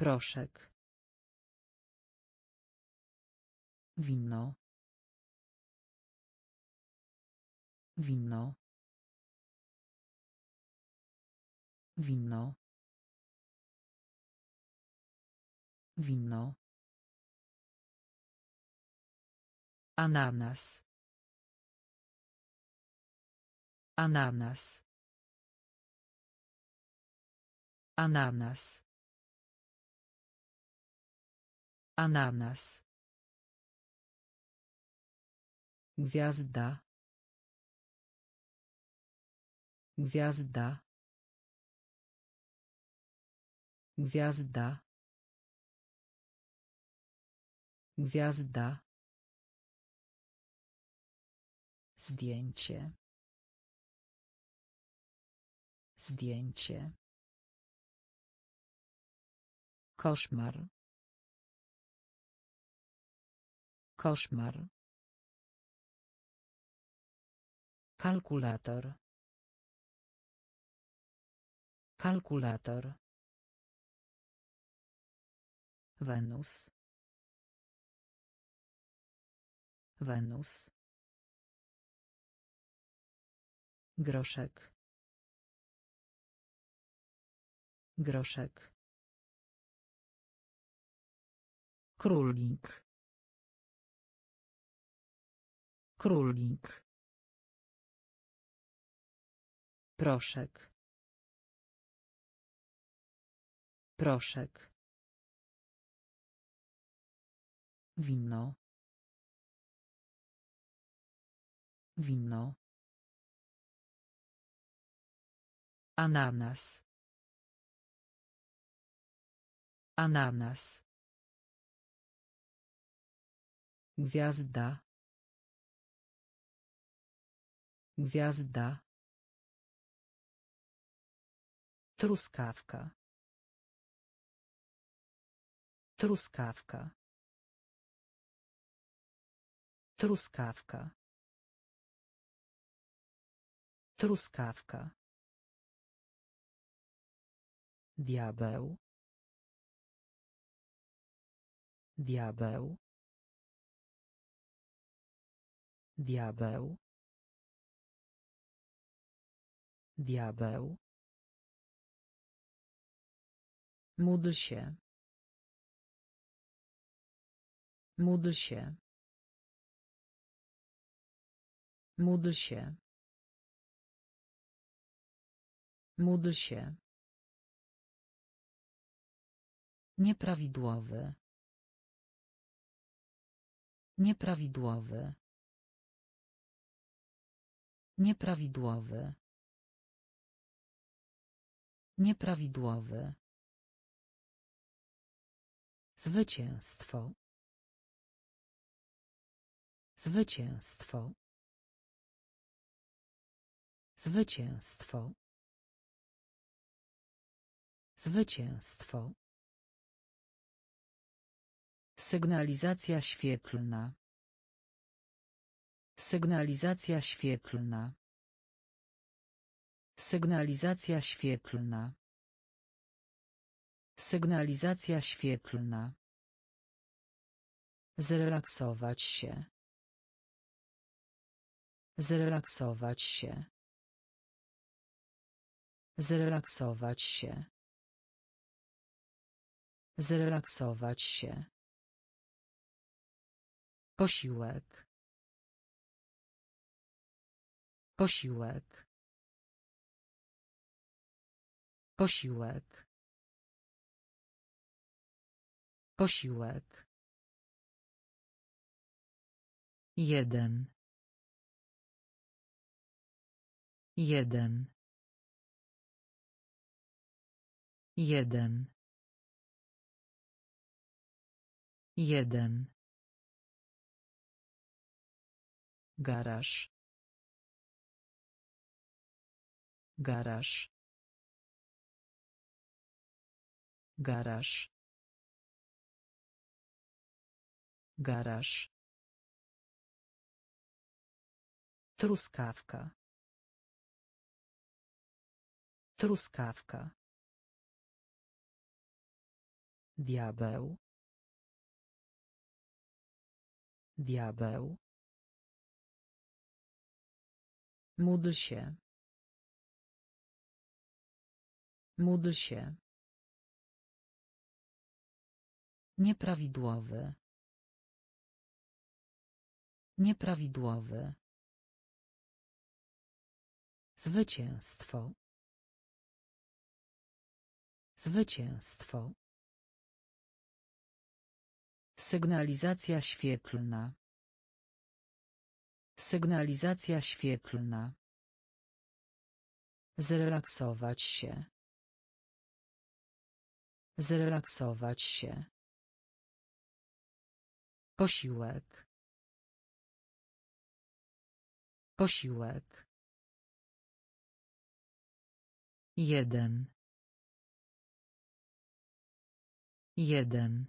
[SPEAKER 1] Proszek. Winno. Winno. Winno. Winno. Ananas. Ananas. Ananas. Ananas. Gwiazda. Gwiazda. Gwiazda. Gwiazda. Zdjęcie. Zdjęcie. Koszmar. Koszmar. Kalkulator. Kalkulator. Wenus. Wenus. Groszek. Groszek. Królik. Królik. Proszek. Proszek. Winno. Winno. Ananas. Ananas. Gwiazda. Gwiazda. Truskawka. Truskawka. Truskawka. Truskawka. Diabeł. Diabeł. Diabeł. Diabeł. Módl się. Módl się. Módl się. Módl się. Nieprawidłowy. Nieprawidłowy. Nieprawidłowy. Nieprawidłowy. Zwycięstwo. Zwycięstwo. Zwycięstwo. Zwycięstwo. Sygnalizacja świetlna. Sygnalizacja
[SPEAKER 2] świetlna. Sygnalizacja świetlna.
[SPEAKER 1] Sygnalizacja świetlna. Zrelaksować się. Zrelaksować się. Zrelaksować się. Zrelaksować się. Posiłek. Posiłek. Posiłek. Posiłek. Jeden. Jeden. Jeden. Jeden. garaż garaż garaż garaż truskawka truskawka diabeł diabeł Módl się. Módl się. Nieprawidłowy. Nieprawidłowy. Zwycięstwo. Zwycięstwo.
[SPEAKER 2] Sygnalizacja świetlna. Sygnalizacja
[SPEAKER 1] świetlna. Zrelaksować się. Zrelaksować się. Posiłek. Posiłek. Jeden. Jeden.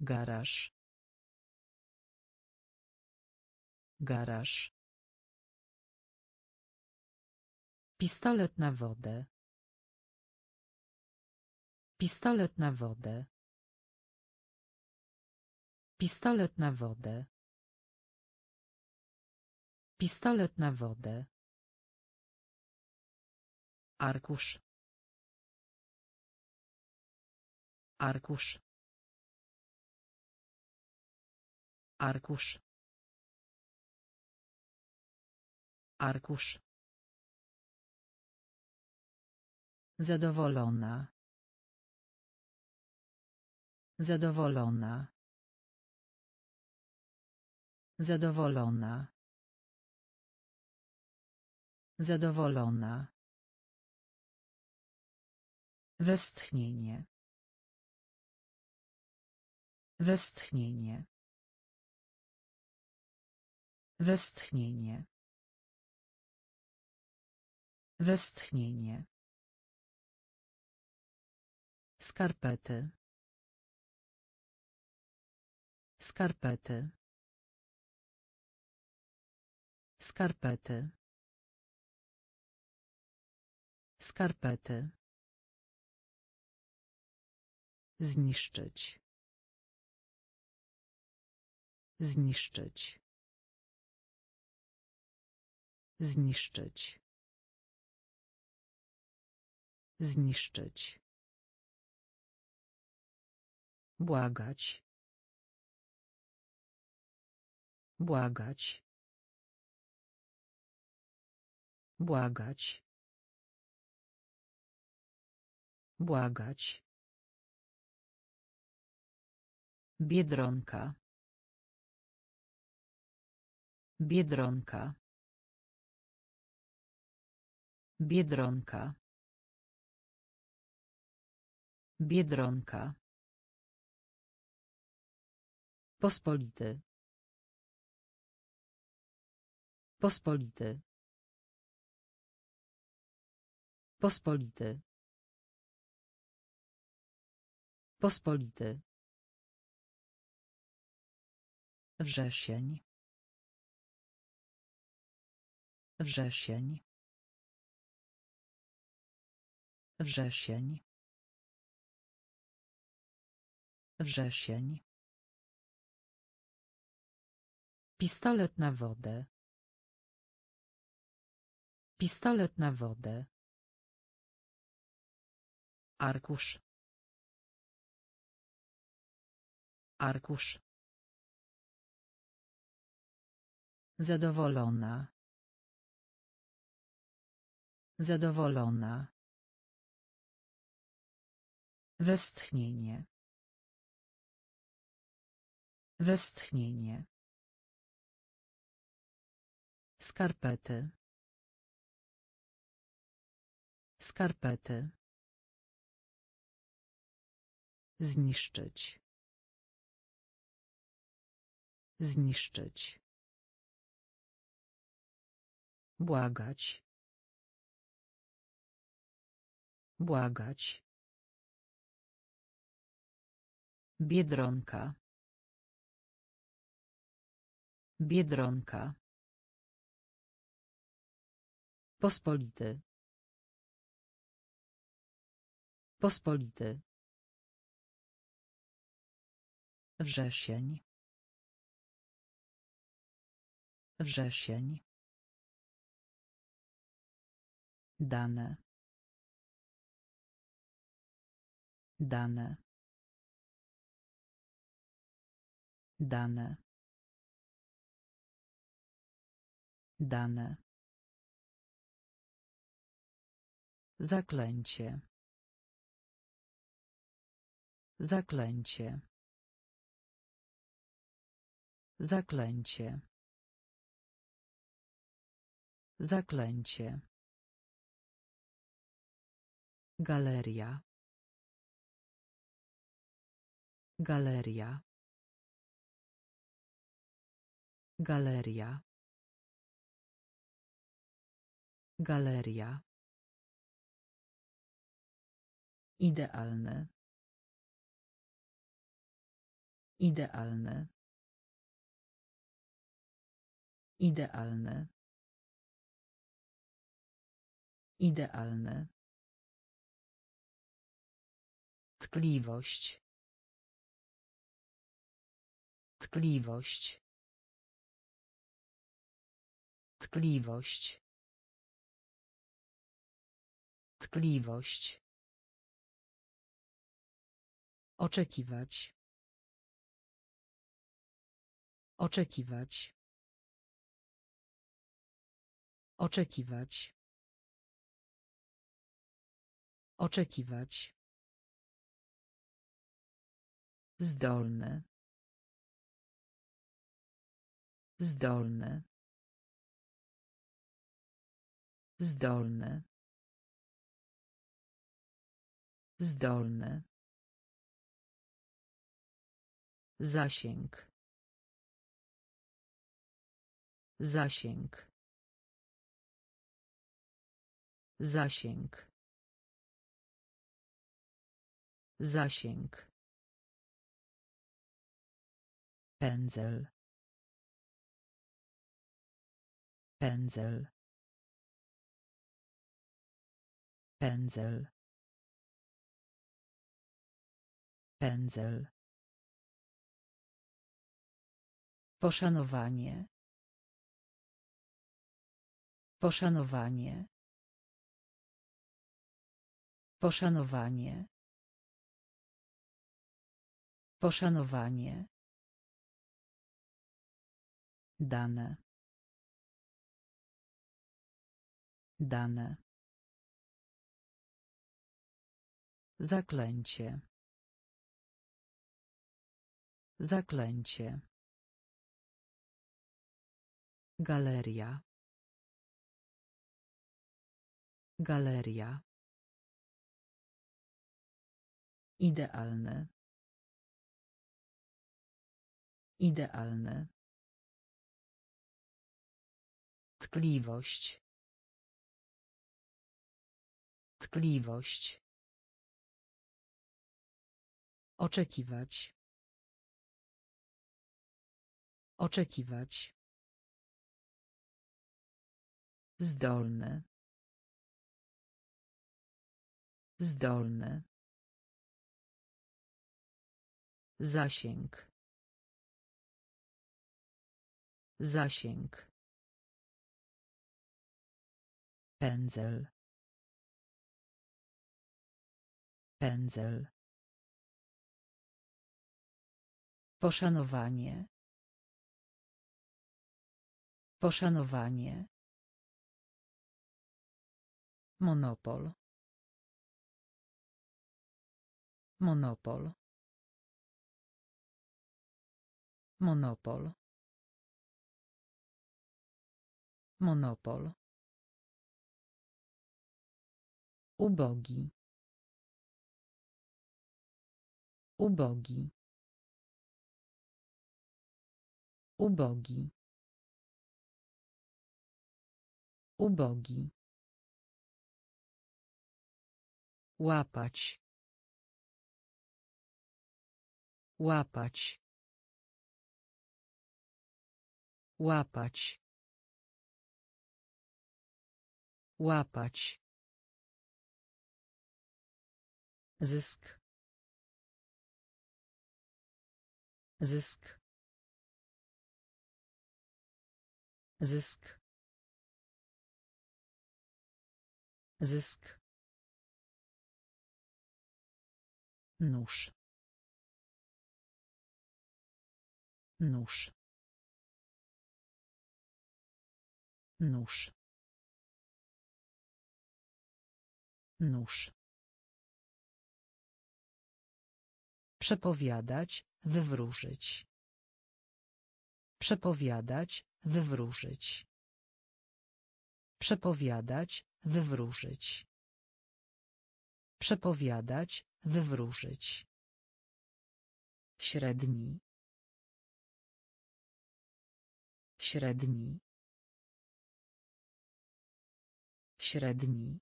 [SPEAKER 1] Garaż. Garaż. Pistolet na wodę. Pistolet na wodę. Pistolet na wodę. Pistolet na wodę. Arkusz. Arkusz. Arkusz. Arkusz. Zadowolona. Zadowolona. Zadowolona. Zadowolona. Westchnienie. Westchnienie. Westchnienie. Westchnienie. Skarpety. Skarpety. Skarpety. Skarpety. Zniszczyć. Zniszczyć. Zniszczyć. Zniszczyć. Błagać. Błagać. Błagać. Błagać. Biedronka. Biedronka. Biedronka. Biedronka. Pospolity. Pospolity. Pospolity. Pospolity. Wrzesień. Wrzesień. Wrzesień. Wrzesień. Pistolet na wodę. Pistolet na wodę. Arkusz. Arkusz. Zadowolona. Zadowolona. Westchnienie. Westchnienie. Skarpety. Skarpety. Zniszczyć. Zniszczyć. Błagać. Błagać. Biedronka. Biedronka. Pospolity. Pospolity. Wrzesień. Wrzesień. Dane. Dane. Dane. Dane. Zaklęcie. Zaklęcie. Zaklęcie. Zaklęcie. Galeria. Galeria. Galeria. Galeria. Idealne. Idealne. Idealne. Idealne. Tkliwość. Tkliwość. Tkliwość. Tkliwość. Oczekiwać. Oczekiwać. Oczekiwać. Oczekiwać. zdolne, zdolne, zdolne. Zdolny. Zasięg. Zasięg. Zasięg. Zasięg. Pędzel. Pędzel. Pędzel. Pędzel. Poszanowanie. Poszanowanie. Poszanowanie. Poszanowanie. Dane. Dane. Zaklęcie. Zaklęcie. Galeria. Galeria. Idealny. Idealny. Tkliwość. Tkliwość. Oczekiwać. Oczekiwać. Zdolny. Zdolny. Zasięg. Zasięg. Pędzel. Pędzel. Poszanowanie. Poszanowanie. Monopol. Monopol. Monopol. Monopol. Ubogi. Ubogi. Ubogi. Ubogi. Łapać. Łapać. Łapać. Łapać. Zysk. Zysk. Zysk. Zysk. Nóż. Nóż. Nóż. Nóż. Przepowiadać, wywróżyć. Przepowiadać,
[SPEAKER 2] wywróżyć. Przepowiadać, Wywróżyć.
[SPEAKER 1] Przepowiadać, wywróżyć. Średni. Średni. Średni.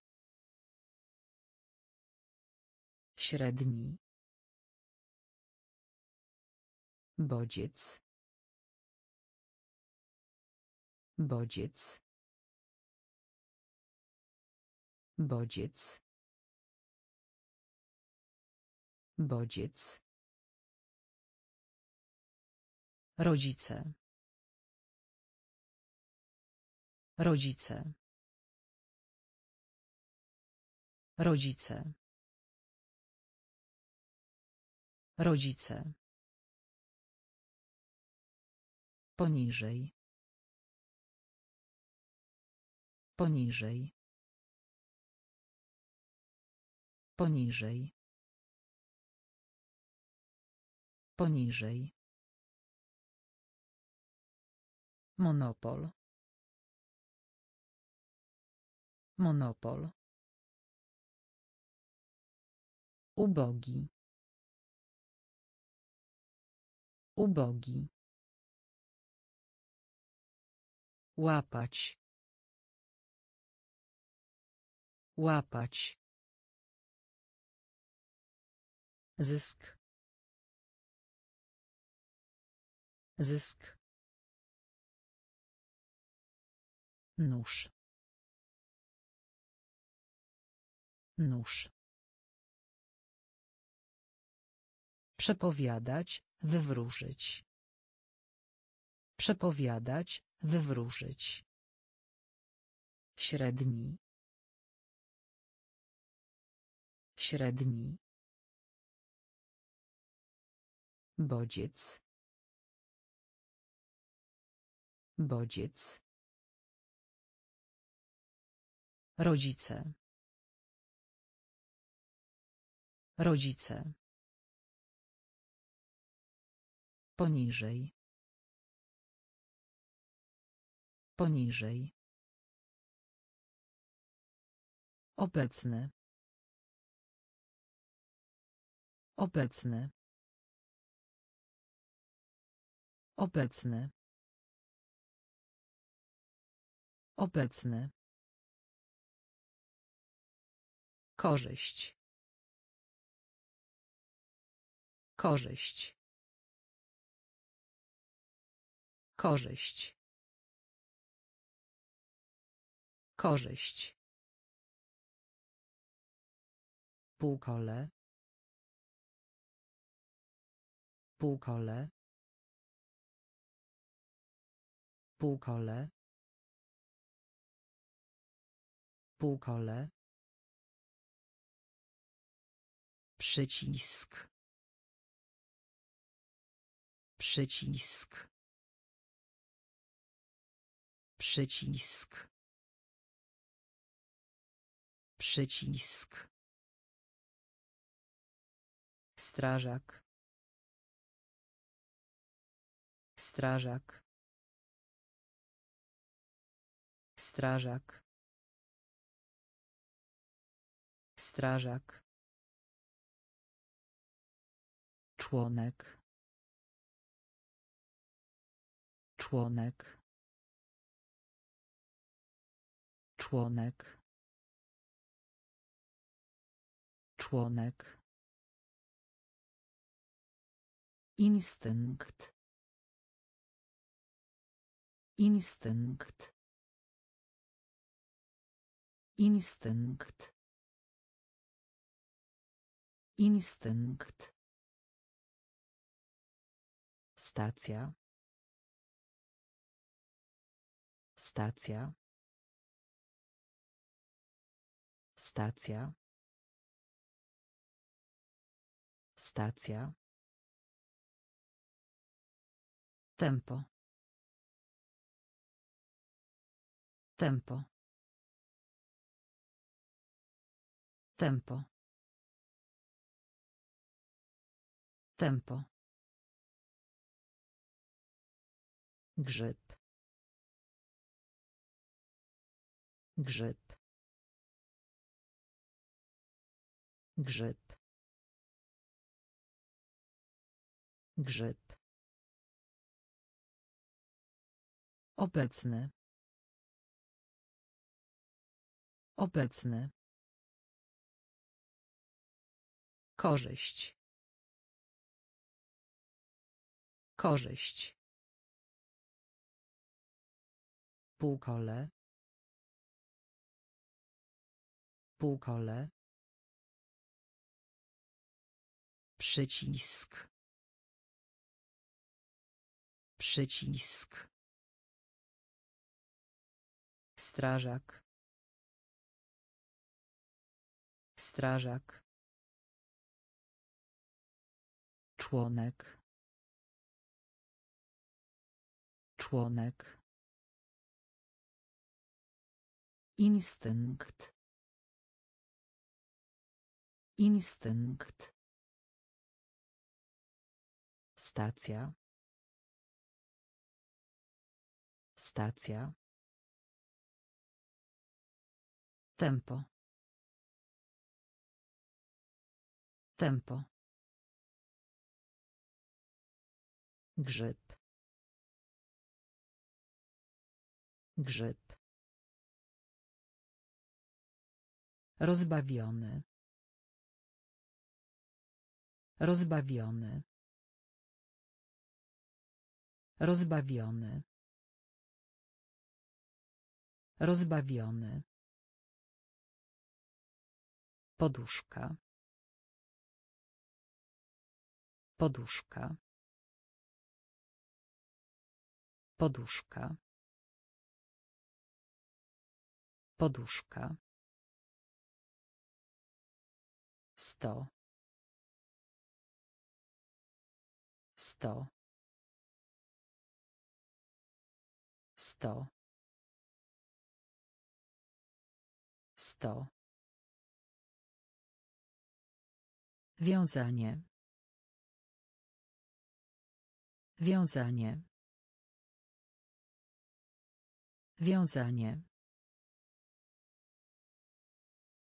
[SPEAKER 1] Średni. Bodziec. Bodziec. Bodziec. Bodziec. Rodzice. Rodzice. Rodzice. Rodzice. Poniżej. Poniżej. Poniżej. Poniżej. Monopol. Monopol. Ubogi. Ubogi. Łapać. Łapać. Zysk. Zysk. Nóż. Nóż. Przepowiadać, wywróżyć. Przepowiadać, wywróżyć. Średni. Średni. Bodziec. Bodziec. Rodzice. Rodzice. Poniżej. Poniżej. Obecny. Obecny. Obecny. Obecny. Korzyść. Korzyść. Korzyść. Korzyść. Półkole. Półkole. Półkole. Półkole. Przycisk. Przycisk. Przycisk. Przycisk. Strażak. Strażak. Strażak. Strażak. Członek. Członek. Członek. Członek. Instynkt. Instynkt. Instynkt. Instynkt. Stacja. Stacja. Stacja. Stacja. Tempo. Tempo. Tempo. Tempo. Grzyb. Grzyb. Grzyb. Grzyb. Obecny. Obecny. Korzyść. Korzyść. Półkole. Półkole. Przycisk. Przycisk. Strażak. Strażak. członek członek instynkt instynkt stacja stacja tempo tempo grzyb grzyb rozbawiony rozbawiony rozbawiony rozbawiony Poduszka. Poduszka. Poduszka. Poduszka. Sto. Sto. Sto. Sto. Wiązanie. Wiązanie. Wiązanie.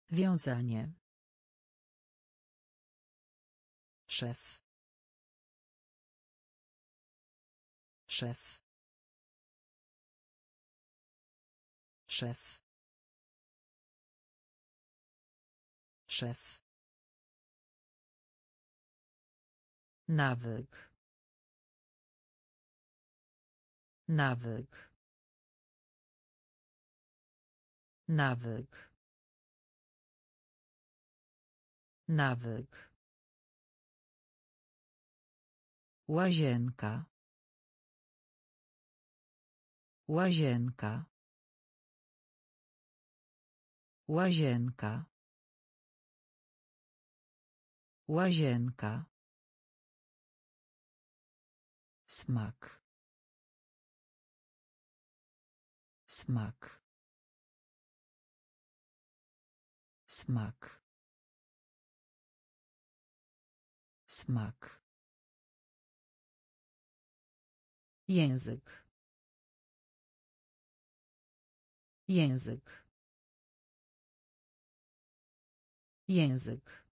[SPEAKER 1] Wiązanie. Szef. Szef. Szef. Szef. Nawyk. Nawyk. Nawyk. Nawyk. Łazienka. Łazienka. Łazienka. Łazienka. Smak. Smak. smak smak język język język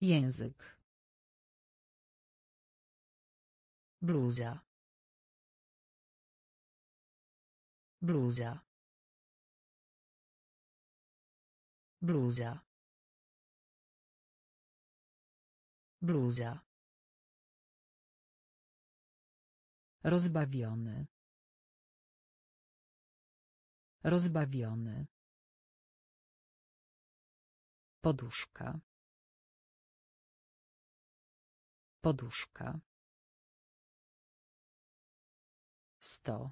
[SPEAKER 1] język bluza bluza Bluza. Bluza. Rozbawiony. Rozbawiony. Poduszka. Poduszka. Sto.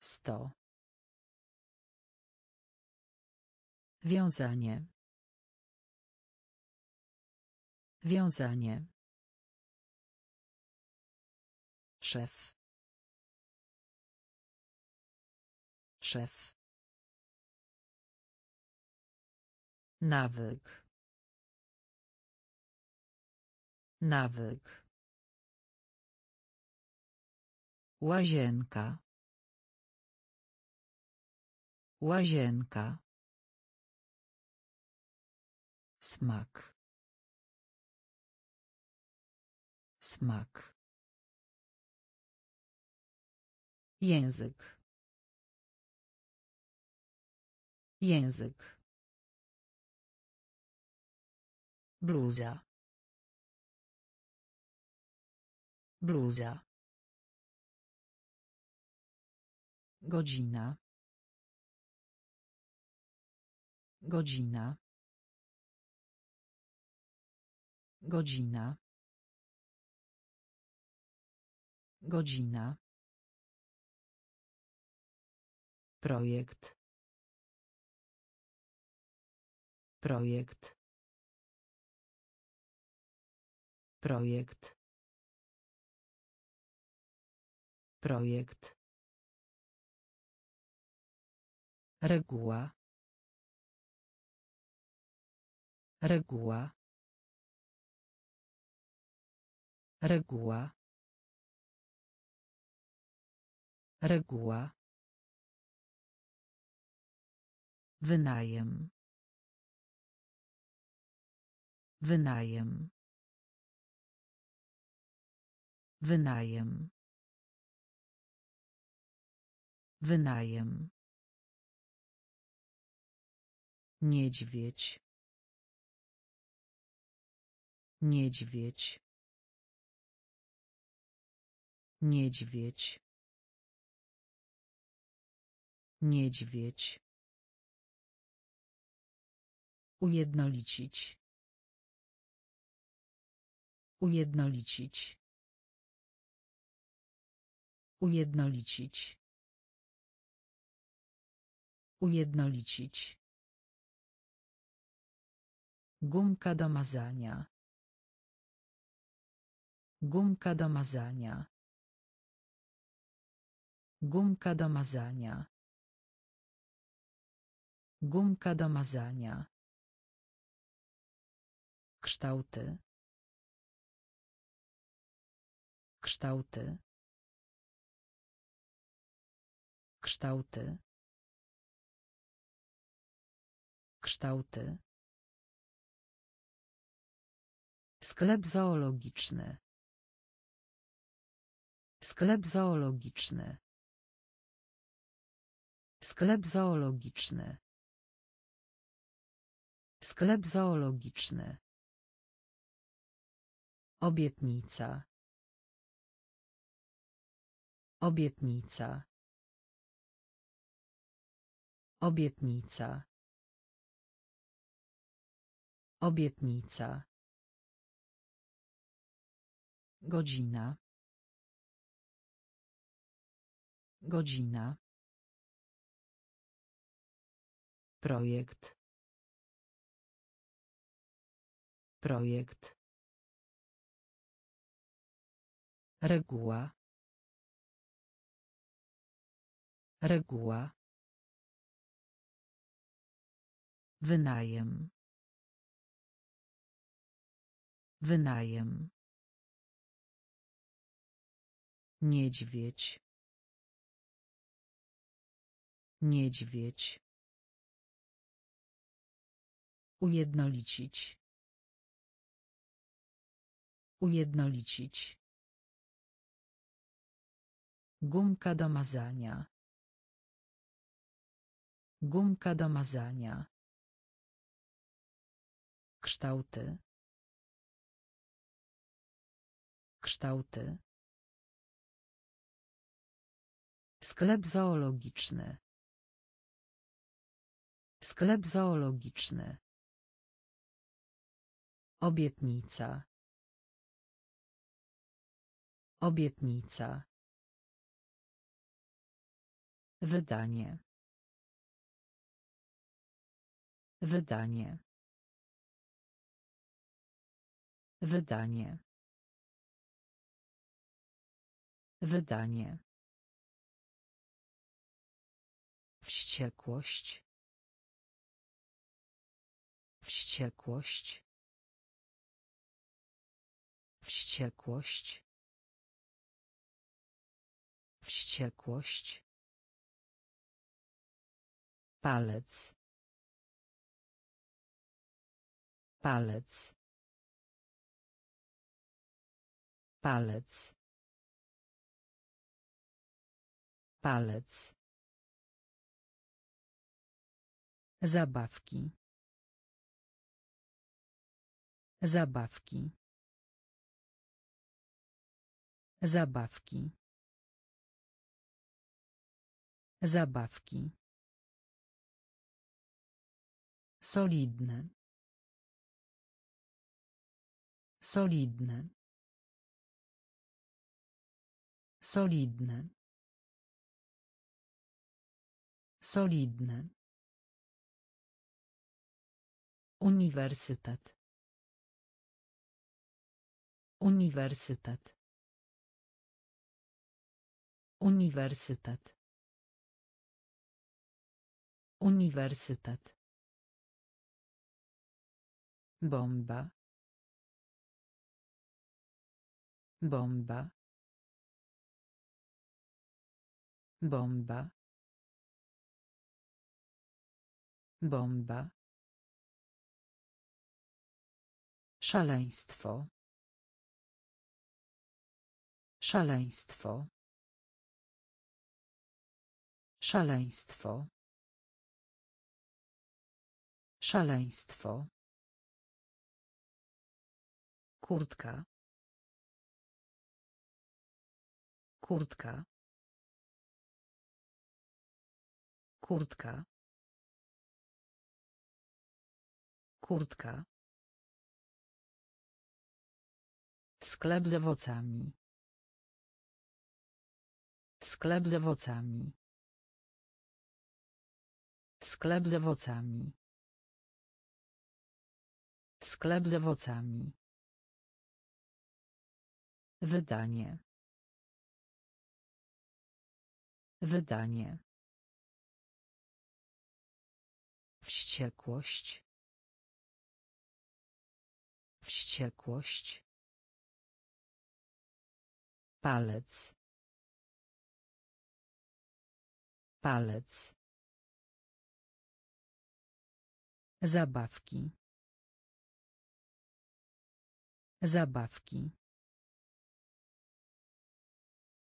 [SPEAKER 1] Sto. Wiązanie. Wiązanie. Szef. Szef. Nawyk. Nawyk. Łazienka. Łazienka smak smak język język bluza bluza godzina godzina Godzina. Godzina. Projekt. Projekt. Projekt. Projekt. Reguła. Reguła. Reguła. Reguła. Wynajem. Wynajem. Wynajem. Wynajem. Niedźwiedź. Niedźwiedź. Niedźwiedź. Niedźwiedź. Ujednolicić. Ujednolicić. Ujednolicić. Ujednolicić. Gumka do mazania. Gumka do mazania. Gumka do mazania. Gumka do mazania. Kształty. Kształty. Kształty. Kształty. Sklep zoologiczny. Sklep zoologiczny. Sklep zoologiczny. Sklep zoologiczny. Obietnica. Obietnica. Obietnica. Obietnica. Godzina. Godzina. Projekt. Projekt. Reguła. Reguła. Wynajem. Wynajem. Niedźwiedź. Niedźwiedź. Ujednolicić. Ujednolicić. Gumka do mazania. Gumka do mazania. Kształty. Kształty. Sklep zoologiczny. Sklep zoologiczny. Obietnica. Obietnica. Wydanie. Wydanie. Wydanie. Wydanie. Wściekłość. Wściekłość. Wściekłość. Wściekłość. Palec. Palec. Palec. Palec. Zabawki. Zabawki. Zabawki. Zabawki. Solidne. Solidne. Solidne. Solidne. Uniwersytet. Uniwersytet. Uniwersytet. Uniwersytet. Bomba. Bomba. Bomba. Bomba. Szaleństwo. Szaleństwo. Szaleństwo. Szaleństwo. Kurtka. Kurtka. Kurtka. Kurtka. Sklep z owocami. Sklep z owocami. Sklep z owocami. Sklep z owocami. Wydanie. Wydanie. Wściekłość. Wściekłość. Palec. Palec. Zabawki. Zabawki.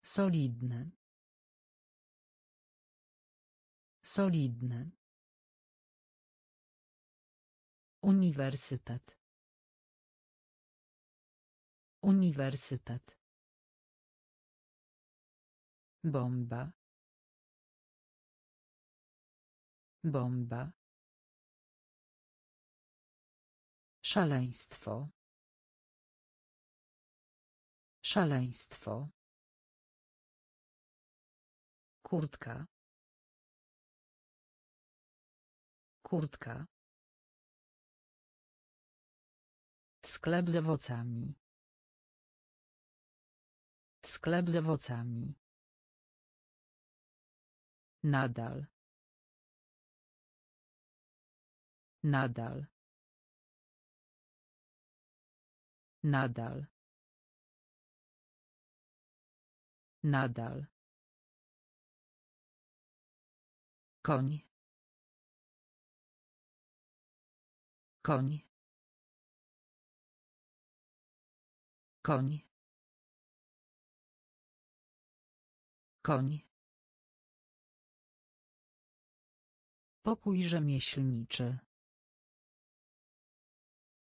[SPEAKER 1] Solidne. Solidne. Uniwersytet. Uniwersytet. Bomba. Bomba. Szaleństwo. Szaleństwo. Kurtka. Kurtka. Sklep z owocami. Sklep z owocami. Nadal. Nadal. Nadal. Nadal. Koń. Koń. Koń. Koń. Pokój rzemieślniczy.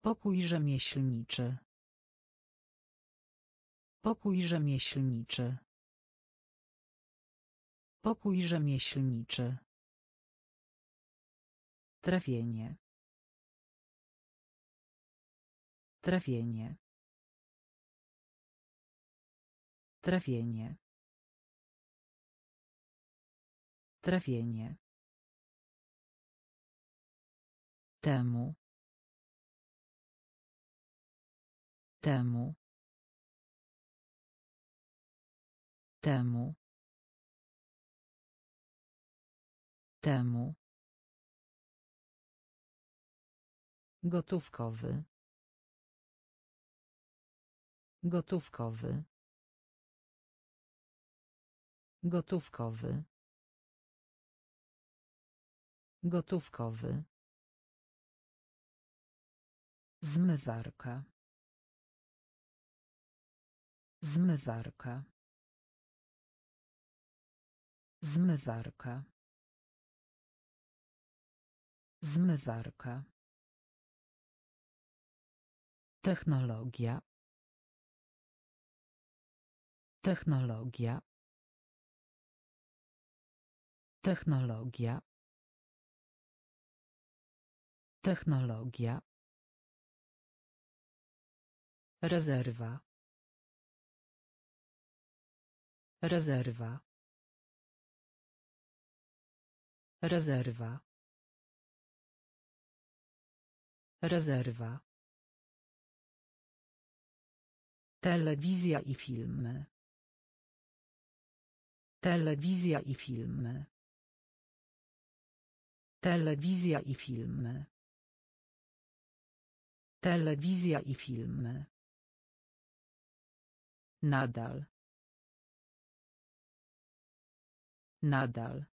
[SPEAKER 1] Pokój rzemieślniczy. Pokój rzemieślniczy. Pokój rzemieślniczy. Trafienie. Trafienie. Trafienie. Trafienie. Temu. Temu. temu temu gotówkowy gotówkowy gotówkowy gotówkowy zmywarka zmywarka Zmywarka. Zmywarka. Technologia. Technologia. Technologia. Technologia. Rezerwa. Rezerwa. Rezerwa. Rezerwa. Telewizja i filmy. Telewizja i filmy. Telewizja i filmy. Telewizja i filmy. Nadal. Nadal.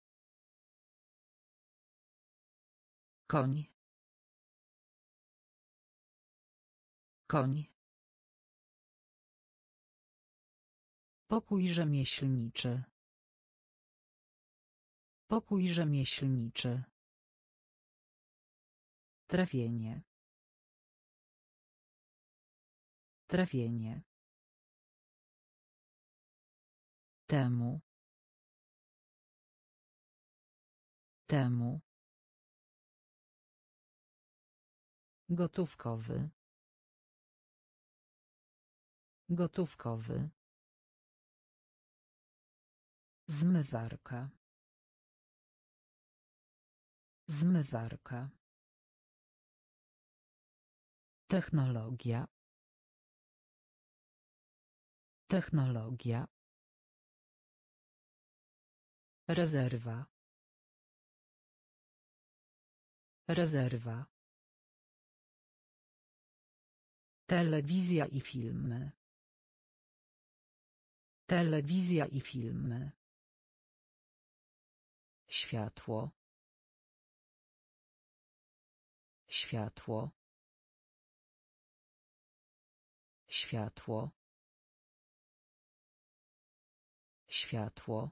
[SPEAKER 1] koń koń pokój rzemieślniczy pokój rzemieślniczy trafienie trafienie temu temu Gotówkowy. Gotówkowy. Zmywarka. Zmywarka. Technologia. Technologia. Rezerwa. Rezerwa. Telewizja i filmy. Telewizja i filmy. Światło. Światło. Światło. Światło.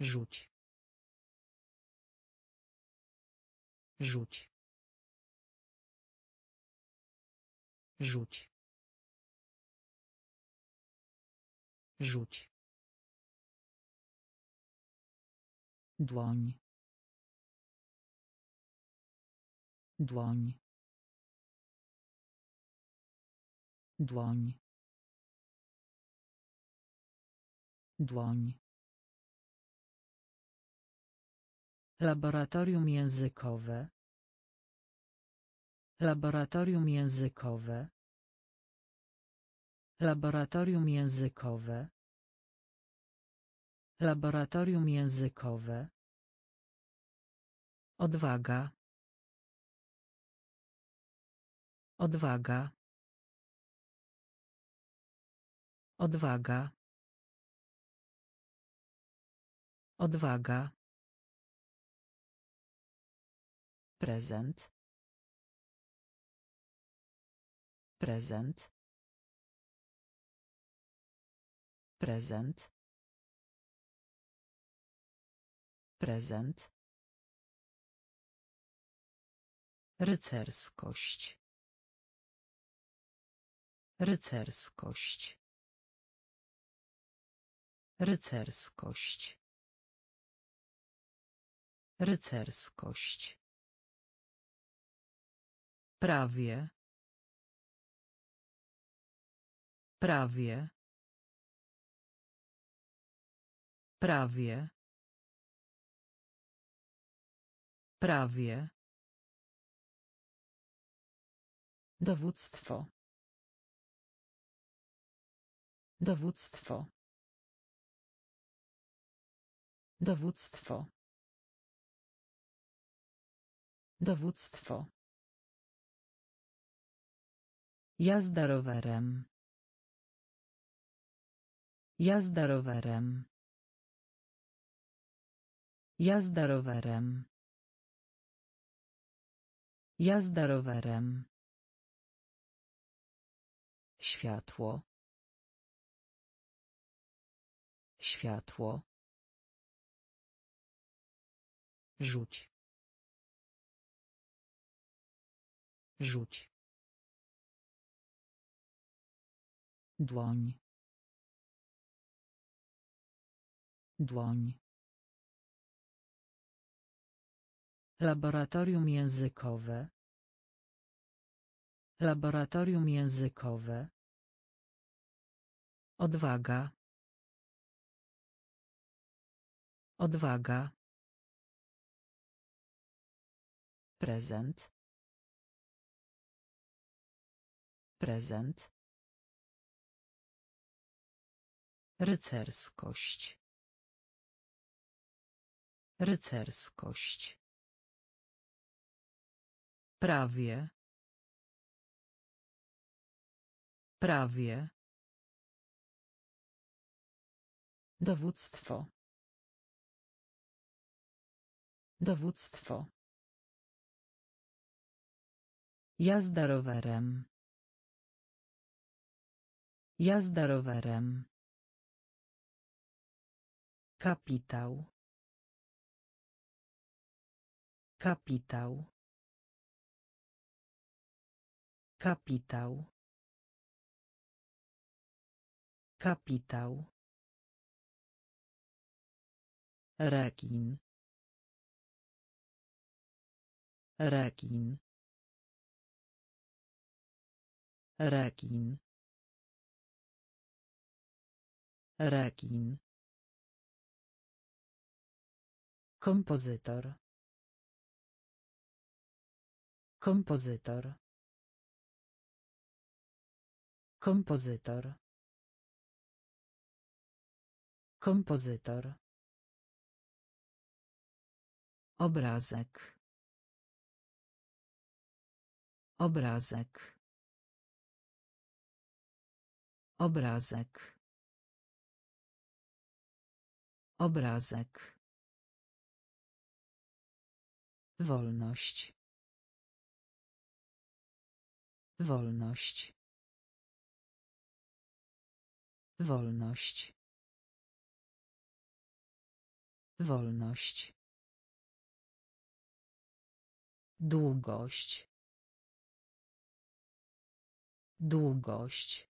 [SPEAKER 1] Rzuć. Rzuć. Rzuć. Rzuć. Dłoń. Dłoń. Dłoń. Dłoń. Laboratorium językowe. Laboratorium językowe. Laboratorium językowe. Laboratorium językowe. Odwaga. Odwaga. Odwaga. Odwaga. Prezent. Prezent. Prezent. Prezent. Rycerskość. Rycerskość. Rycerskość. Rycerskość. Prawie. Prawie. Prawie. Prawie. Dowództwo. Dowództwo. Dowództwo. Dowództwo. Jazda rowerem. Jazda rowerem. Jazda rowerem. Jazda rowerem. Światło. Światło. Rzuć. Rzuć. Dłoń. Dłoń. Laboratorium językowe. Laboratorium językowe. Odwaga. Odwaga. Prezent. Prezent. Rycerskość. Rycerskość. Prawie. Prawie. Dowództwo. Dowództwo. Jazda rowerem. Jazda rowerem. Kapitał. Kapitał. Kapitał. Kapitał. Rekin. Rekin. Rekin. Rekin. Kompozytor. Kompozytor. Kompozytor. Kompozytor. Obrazek. Obrazek. Obrazek. Obrazek. Wolność. Wolność. Wolność. Wolność. Długość. Długość.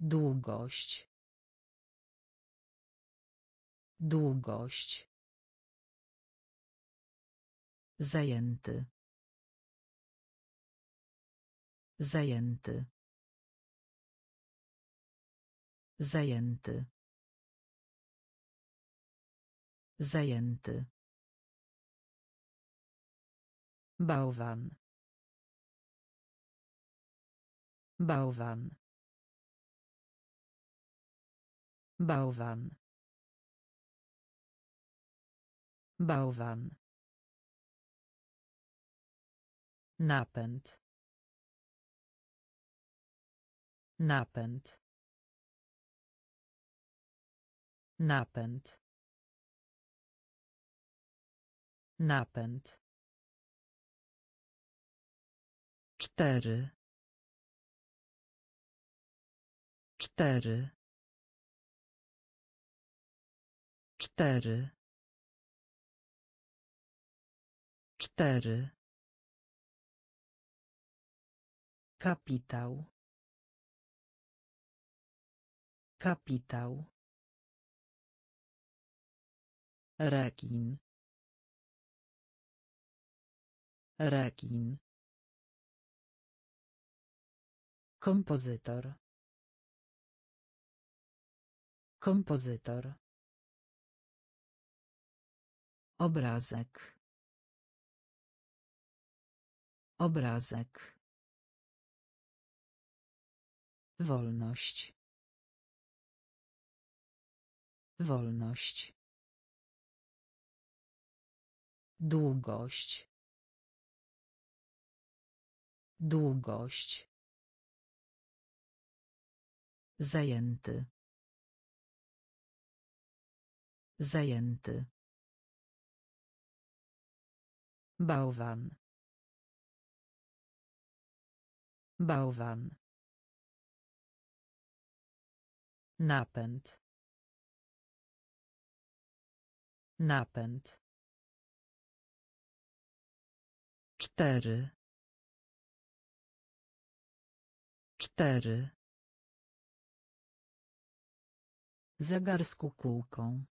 [SPEAKER 1] Długość. Długość. Zajęty. Zajęty. Zajęty. Zajęty. Bałwan. Bałwan. Bałwan. Bałwan. Napęd. Napęd. Napęd. Napęd. Cztery. Cztery. Cztery. Cztery. Kapitał. Kapitał. Rekin. Rekin. Kompozytor. Kompozytor. Obrazek. Obrazek. Wolność. Wolność. Długość. Długość. Zajęty. Zajęty. Bałwan. Bałwan. Napęd. Napęd. Cztery. Cztery. Zegar z kukułką.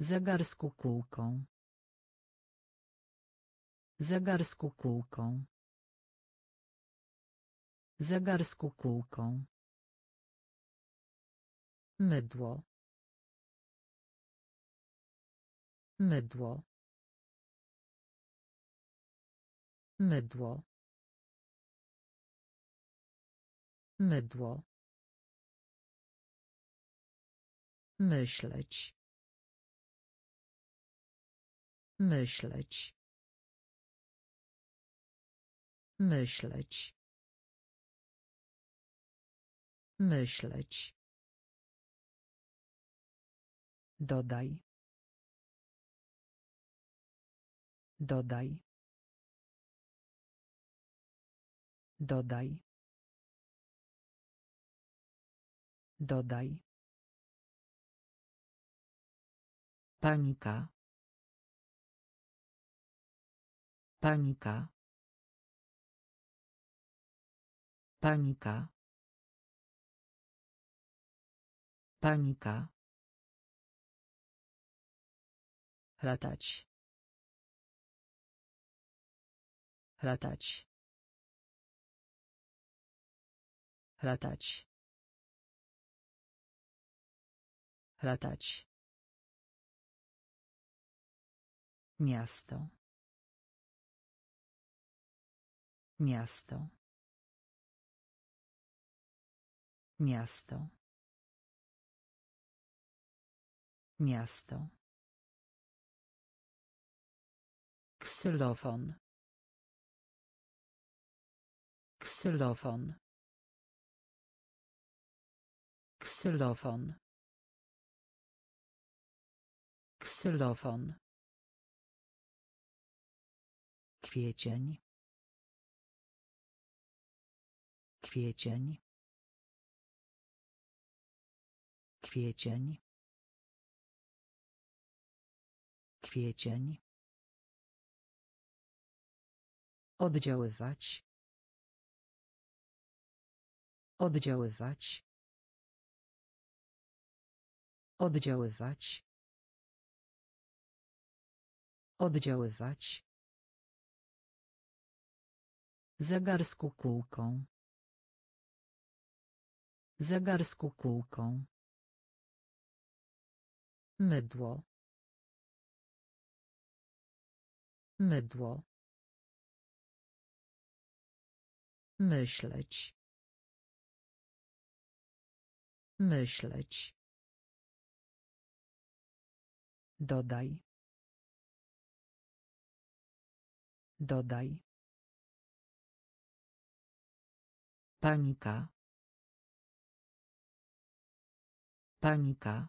[SPEAKER 1] Zegar z kukułką. Zegar z kukułką. Zegar z kukułką. Mydło. Mydło. Mydło. Mydło. Myśleć. Myśleć. Myśleć. Myśleć. Dodaj. Dodaj. Dodaj. Dodaj. Panika. Panika. Panika. Panika. Latać. latać latać latać miasto miasto miasto miasto ksylofon Ksylofon. Ksylofon. Ksylofon. Kwiecień. Kwiecień. Kwiecień. Kwiecień. Oddziaływać. Oddziaływać. Oddziaływać. Oddziaływać. Zegar z kukułką. Zegar z kukułką. Mydło. Mydło. Myśleć. Myśleć. Dodaj. Dodaj. Panika. Panika.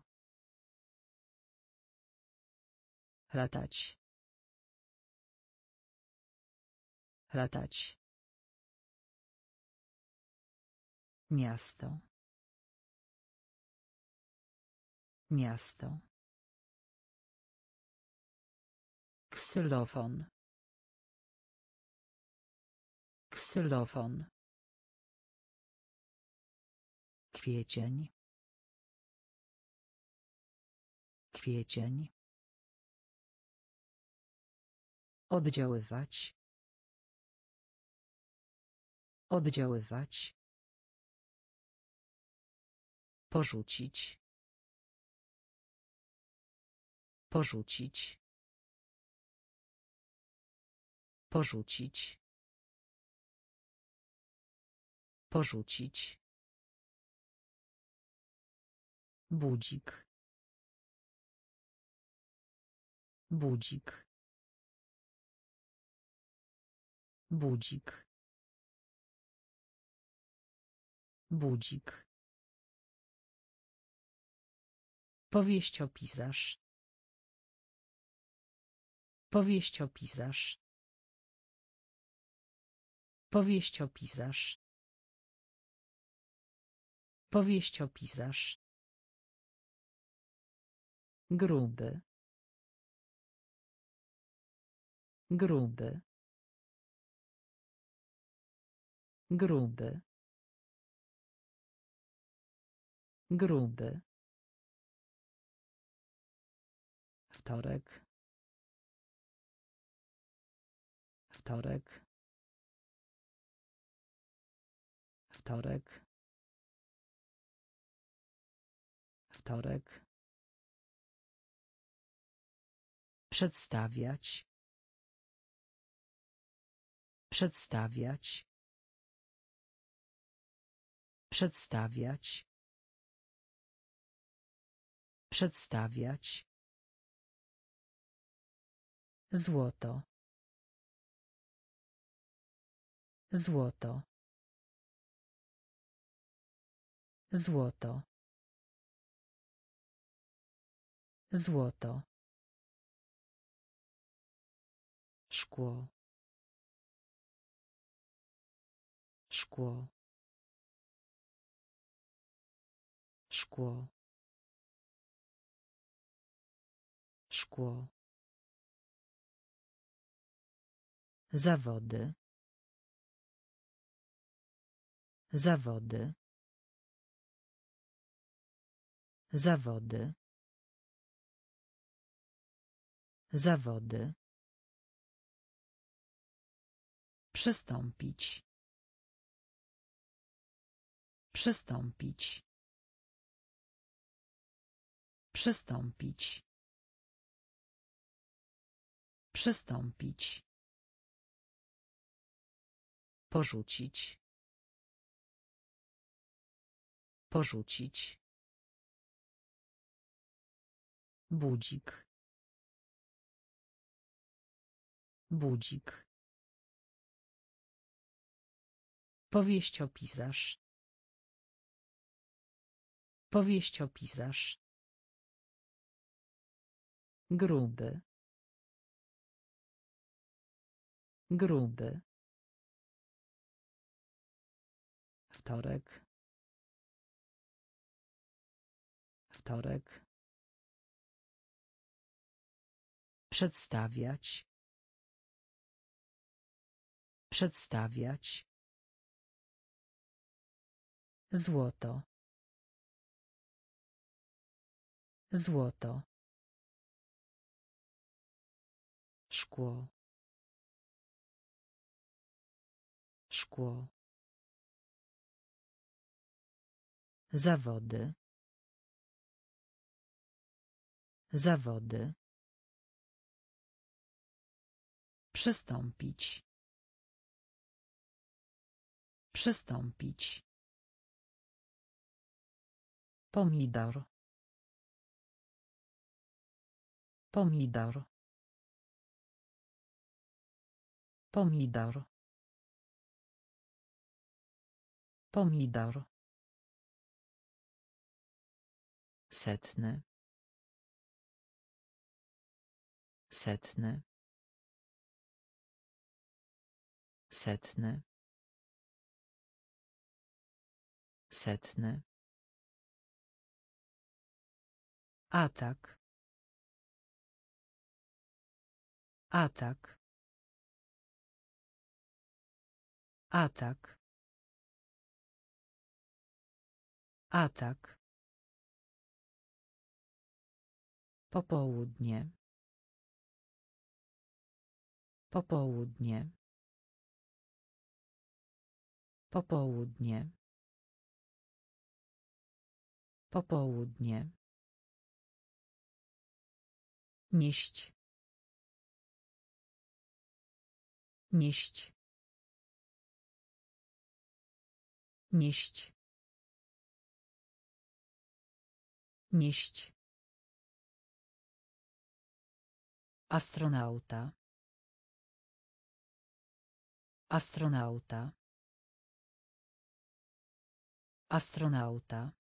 [SPEAKER 1] Latać. Latać. Miasto. Miasto. Ksylofon. Ksylofon. Kwiecień. Kwiecień. Oddziaływać. Oddziaływać. Porzucić. Porzucić. Porzucić. Porzucić. Budzik. Budzik. Budzik. Budzik. powieść Powieściopisarz. Powieściopisarz. Powieściopisarz. Powieściopisarz. Gruby. Gruby. Gruby. Gruby. Wtorek. wtorek wtorek wtorek przedstawiać przedstawiać przedstawiać przedstawiać złoto Złoto. Złoto. Złoto. Szkło. Szkło. Szkło. Szkło. Zawody. Zawody. Zawody. Zawody. Przystąpić. Przystąpić. Przystąpić. Przystąpić. Porzucić. Porzucić. Budzik. Budzik. Powieściopisarz. Powieściopisarz. Gruby. Gruby. Wtorek. wtorek. Przedstawiać. Przedstawiać. Złoto. Złoto. Szkło. Szkło. Zawody. Zawody. Przystąpić. Przystąpić. Pomidor. Pomidor. Pomidor. Pomidor. Setny. setny setny setny atak atak atak atak Popołudnie. Popołudnie. Popołudnie. Popołudnie. Nieść. Nieść. Nieść. Nieść. Astronauta. Astronauta. Astronauta.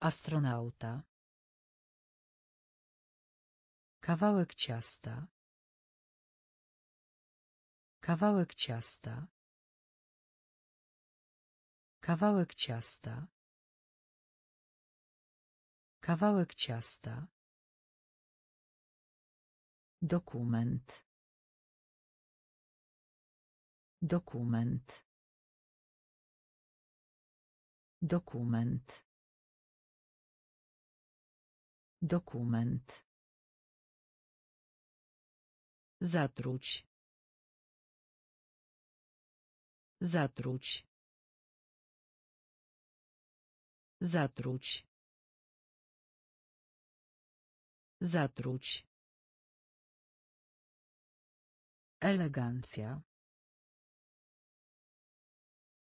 [SPEAKER 1] Astronauta. Kawałek ciasta. Kawałek ciasta. Kawałek ciasta. Kawałek ciasta. Dokument. Dokument. Dokument. Dokument. Zatruć. Zatruć. Zatruć. Zatruć. Elegancja.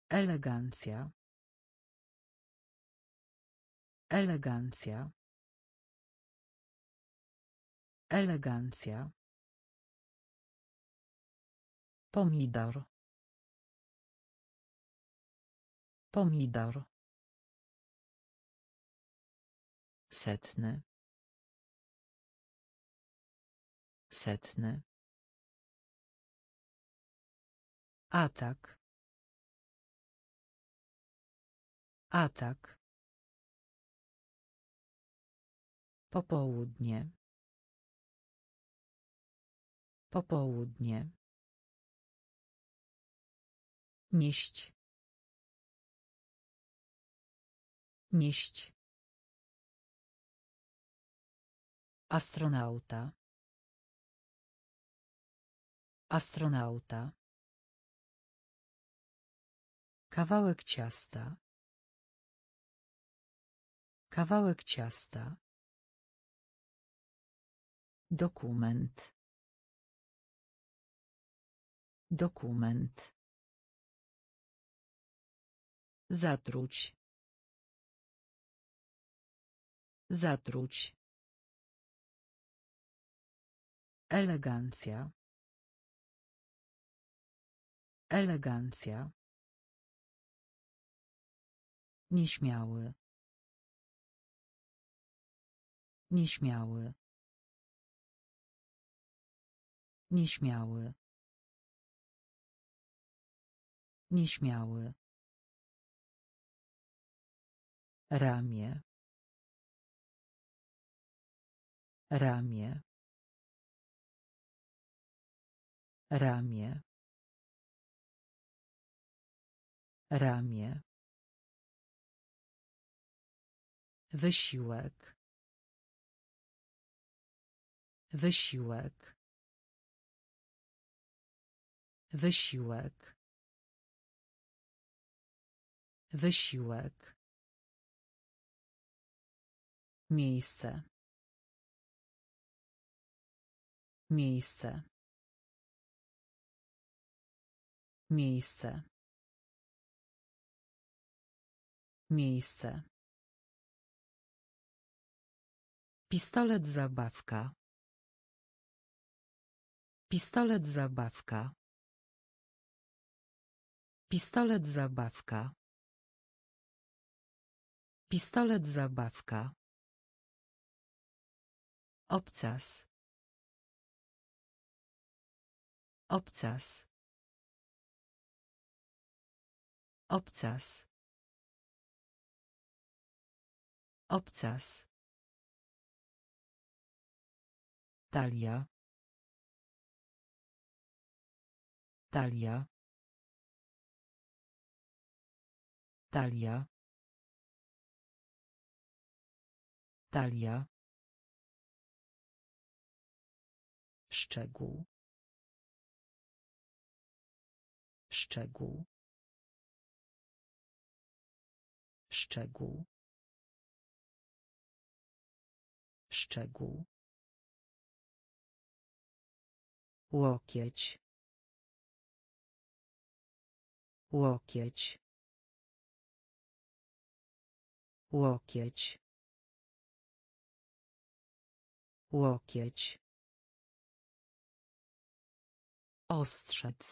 [SPEAKER 1] Elegancja. Elegancja. Elegancja. Pomidor. Pomidor. Setny. Setny. Atak. Atak. Popołudnie. Popołudnie. Nieść. Nieść. Astronauta. Astronauta. Kawałek ciasta. Kawałek ciasta. Dokument. Dokument. Zatruć. Zatruć. Elegancja. Elegancja. Nieśmiały. Nieśmiały. Nieśmiały. Nieśmiały. Ramię. Ramię. Ramię. Ramię. Wysiłek. Wysiłek. Wysiłek. Wysiłek. Miejsce. Miejsce. Miejsce. Miejsce. Pistolet zabawka. Pistolet zabawka. Pistolet zabawka. Pistolet zabawka. Obcas. Obcas. Obcas. Obcas. Talia. Talia. Talia. Talia. Szczegół. Szczegół. Szczegół. Szczegół. Łokieć. Łokieć. Łokieć. Łokieć. Ostrzec.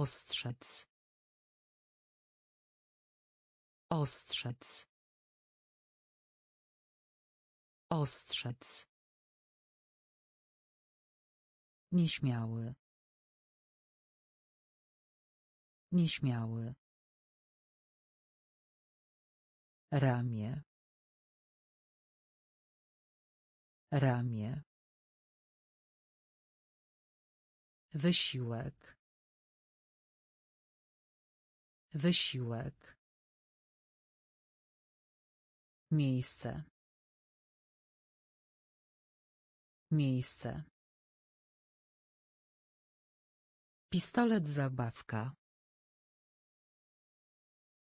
[SPEAKER 1] Ostrzec. Ostrzec. Ostrzec. Nieśmiały. Nieśmiały. Ramię. Ramię. Wysiłek. Wysiłek. Miejsce. Miejsce. Pistolet zabawka.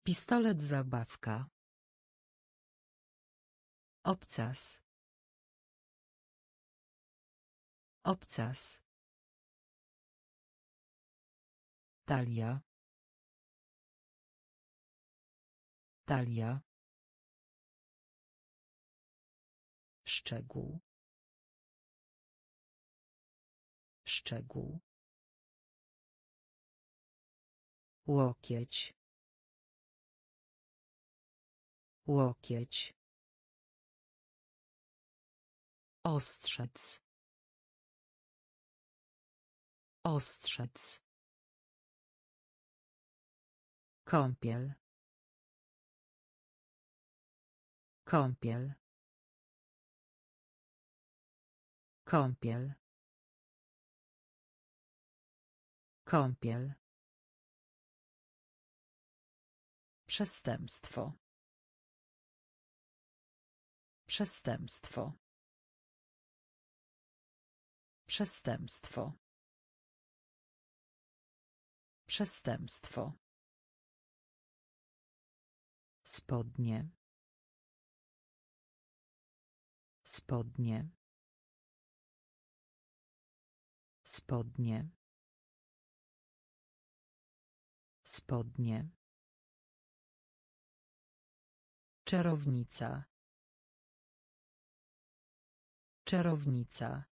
[SPEAKER 1] Pistolet zabawka. Obcas. Obcas. Talia. Talia. Szczegół. Szczegół. Łokieć. Łokieć. Ostrzec. Ostrzec. Kąpiel. Kąpiel. Kąpiel. Kąpiel. Przestępstwo. Przestępstwo. Przestępstwo. Przestępstwo. Spodnie. Spodnie. Spodnie. Spodnie. Czarownica. Czarownica.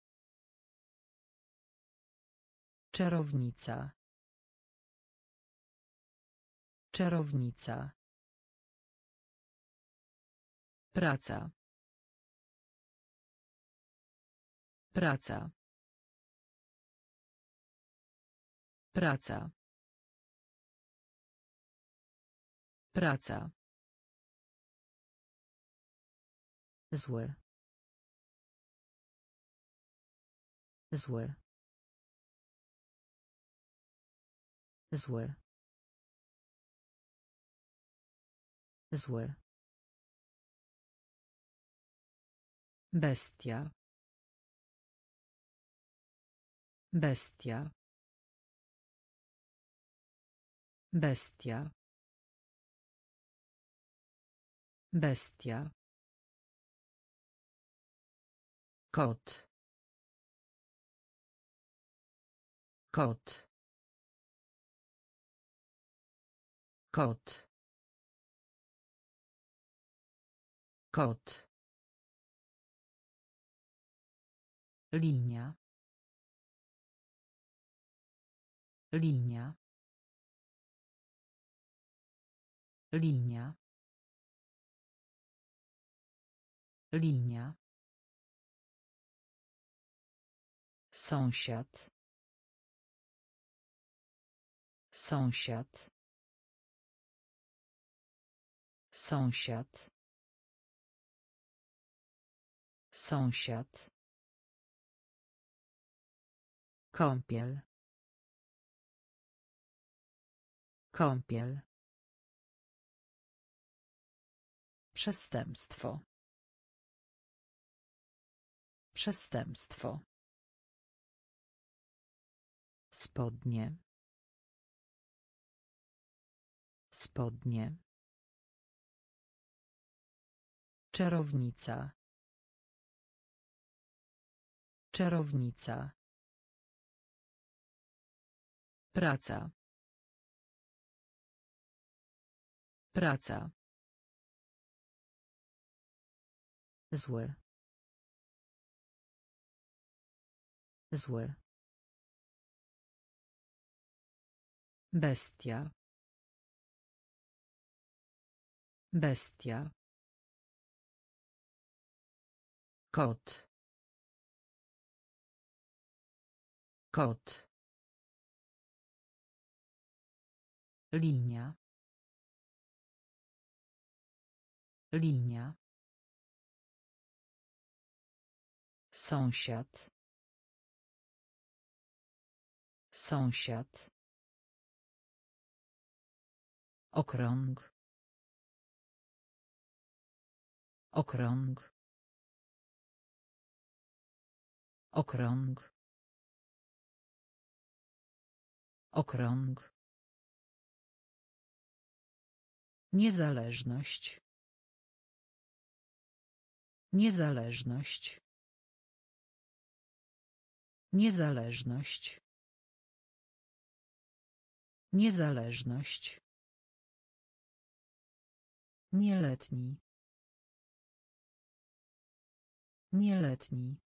[SPEAKER 1] Czarownica. Czarownica. Praca. Praca. Praca. Praca. Zły. Zły. Zły. Zły. Bestia. Bestia. Bestia. Bestia. Kot. kot kot kot linia linia linia linia sąsiad Sąsiad. Sąsiad. Sąsiad. Kąpiel. Kąpiel. Przestępstwo. Przestępstwo. Spodnie. Spodnie. Czarownica. Czarownica. Praca. Praca. Zły. Zły. Bestia. Bestia. Kot. Kot. Linia. Linia. Sąsiad. Sąsiad. Okrąg. Okrąg. Okrąg. Okrąg. Niezależność. Niezależność. Niezależność. Niezależność. Nieletni. Nieletni.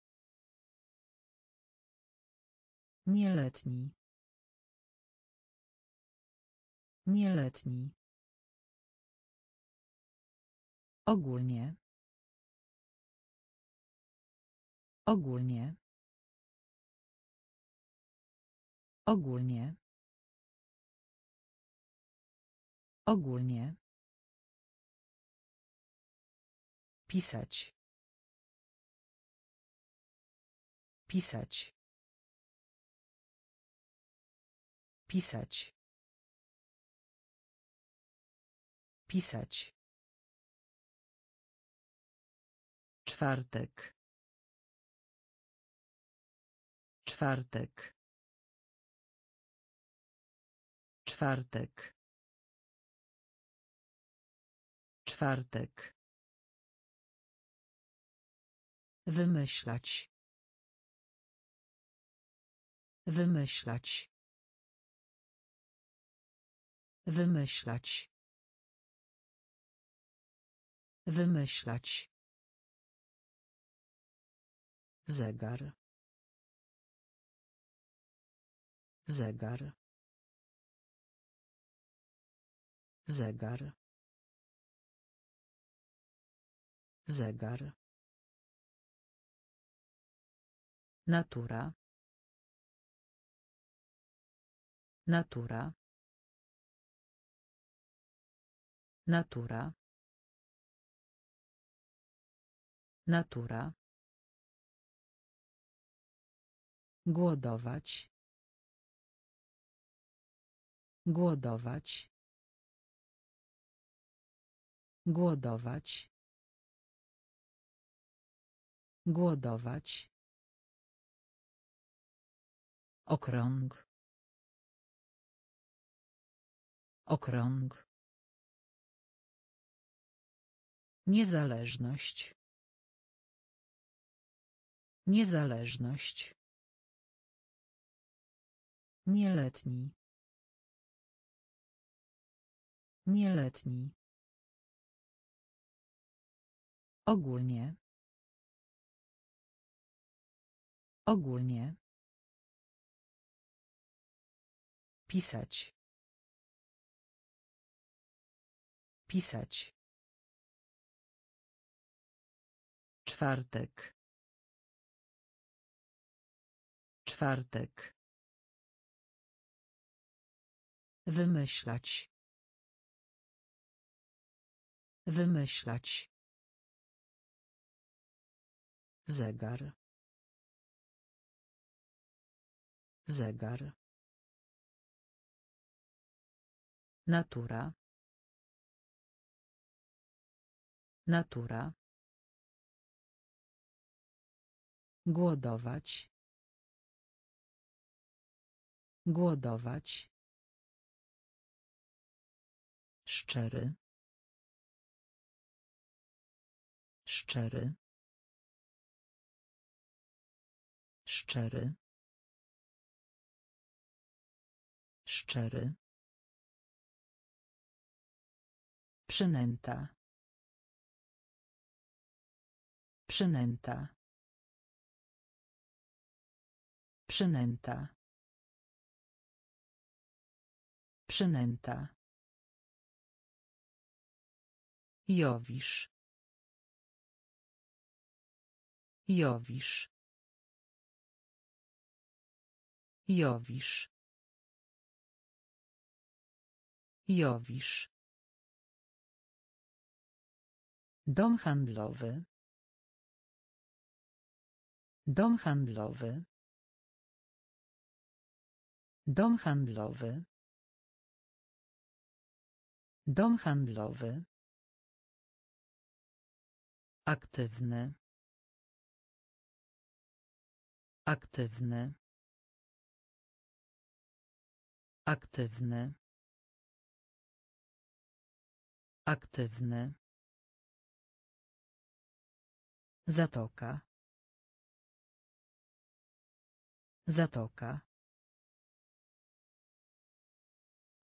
[SPEAKER 1] Nieletni. Nieletni. Ogólnie. Ogólnie. Ogólnie. Ogólnie. Pisać. Pisać. Pisać. Pisać. Czwartek. Czwartek. Czwartek. Czwartek. Wymyślać. Wymyślać. Wymyślać. Wymyślać. Zegar. Zegar. Zegar. Zegar. Natura. Natura. Natura. Natura. Głodować. Głodować. Głodować. Głodować. Okrąg. Okrąg. Niezależność. Niezależność. Nieletni. Nieletni. Ogólnie. Ogólnie. Pisać. Pisać. Czwartek. Czwartek. Wymyślać. Wymyślać. Zegar. Zegar. Natura. Natura. Głodować. Głodować. Szczery. Szczery. Szczery. Szczery. Przynęta. Przynęta. Przynęta. Przynęta. Jowisz. Jowisz. Jowisz. Jowisz. Dom handlowy. Dom handlowy. Dom handlowy. Dom handlowy. Aktywny. Aktywny. Aktywny. Aktywny. Zatoka. Zatoka.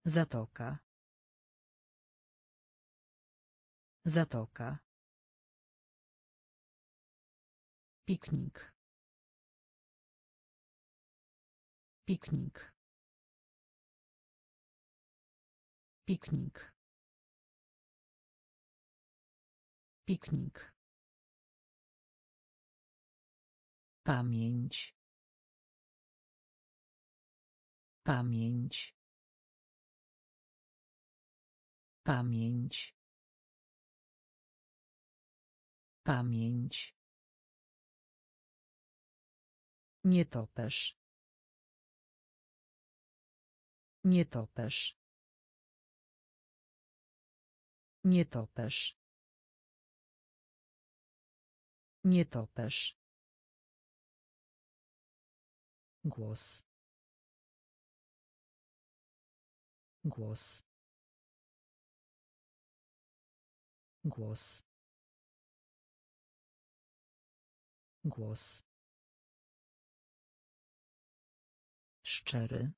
[SPEAKER 1] Zatoka. Zatoka. Piknik. Piknik. Piknik. Piknik. Pamięć. Pamięć. Pamięć. Pamięć. Nie Nie Nie Nietoperz. Nie Nietoperz. Głos. głos głos głos szczery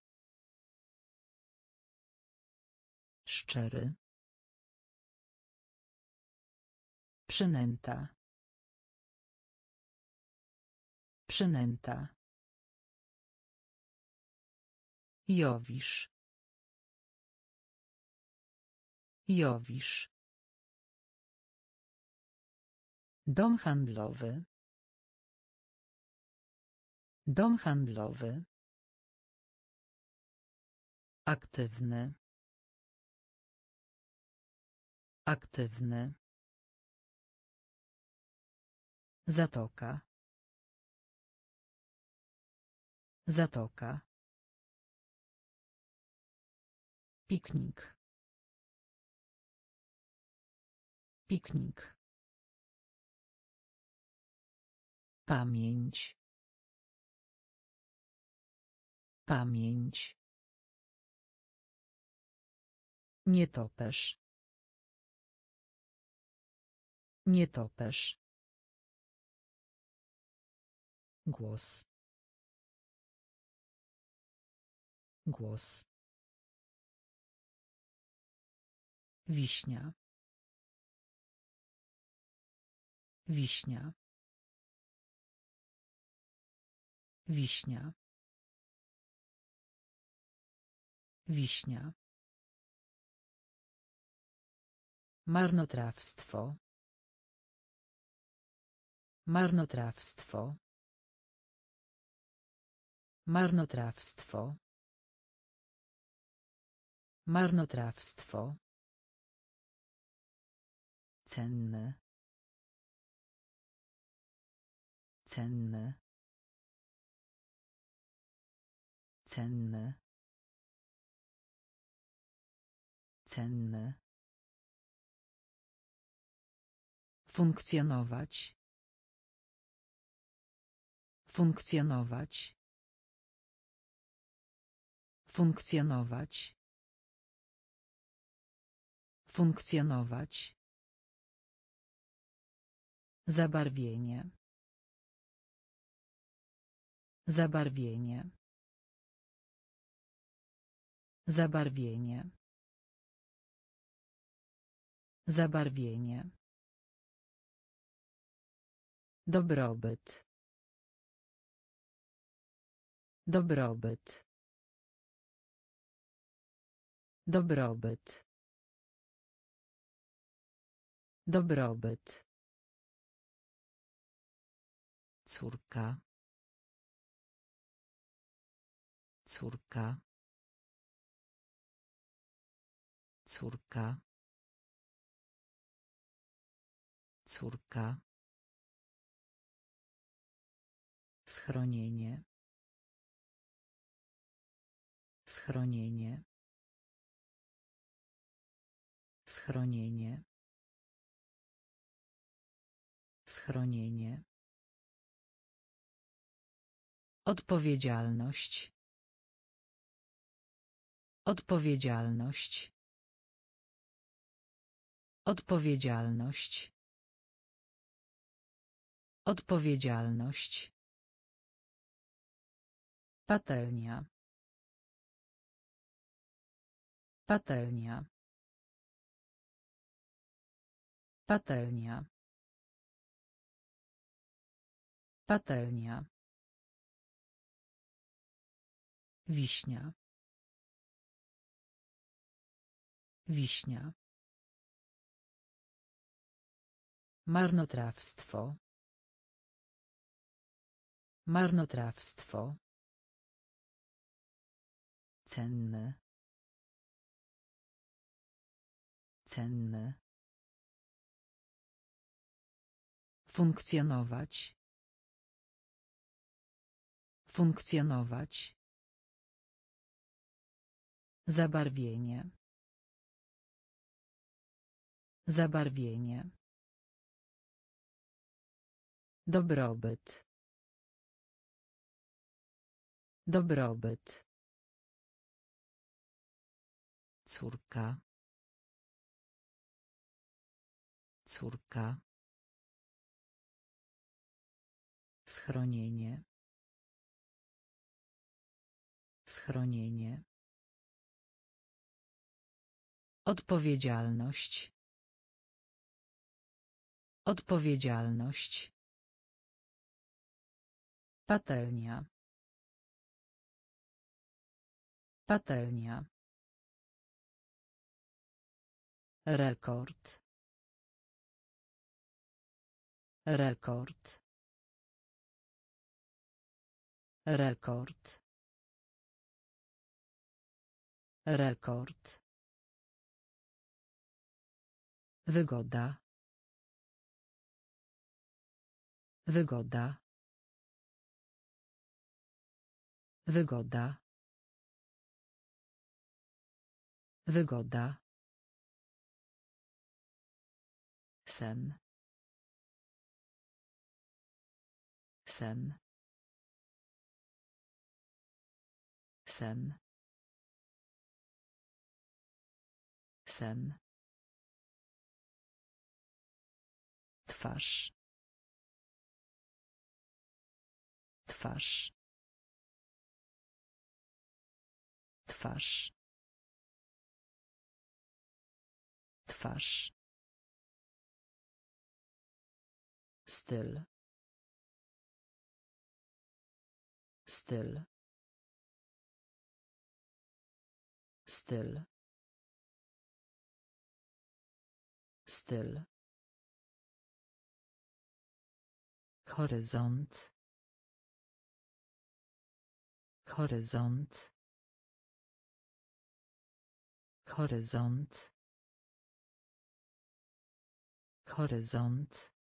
[SPEAKER 1] szczery przynęta przynęta Jowisz. Jowisz. Dom handlowy. Dom handlowy. Aktywny. Aktywny. Zatoka. Zatoka. Piknik. Piknik. Pamięć. Pamięć. nie Nietoperz. Głos. Głos. Wiśnia. Wiśnia. Wiśnia. Wiśnia. Marnotrawstwo. Marnotrawstwo. Marnotrawstwo. Marnotrawstwo. Cenne. cenny cenny cenny funkcjonować funkcjonować funkcjonować funkcjonować Zabarwienie. Zabarwienie. Zabarwienie. Zabarwienie. Dobrobyt. Dobrobyt. Dobrobyt. Dobrobyt. Córka. Córka. Córka. Córka. Schronienie. Schronienie. Schronienie. Schronienie. Odpowiedzialność. Odpowiedzialność. Odpowiedzialność. Odpowiedzialność. Patelnia. Patelnia. Patelnia. Patelnia. Wiśnia. Wiśnia. Marnotrawstwo. Marnotrawstwo. Cenne. Cenne. Funkcjonować. Funkcjonować. Zabarwienie. Zabarwienie. Dobrobyt. Dobrobyt. Córka. Córka. Schronienie. Schronienie. Odpowiedzialność. Odpowiedzialność. Patelnia. Patelnia. Rekord. Rekord. Rekord. Rekord. Wygoda. Wygoda. Wygoda. Wygoda. Sen. Sen. Sen. Sen. Twarz. twarz twarz twarz styl styl styl styl horyzont Horyzont. Horyzont. Horyzont.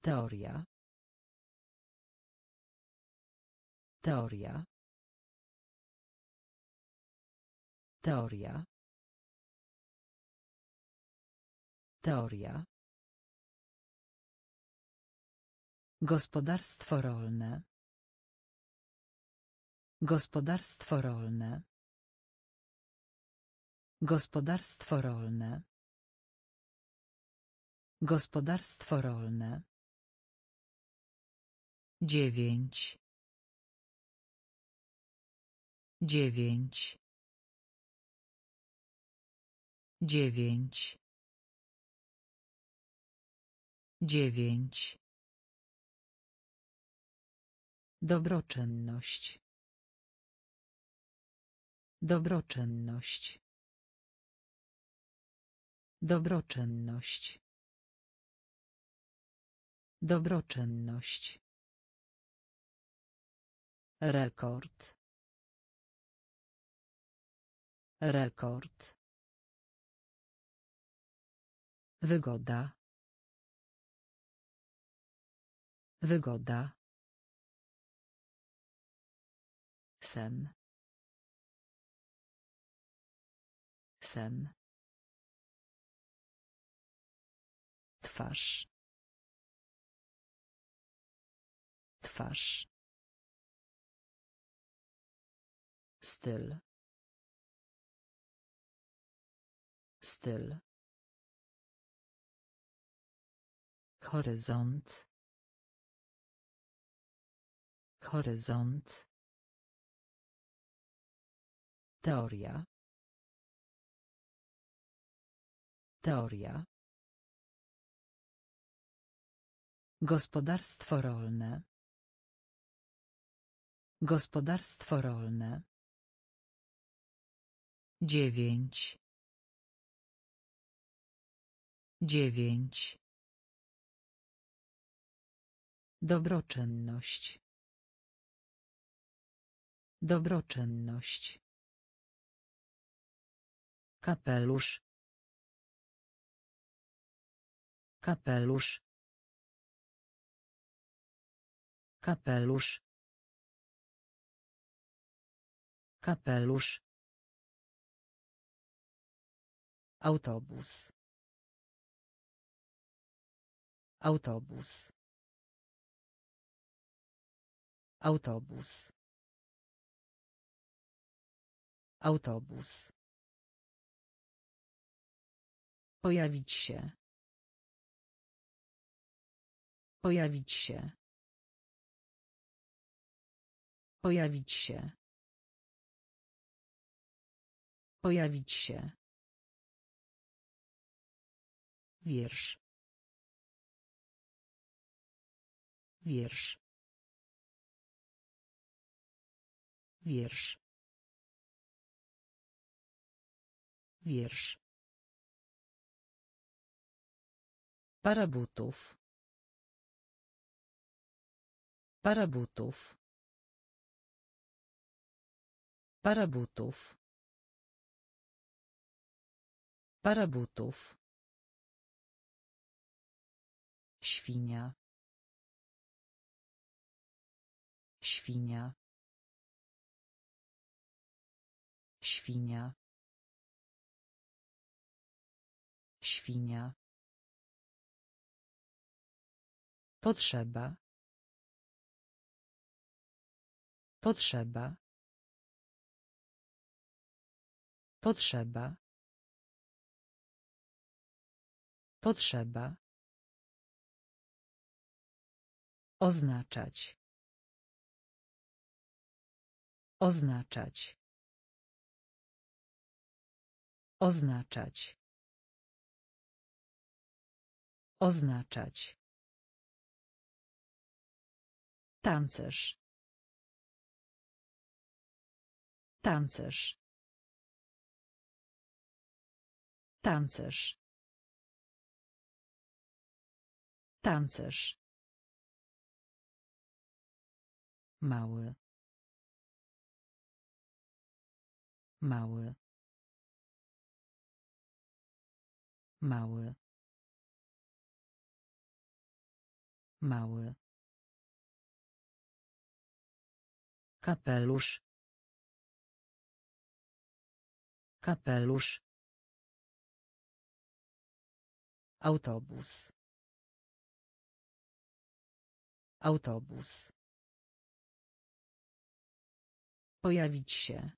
[SPEAKER 1] Teoria. Teoria. Teoria. Teoria. Gospodarstwo rolne. Gospodarstwo rolne. Gospodarstwo rolne. Gospodarstwo rolne. Dziewięć. Dziewięć. Dziewięć. Dziewięć. Dobroczynność. Dobroczynność. Dobroczynność. Dobroczynność. Rekord. Rekord. Wygoda. Wygoda. Sen. Sen. Twarz. Twarz. Styl. Styl. Horyzont. Horyzont. Teoria. Teoria. Gospodarstwo rolne. Gospodarstwo rolne. Dziewięć. Dziewięć. Dobroczynność. Dobroczynność. Kapelusz. Kapelusz. Kapelusz. Kapelusz. Autobus. Autobus. Autobus. Autobus. Pojawić się. Pojawić się. Pojawić się. Pojawić się. Wiersz. Wiersz. Wiersz. Wiersz. Parabutów. Para butów. Para butów. Para butów. Świnia. Świnia. Świnia. Świnia. Potrzeba. Potrzeba. Potrzeba. Potrzeba. Oznaczać. Oznaczać. Oznaczać. Oznaczać. Tancerz. Tancerz. Tancerz. Tancerz. Mały. Mały. Mały. Mały. Kapelusz. Kapelusz. Autobus. Autobus. Pojawić się.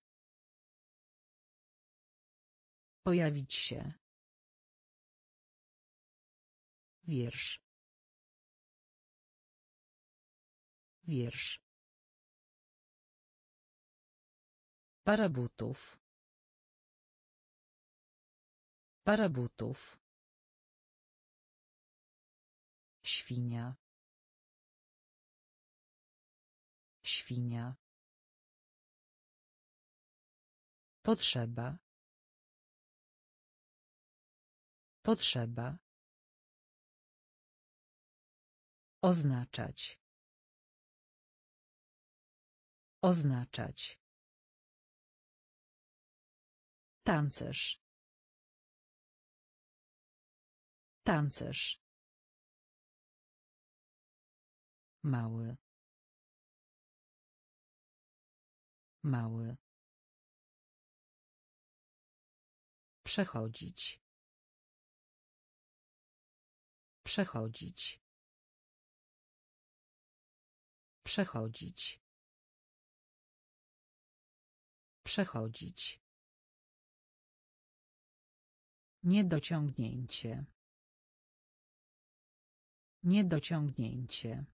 [SPEAKER 1] Pojawić się. Wiersz. Wiersz. Parabutów. Para butów. Świnia. Świnia. Potrzeba. Potrzeba. Oznaczać. Oznaczać. Tancerz. Tancerz. Mały. Mały. Przechodzić. Przechodzić. Przechodzić. Przechodzić. Niedociągnięcie. Niedociągnięcie.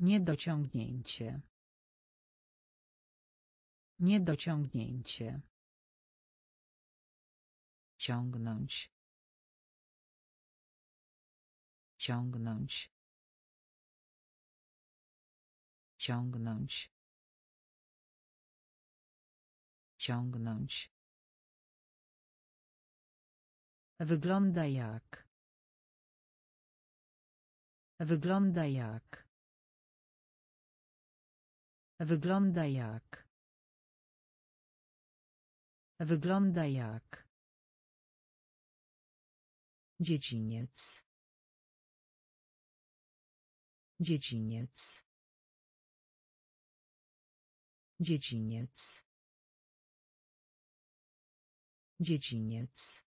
[SPEAKER 1] Niedociągnięcie. Niedociągnięcie. Ciągnąć. Ciągnąć. Ciągnąć. Ciągnąć. Wygląda jak. Wygląda jak. Wygląda jak. Wygląda jak. Dzieciniec. Dzieciniec. Dzieciniec. Dzieciniec.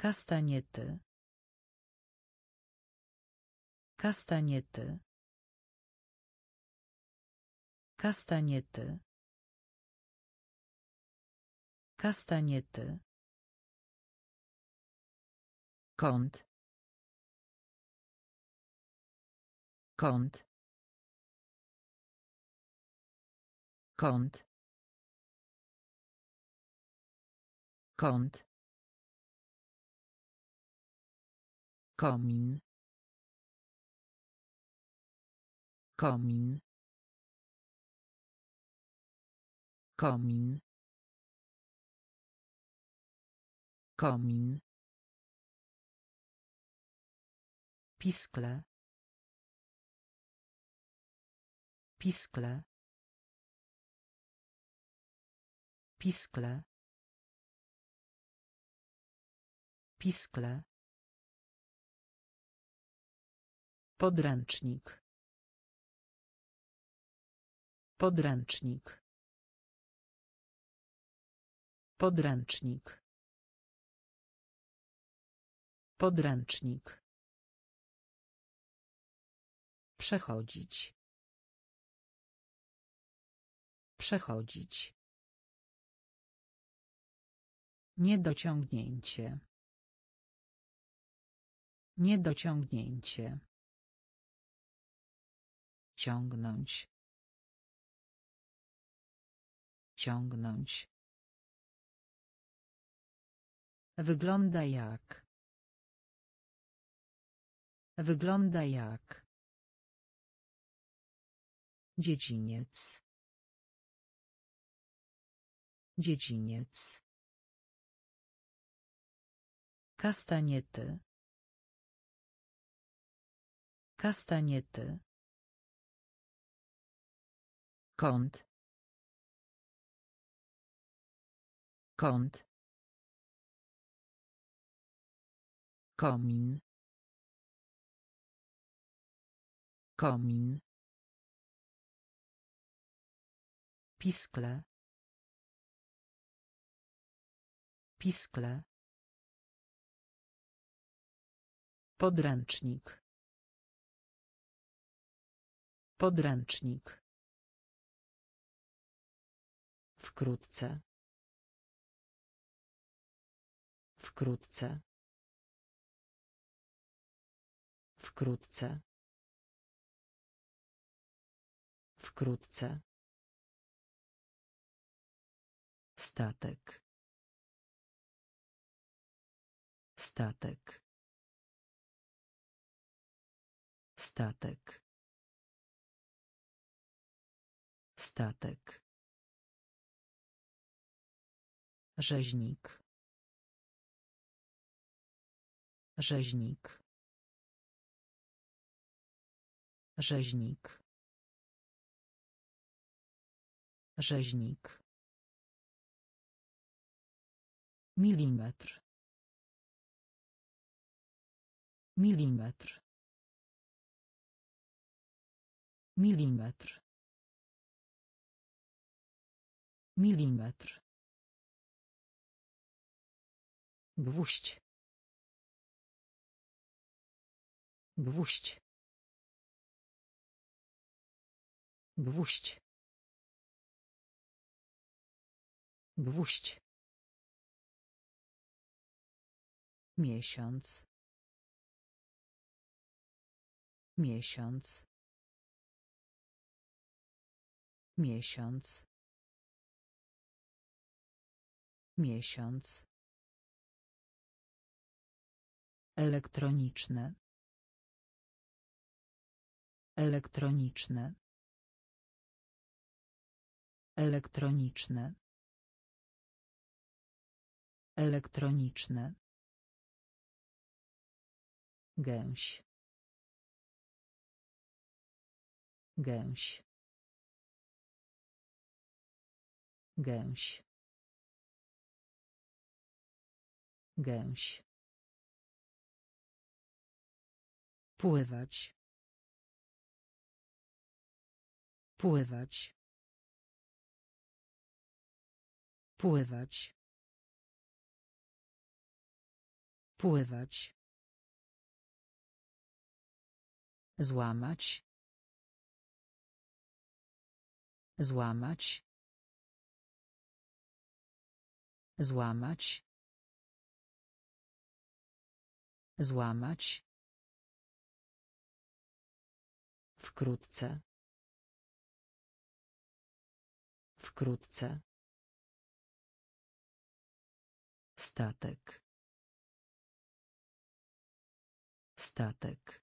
[SPEAKER 1] Kastaniety. Kastaniety. Kastaniety. Kastaniety. Kąt. Kąt. Kąt. Kąt. Komin. Komin. Komin. Komin. Piskle. Piskle. Piskle. Piskle. Podręcznik. Podręcznik. Podręcznik. Podręcznik. Przechodzić. Przechodzić. Niedociągnięcie. Niedociągnięcie. Ciągnąć. Wciągnąć. Wygląda jak. Wygląda jak. Dzieciniec. Dzieciniec. Kastaniety. Kastaniety. Kąt. Kąt. Komin. Komin. Piskle. Piskle. Podręcznik. Podręcznik. Wkrótce. Wkrótce. Wkrótce. Wkrótce. Statek. Statek. Statek. Statek. Rzeźnik. Rzeźnik. Rzeźnik. Rzeźnik. Milimetr. Milimetr. Milimetr. Milimetr. Gwóźdź. Gwóźdź. Gwóźdź. Gwóźdź. Miesiąc. Miesiąc. Miesiąc. Miesiąc. Elektroniczne. Elektroniczne. Elektroniczne. Elektroniczne. Gęś. Gęś. Gęś. Gęś. Pływać. Pływać. Pływać. Pływać. Złamać. Złamać. Złamać. Złamać. Wkrótce. Wkrótce. Statek. Statek.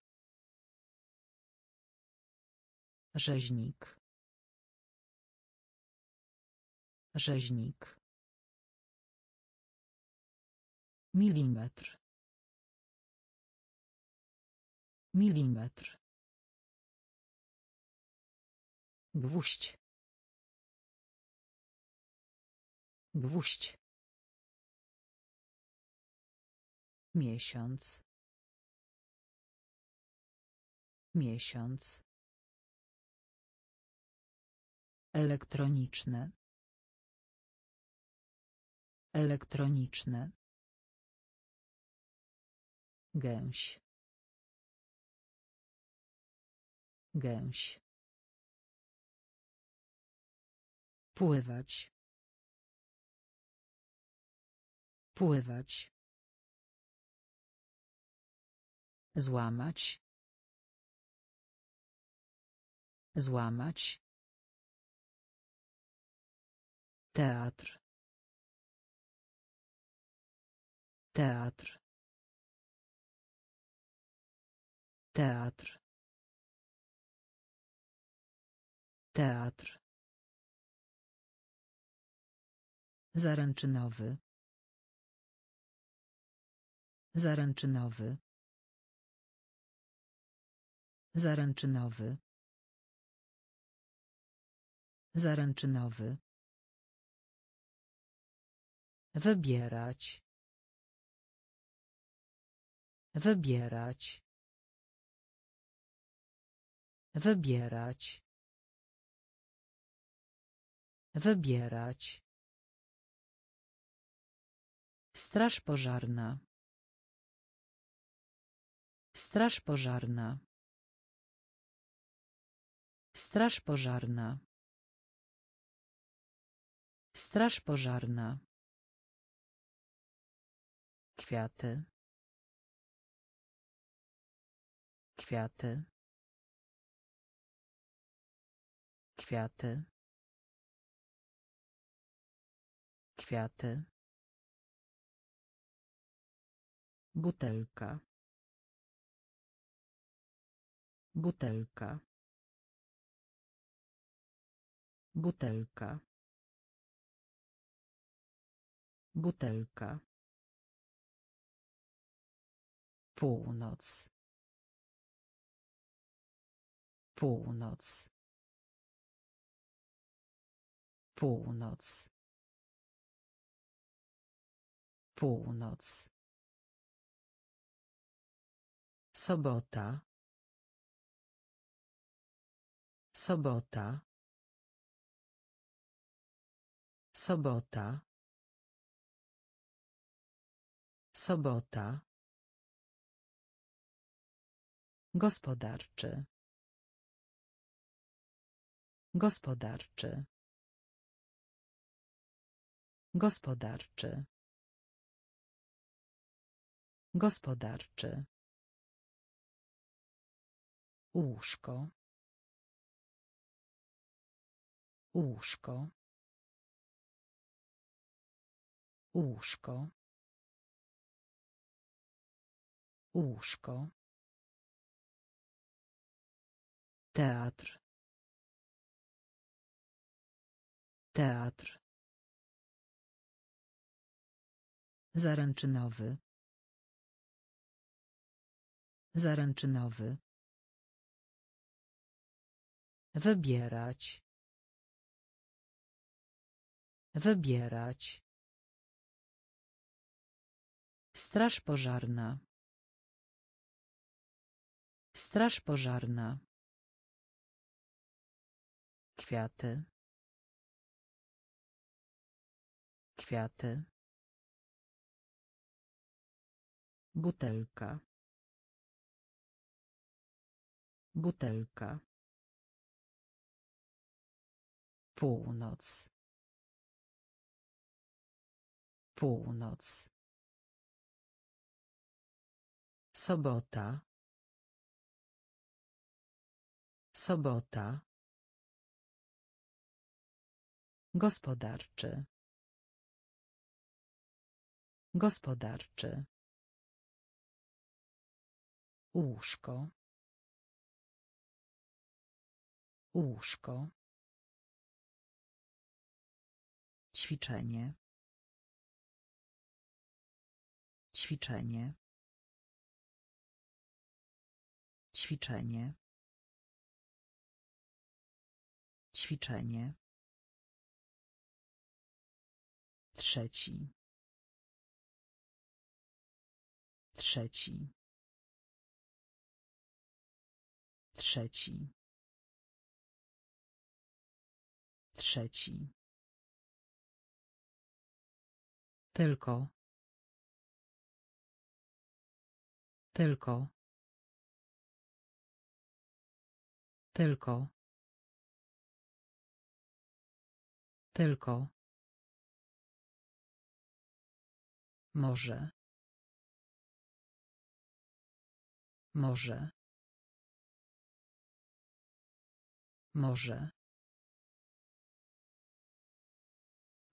[SPEAKER 1] Rzeźnik. Rzeźnik. Milimetr. Milimetr. Gwóźdź. Gwóźdź. Miesiąc. Miesiąc. Elektroniczne. Elektroniczne. Gęś. Gęś. Pływać. Pływać. Złamać. Złamać. Teatr. Teatr. Teatr. Teatr. Zaręczynowy. Zaręczynowy. Zaręczynowy. Zaręczynowy. Wybierać. Wybierać. Wybierać. Wybierać. Straż pożarna. Straż pożarna. Straż pożarna. Straż pożarna. Kwiaty. Kwiaty. Kwiaty. Kwiaty. Butelka. Butelka. Butelka. Butelka. Północ. Północ. Północ. Północ. Sobota. Sobota. Sobota. Sobota. Gospodarczy. Gospodarczy. Gospodarczy. Gospodarczy. Łóżko. Łóżko. Łóżko. Łóżko. Teatr. Teatr. Zaręczynowy. Zaręczynowy. Wybierać. Wybierać. Straż pożarna. Straż pożarna. Kwiaty. Kwiaty. Butelka. Butelka. Północ. Północ. Sobota. Sobota. Gospodarczy. Gospodarczy. Łóżko. Łóżko. Ćwiczenie. Ćwiczenie. Ćwiczenie. Ćwiczenie. Trzeci. Trzeci. Trzeci. Trzeci. Tylko. Tylko. Tylko. Tylko. Może. Może. Może.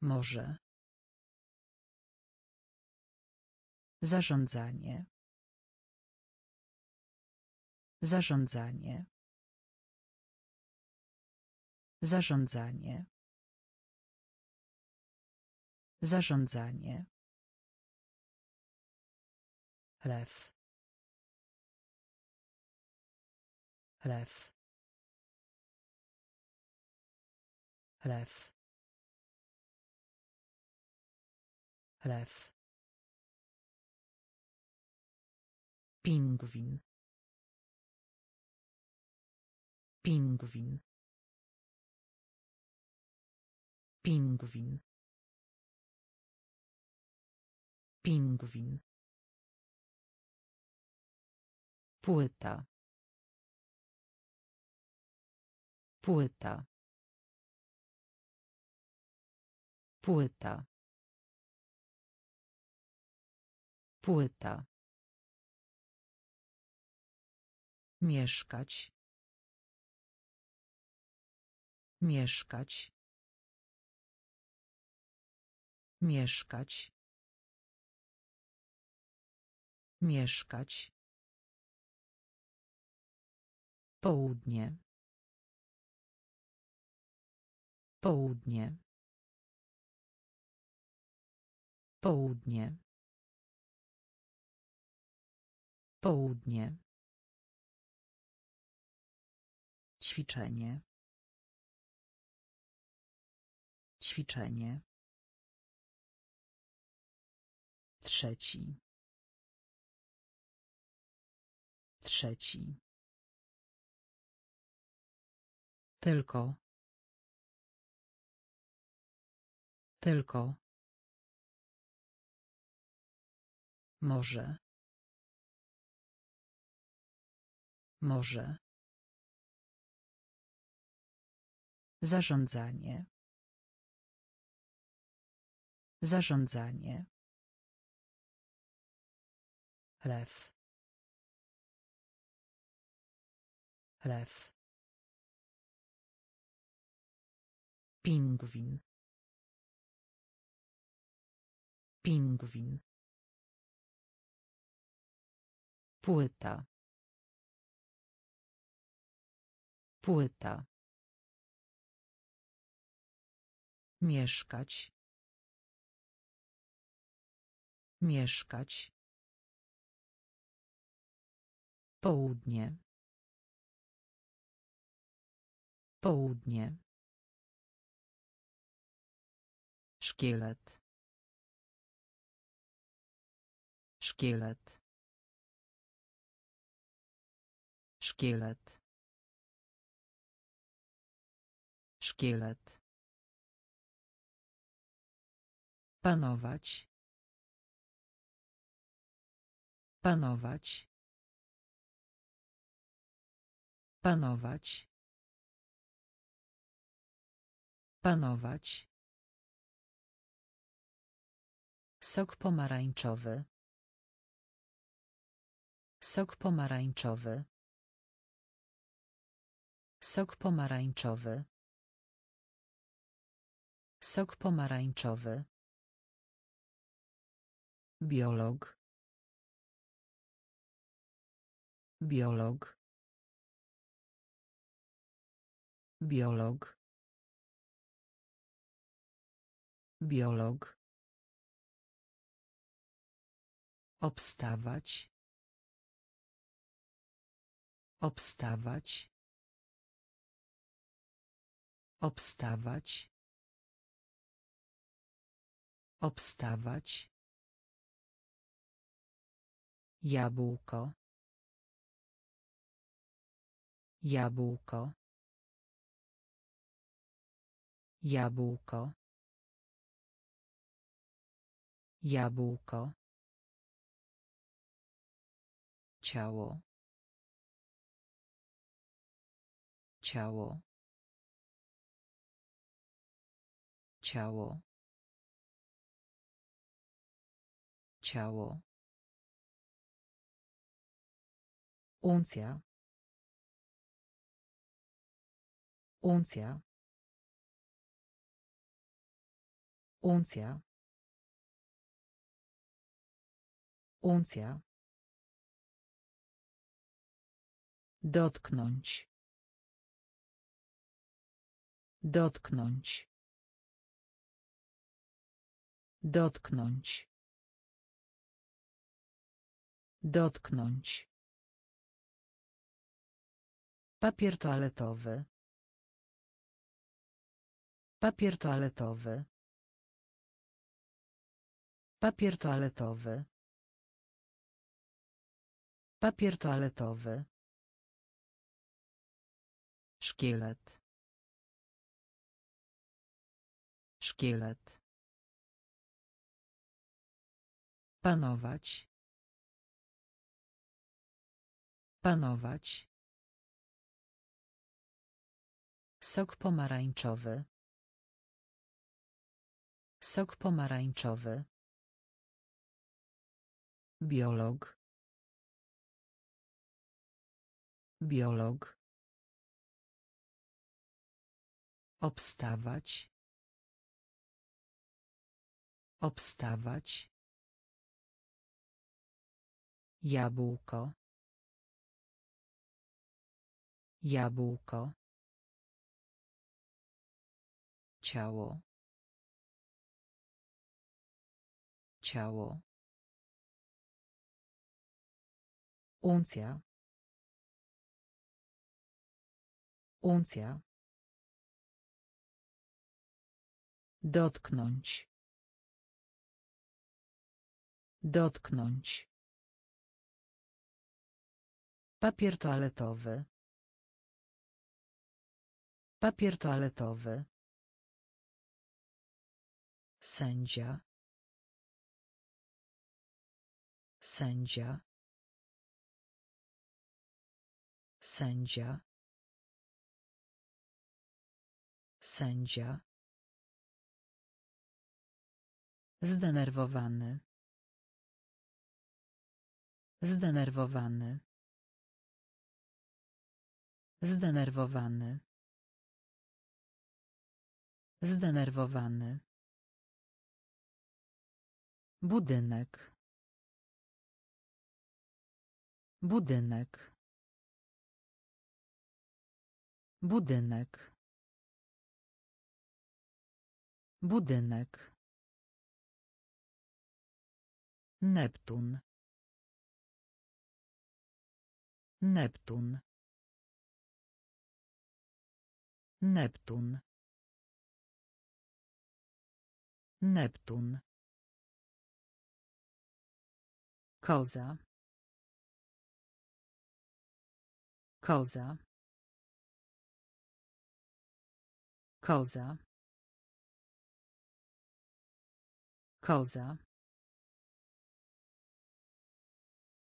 [SPEAKER 1] Może. Zarządzanie. Zarządzanie. Zarządzanie. Zarządzanie. Lew. Lew. Lew. Lew. Pingwin. Pingwin. Pingwin. Pingwin. Płyta. Płyta. Płyta. Płyta. Mieszkać. Mieszkać. Mieszkać. Mieszkać. Południe. Południe. Południe. Południe. Ćwiczenie. Ćwiczenie. Trzeci. Trzeci. Tylko. Tylko. Może. Może. Zarządzanie. Zarządzanie. Lew. Lew. Pingwin. Pingwin. Płyta. Płyta. Mieszkać. Mieszkać. Południe. Południe. Szkielet. Szkielet. Szkielet. Szkielet. Panować. Panować. Panować. Panować. Sok pomarańczowy. Sok pomarańczowy. Sok pomarańczowy. Sok pomarańczowy. Biolog. biolog biolog biolog obstawać obstawać obstawać obstawać jabłko Jabłko. Jabłko. Jabłko. Ciało. Ciało. Ciało. Ciało. Uncja. Uncja. Uncja. Uncja. Dotknąć. Dotknąć. Dotknąć. Dotknąć. Papier toaletowy. Papier toaletowy. Papier toaletowy. Papier toaletowy. Szkielet. Szkielet. Panować. Panować. Sok pomarańczowy. Sok pomarańczowy. Biolog. Biolog. Obstawać. Obstawać. Jabłko. Jabłko. Ciało. Ciało. Uncja. Uncja. Dotknąć. Dotknąć. Papier toaletowy. Papier toaletowy. Sędzia. Sędzia. Sędzia. Sędzia. Zdenerwowany. Zdenerwowany. Zdenerwowany. Zdenerwowany. Budynek. Budynek. Budynek. Budynek. Neptun. Neptun. Neptun. Neptun. Koza. Koza. Koza. Koza.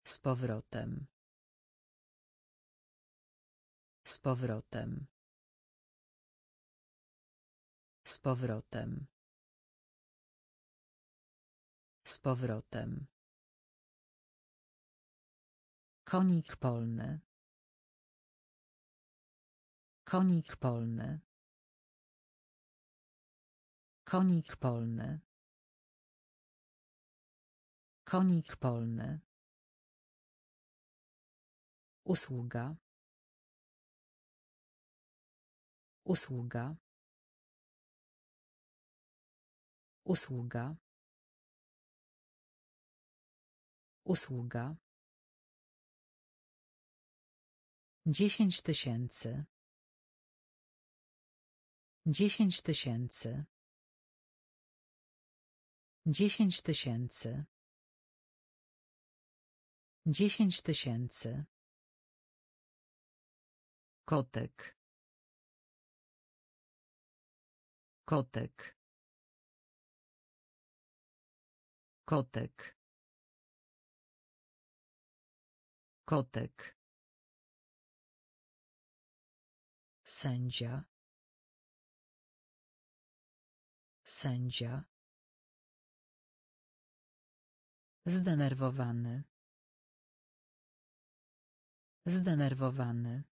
[SPEAKER 1] Z powrotem. Z powrotem. Z powrotem. Z powrotem. Konik polny. Konik polny. Konik polny. Konik polny. Usługa. Usługa. Usługa. Usługa. Dziesięć tysięcy. Dziesięć tysięcy. Dziesięć tysięcy. Dziesięć tysięcy. Kotek. Kotek. Kotek. Kotek. Sędzia. Sędzia. Zdenerwowany. Zdenerwowany.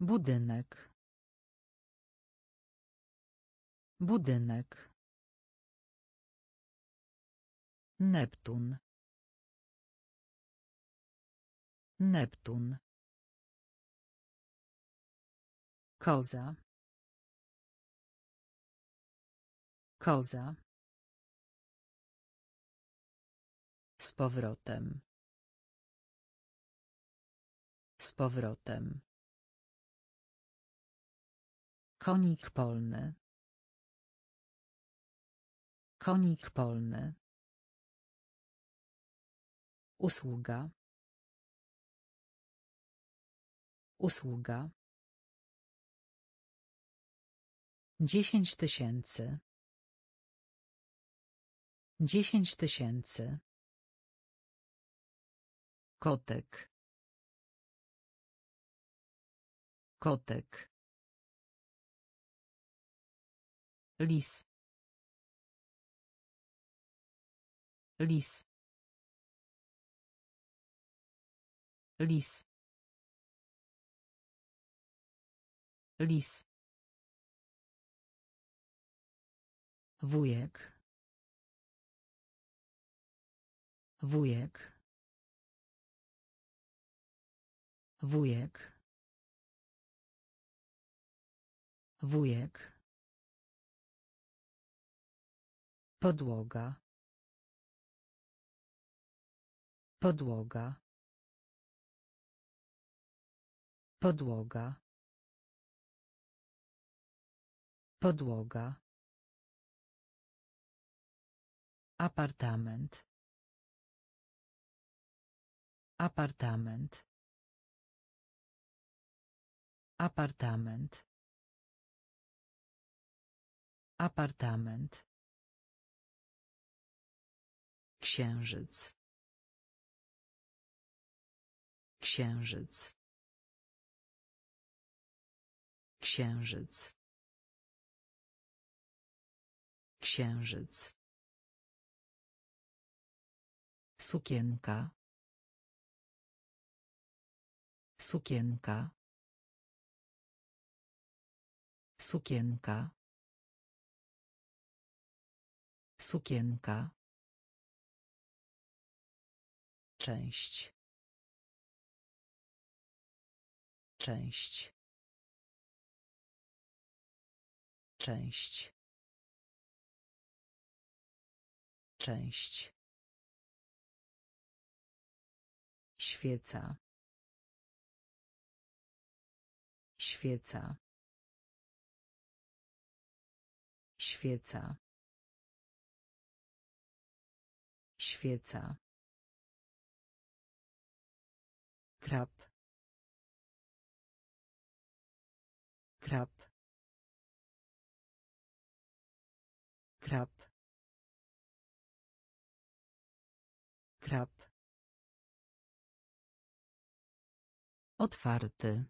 [SPEAKER 1] Budynek. Budynek. Neptun. Neptun. Koza. Koza. Z powrotem. Z powrotem. Konik polny. Konik polny. Usługa. Usługa. Dziesięć tysięcy. Dziesięć tysięcy. Kotek. Kotek. Lis. Lis. Lis. Lis. Wujek. Wujek. Wujek. Wujek. Podłoga. Podłoga. Podłoga. Podłoga. Apartament. Apartament. Apartament. Apartament. Księżyc. Księżyc. Księżyc. Księżyc. Sukienka. Sukienka. Sukienka. Sukienka. Część. Część. Część. Część. Świeca. Świeca. Świeca. Świeca. krap, krap, krap, krap, Otwarty.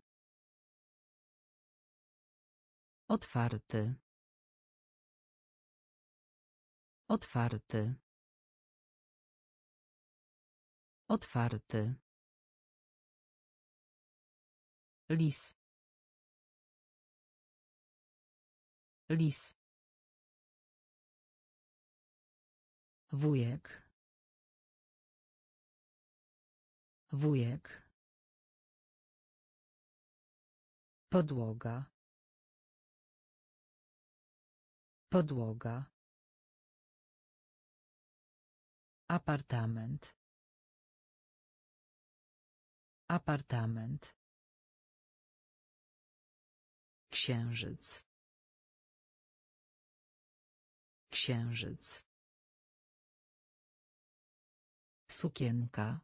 [SPEAKER 1] Otwarty. Otwarty. Otwarty. Lis. Lis. Wujek. Wujek. Podłoga. Podłoga. Apartament. Apartament. Księżyc. Księżyc. Sukienka.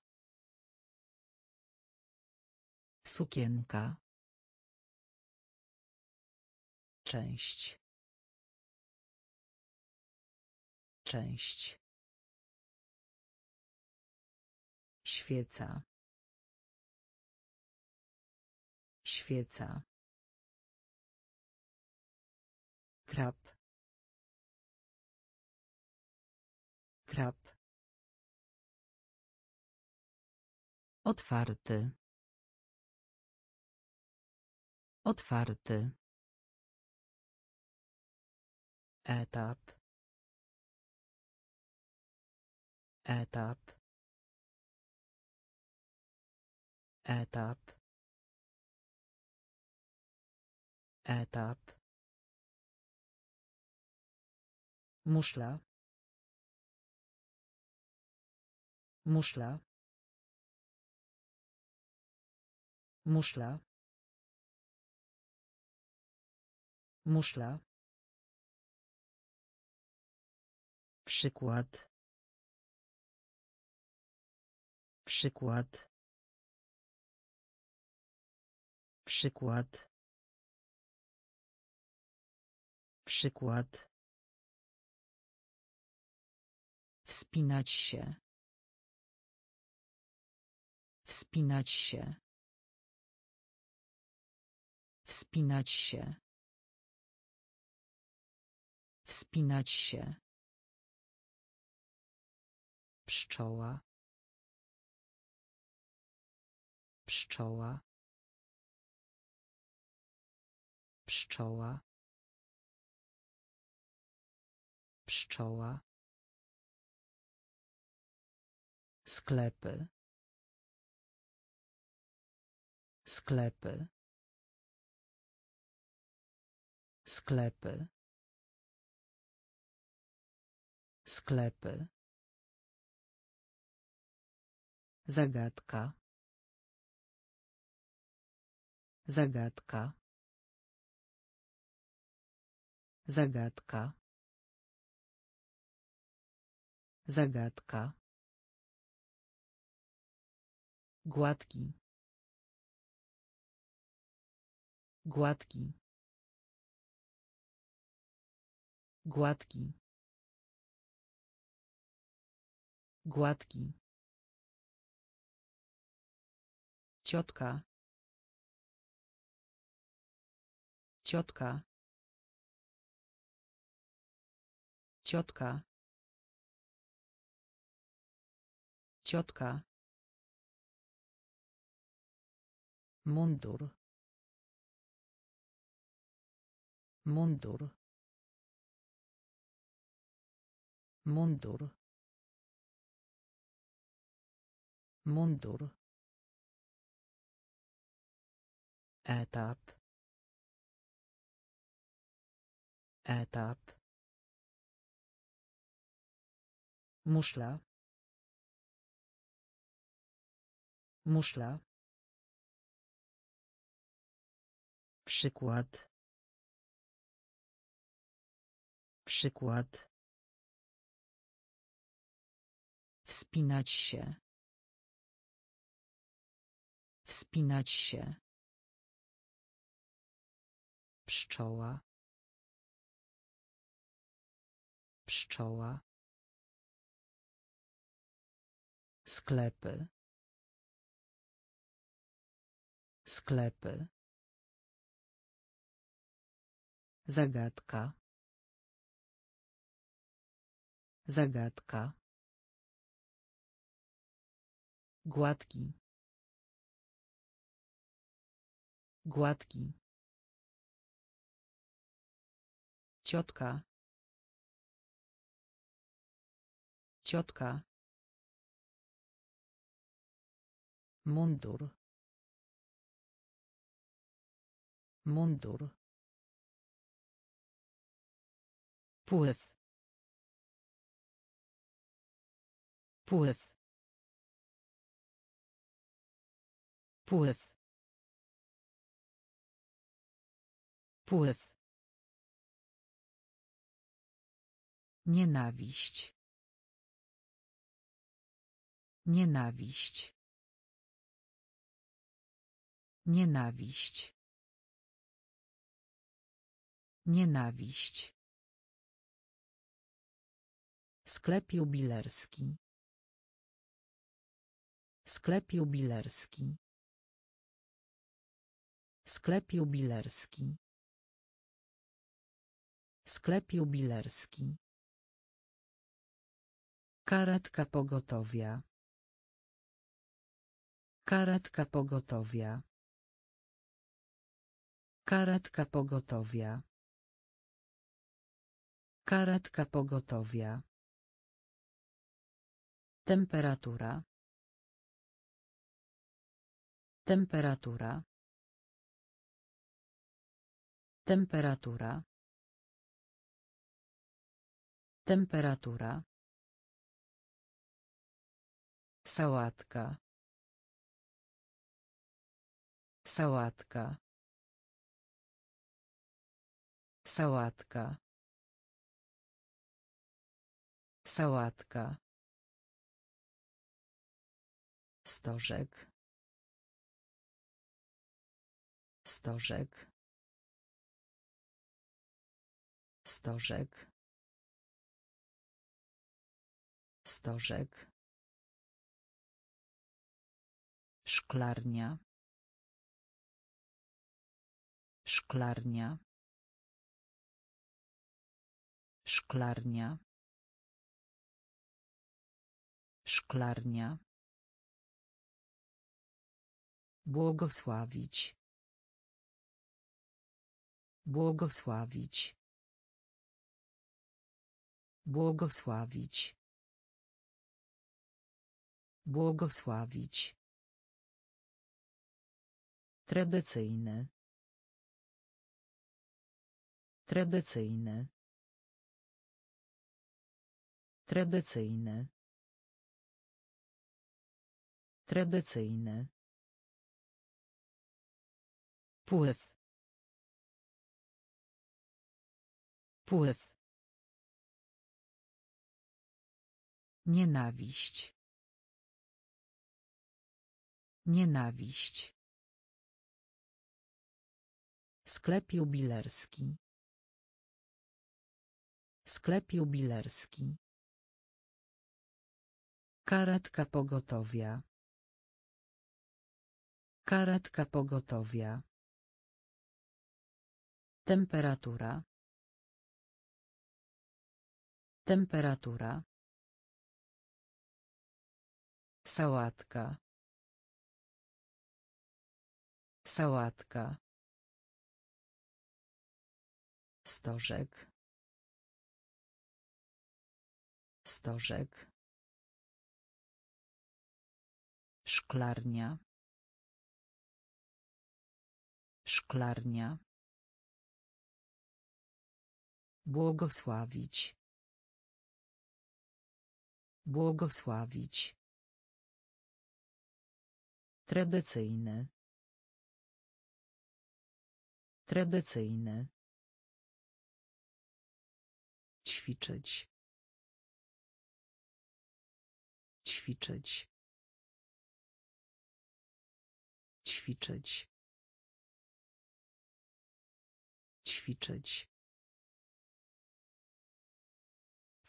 [SPEAKER 1] Sukienka. Część. Część. Świeca. Świeca. Krab. Krab. Otwarty. Otwarty. Etap. etap etap etap muszla muszla muszla muszla Przykład. Przykład. Przykład. Przykład. Wspinać się. Wspinać się. Wspinać się. Wspinać się. Pszczoła. pszczoła pszczoła pszczoła sklepy sklepy sklepy sklepy zagadka Zagadka. Zagadka. Zagadka. Gładki. Gładki. Gładki. Gładki. Ciotka. ciotka ciotka ciotka mundur mundur mundur mundur etap Etap. Muszla. Muszla. Przykład. Przykład. Wspinać się. Wspinać się. Pszczoła. pszczoła sklepy sklepy zagadka zagadka gładki gładki ciotka Ciotka. Mundur. Mundur. Pływ. Pływ. Pływ. Pływ. Nienawiść. Nienawiść. Nienawiść. Nienawiść. Sklep jubilerski. Sklep jubilerski. Sklep jubilerski. Sklep jubilerski. Karetka pogotowia. Karetka pogotowia. Karetka pogotowia. Karetka pogotowia. Temperatura. Temperatura. Temperatura. Temperatura. Sałatka. Sałatka. Sałatka. Sałatka. Stożek. Stożek. Stożek. Stożek. Szklarnia. Szklarnia. Szklarnia. Szklarnia. Błogosławić. Błogosławić. Błogosławić. Błogosławić. Tradycyjny tradycyjne, tradycyjne, tradycyjne, Pływ. Pływ. Nienawiść. Nienawiść. Sklep jubilerski sklep jubilerski. Karetka pogotowia. Karetka pogotowia. Temperatura. Temperatura. Sałatka. Sałatka. Stożek. Stożek. Szklarnia. Szklarnia. Błogosławić. Błogosławić. Tradycyjny. Tradycyjny. Ćwiczyć. ćwiczyć ćwiczyć ćwiczyć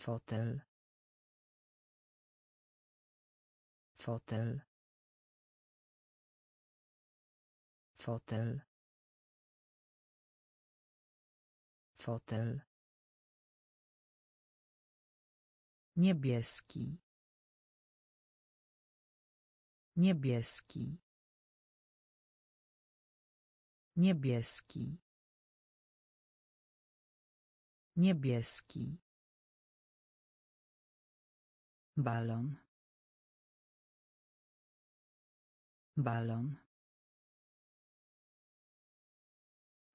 [SPEAKER 1] fotel fotel fotel fotel Niebieski. Niebieski. Niebieski. Niebieski. Balon. Balon.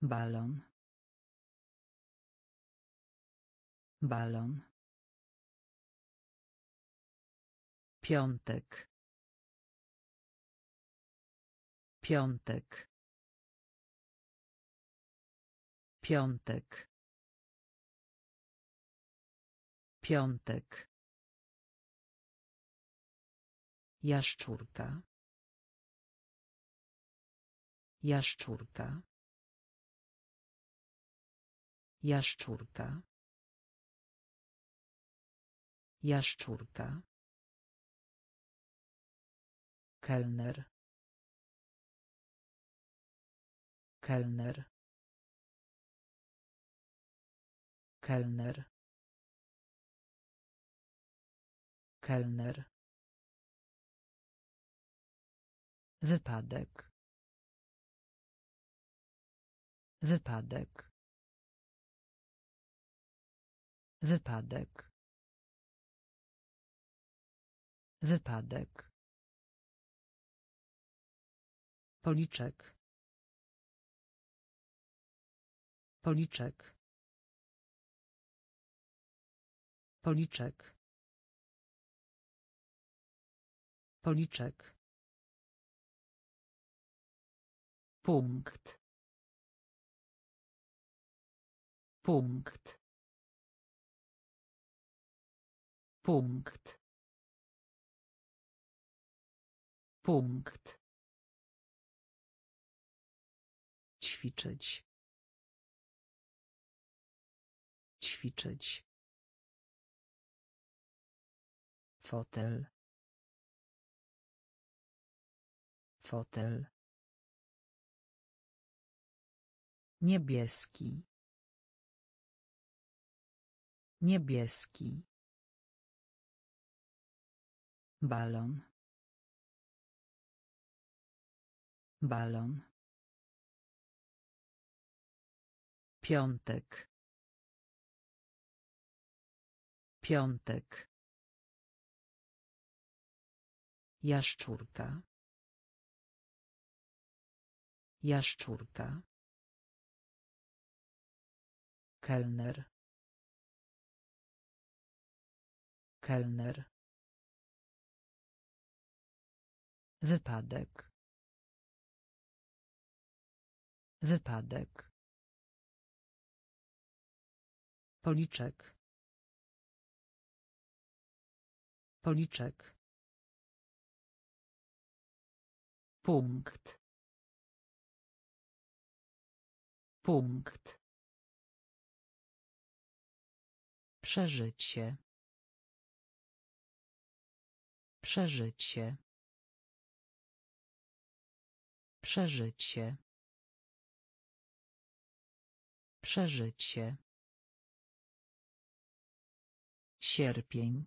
[SPEAKER 1] Balon. Balon. Piątek. Piątek. Piątek. Piątek. Jaszczurka. Jaszczurka. Jaszczurka. Jaszczurka. Kelner. kelner kelner kelner wypadek wypadek wypadek wypadek Policzek. Policzek. Policzek. Policzek. Punkt. Punkt. Punkt. Punkt. Ćwiczyć. ćwiczyć. Fotel. Fotel. Niebieski. Niebieski. Balon. Balon. Piątek. Piątek. Jaszczurka. Jaszczurka. Kelner. Kelner. Wypadek. Wypadek. Policzek. Policzek. Punkt. Punkt. Przeżycie. Przeżycie. Przeżycie. Przeżycie. Sierpień.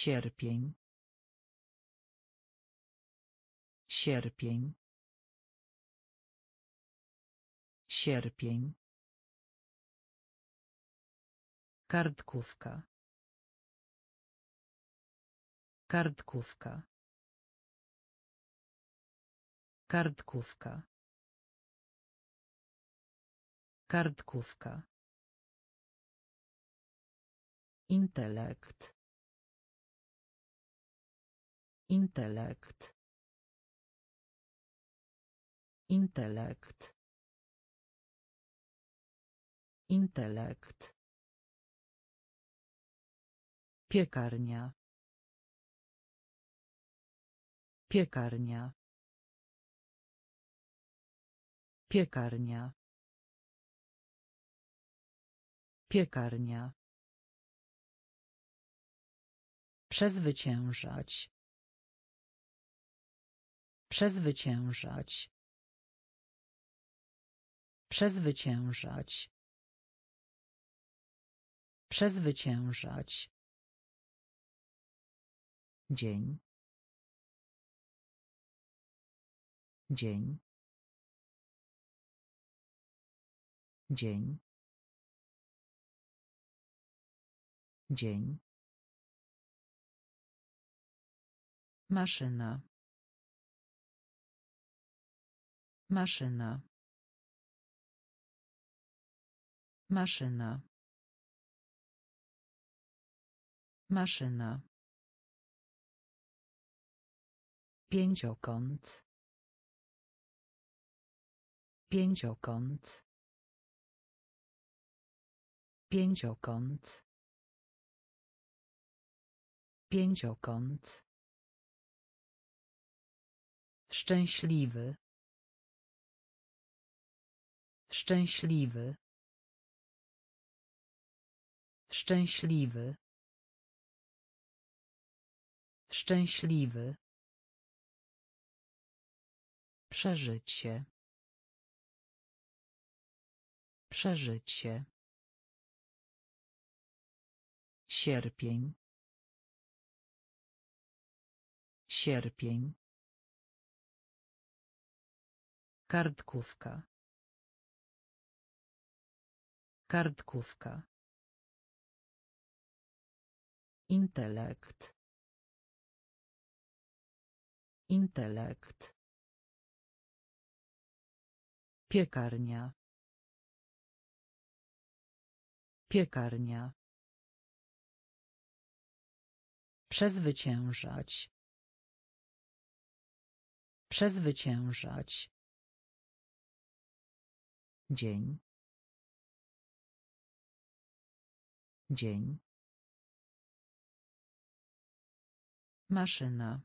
[SPEAKER 1] Sierpień. Sierpień. Sierpień. Kartkówka. Kartkówka. Kartkówka. Kartkówka. Intelekt. Intelekt. Intelekt. Intelekt. Piekarnia. Piekarnia. Piekarnia. Piekarnia. Przezwyciężać. Przezwyciężać. Przezwyciężać. Przezwyciężać. Dzień. Dzień. Dzień. Dzień. Maszyna. Maszyna. Maszyna. Maszyna. Pięciokąt. Pięciokąt. Pięciokąt. Pięciokąt. Szczęśliwy. Szczęśliwy. Szczęśliwy. Szczęśliwy. Przeżycie. Przeżycie. Sierpień. Sierpień. Kartkówka. Kartkówka. Intelekt. Intelekt. Piekarnia. Piekarnia. Przezwyciężać. Przezwyciężać. Dzień. Dzień. Maszyna.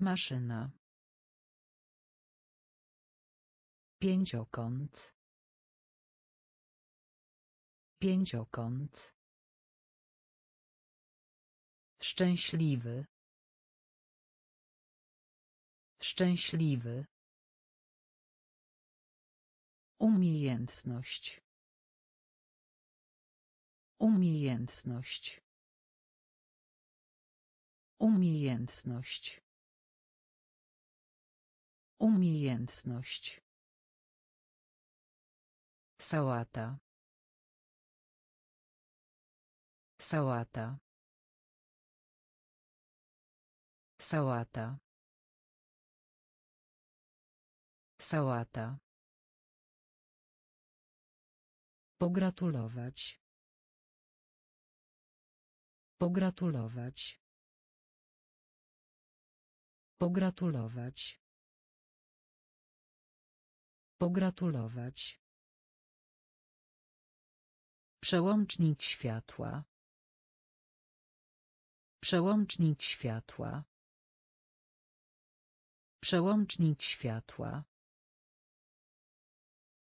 [SPEAKER 1] Maszyna. Pięciokąt. Pięciokąt. Szczęśliwy. Szczęśliwy. Umiejętność. Umiejętność. Umiejętność. Umiejętność. Sałata. Sałata. Sałata. Sałata. Pogratulować. Pogratulować. Pogratulować. Pogratulować. Przełącznik światła. Przełącznik światła. Przełącznik światła.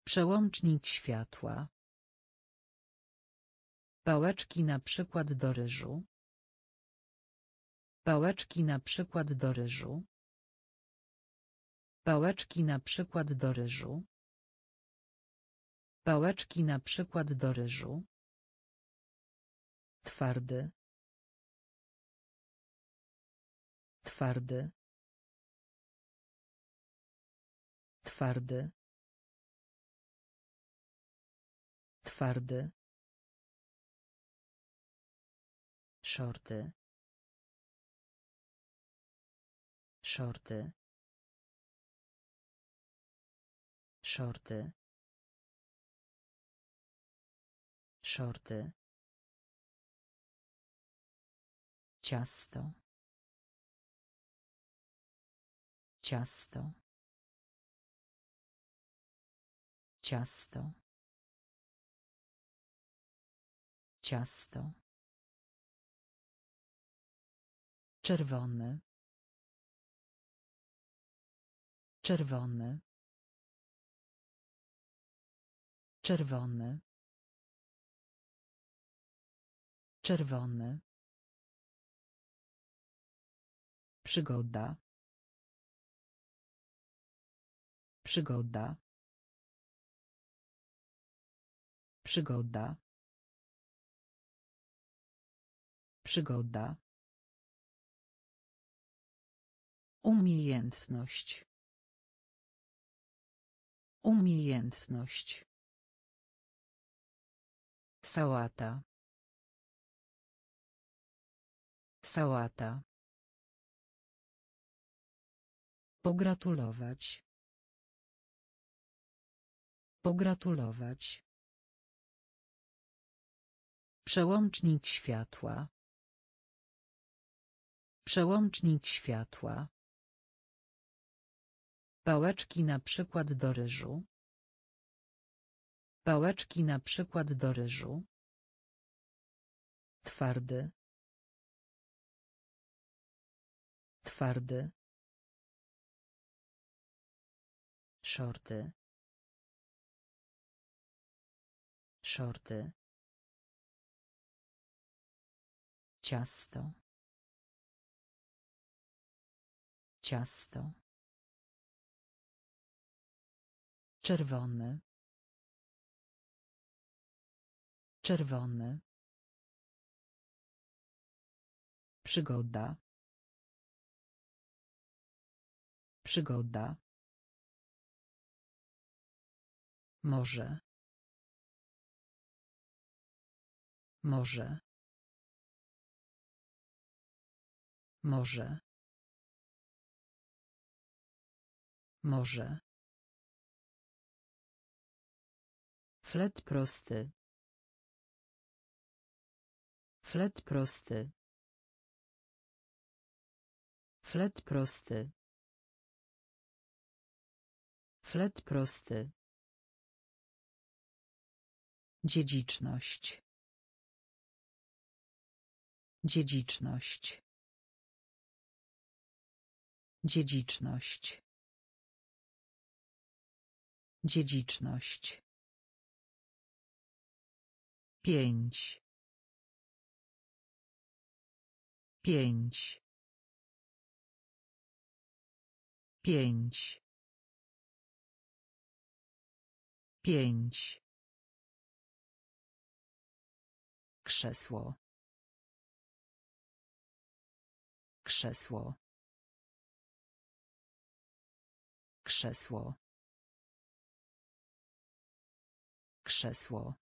[SPEAKER 1] Przełącznik światła. Pałeczki na
[SPEAKER 2] przykład do ryżu. Pałeczki na przykład do ryżu. Pałeczki na przykład do ryżu.
[SPEAKER 1] Pałeczki na przykład do ryżu. Twardy. Twardy. Twardy. Twardy. Shorty. Shorty. Shorty. Shorty. Ciasto. Ciasto. Ciasto. Ciasto. Czerwony. Czerwony. Czerwony. Czerwony. Przygoda. Przygoda. Przygoda. Przygoda. Umiejętność. Umiejętność. Sałata. Sałata. Pogratulować. Pogratulować. Przełącznik światła. Przełącznik światła. Pałeczki na przykład do ryżu. Pałeczki na przykład do ryżu. Twardy. Twardy. Shorty. Shorty. Ciasto. Ciasto. Czerwony. Czerwony. Przygoda. Przygoda. Może. Może. Może. Może. Flet prosty. Flet prosty. Flet prosty. Flet prosty. Dziedziczność. Dziedziczność. Dziedziczność. Dziedziczność. Pięć. Pięć. Pięć. Pięć. Krzesło. Krzesło. Krzesło. Krzesło.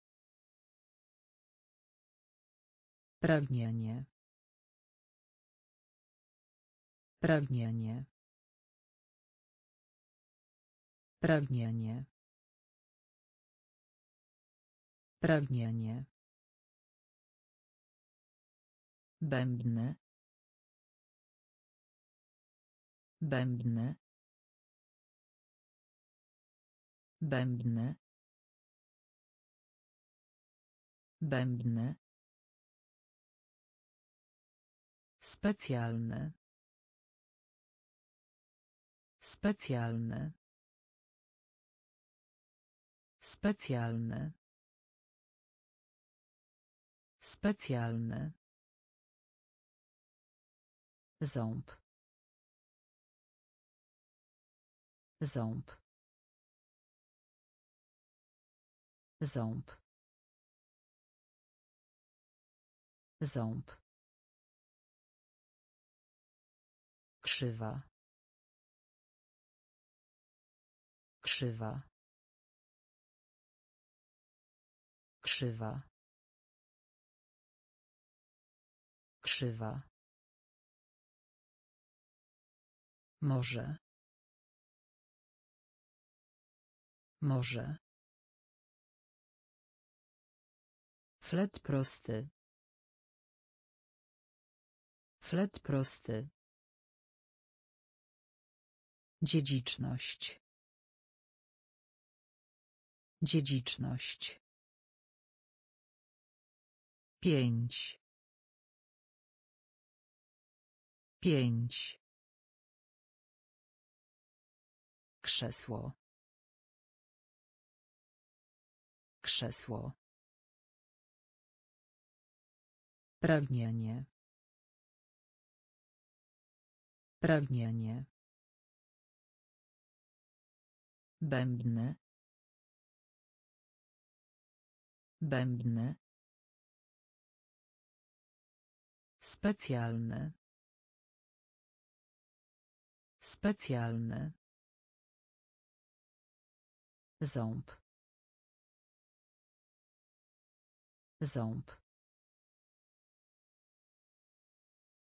[SPEAKER 1] Pragnienie. Pragnienie. Pragnienie. Pragnienie. Bębny. Bębny. Bębny. Bębny. Specjalny. Specjalny. Specjalny. Specjalny. Ząb. Ząb. Ząb. Ząb. Krzywa. Krzywa. Krzywa. Krzywa. Może. Może. Flet prosty. Flet prosty. Dziedziczność. Dziedziczność. Pięć. Pięć. Krzesło. Krzesło. Pragnienie. Pragnienie. Bębny. Bębny. Specjalny. Specjalny. Ząb. Ząb.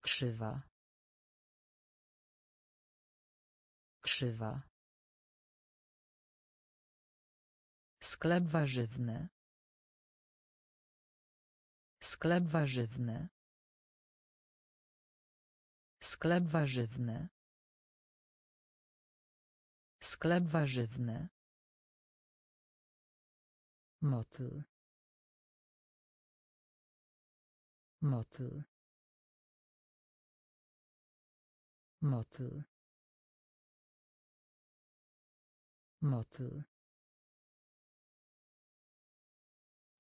[SPEAKER 1] Krzywa. Krzywa. Sklep warzywny. Sklep warzywny. Sklep warzywny. Sklep warzywny. Motyl. Motyl. Motyl. Motyl.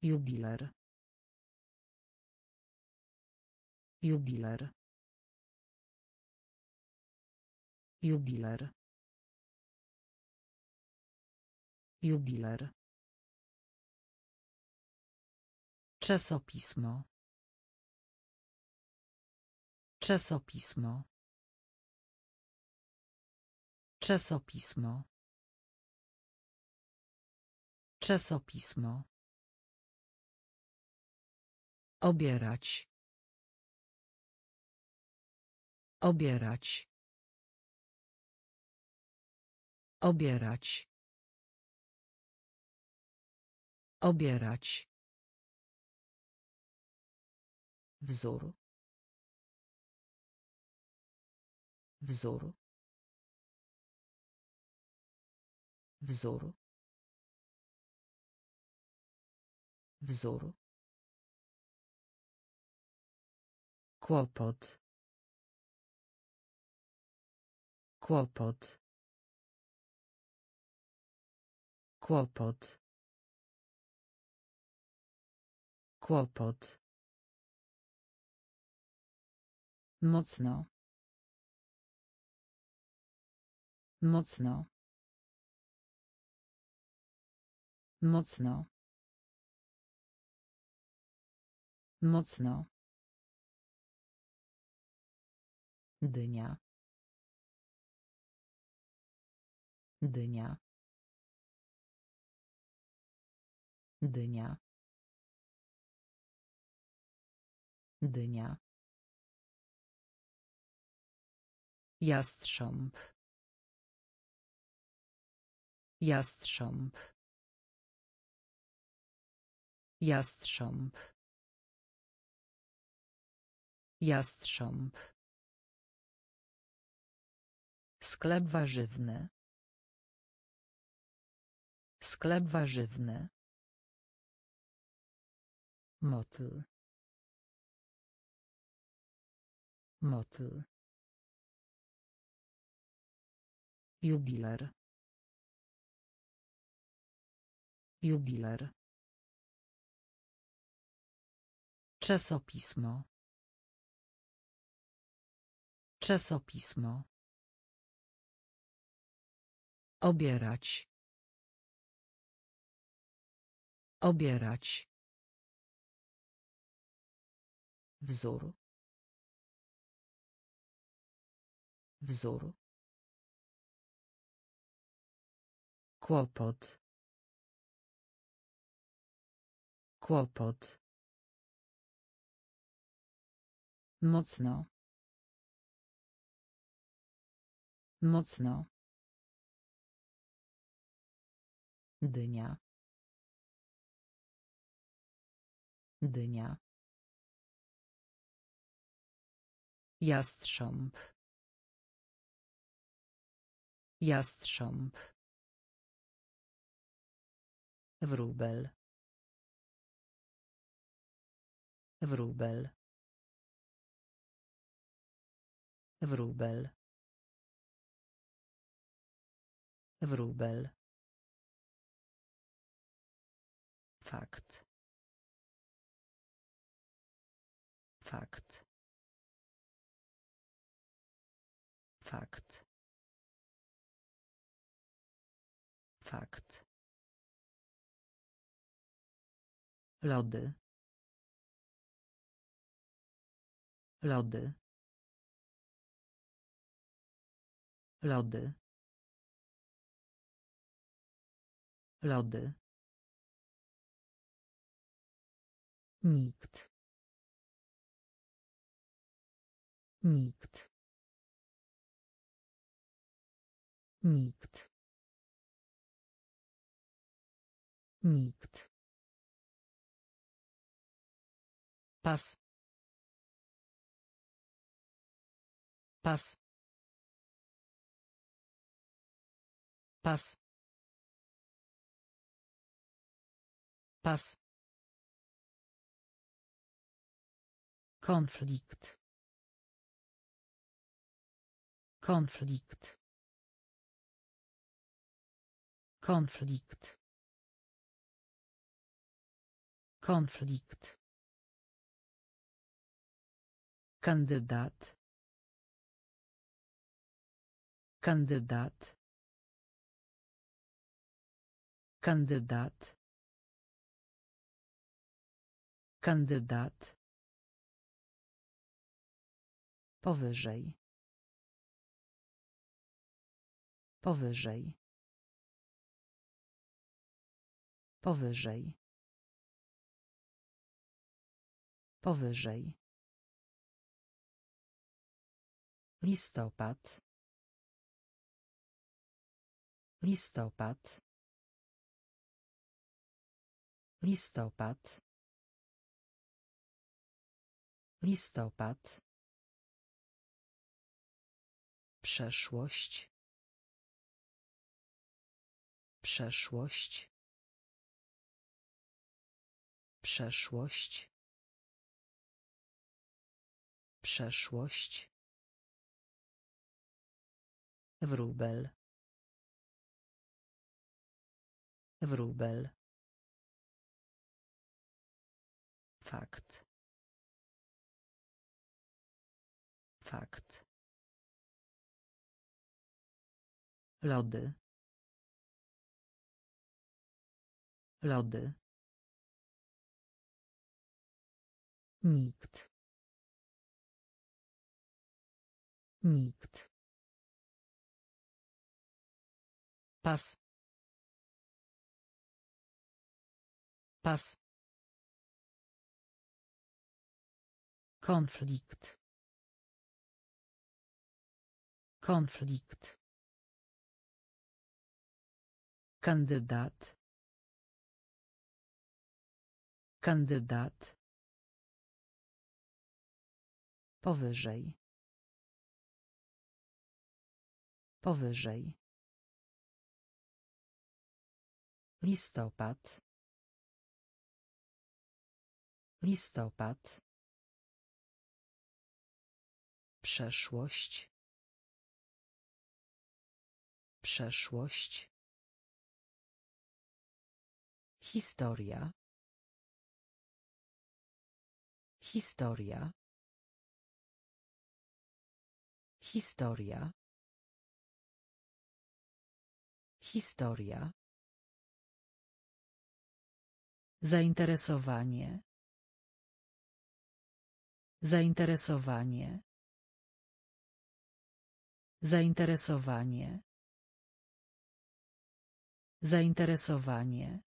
[SPEAKER 1] Jubiler. Jubiler. Jubiler. Jubiler. Czesopismo. Czesopismo. Czesopismo. Czesopismo. Obierać. Obierać. Obierać. Obierać. Wzór. Wzór. Wzór. Wzór. Kłopot. Kłopot. Kłopot. Kłopot. Mocno. Mocno. Mocno. Mocno. Dynia. Dynia. Dynia. Dynia. Jastrząb. Jastrząb. Jastrząb. Jastrząb. Sklep warzywny. Sklep warzywny. Motyl. Motyl. Jubiler. Jubiler. Czasopismo. Czasopismo. Obierać. Obierać. Wzór. Wzór. Kłopot. Kłopot. Mocno. Mocno. Dynia. Dynia. Jastrząb. Jastrząb. Wróbel. Wróbel. Wróbel. Wróbel. Fakt. Fakt. Fakt. Fakt. Lody. Lody. Lody. Lody. Nikt. Nikt. Nikt. Nikt. Pass. Pass. Pass. Pass. Konflikt. Konflikt. Konflikt. Konflikt. kandydat kandydat kandydat kandydat Powyżej. Powyżej. Powyżej. Powyżej. Listopad. Listopad. Listopad. Listopad. Przeszłość. Przeszłość. Przeszłość. Przeszłość. Wróbel. Wróbel. Fakt. Fakt. lody lody nikt nikt pas pas konflikt konflikt Kandydat. Kandydat. Powyżej. Powyżej. Listopad. Listopad. Przeszłość. Przeszłość. Historia. Historia. Historia. Historia. Zainteresowanie. Zainteresowanie. Zainteresowanie. Zainteresowanie.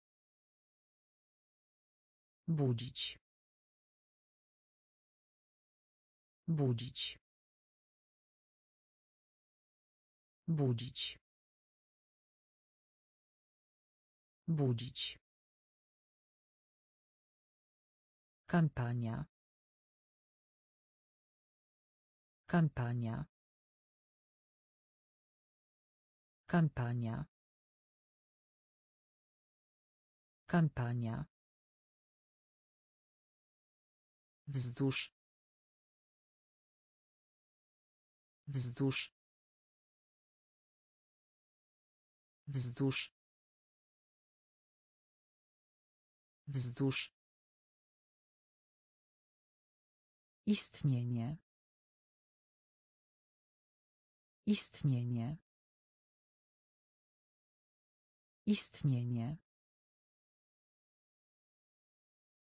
[SPEAKER 1] Budzić. Budzić. Budzić. Budzić. Kampania. Kampania. Kampania. Kampania. Wzdłuż. Wzdłuż. Wzdłuż. Wzdłuż. Istnienie. Istnienie. Istnienie.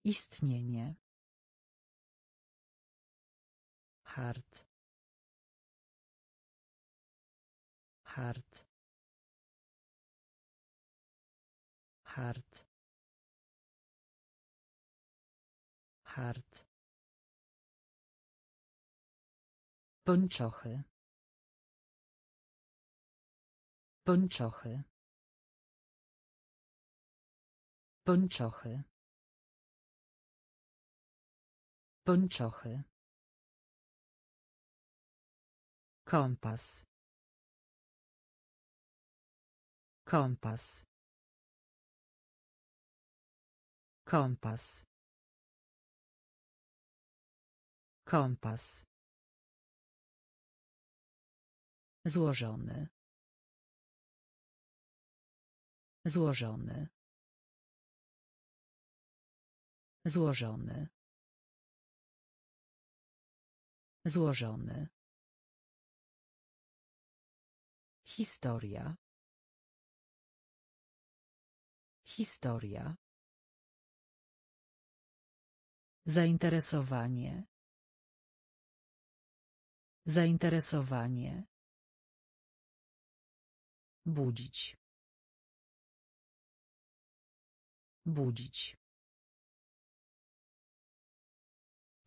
[SPEAKER 1] Istnienie. hart hard, hard, hard, Pończochy. Pończochy. Pończochy. Pończochy. Kompas. Kompas. Kompas. Kompas. Złożony. Złożony. Złożony. Złożony. Historia. Historia. Zainteresowanie. Zainteresowanie. Budzić. Budzić.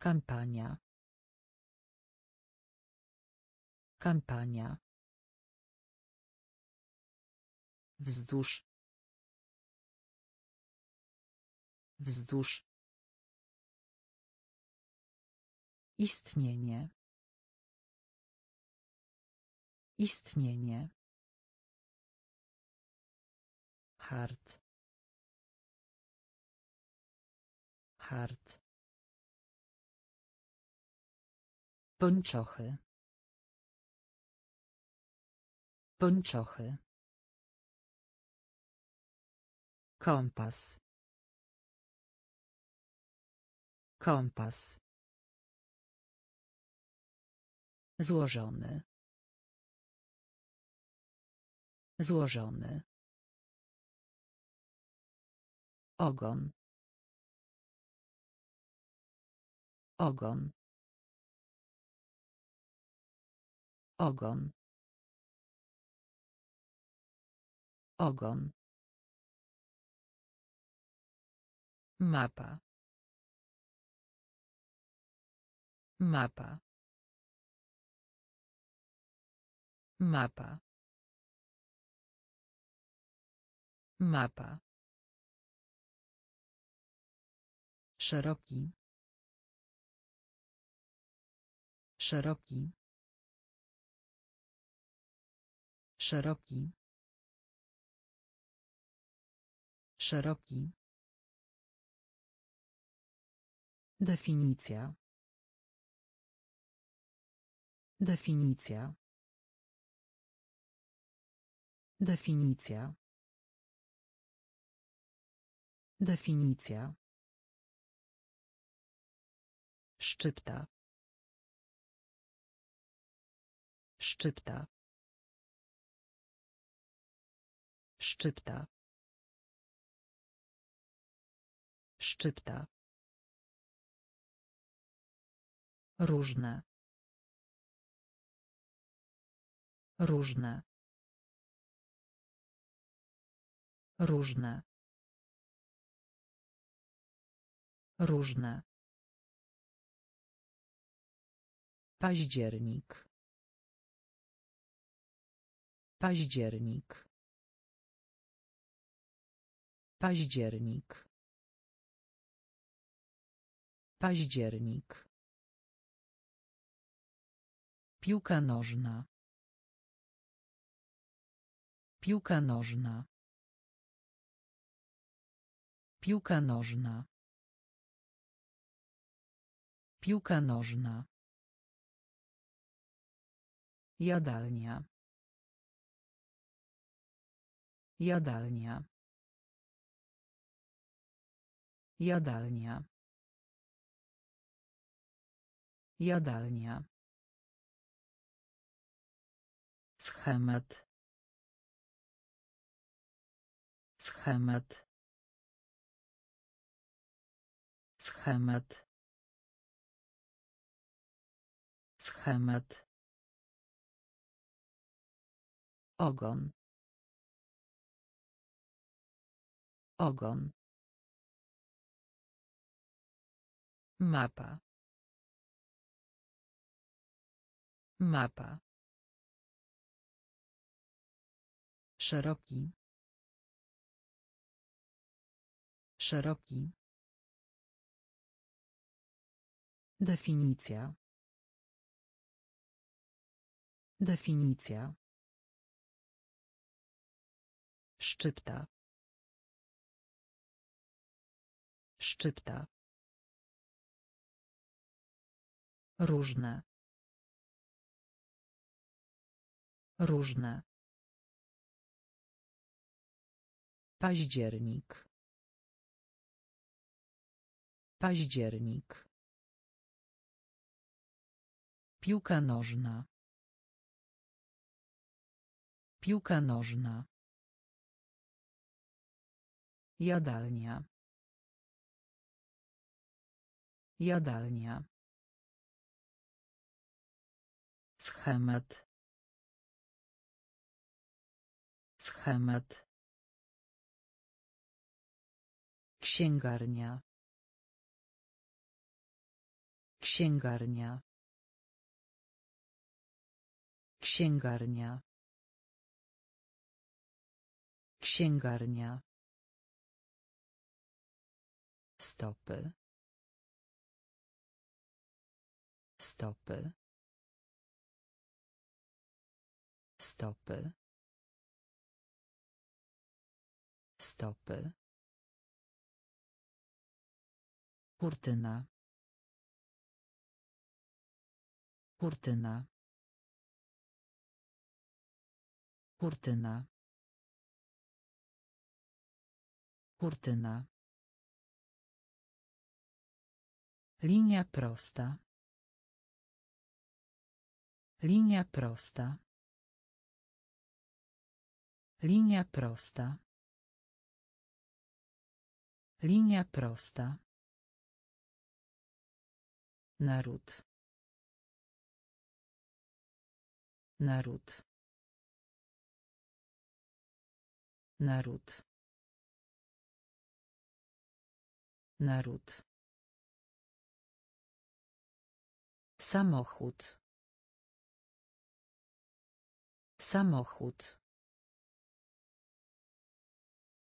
[SPEAKER 1] Kampania. Kampania. Wzdłuż. Wzdłuż. Istnienie. Istnienie. Hart. Hart. Pończochy. Pończochy. Kompas. Kompas. Złożony. Złożony. Ogon. Ogon. Ogon. Ogon. Mapa. Mapa. Mapa. Mapa. Szeroki. Szeroki. Szeroki. Szeroki. Definicja. Definicja. Definicja. Definicja. Szczypta. Szczypta. Szczypta. Szczypta. Różne. Różne. Różne. Różne. Październik. Październik. Październik. Październik. Piłka nożna. Piłka nożna. Piłka nożna. Piłka nożna. Jadalnia. Jadalnia. Jadalnia. Jadalnia. Schemat. Schemat. Schemat. Schemat. Ogon. Ogon. Mapa. Mapa. Szeroki. Szeroki. Definicja. Definicja. Szczypta. Szczypta. Różne. Różne. Październik. Październik. Piłka nożna. Piłka nożna. Jadalnia. Jadalnia. Schemat. Schemat. Księgarnia. Księgarnia. Księgarnia. Księgarnia. Stopy. Stopy. Stopy. Stopy. Kurtyna. Kurtyna. Kurtyna. Kurtyna. Linia prosta. Linia prosta. Linia prosta. Linia prosta. Naród. Naród. Naród. Naród. Samochód. Samochód.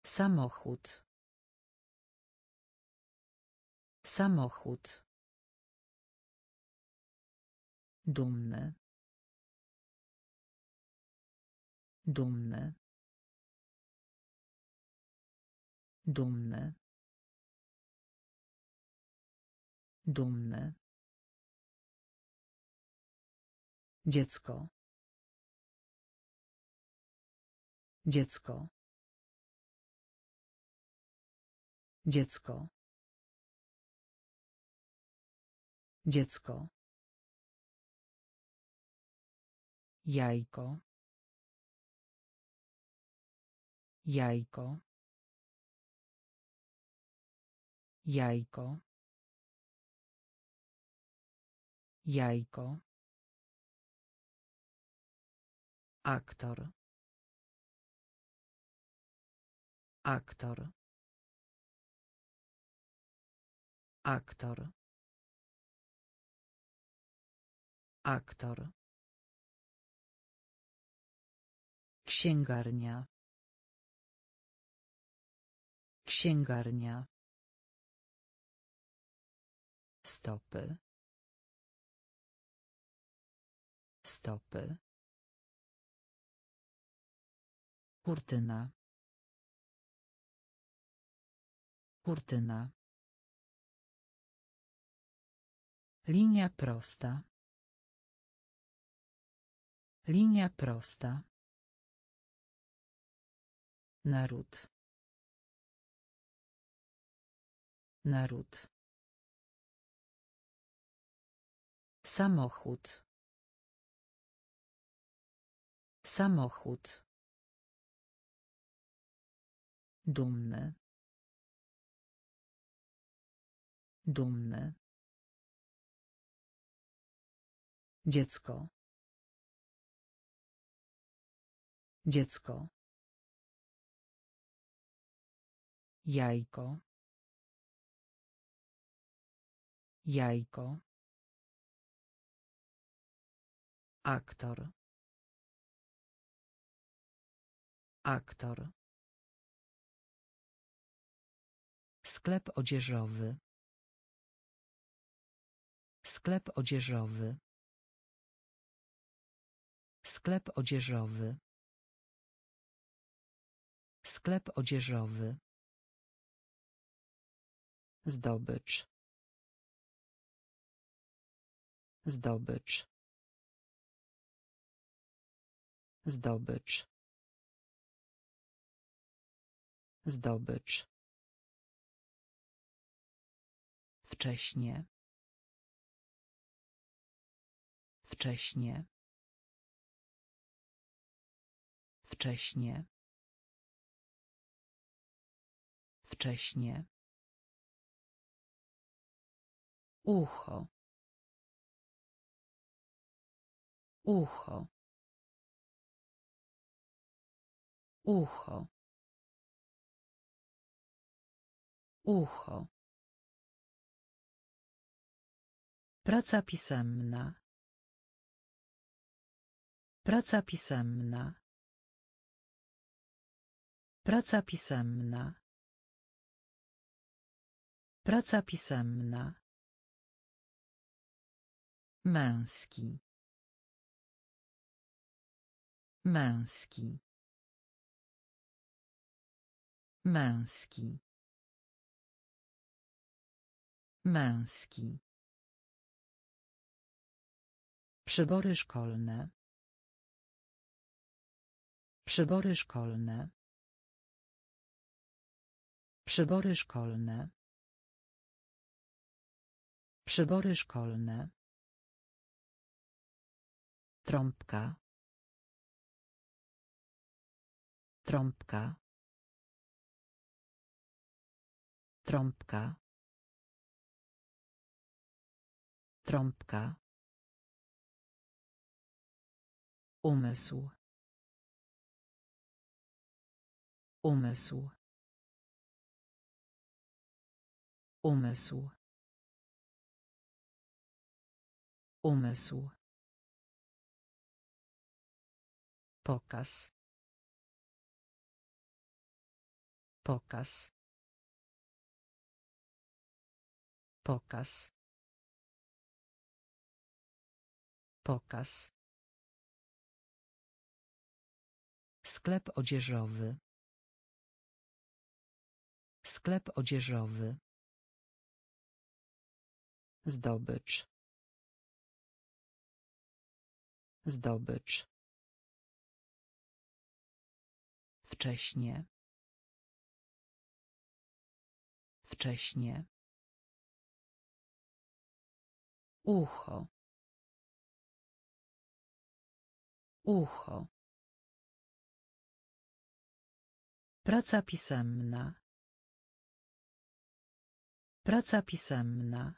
[SPEAKER 1] Samochód. Samochód dumny dumny dumny dumny dziecko dziecko dziecko dziecko Jajko. Jajko. Jajko. Jajko. Aktor. Aktor. Aktor. Aktor. Księgarnia. Księgarnia. Stopy. Stopy. Kurtyna. Kurtyna. Linia prosta. Linia prosta. Naród. Naród. Samochód. Samochód. Dumny. Dumny. Dziecko. Dziecko. Jajko. Jajko. Aktor. Aktor. Sklep odzieżowy. Sklep odzieżowy. Sklep odzieżowy. Sklep odzieżowy. Zdobycz. Zdobycz. Zdobycz. Zdobycz. Wcześnie. Wcześnie. Wcześnie. Wcześnie. ucho ucho ucho ucho praca pisemna praca pisemna praca pisemna praca pisemna Męski. Męski. Męski. Męski. Przybory szkolne. Przybory szkolne. Przybory szkolne. Przybory szkolne. Trąbka. Trąbka. Trąbka. Trąbka. Umysł. Umysł. Umysł. Umysł. Pokaz. Pokaz. Pokaz. Pokaz. Sklep odzieżowy. Sklep odzieżowy. Zdobycz. Zdobycz. Wcześnie. Wcześnie. Ucho. Ucho. Praca pisemna. Praca pisemna.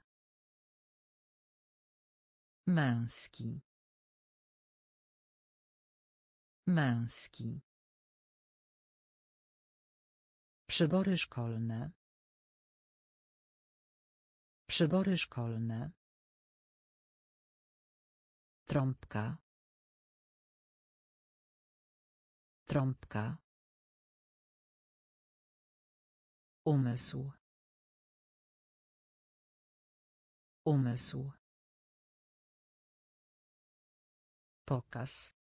[SPEAKER 1] Męski. Męski. Przybory szkolne. Przybory szkolne. Trąbka. Trąbka. Umysł. Umysł. Pokaz.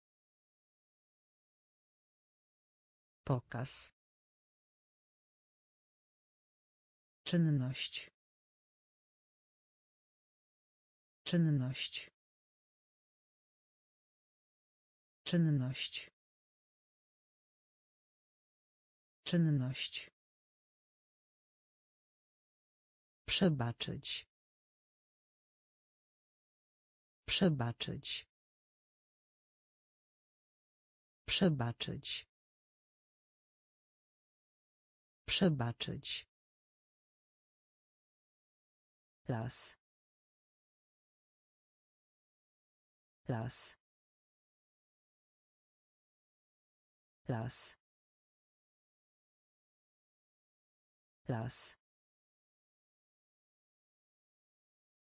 [SPEAKER 1] Pokaz. Czynność. Czynność. Czynność. Czynność. Przebaczyć. Przebaczyć. Przebaczyć. Przebaczyć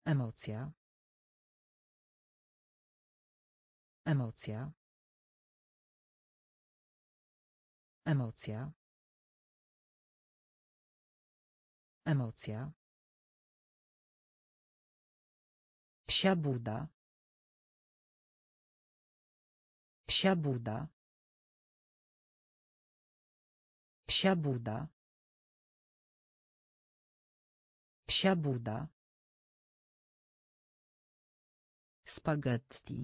[SPEAKER 1] emocja emocja Emocja. Emocja. Psia buda. Psia buda. Psia buda. Psia buda. Spaghetti.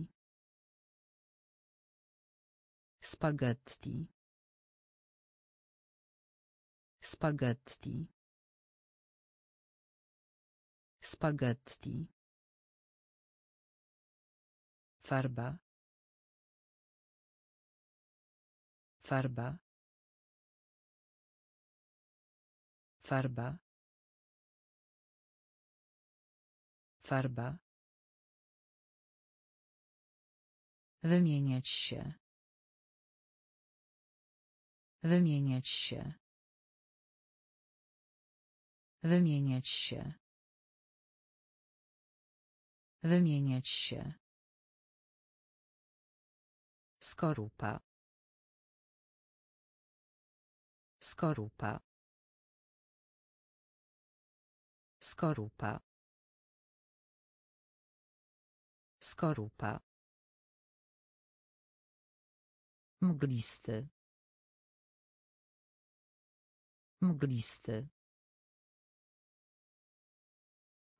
[SPEAKER 1] Spaghetti. Spaghetti. Spaghetti. Farba. Farba. Farba. Farba. Wymieniać się. Wymieniać się. Wymieniać się. Wymieniać się. Skorupa. Skorupa. Skorupa. Skorupa. Mglisty. Mglisty.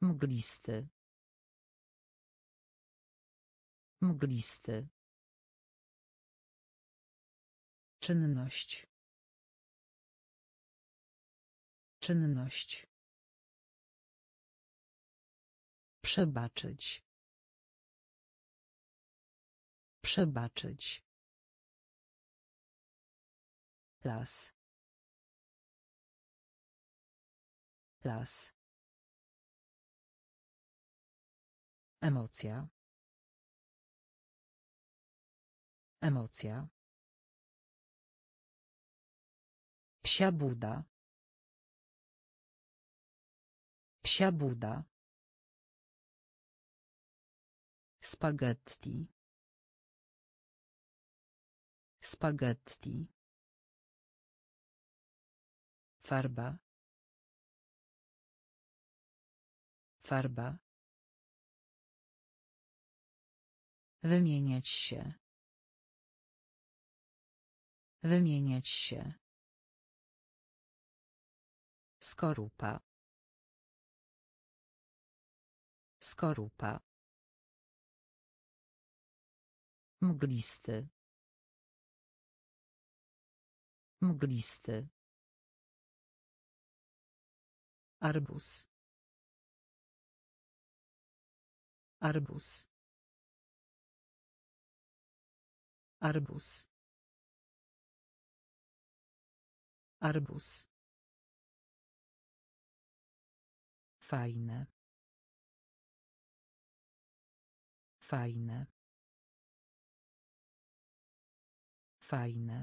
[SPEAKER 1] Mglisty. Mglisty. Czynność. Czynność. Przebaczyć. Przebaczyć. Las. Las. Emocja. Emocja. Psia buda. Psia buda. Spaghetti. Spaghetti. Farba. Farba. Wymieniać się. Wymieniać się. Skorupa. Skorupa. Mglisty. Mglisty. Arbus. Arbus. Arbus. Arbus. fajne fajne fajne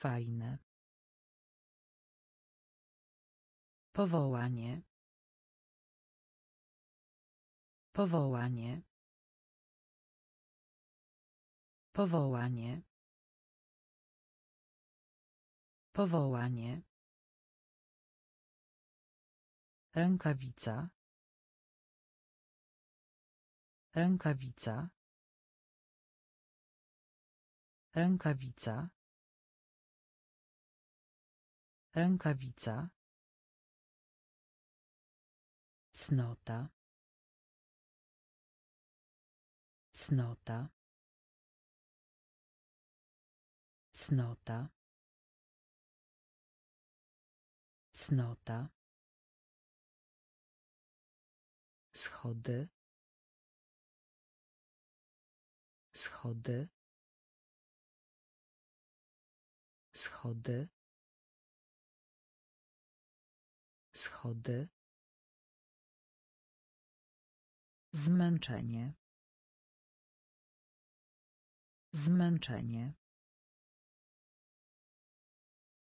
[SPEAKER 1] fajne powołanie powołanie powołanie powołanie Rękawica. Rękawica. Rękawica. Rękawica. Cnota. Cnota. Cnota. Cnota. schody schody schody schody zmęczenie zmęczenie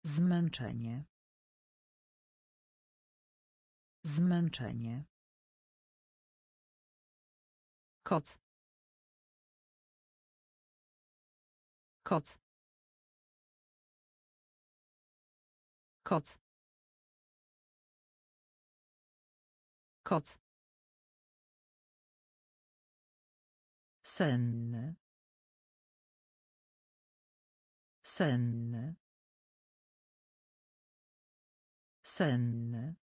[SPEAKER 1] zmęczenie zmęczenie Koc. Koc. Koc. Koc. Senny. Senny. Senny.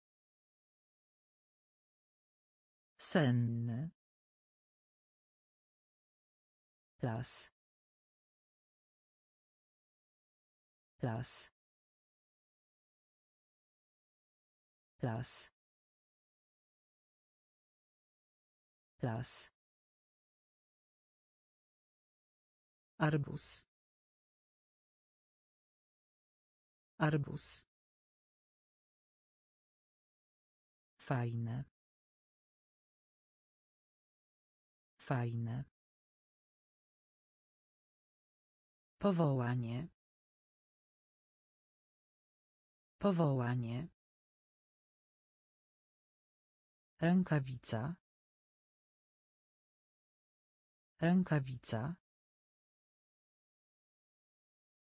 [SPEAKER 1] Senny. Plus. Plus. Plus. Plus. arbus arbus fajne fajne Powołanie. Powołanie. Rękawica. Rękawica.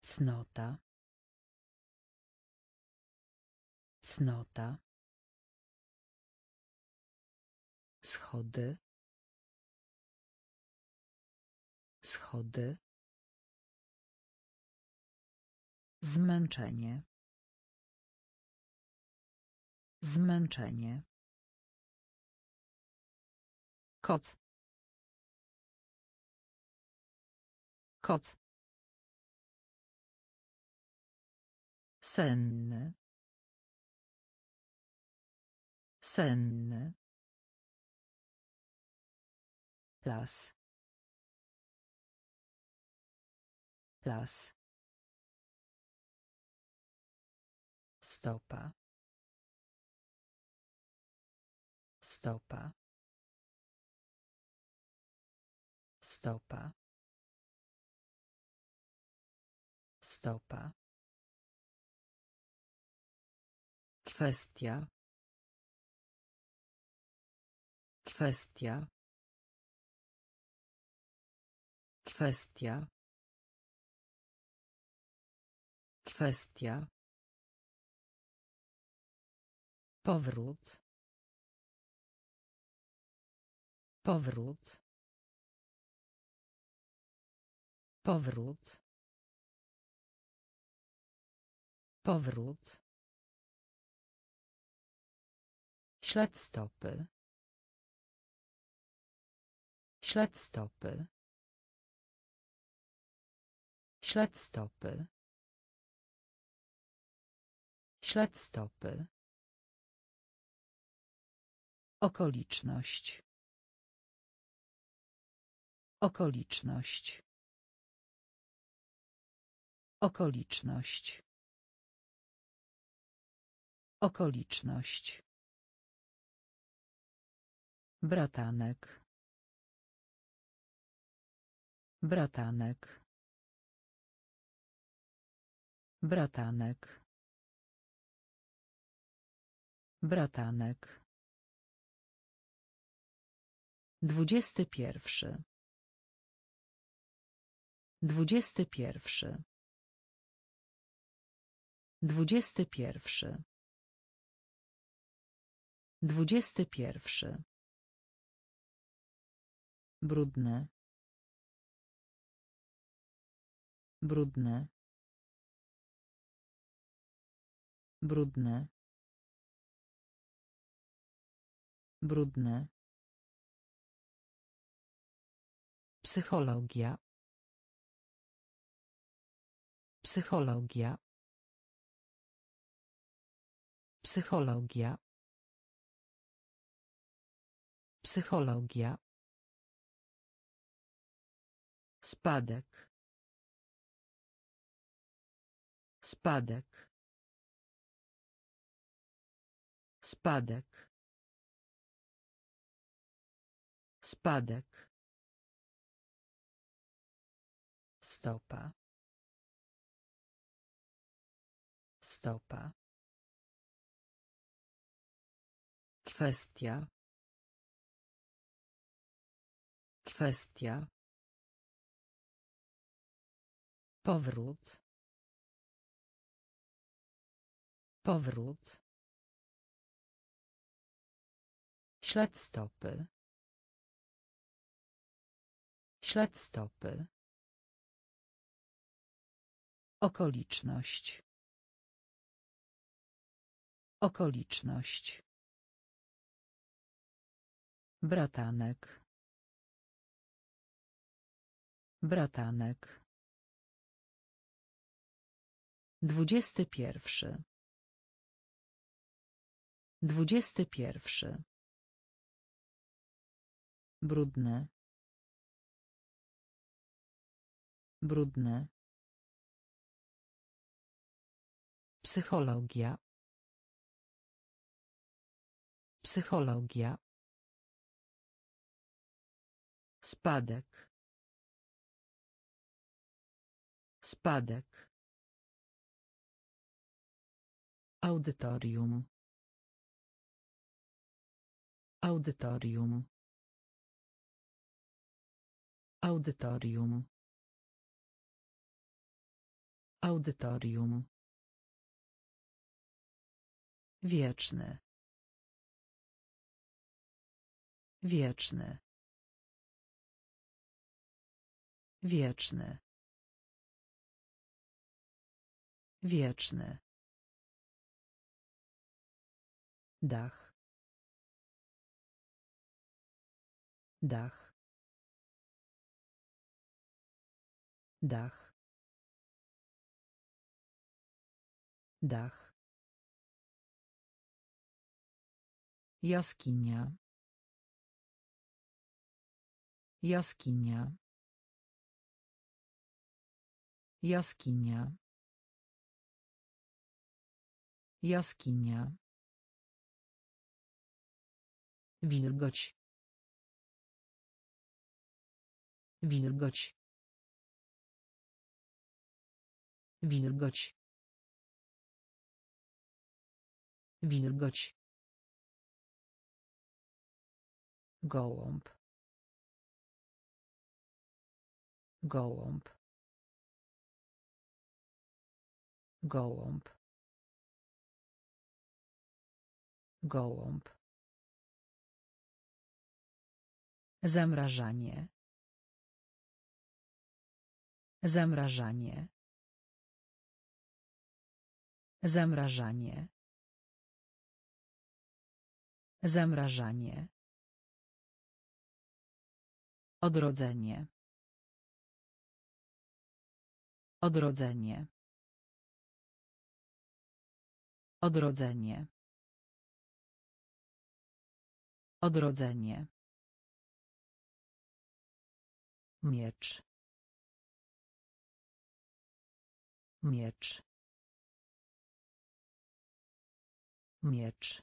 [SPEAKER 1] Cnota. Cnota. Schody. Schody. Zmęczenie. Zmęczenie. Koc. Koc. Senny. Senny. Las. Las. Stopa. Stopa. Stopa. Stopa. Kwestia. Kwestia. Kwestia. Kwestia. Powrót. Powrót. Powrót. Powrót. Ślad stopy. Ślad stopy. Ślad stopy. Ślad stopy. Okoliczność. Okoliczność. Okoliczność. Okoliczność. Bratanek. Bratanek. Bratanek. Bratanek. Dwudziesty pierwszy. Dwudziesty pierwszy. Dwudziesty pierwszy. Dwudziesty pierwszy. Brudne. Brudne. Brudne. Brudne. Psychologia. Psychologia. Psychologia. Psychologia. Spadek. Spadek. Spadek. Spadek. Stopa. Stopa. Kwestia. Kwestia. Powrót. Powrót. Ślad stopy. Ślad stopy. Okoliczność. Okoliczność. Bratanek. Bratanek. Dwudziesty pierwszy. Dwudziesty pierwszy. Brudne. Brudne. Psychologia. Psychologia. Spadek. Spadek. Audytorium. Audytorium. Audytorium. Audytorium. Wieczny. Wieczny. Wieczny. Wieczny. Dach. Dach. Dach. Dach. Jaskinia. Jaskinia. Jaskinia. Jaskinia. Wilgoć. Wilgoć. Wilgoć. Wilgoć. Gołąb. Gołąb. Gołąb. Gołąb. Zamrażanie. Zamrażanie. Zamrażanie. Zamrażanie. Odrodzenie. Odrodzenie. Odrodzenie. Odrodzenie. Miecz. Miecz. Miecz.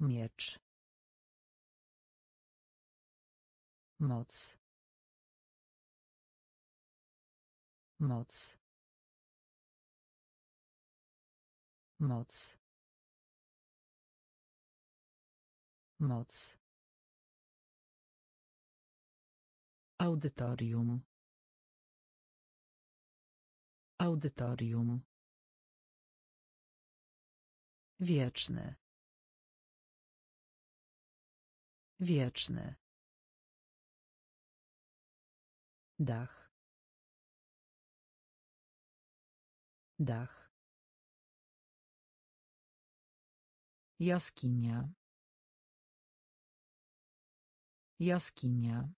[SPEAKER 1] Miecz. moc moc moc moc audytorium audytorium wieczne wieczny Dach. Dach. Jaskinia. Jaskinia.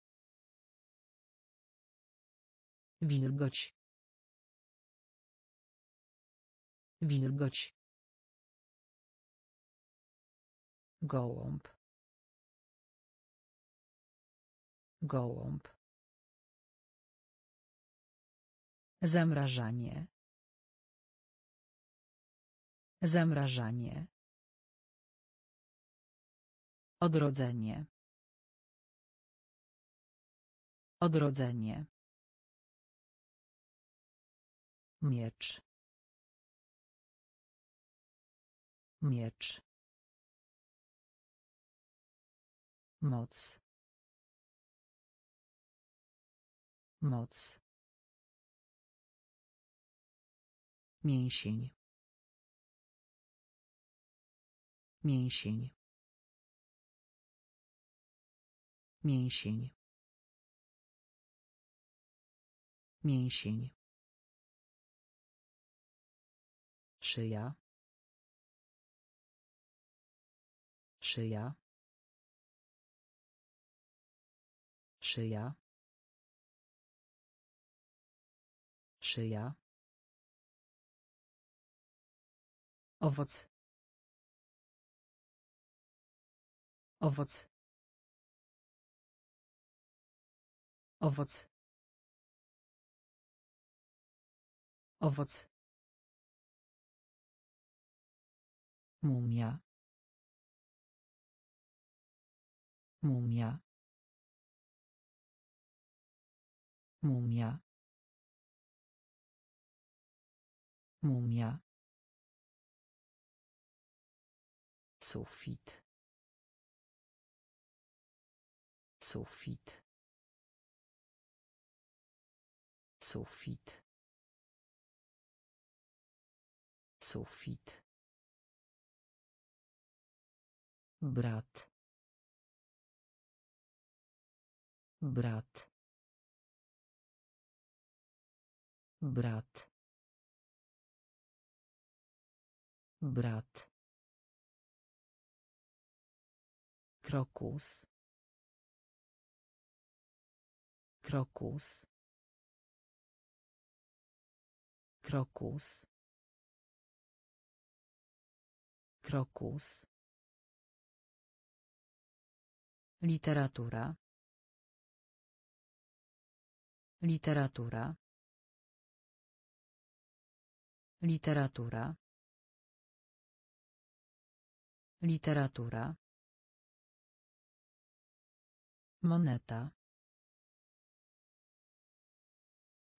[SPEAKER 1] Wilgoć. Wilgoć. Gołąb. Gołąb. Zamrażanie. Zamrażanie. Odrodzenie. Odrodzenie. Miecz. Miecz. Moc. Moc. Mięsień. Mięsień. Mięsień. Mięsień. Szyja. Szyja. Szyja. Szyja. owoc owoc owoc owoc mumia mumia mumia mumia Sufit. Sufit. Sufit. Sufit. brat brat brat brat Krokus. Krokus. Krokus. Krokus. Literatura. Literatura. Literatura. Literatura. Moneta.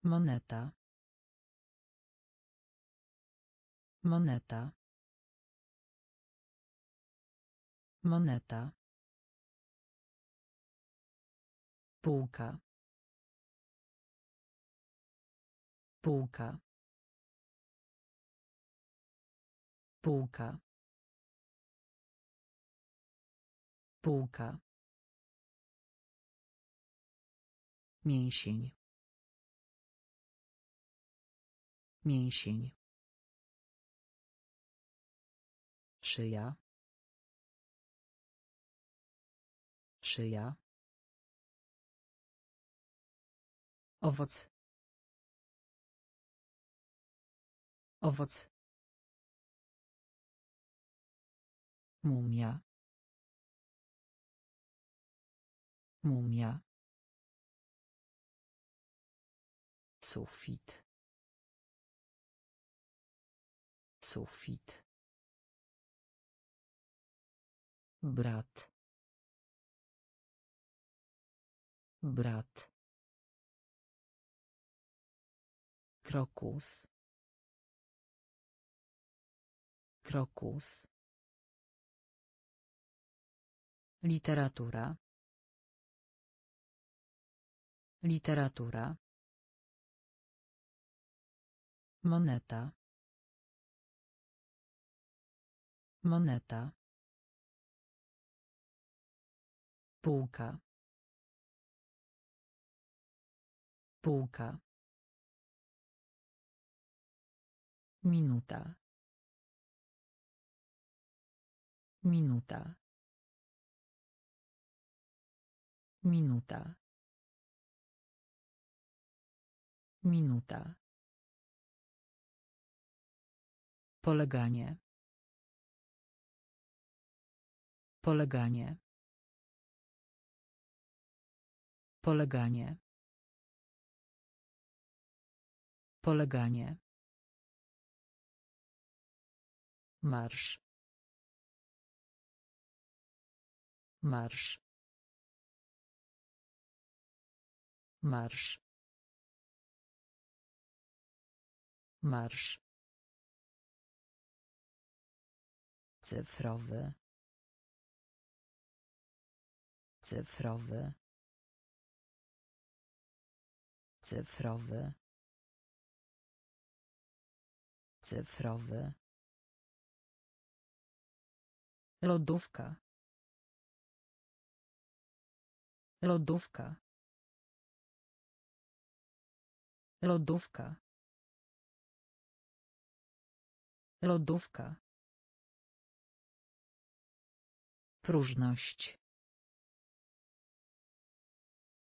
[SPEAKER 1] Moneta. Moneta. Moneta. Półka. Półka. Półka. Półka. Mięsień. Mięsień. Szyja. Szyja. Owoc. Owoc. Mumia. Mumia. Sufit. Sufit. Brat. Brat. Krokus. Krokus. Literatura. Literatura. Moneta. Moneta. Półka. Półka. Minuta. Minuta. Minuta. Minuta. Poleganie. Poleganie. Poleganie. Poleganie. Marsz. Marsz. Marsz. Marsz. cyfrowy cyfrowy cyfrowy cyfrowy lodówka lodówka lodówka lodówka Próżność.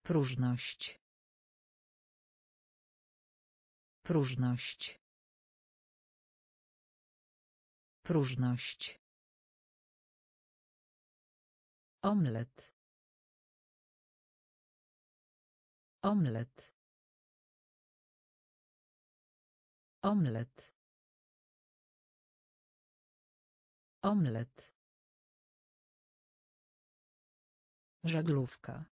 [SPEAKER 1] Próżność. Próżność. Próżność. Omlet. Omlet. Omlet. Omlet. Żaglówka.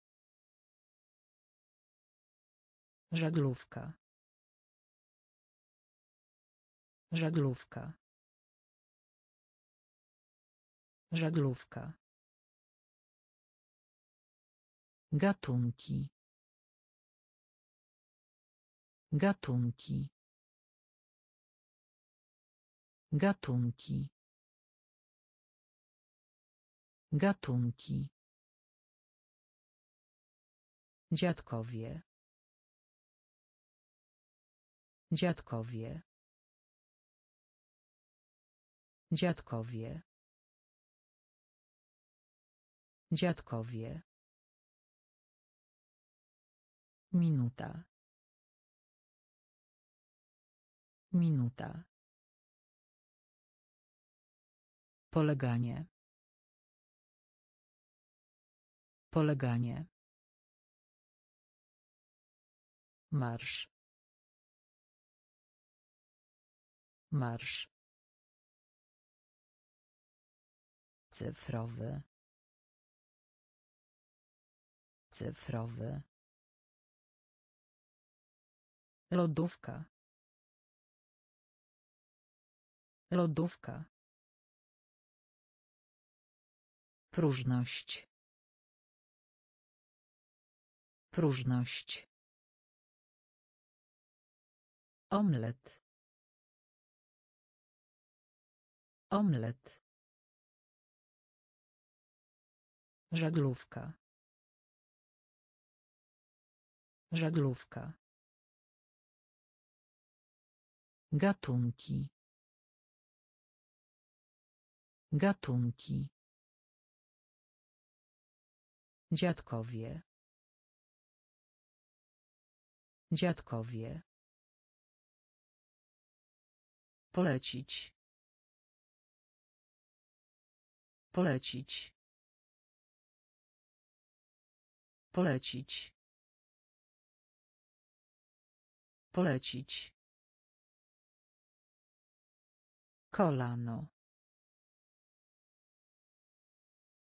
[SPEAKER 1] Żaglówka. Żaglówka. Żaglówka. Gatunki. Gatunki. Gatunki. Gatunki. Dziadkowie. Dziadkowie. Dziadkowie. Dziadkowie. Minuta. Minuta. Poleganie. Poleganie. Marsz. Marsz. Cyfrowy. Cyfrowy. Lodówka. Lodówka. Próżność. Próżność. Omlet. Omlet. Żaglówka. Żaglówka. Gatunki. Gatunki. Dziadkowie. Dziadkowie. Polecić. Polecić. Polecić. Polecić. Kolano.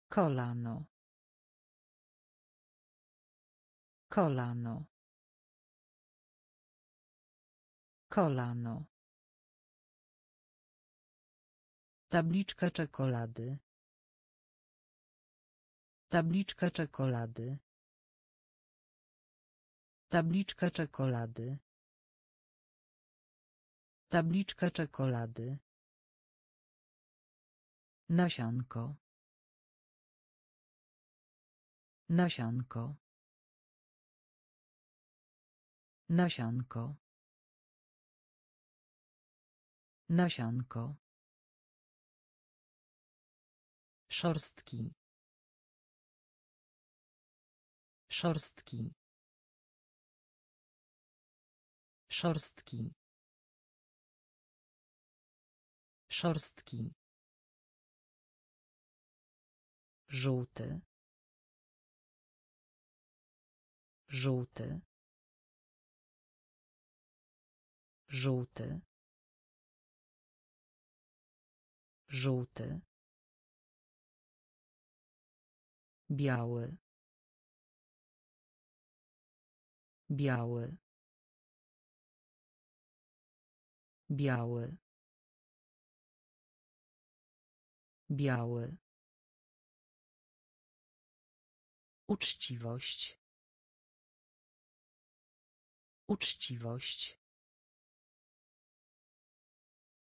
[SPEAKER 1] Kolano. Kolano. Kolano. Tabliczka czekolady. Tabliczka czekolady. Tabliczka czekolady. Tabliczka czekolady. Nasionko. Nasionko. Nasionko. Nasionko. Szorstki. Szorstki. Szorstki. Szorstki. Żółty. Żółty. Żółty. Żółty. Biały. Biały. Biały. Biały. Uczciwość. Uczciwość.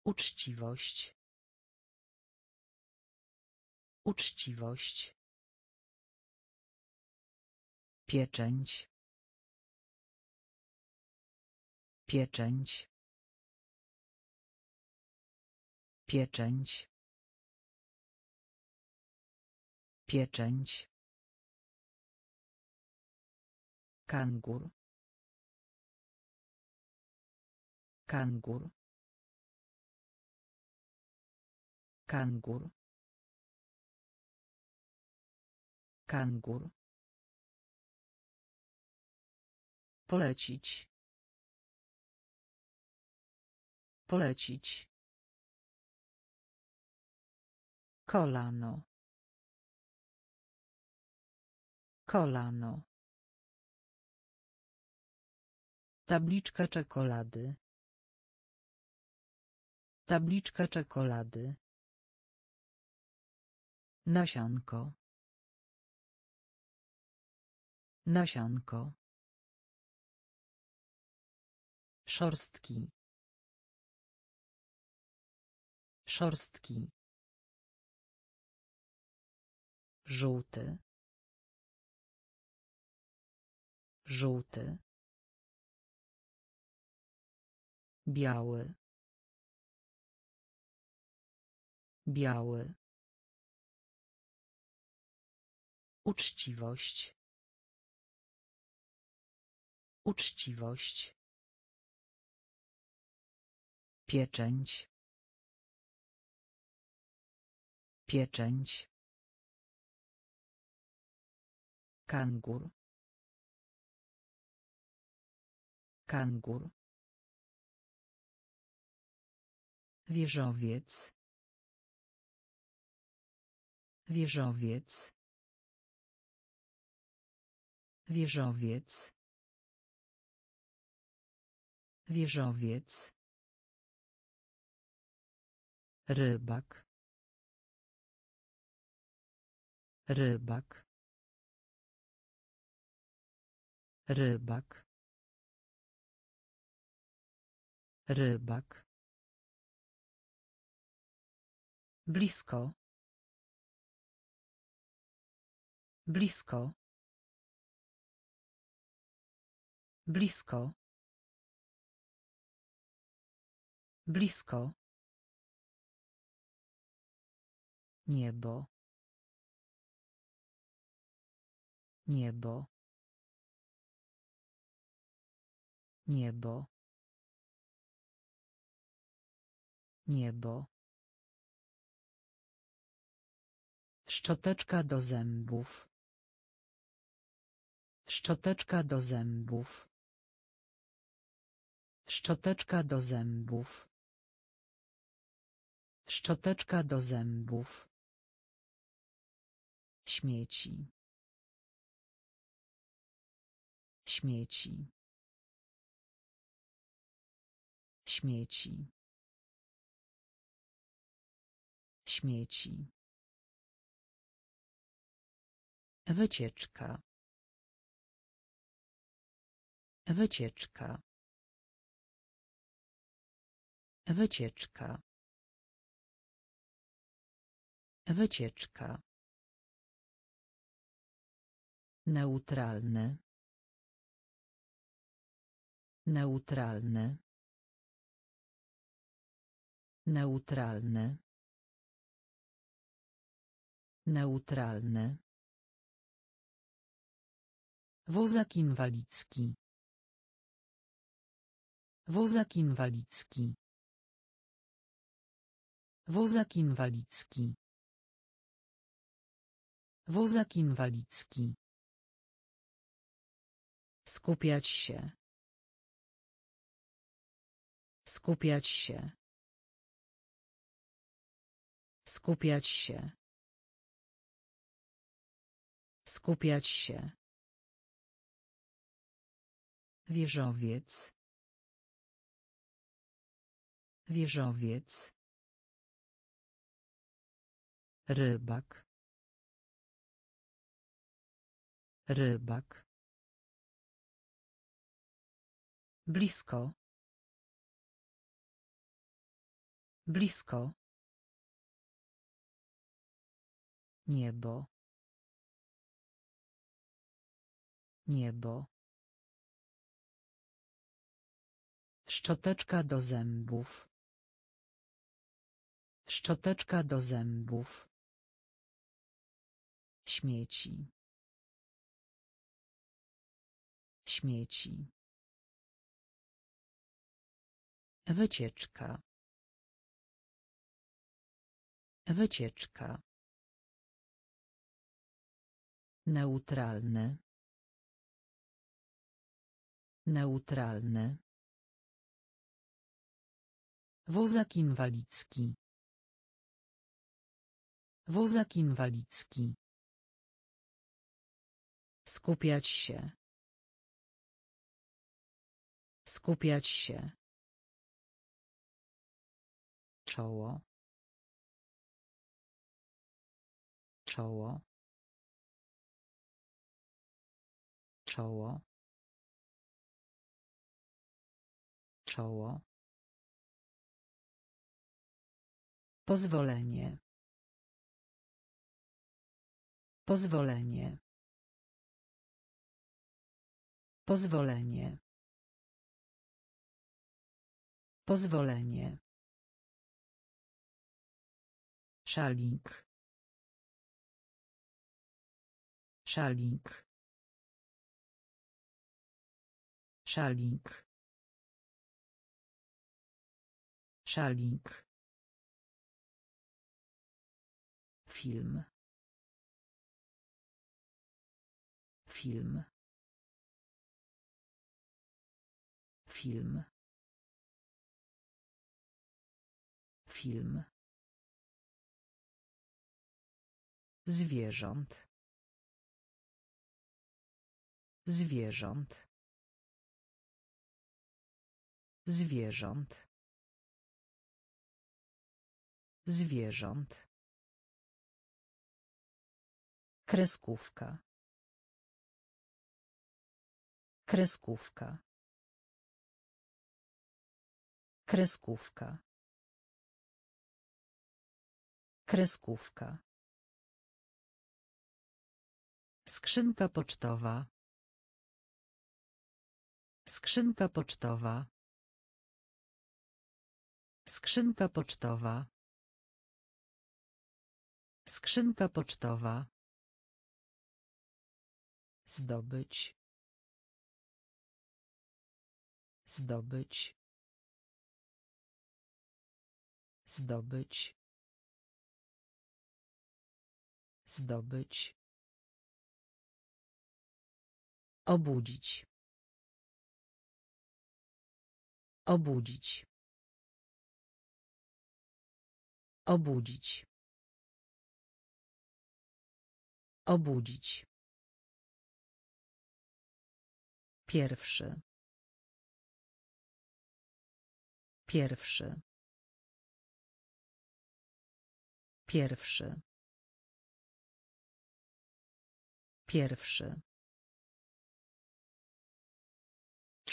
[SPEAKER 1] Uczciwość. Uczciwość. Pieczęć. Pieczęć. Pieczęć. Pieczęć. Kangur. Kangur. Kangur. Kangur. Polecić. Polecić. Kolano. Kolano. Tabliczka czekolady. Tabliczka czekolady. Nasionko. Nasionko. Szorstki. Szorstki. Żółty. Żółty. Biały. Biały. Uczciwość. Uczciwość. Pieczęć. Pieczęć. Kangur. Kangur. Wieżowiec. Wieżowiec. Wieżowiec. Wieżowiec. Rybak. Rybak. Rybak. Rybak. Blisko. Blisko. Blisko. Blisko. niebo niebo niebo niebo szczoteczka do zębów szczoteczka do zębów szczoteczka do zębów szczoteczka do zębów Śmieci. Śmieci. Śmieci. Śmieci. Wycieczka. Wycieczka. Wycieczka. Wycieczka neutralne neutralne neutralne neutralne Wozak inwalidzki. Wozak inwalidzki. Wozak inwalidzki. Wozak inwalidzki. Skupiać się. Skupiać się. Skupiać się. Skupiać się. Wieżowiec. Wieżowiec. Rybak. Rybak. Blisko. Blisko. Niebo. Niebo. Szczoteczka do zębów. Szczoteczka do zębów. Śmieci. Śmieci. Wycieczka. Wycieczka. Neutralny. Neutralny. Wozak inwalidzki. Wozak inwalidzki. Skupiać się. Skupiać się czoło czoło czoło czoło pozwolenie pozwolenie pozwolenie Pozwolenie. Szalik. Szalik. Szalik. Szalik. Film. Film. Film. Film. Zwierząt. Zwierząt. Zwierząt. Zwierząt. Kreskówka. Kreskówka. Kreskówka. Kreskówka. Skrzynka pocztowa. Skrzynka pocztowa. Skrzynka pocztowa. Skrzynka pocztowa. Zdobyć. Zdobyć. Zdobyć. Zdobyć. Obudzić. Obudzić. Obudzić. Obudzić. Pierwszy. Pierwszy. Pierwszy. Pierwszy.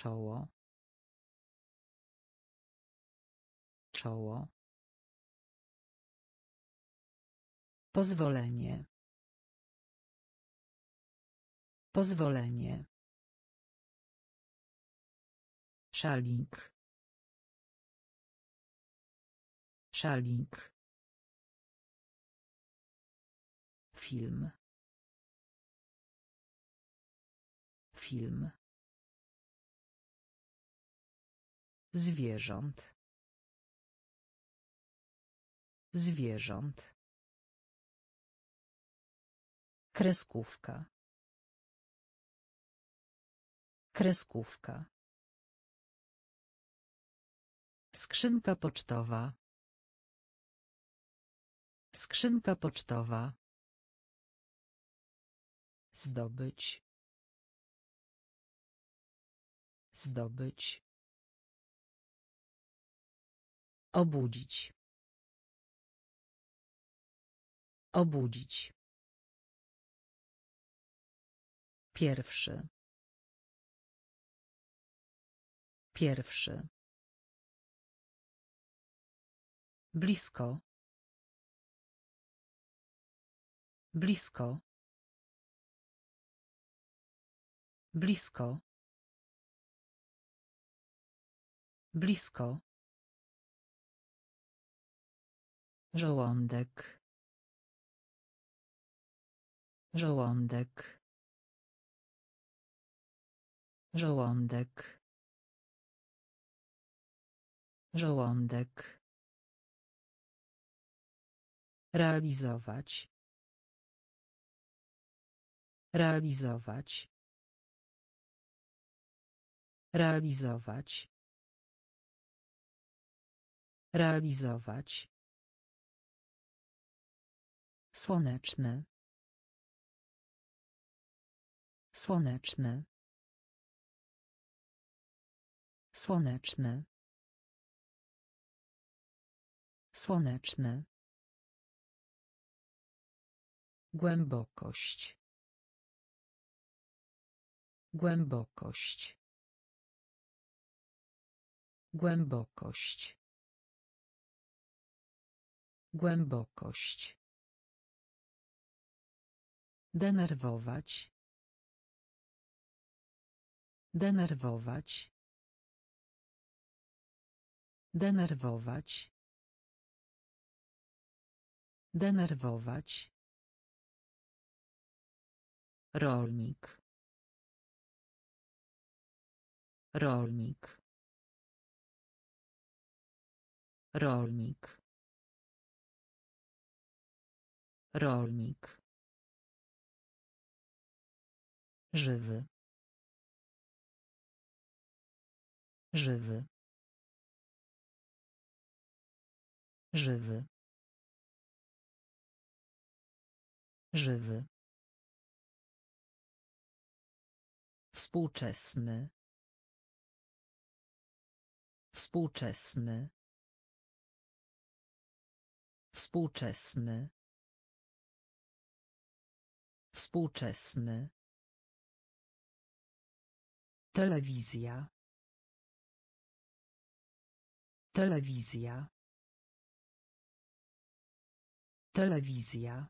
[SPEAKER 1] czoło czoło pozwolenie pozwolenie szalik szalik film film Zwierząt. Zwierząt. Kreskówka. Kreskówka. Skrzynka pocztowa. Skrzynka pocztowa. Zdobyć. Zdobyć. Obudzić. Obudzić. Pierwszy. Pierwszy. Blisko. Blisko. Blisko. Blisko. Żołądek. Żołądek. Żołądek. Żołądek. Realizować. Realizować. Realizować. Realizować. Słoneczny. Słoneczny. Słoneczny. Słoneczny. Głębokość. Głębokość. Głębokość. Głębokość. Denerwować. Denerwować. Denerwować. Denerwować. Rolnik. Rolnik. Rolnik. Rolnik. Żywy. Żywy. Żywy. Żywy. Współczesny. Współczesny. Współczesny. Współczesny. Telewizja. Telewizja. Telewizja.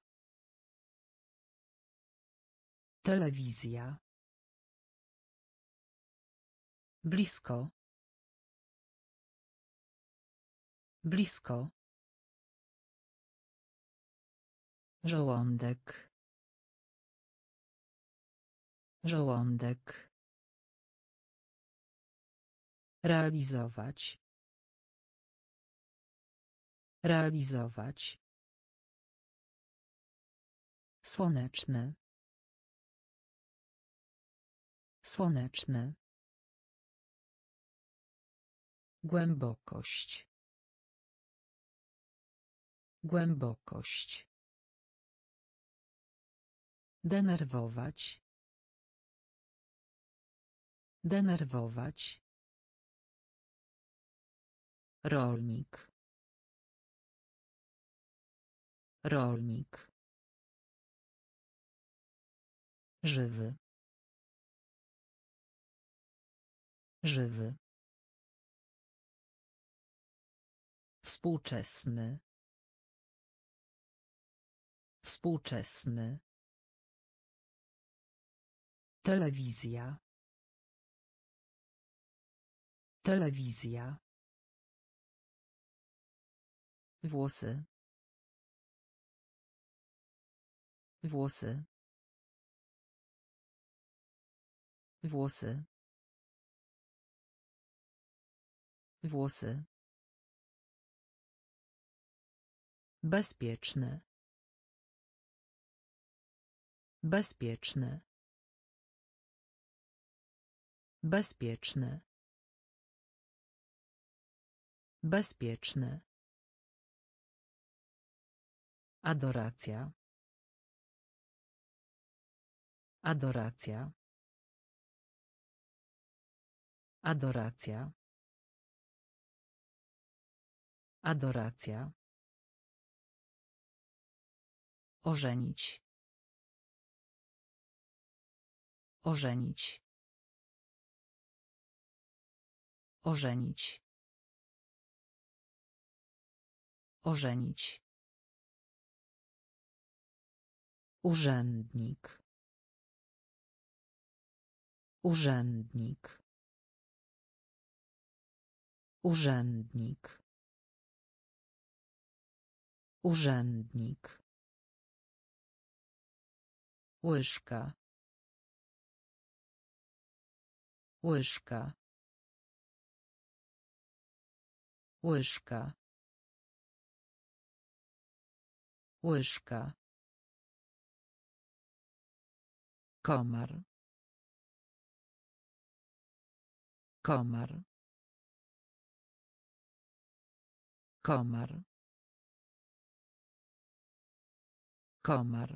[SPEAKER 1] Telewizja. Blisko. Blisko. Żołądek. Żołądek. Realizować. Realizować. Słoneczny. Słoneczny. Głębokość. Głębokość. Denerwować. Denerwować. Rolnik. Rolnik. Żywy. Żywy. Współczesny. Współczesny. Telewizja. Telewizja. Włosy. Włosy. Włosy. Włosy. bezpieczne, bezpieczne, bezpieczne, bezpieczne. Adoracja. Adoracja. Adoracja. Adoracja. Ożenić. Ożenić. Ożenić. Ożenić. Urzędnik. Urzędnik. Urzędnik. Urzędnik. Łyżka. Łyżka. Łyżka. Łyżka. Komar. Komar. Komar. Komar.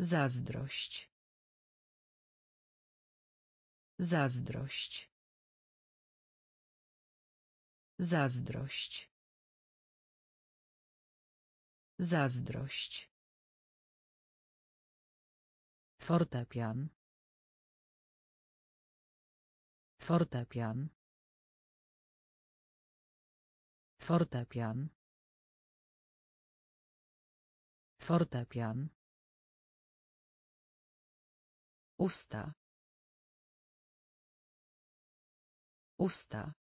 [SPEAKER 1] Zazdrość. Zazdrość. Zazdrość. Zazdrość. Fortepian. Fortepian. Fortepian. Fortepian. Usta. Usta.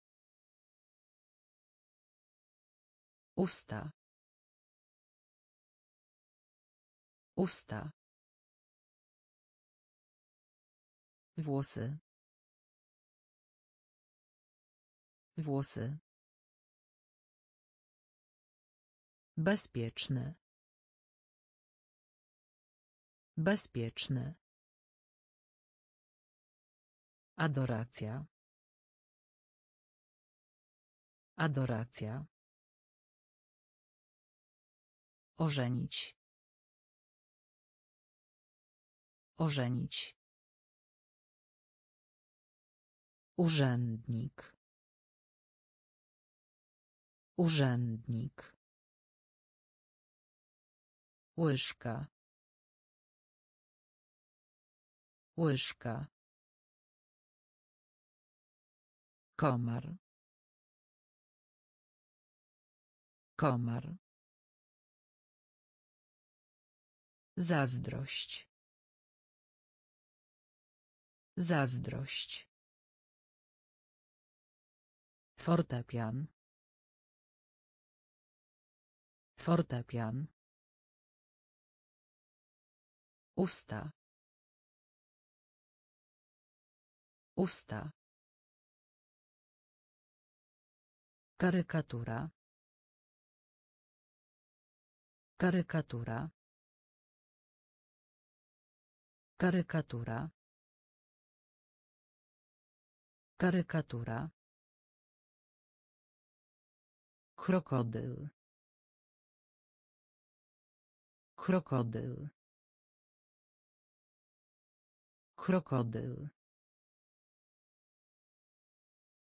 [SPEAKER 1] Usta. Usta. Włosy. Włosy. bezpieczne, bezpieczne, Adoracja. Adoracja. Ożenić. Ożenić. Urzędnik. Urzędnik. Łyżka. Łyżka. Komar. Komar. Zazdrość. Zazdrość. Fortepian. Fortepian. Usta. Usta. Karykatura. Karykatura. Karykatura. Karykatura. Krokodyl. Krokodyl. Krokodyl.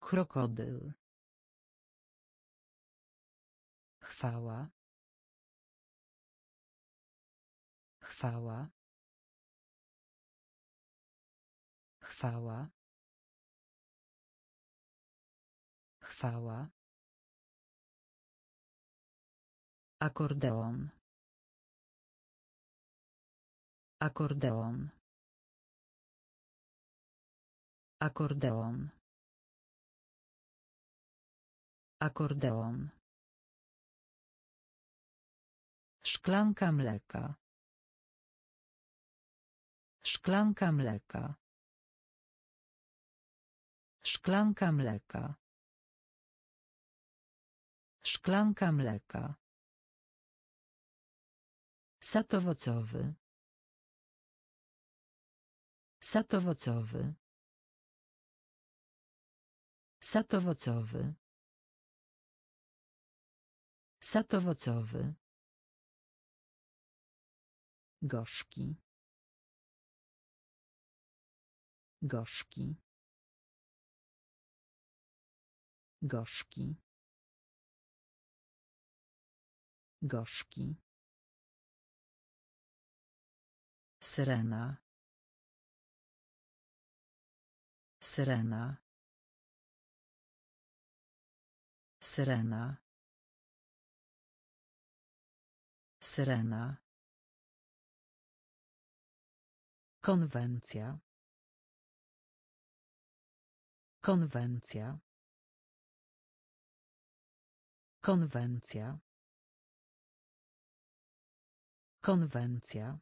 [SPEAKER 1] Krokodyl. Chwała. Chwała. Chwała. Chwała. Akordeon. Akordeon. Akordeon. Akordeon. Szklanka mleka. Szklanka mleka. Szklanka mleka. Szklanka mleka satowocowy satowocowy satowocowy satowocowy Sad owocowy. Sad owocowy. Gorzki. Gorzki. Gorzki. Gorzki. Syrena. Syrena. Syrena. Syrena. Konwencja. Konwencja. Konwencja. Konwencja.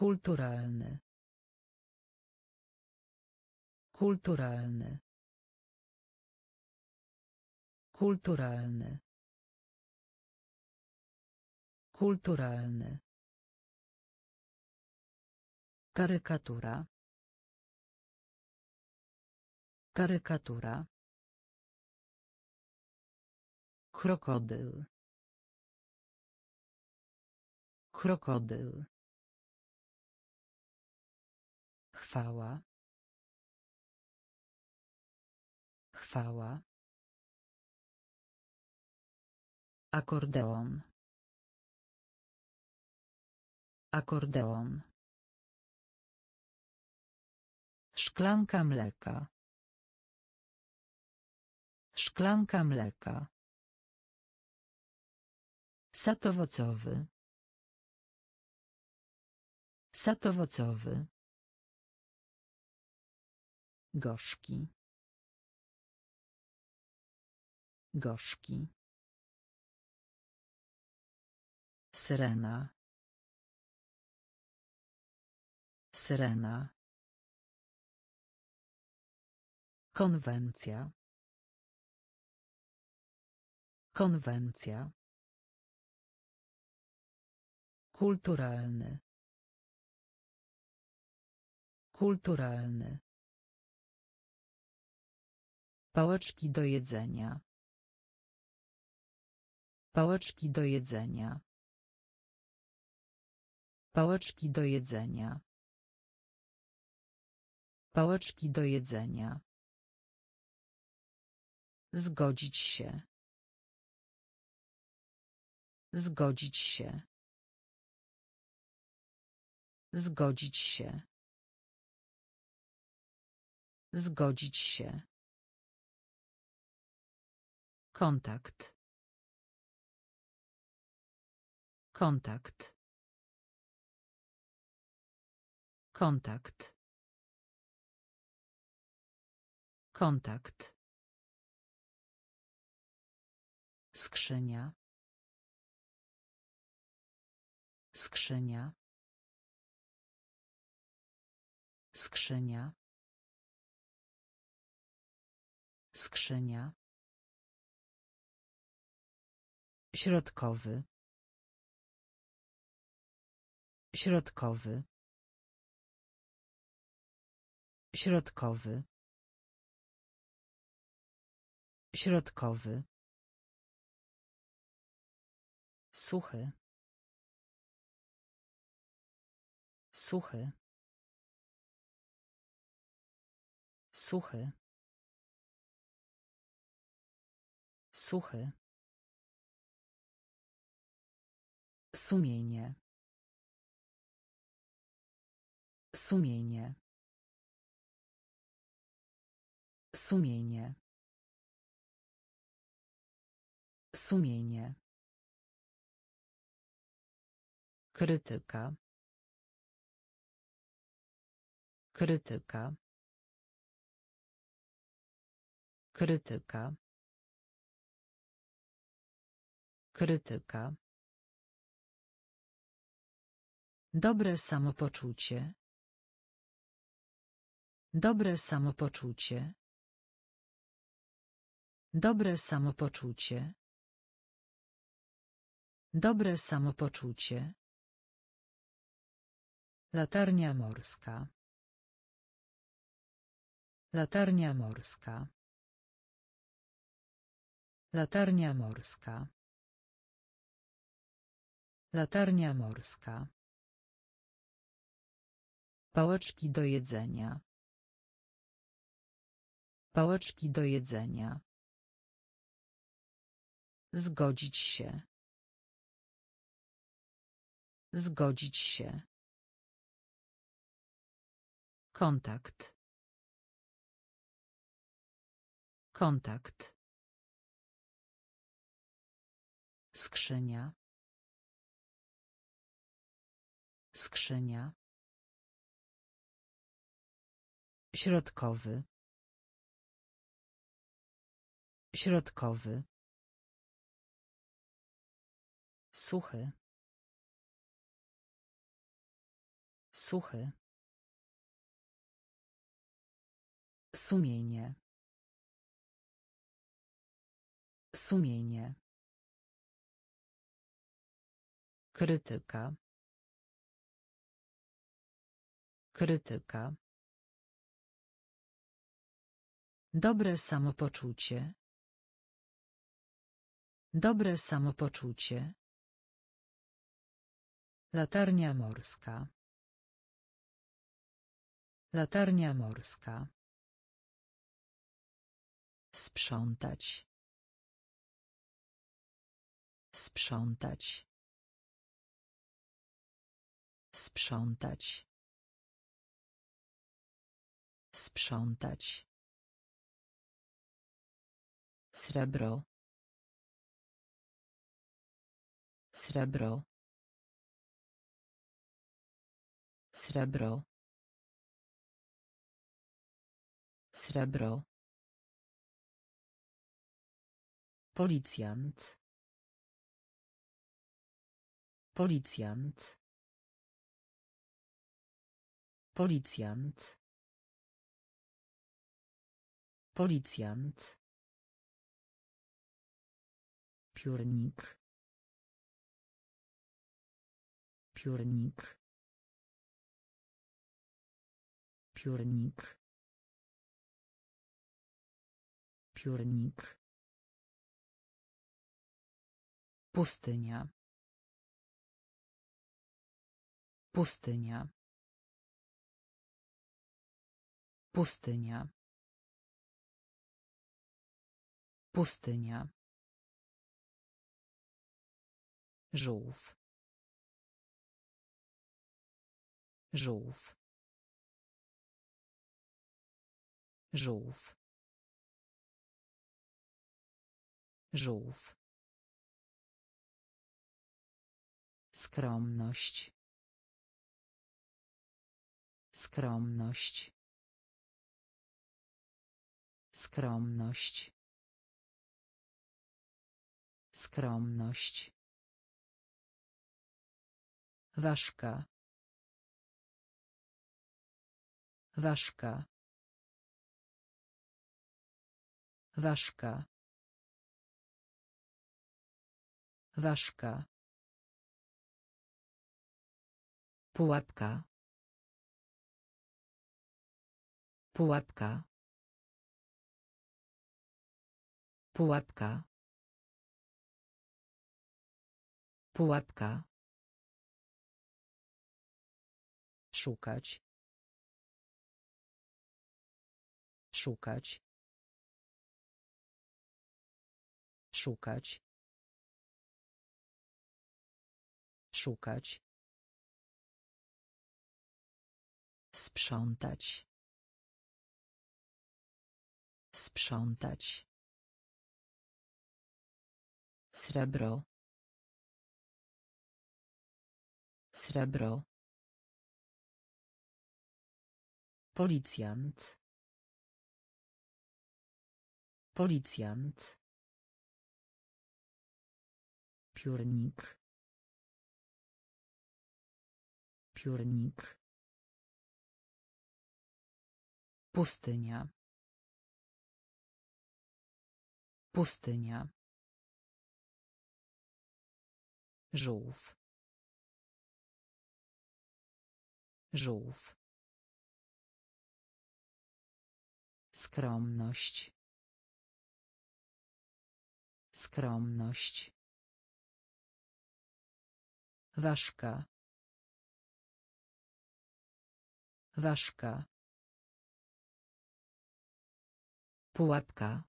[SPEAKER 1] Kulturalny. Kulturalny. Kulturalny. Kulturalny. Karykatura. Karykatura. Krokodyl. Krokodyl. Chwała. Chwała. Akordeon. Akordeon. Szklanka mleka. Szklanka mleka. Sat owocowy. Sat owocowy. Gorzki. Gorzki. Syrena. Syrena. Konwencja. Konwencja. Kulturalny. Kulturalny. Pałeczki do jedzenia. Pałeczki do jedzenia. Pałeczki do jedzenia. Pałeczki do jedzenia. Zgodzić się. Zgodzić się. Zgodzić się. Zgodzić się. Kontakt. Kontakt. Kontakt. Kontakt. Skrzynia. Skrzynia. Skrzynia. Skrzynia. Środkowy. Środkowy. Środkowy. Środkowy. Suchy. Suchy. Suchy. Suchy. Sumienie. Sumienie. Sumienie. Sumienie. Krytyka. Krytyka. Krytyka. Krytyka. Dobre samopoczucie. Dobre samopoczucie. Dobre samopoczucie. Dobre samopoczucie. Latarnia morska. Latarnia morska. Latarnia morska. Latarnia morska. Pałeczki do jedzenia. Pałeczki do jedzenia. Zgodzić się. Zgodzić się. Kontakt. Kontakt. Skrzynia. Skrzynia. Środkowy. Środkowy. Suchy. Suchy. Sumienie. Sumienie. Krytyka. Krytyka. Dobre samopoczucie. Dobre samopoczucie. Latarnia morska. Latarnia morska. Sprzątać. Sprzątać. Sprzątać. Sprzątać. Srebro. Srebro. Srebro. Srebro. Policjant. Policjant. Policjant. Policjant. Piórnik. Piórnik. Piórnik. Piórnik. Pustynia. Pustynia. Pustynia. Pustynia. Żółw. Żółw. Żółw. Żółw. Skromność. Skromność. Skromność. Skromność. Ważka. Ważka. Ważka. Ważka. Pułapka. Pułapka. Pułapka. Pułapka. Szukać. Szukać. Szukać. Szukać. Sprzątać. Sprzątać. Srebro. Srebro. Policjant. Policjant. Piórnik. Piórnik. Pustynia. Pustynia. Żółw. Żółw. Skromność. Skromność. Ważka. Ważka. Pułapka.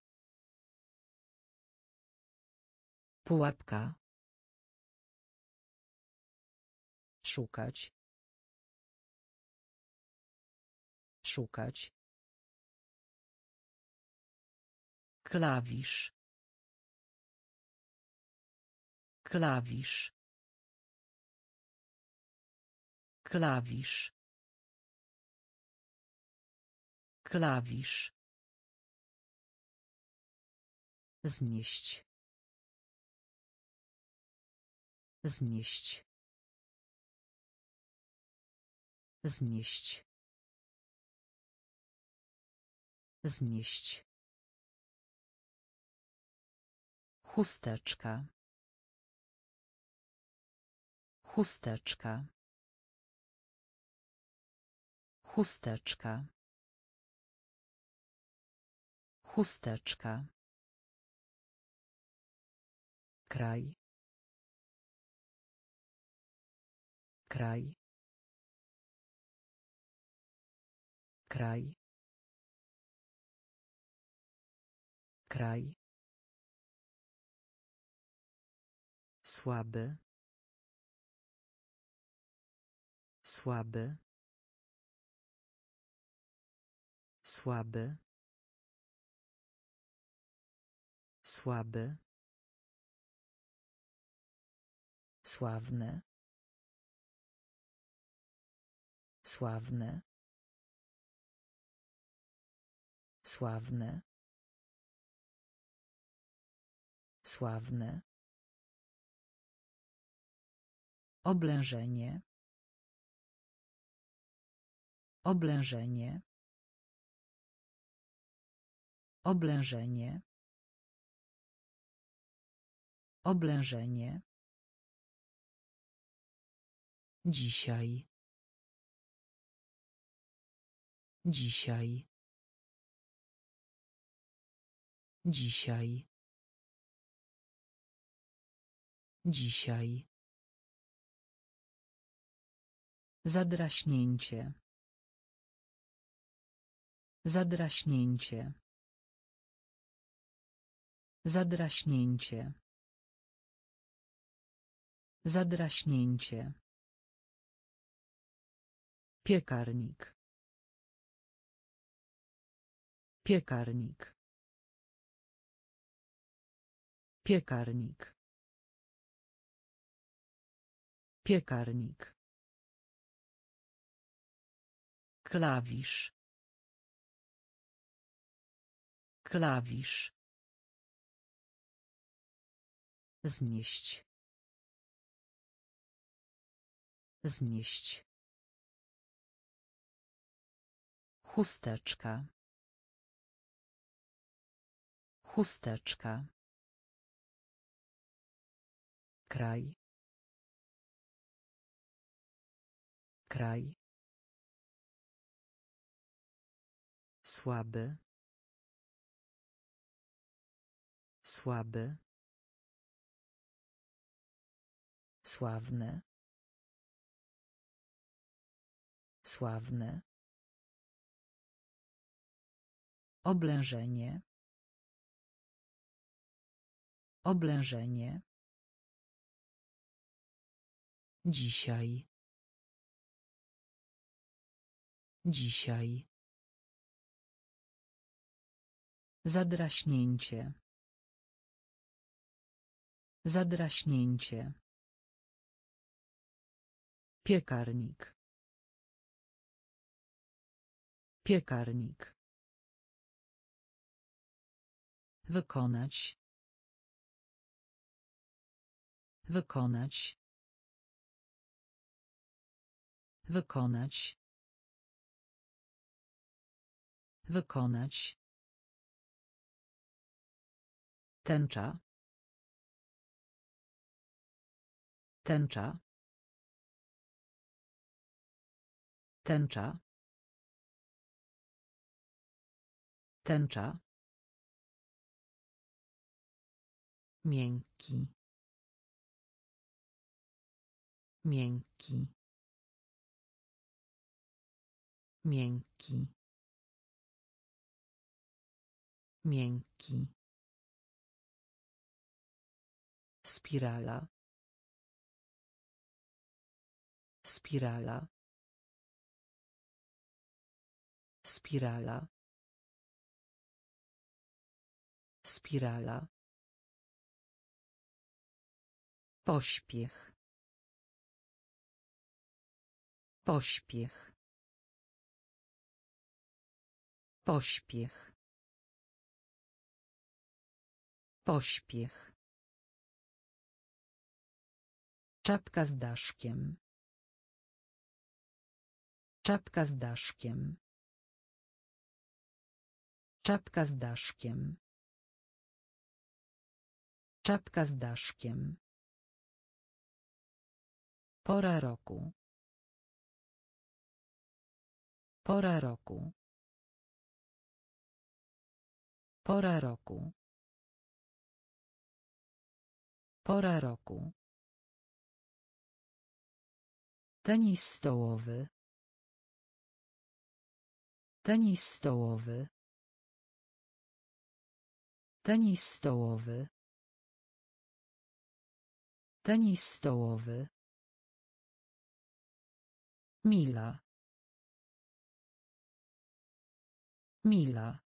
[SPEAKER 1] Pułapka. Szukać. Szukać. Klawisz. Klawisz. Klawisz. Klawisz. Znieść. Znieść. Znieść. Znieść. Chusteczka. Chusteczka. Chusteczka. Chusteczka. Kraj. Kraj. Kraj. Kraj. Słaby. Słaby. Słaby. Słaby. Sławny. Sławny. Sławny. Sławny. Oblężenie. Oblężenie. Oblężenie. Oblężenie. Dzisiaj. Dzisiaj. Dzisiaj. Dzisiaj. Zadraśnięcie. Zadraśnięcie. Zadraśnięcie. Zadraśnięcie. Piekarnik. Piekarnik. Piekarnik. Piekarnik. Klawisz. Klawisz. Znieść. Znieść. Chusteczka. Chusteczka. Kraj. Kraj. Słaby. Słaby. Sławny. Sławny. Oblężenie. Oblężenie. Dzisiaj. Dzisiaj. Zadraśnięcie. Zadraśnięcie. Piekarnik. Piekarnik. Wykonać. Wykonać. Wykonać. Wykonać. Tęcza. Tęcza. Tęcza. Tęcza. Miękki. Miękki. Miękki. Miękki. Spirala. Spirala. Spirala. Spirala. Pośpiech. Pośpiech. Pośpiech. Pośpiech. Czapka z daszkiem. Czapka z daszkiem. Czapka z daszkiem. Czapka z daszkiem. Pora roku. Pora roku. Pora roku. Pora roku. Tenis stołowy. Tenis stołowy. Tenis stołowy. Tenis stołowy. Mila. Mila.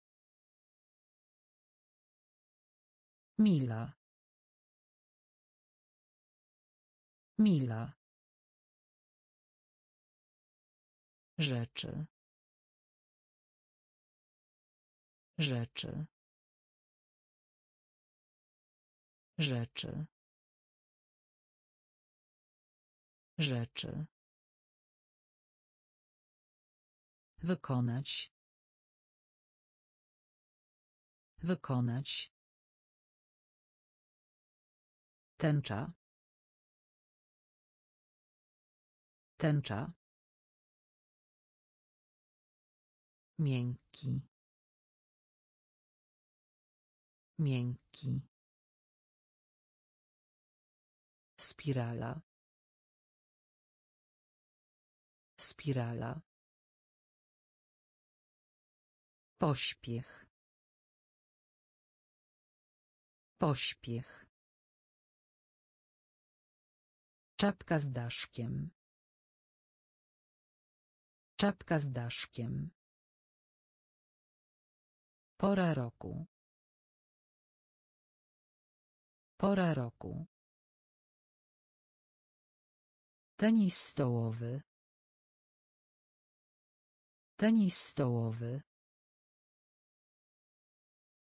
[SPEAKER 1] Mila. Mila. Rzeczy. Rzeczy. Rzeczy. Rzeczy. Wykonać. Wykonać. Tęcza. Tęcza. Miękki. Miękki. Spirala. Spirala. Pośpiech. Pośpiech. Czapka z daszkiem. Czapka z daszkiem. Pora roku. Pora roku. Tenis stołowy. Tenis stołowy.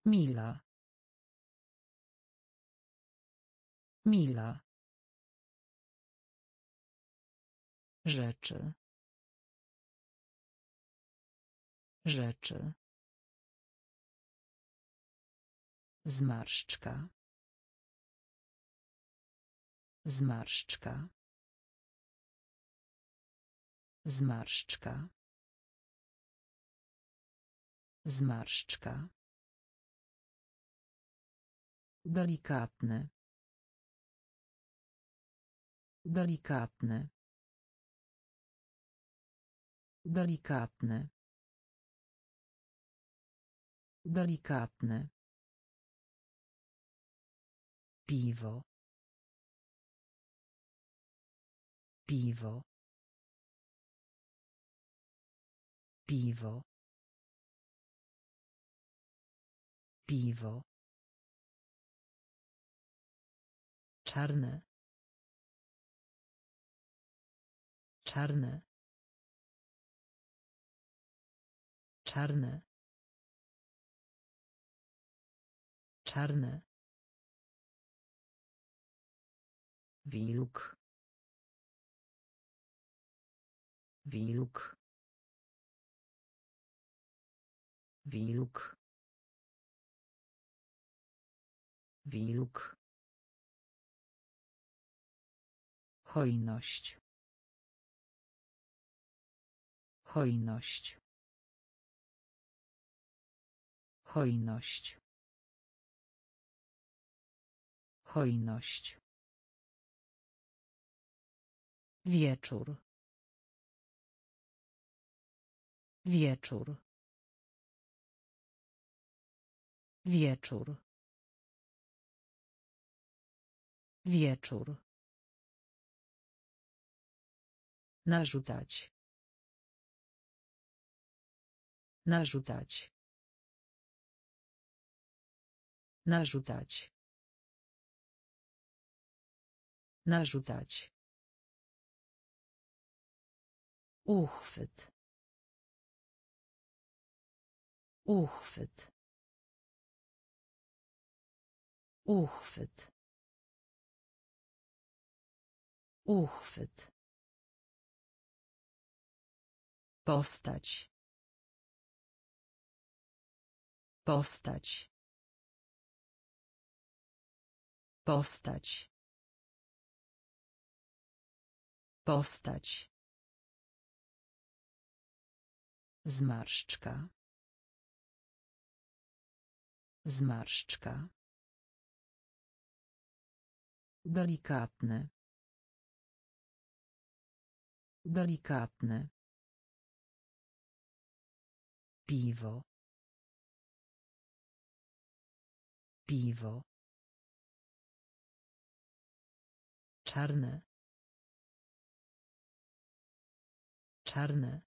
[SPEAKER 1] Mila. Mila. Rzeczy. Rzeczy. Zmarszczka. Zmarszczka. Zmarszczka. Zmarszczka. Delikatny. Delikatny. Delikatny. Delikatny piwo piwo piwo piwo czarne czarne czarne czarne Wilk. Wilk. Wilk. Wilk. Hojność. Hojność. Hojność. Hojność. Wieczór. Wieczór. Wieczór. Wieczór. Narzucać. Narzucać. Narzucać. Narzucać. Uchwyt. Uchwyt. Uchwyt. Uchwyt. Postać. Postać. Postać. Postać. Zmarszczka. Zmarszczka. Delikatny. Delikatny. Piwo. Piwo. Czarne. Czarne.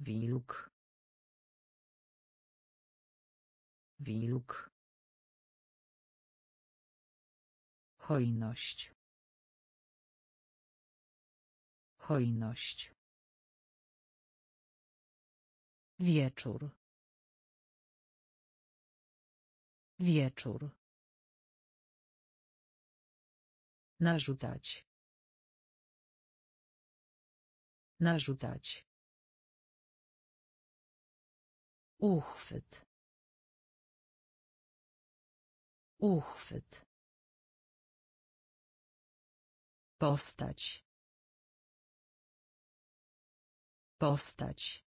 [SPEAKER 1] Wilk. Wilk. Hojność. Hojność. Wieczór. Wieczór. Narzucać. Narzucać. Uchwyt. Uchwyt. Postać. Postać.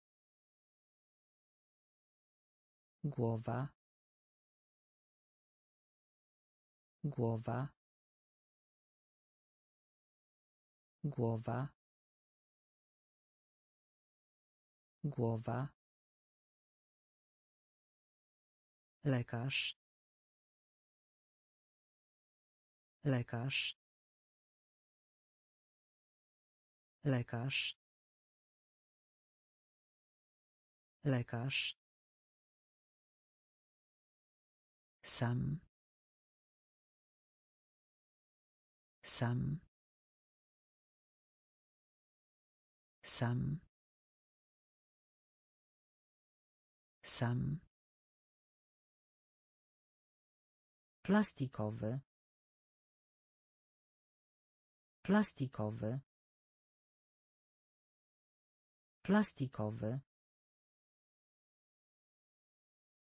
[SPEAKER 1] Głowa. Głowa. Głowa. Głowa. Lekarz. Lekarz. Lekarz. Lekarz. Sam. Sam. Sam. Sam. Plastikowy. Plastikowy. Plastikowy.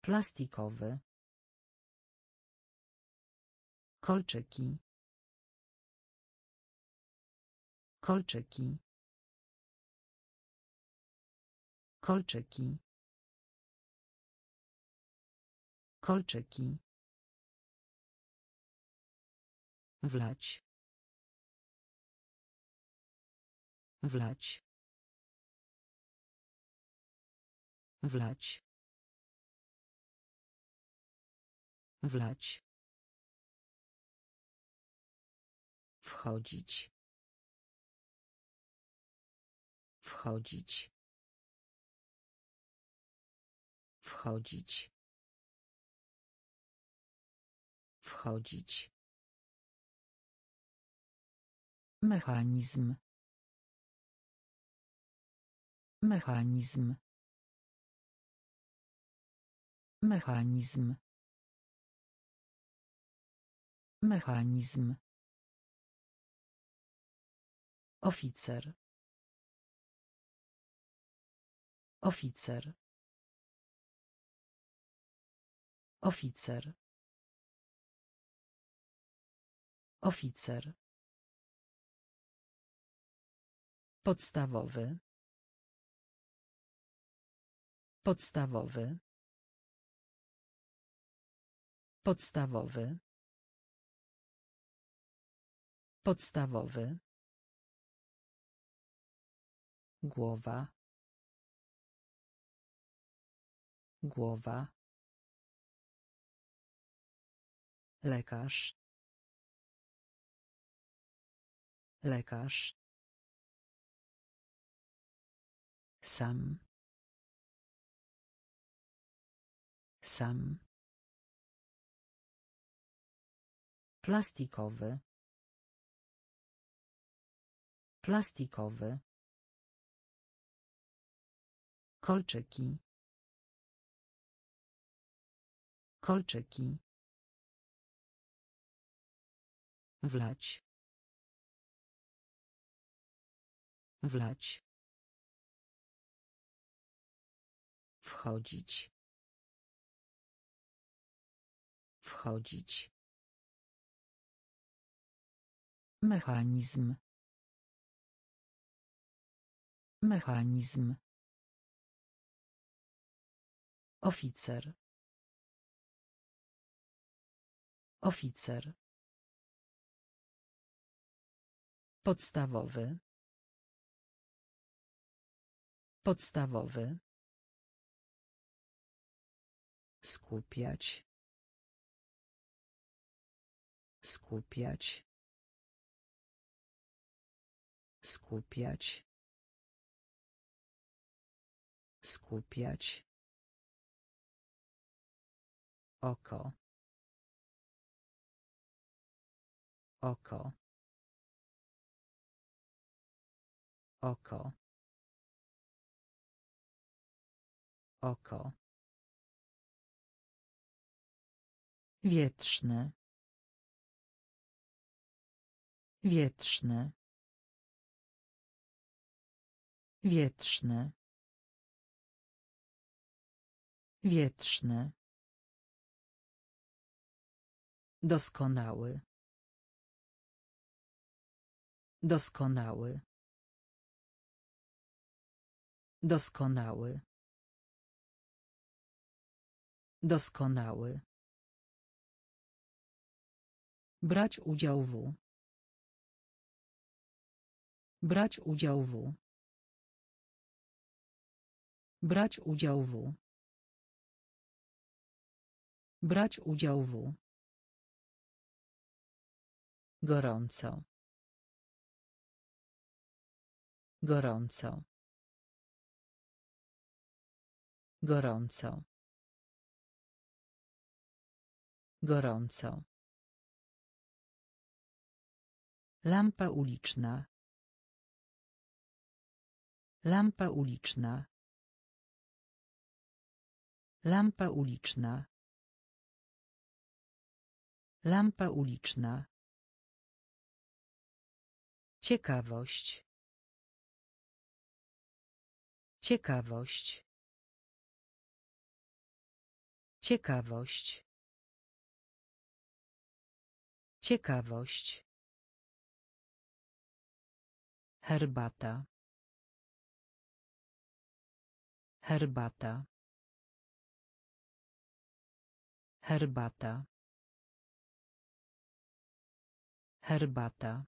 [SPEAKER 1] Plastikowy. Kolczyki. Kolczyki. Kolczyki. Kolczyki. Wlać. Wlać. Wlać. Wlać. Wchodzić. Wchodzić. Wchodzić. Wchodzić. Mechanizm. Mechanizm. Mechanizm. Mechanizm. Oficer. Oficer. Oficer. Oficer. Podstawowy. Podstawowy. Podstawowy. Podstawowy. Głowa. Głowa. Lekarz. Lekarz. Sam. Sam. Plastikowy. Plastikowy. Kolczyki. Kolczyki. Wlać. Wlać. Wchodzić. Wchodzić. Mechanizm. Mechanizm. Oficer. Oficer. Podstawowy. Podstawowy. Skupiać. Skupiać. Skupiać. Skupiać. Oko. Oko. Oko. Oko. Wietrzny. Wietrzny. Wietrzny. Wietrzny. Doskonały. Doskonały. Doskonały. Doskonały. Brać udział w. Brać udział w. Brać udział w. Brać udział w. Gorąco. Gorąco. Gorąco. Gorąco. Lampa uliczna. Lampa uliczna. Lampa uliczna. Lampa uliczna. Ciekawość. Ciekawość. Ciekawość. Ciekawość. Herbata. Herbata. Herbata. Herbata.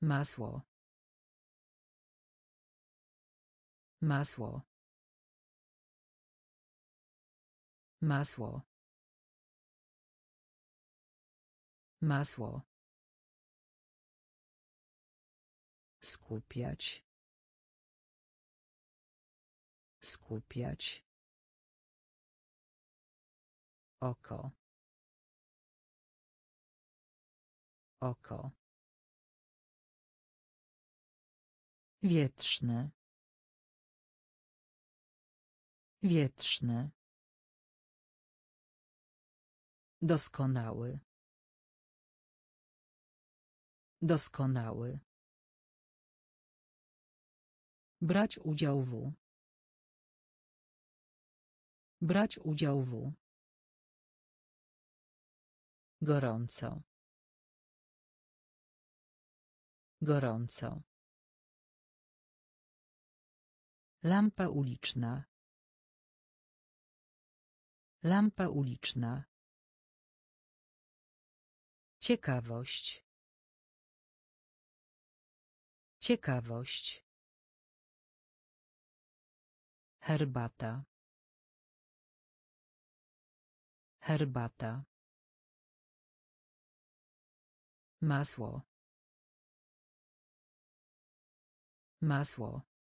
[SPEAKER 1] Masło. Masło. Masło. Masło. Skupiać. Skupiać. Oko. Oko. Wietrzne. Wietrzne. Doskonały. Doskonały. Brać udział w. Brać udział w. Gorąco. Gorąco. Lampa uliczna. Lampa uliczna. Ciekawość. Ciekawość. Herbata. Herbata. Masło. Masło.